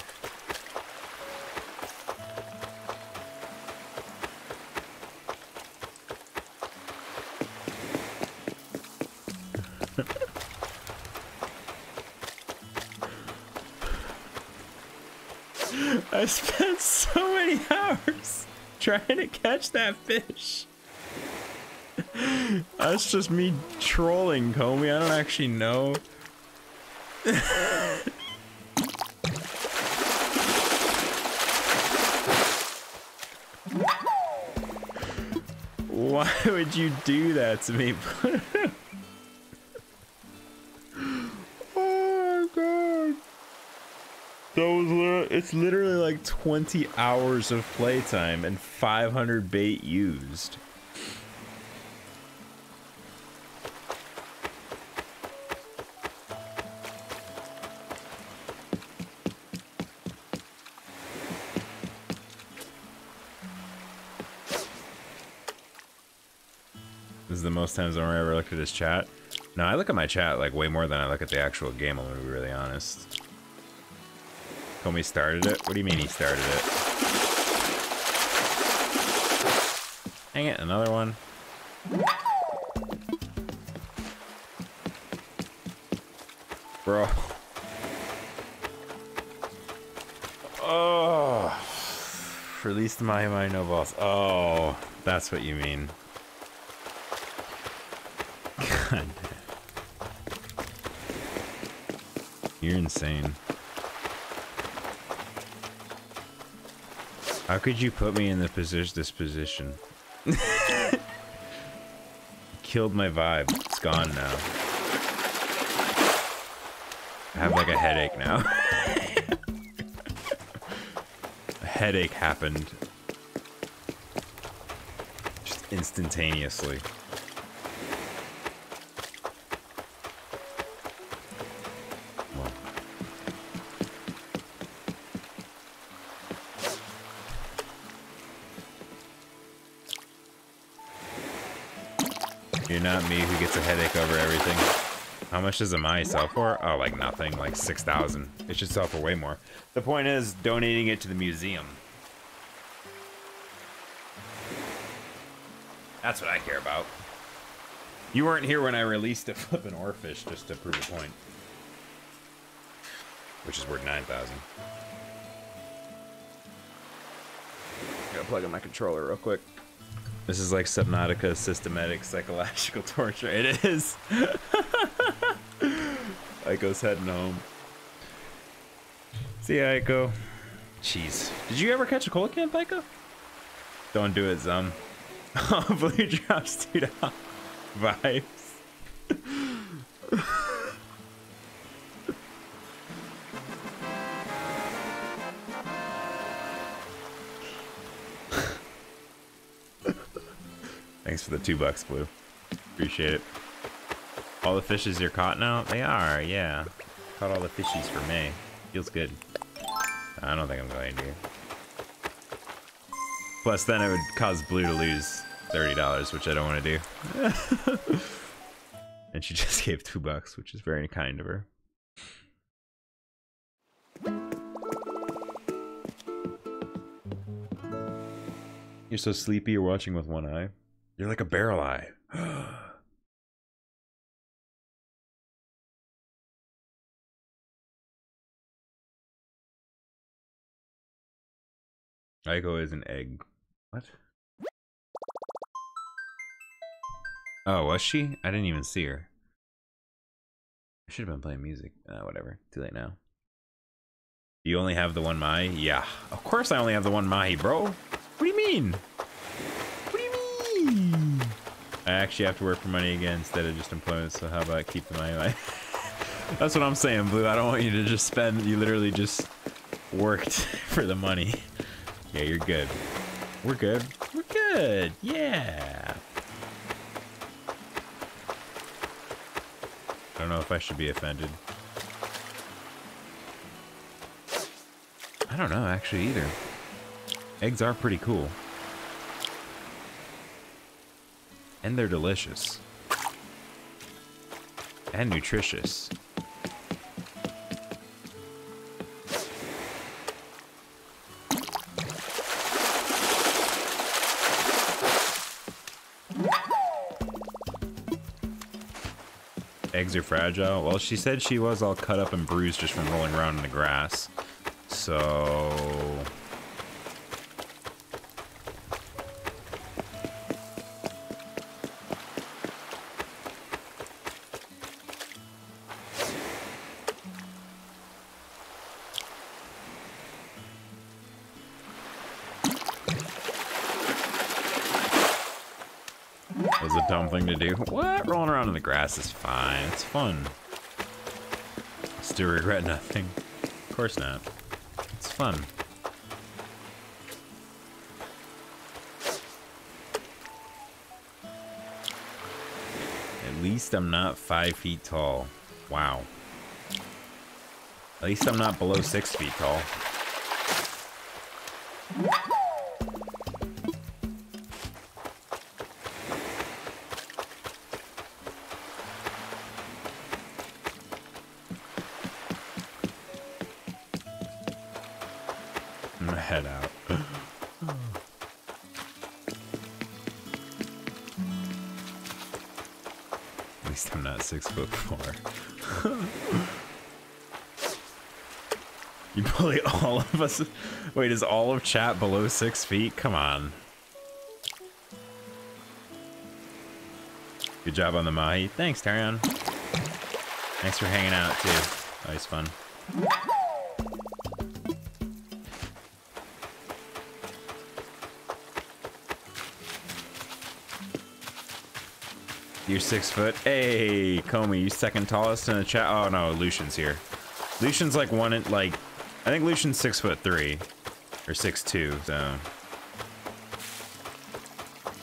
I spent so many hours trying to catch that fish. That's just me trolling, Comey. I don't actually know. Why would you do that to me? oh god. That was literally, it's literally like 20 hours of playtime and 500 bait used. Times I've ever looked at his chat. No, I look at my chat like way more than I look at the actual game, I'm gonna be really honest. Comey started it? What do you mean he started it? Hang it, another one. Bro. Oh. Release the Mahi Mahi no balls. Oh, that's what you mean. God. You're insane. How could you put me in the position this position? Killed my vibe. It's gone now. I have like a headache now. a headache happened. Just instantaneously. Not me who gets a headache over everything. How much does a Mai sell for? Oh, like nothing, like 6,000. It should sell for way more. The point is donating it to the museum. That's what I care about. You weren't here when I released a flippin' oarfish just to prove a point. Which is worth 9,000. Gotta plug in my controller real quick. This is like Subnautica systematic psychological torture. It is. Aiko's heading home. See ya, Aiko. Jeez. Did you ever catch a coelacanth, Aiko? Don't do it, Zum. Blue drops down. Vibes. Two bucks, Blue. Appreciate it. All the fishes you're caught now? They are, yeah. Caught all the fishies for May. Feels good. I don't think I'm going to. Plus, then it would cause Blue to lose $30, which I don't want to do. and she just gave two bucks, which is very kind of her. You're so sleepy, you're watching with one eye. You're like a barrel eye. Aiko is an egg. What? Oh, was she? I didn't even see her. I should have been playing music. Uh, whatever. Too late now. You only have the one Mahi? Yeah. Of course I only have the one Mahi, bro. What do you mean? What do you mean? I actually have to work for money again instead of just employment, so how about keep the money? That's what I'm saying, Blue. I don't want you to just spend, you literally just worked for the money. Yeah, you're good. We're good. We're good. Yeah. I don't know if I should be offended. I don't know, actually, either. Eggs are pretty cool. And they're delicious. And nutritious. Eggs are fragile. Well, she said she was all cut up and bruised just from rolling around in the grass. So... grass is fine. It's fun. Still regret nothing. Of course not. It's fun. At least I'm not five feet tall. Wow. At least I'm not below six feet tall. Us. Wait, is all of chat below six feet? Come on. Good job on the Mahi. Thanks, Tarion. Thanks for hanging out, too. Always fun. You're six foot. Hey, Comey, you second tallest in the chat. Oh no, Lucian's here. Lucian's like one in like, I think Lucian's six foot three, or six two. So,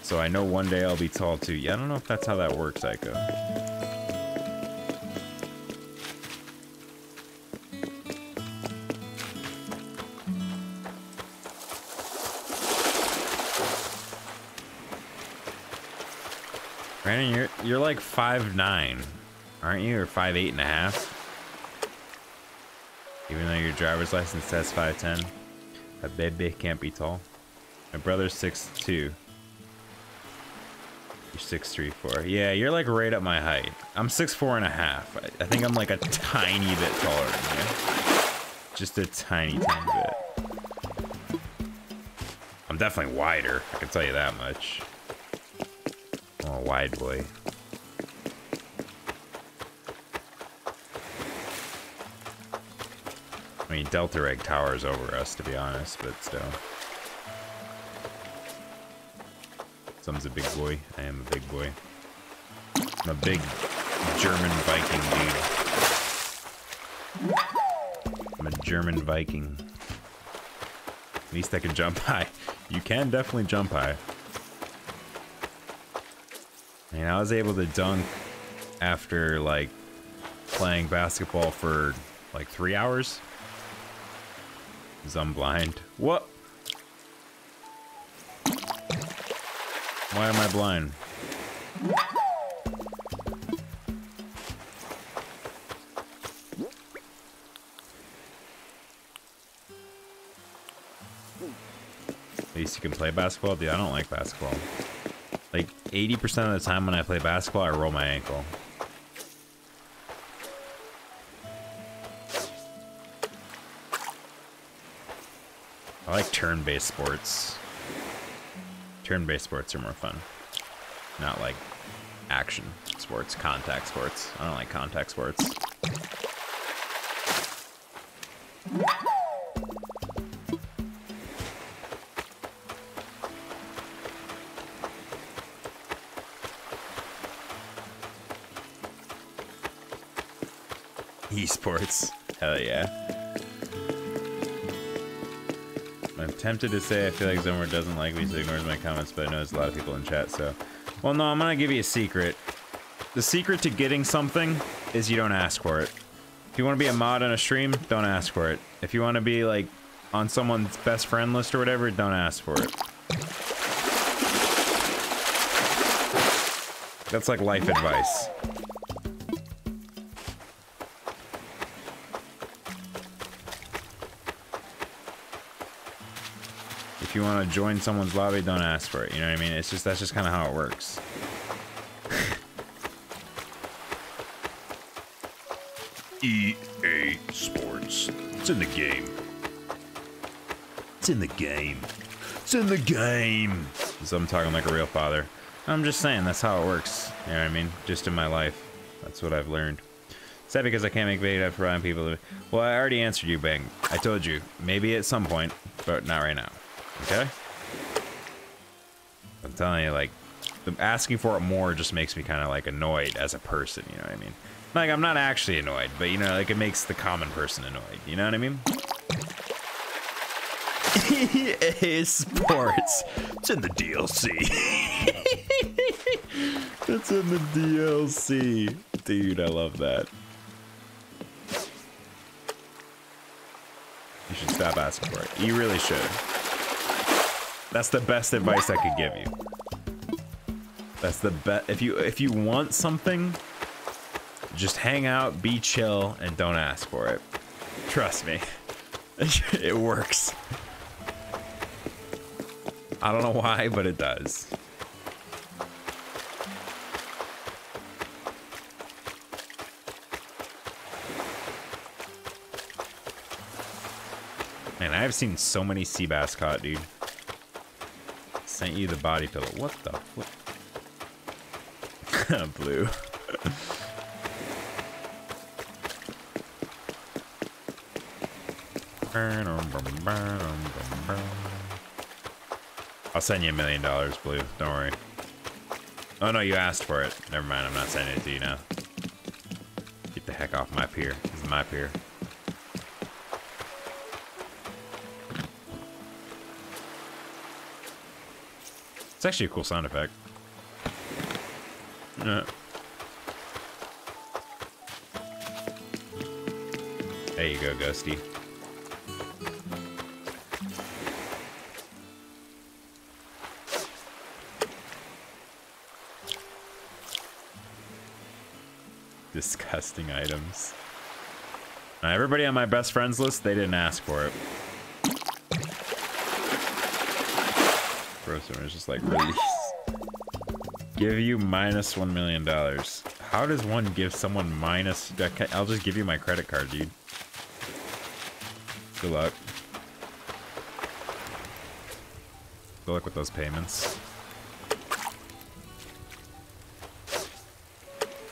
so I know one day I'll be tall too. Yeah, I don't know if that's how that works, Aiko. Brandon, you're you're like five nine, aren't you? Or five eight and a half? Driver's license says five ten. A baby can't be tall. My brother's six two. You're six three four. Yeah, you're like right at my height. I'm six four and a half. I, I think I'm like a tiny bit taller than you. Just a tiny, tiny bit. I'm definitely wider. I can tell you that much. Oh, wide boy. I mean, Delta Egg towers over us, to be honest, but still. Some's a big boy. I am a big boy. I'm a big German Viking dude. I'm a German Viking. At least I can jump high. You can definitely jump high. And I was able to dunk after like playing basketball for like three hours. Cause I'm blind. What? Why am I blind? At least you can play basketball? Dude, I don't like basketball. Like 80% of the time when I play basketball, I roll my ankle. Turn-based sports. Turn-based sports are more fun. Not like action sports, contact sports. I don't like contact sports. Esports. Hell yeah. Tempted to say I feel like Zumwar doesn't like me, so ignores my comments, but I know there's a lot of people in chat, so. Well, no, I'm gonna give you a secret. The secret to getting something is you don't ask for it. If you want to be a mod on a stream, don't ask for it. If you want to be, like, on someone's best friend list or whatever, don't ask for it. That's like life advice. You want to join someone's lobby, don't ask for it. You know what I mean? It's just that's just kind of how it works. EA Sports. It's in the game. It's in the game. It's in the game. So I'm talking like a real father. I'm just saying that's how it works. You know what I mean? Just in my life. That's what I've learned. Is that because I can't make video for providing people. Well, I already answered you, Bang. I told you. Maybe at some point, but not right now. Okay? I'm telling you, like, asking for it more just makes me kind of, like, annoyed as a person, you know what I mean? Like, I'm not actually annoyed, but, you know, like, it makes the common person annoyed. You know what I mean? EA Sports. It's in the DLC. It's in the DLC. Dude, I love that. You should stop asking for it. You really should. That's the best advice I could give you. That's the best. If you if you want something, just hang out, be chill, and don't ask for it. Trust me, it works. I don't know why, but it does. Man, I've seen so many sea bass caught, dude. Sent you the body pillow. What the flip? Blue. I'll send you a million dollars, Blue. Don't worry. Oh no, you asked for it. Never mind, I'm not sending it to you now. Get the heck off my pier. This is my pier. It's actually a cool sound effect. There you go, Ghosty. Disgusting items. Uh, everybody on my best friends list, they didn't ask for it. Grocer is just like, release. Give you minus one million dollars. How does one give someone minus? I'll just give you my credit card, dude. Good luck. Good luck with those payments.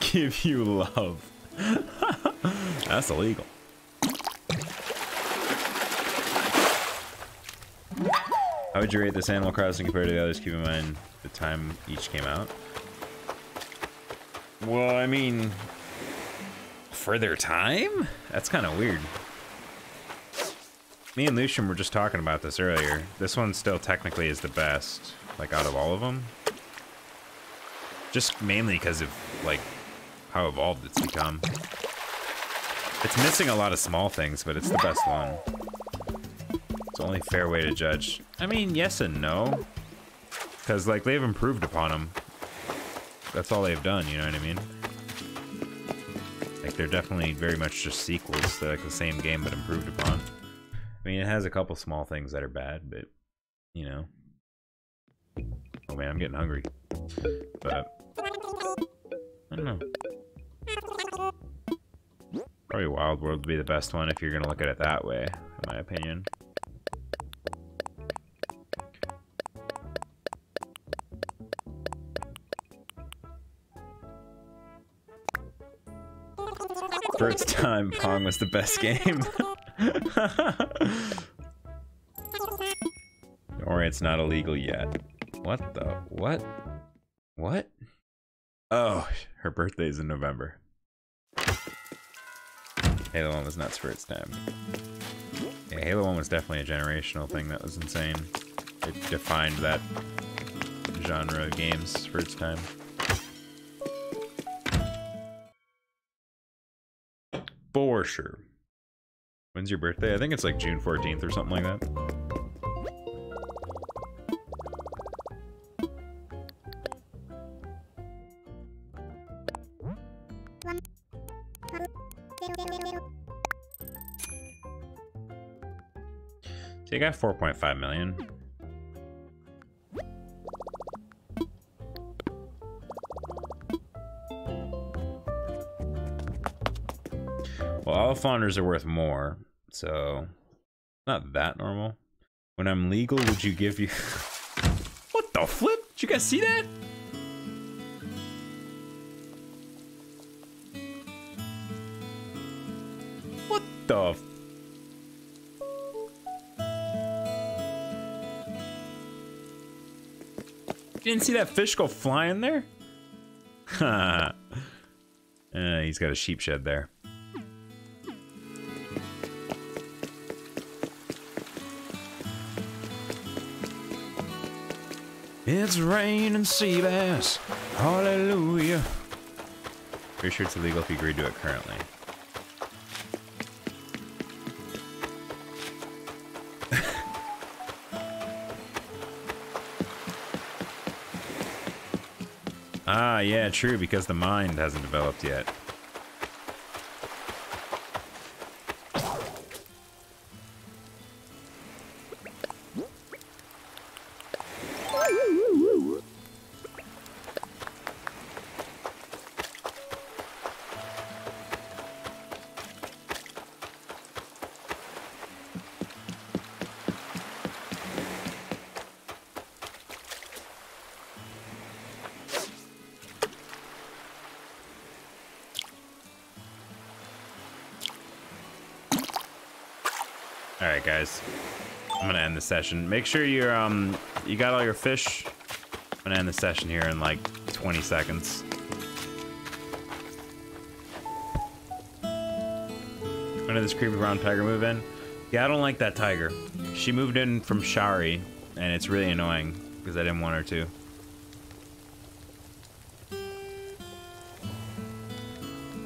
Give you love. That's illegal. How would you rate this Animal Crossing compared to the others? Keep in mind the time each came out. Well, I mean, for their time? That's kind of weird. Me and Lucian were just talking about this earlier. This one still technically is the best, like out of all of them. Just mainly because of like how evolved it's become. It's missing a lot of small things, but it's the best one. The only fair way to judge. I mean, yes and no. Because, like, they've improved upon them. That's all they've done, you know what I mean? Like, they're definitely very much just sequels. They're like the same game, but improved upon. I mean, it has a couple small things that are bad, but, you know. Oh man, I'm getting hungry. But, I don't know. Probably Wild World would be the best one if you're gonna look at it that way, in my opinion. First time Pong was the best game. Don't worry, it's not illegal yet. What the? What? What? Oh, her birthday's in November. Halo 1 was nuts for its time. Yeah, Halo 1 was definitely a generational thing that was insane. It defined that genre of games for its time. For sure. When's your birthday? I think it's like June 14th or something like that. So you got 4.5 million. Founders are worth more, so not that normal. When I'm legal, would you give you... what the flip? Did you guys see that? What the... You didn't see that fish go flying there? uh, he's got a sheep shed there. It's raining sea bass. Hallelujah. Pretty sure it's illegal if you agree to it currently. ah, yeah, true, because the mind hasn't developed yet. Session. Make sure you're um you got all your fish. I'm gonna end the session here in like 20 seconds. When did this creepy brown tiger move in? Yeah, I don't like that tiger. She moved in from Shari, and it's really annoying because I didn't want her to.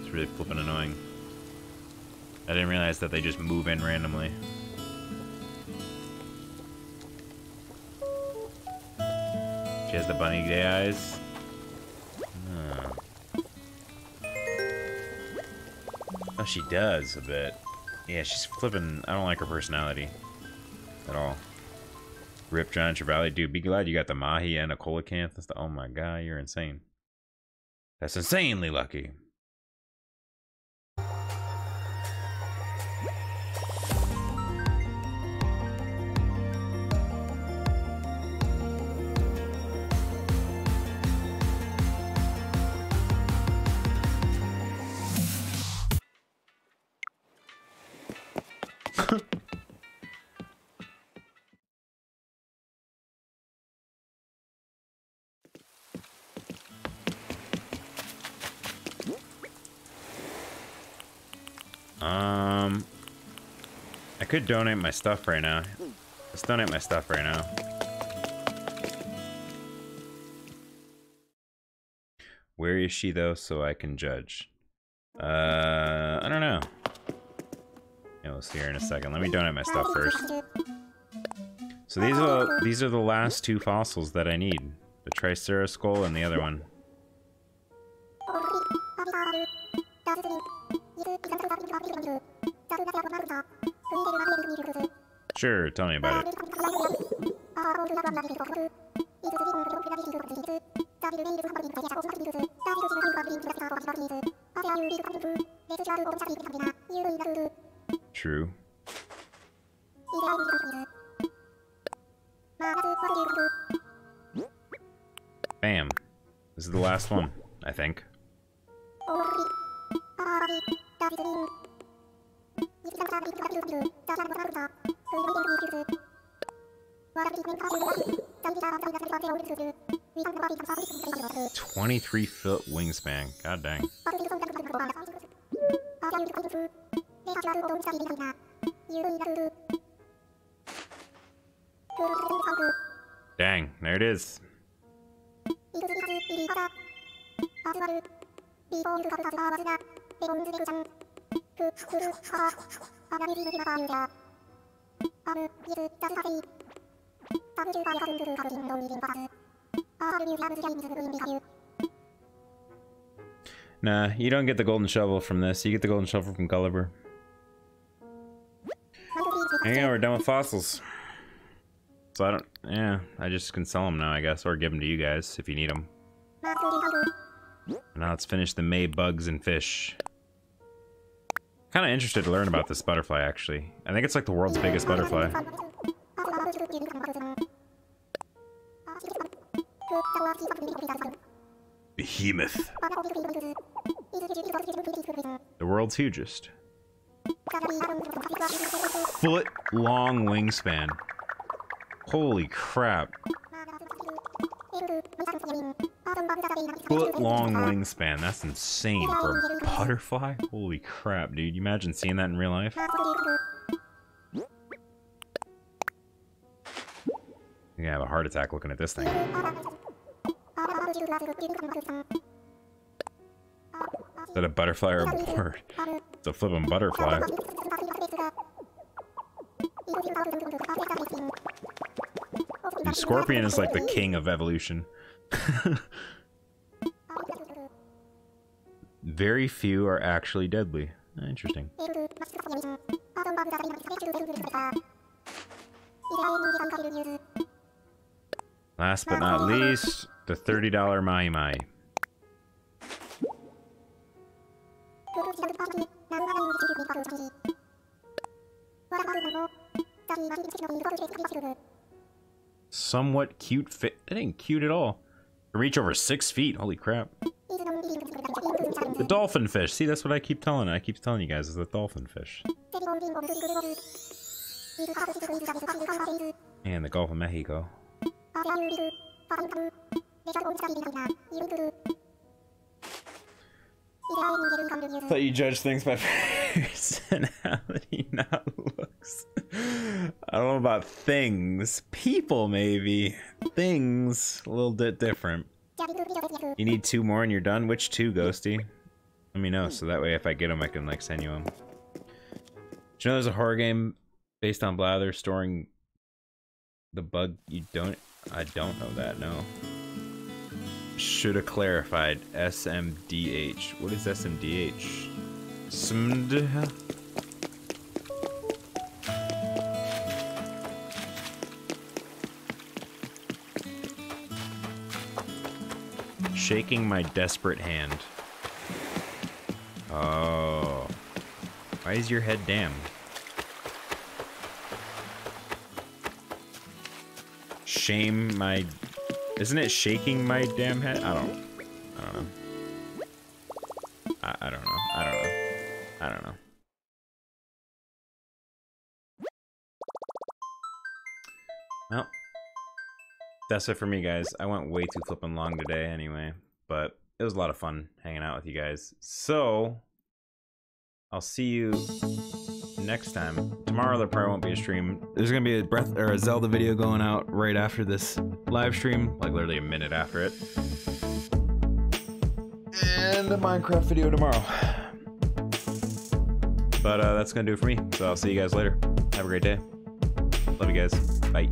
It's really flipping annoying. I didn't realize that they just move in randomly. The bunny day eyes. Oh. Hmm. oh, she does a bit. Yeah, she's flipping. I don't like her personality at all. Rip Giant Trevally. Dude, be glad you got the Mahi and a the, oh my god, you're insane. That's insanely lucky. Could donate my stuff right now. Let's donate my stuff right now. Where is she though, so I can judge? Uh, I don't know. Yeah, we'll see her in a second. Let me donate my stuff first. So these are these are the last two fossils that I need: the Tricera skull and the other one. Sure, tell me about it. You don't get the golden shovel from this. You get the golden shovel from Gulliver. Go, we're done with fossils. So I don't, yeah, I just can sell them now, I guess, or give them to you guys if you need them. Now let's finish the May bugs and fish. Kind of interested to learn about this butterfly, actually. I think it's like the world's biggest butterfly. Behemoth. The world's hugest. Foot long wingspan. Holy crap. Foot long wingspan. That's insane for a butterfly. Holy crap, dude. You imagine seeing that in real life? You're gonna have a heart attack looking at this thing. Is that a butterfly or a bird? It's a flippin' butterfly. Dude, Scorpion is like the king of evolution. Very few are actually deadly. Interesting. Last but not least, the $30 mahi-mahi. Somewhat cute fit. It ain't cute at all. Can reach over six feet. Holy crap. The dolphin fish. See, that's what I keep telling. I keep telling you guys is the dolphin fish. And the Gulf of Mexico. Thought you judge things by personality, not looks. I don't know about things. People, maybe. Things, a little bit different. You need two more and you're done? Which two, Ghosty? Let me know, so that way if I get them, I can, like, send you them. Do you know there's a horror game based on Blather storing the bug you don't... I don't know that, no. Should have clarified. SMDH. What is SMDH? SMD... Shaking my desperate hand. Oh. Why is your head damned? Shame my... Isn't it shaking my damn head? I don't... I don't know. I, I don't know. I don't know. I don't know. Well, that's it for me, guys. I went way too flipping long today anyway, but it was a lot of fun hanging out with you guys. So, I'll see you next time. Tomorrow there probably won't be a stream. There's gonna be a breath or a Zelda video going out right after this live stream, like literally a minute after it. And a Minecraft video tomorrow. But uh, that's gonna do it for me. So I'll see you guys later. Have a great day. Love you guys. Bye.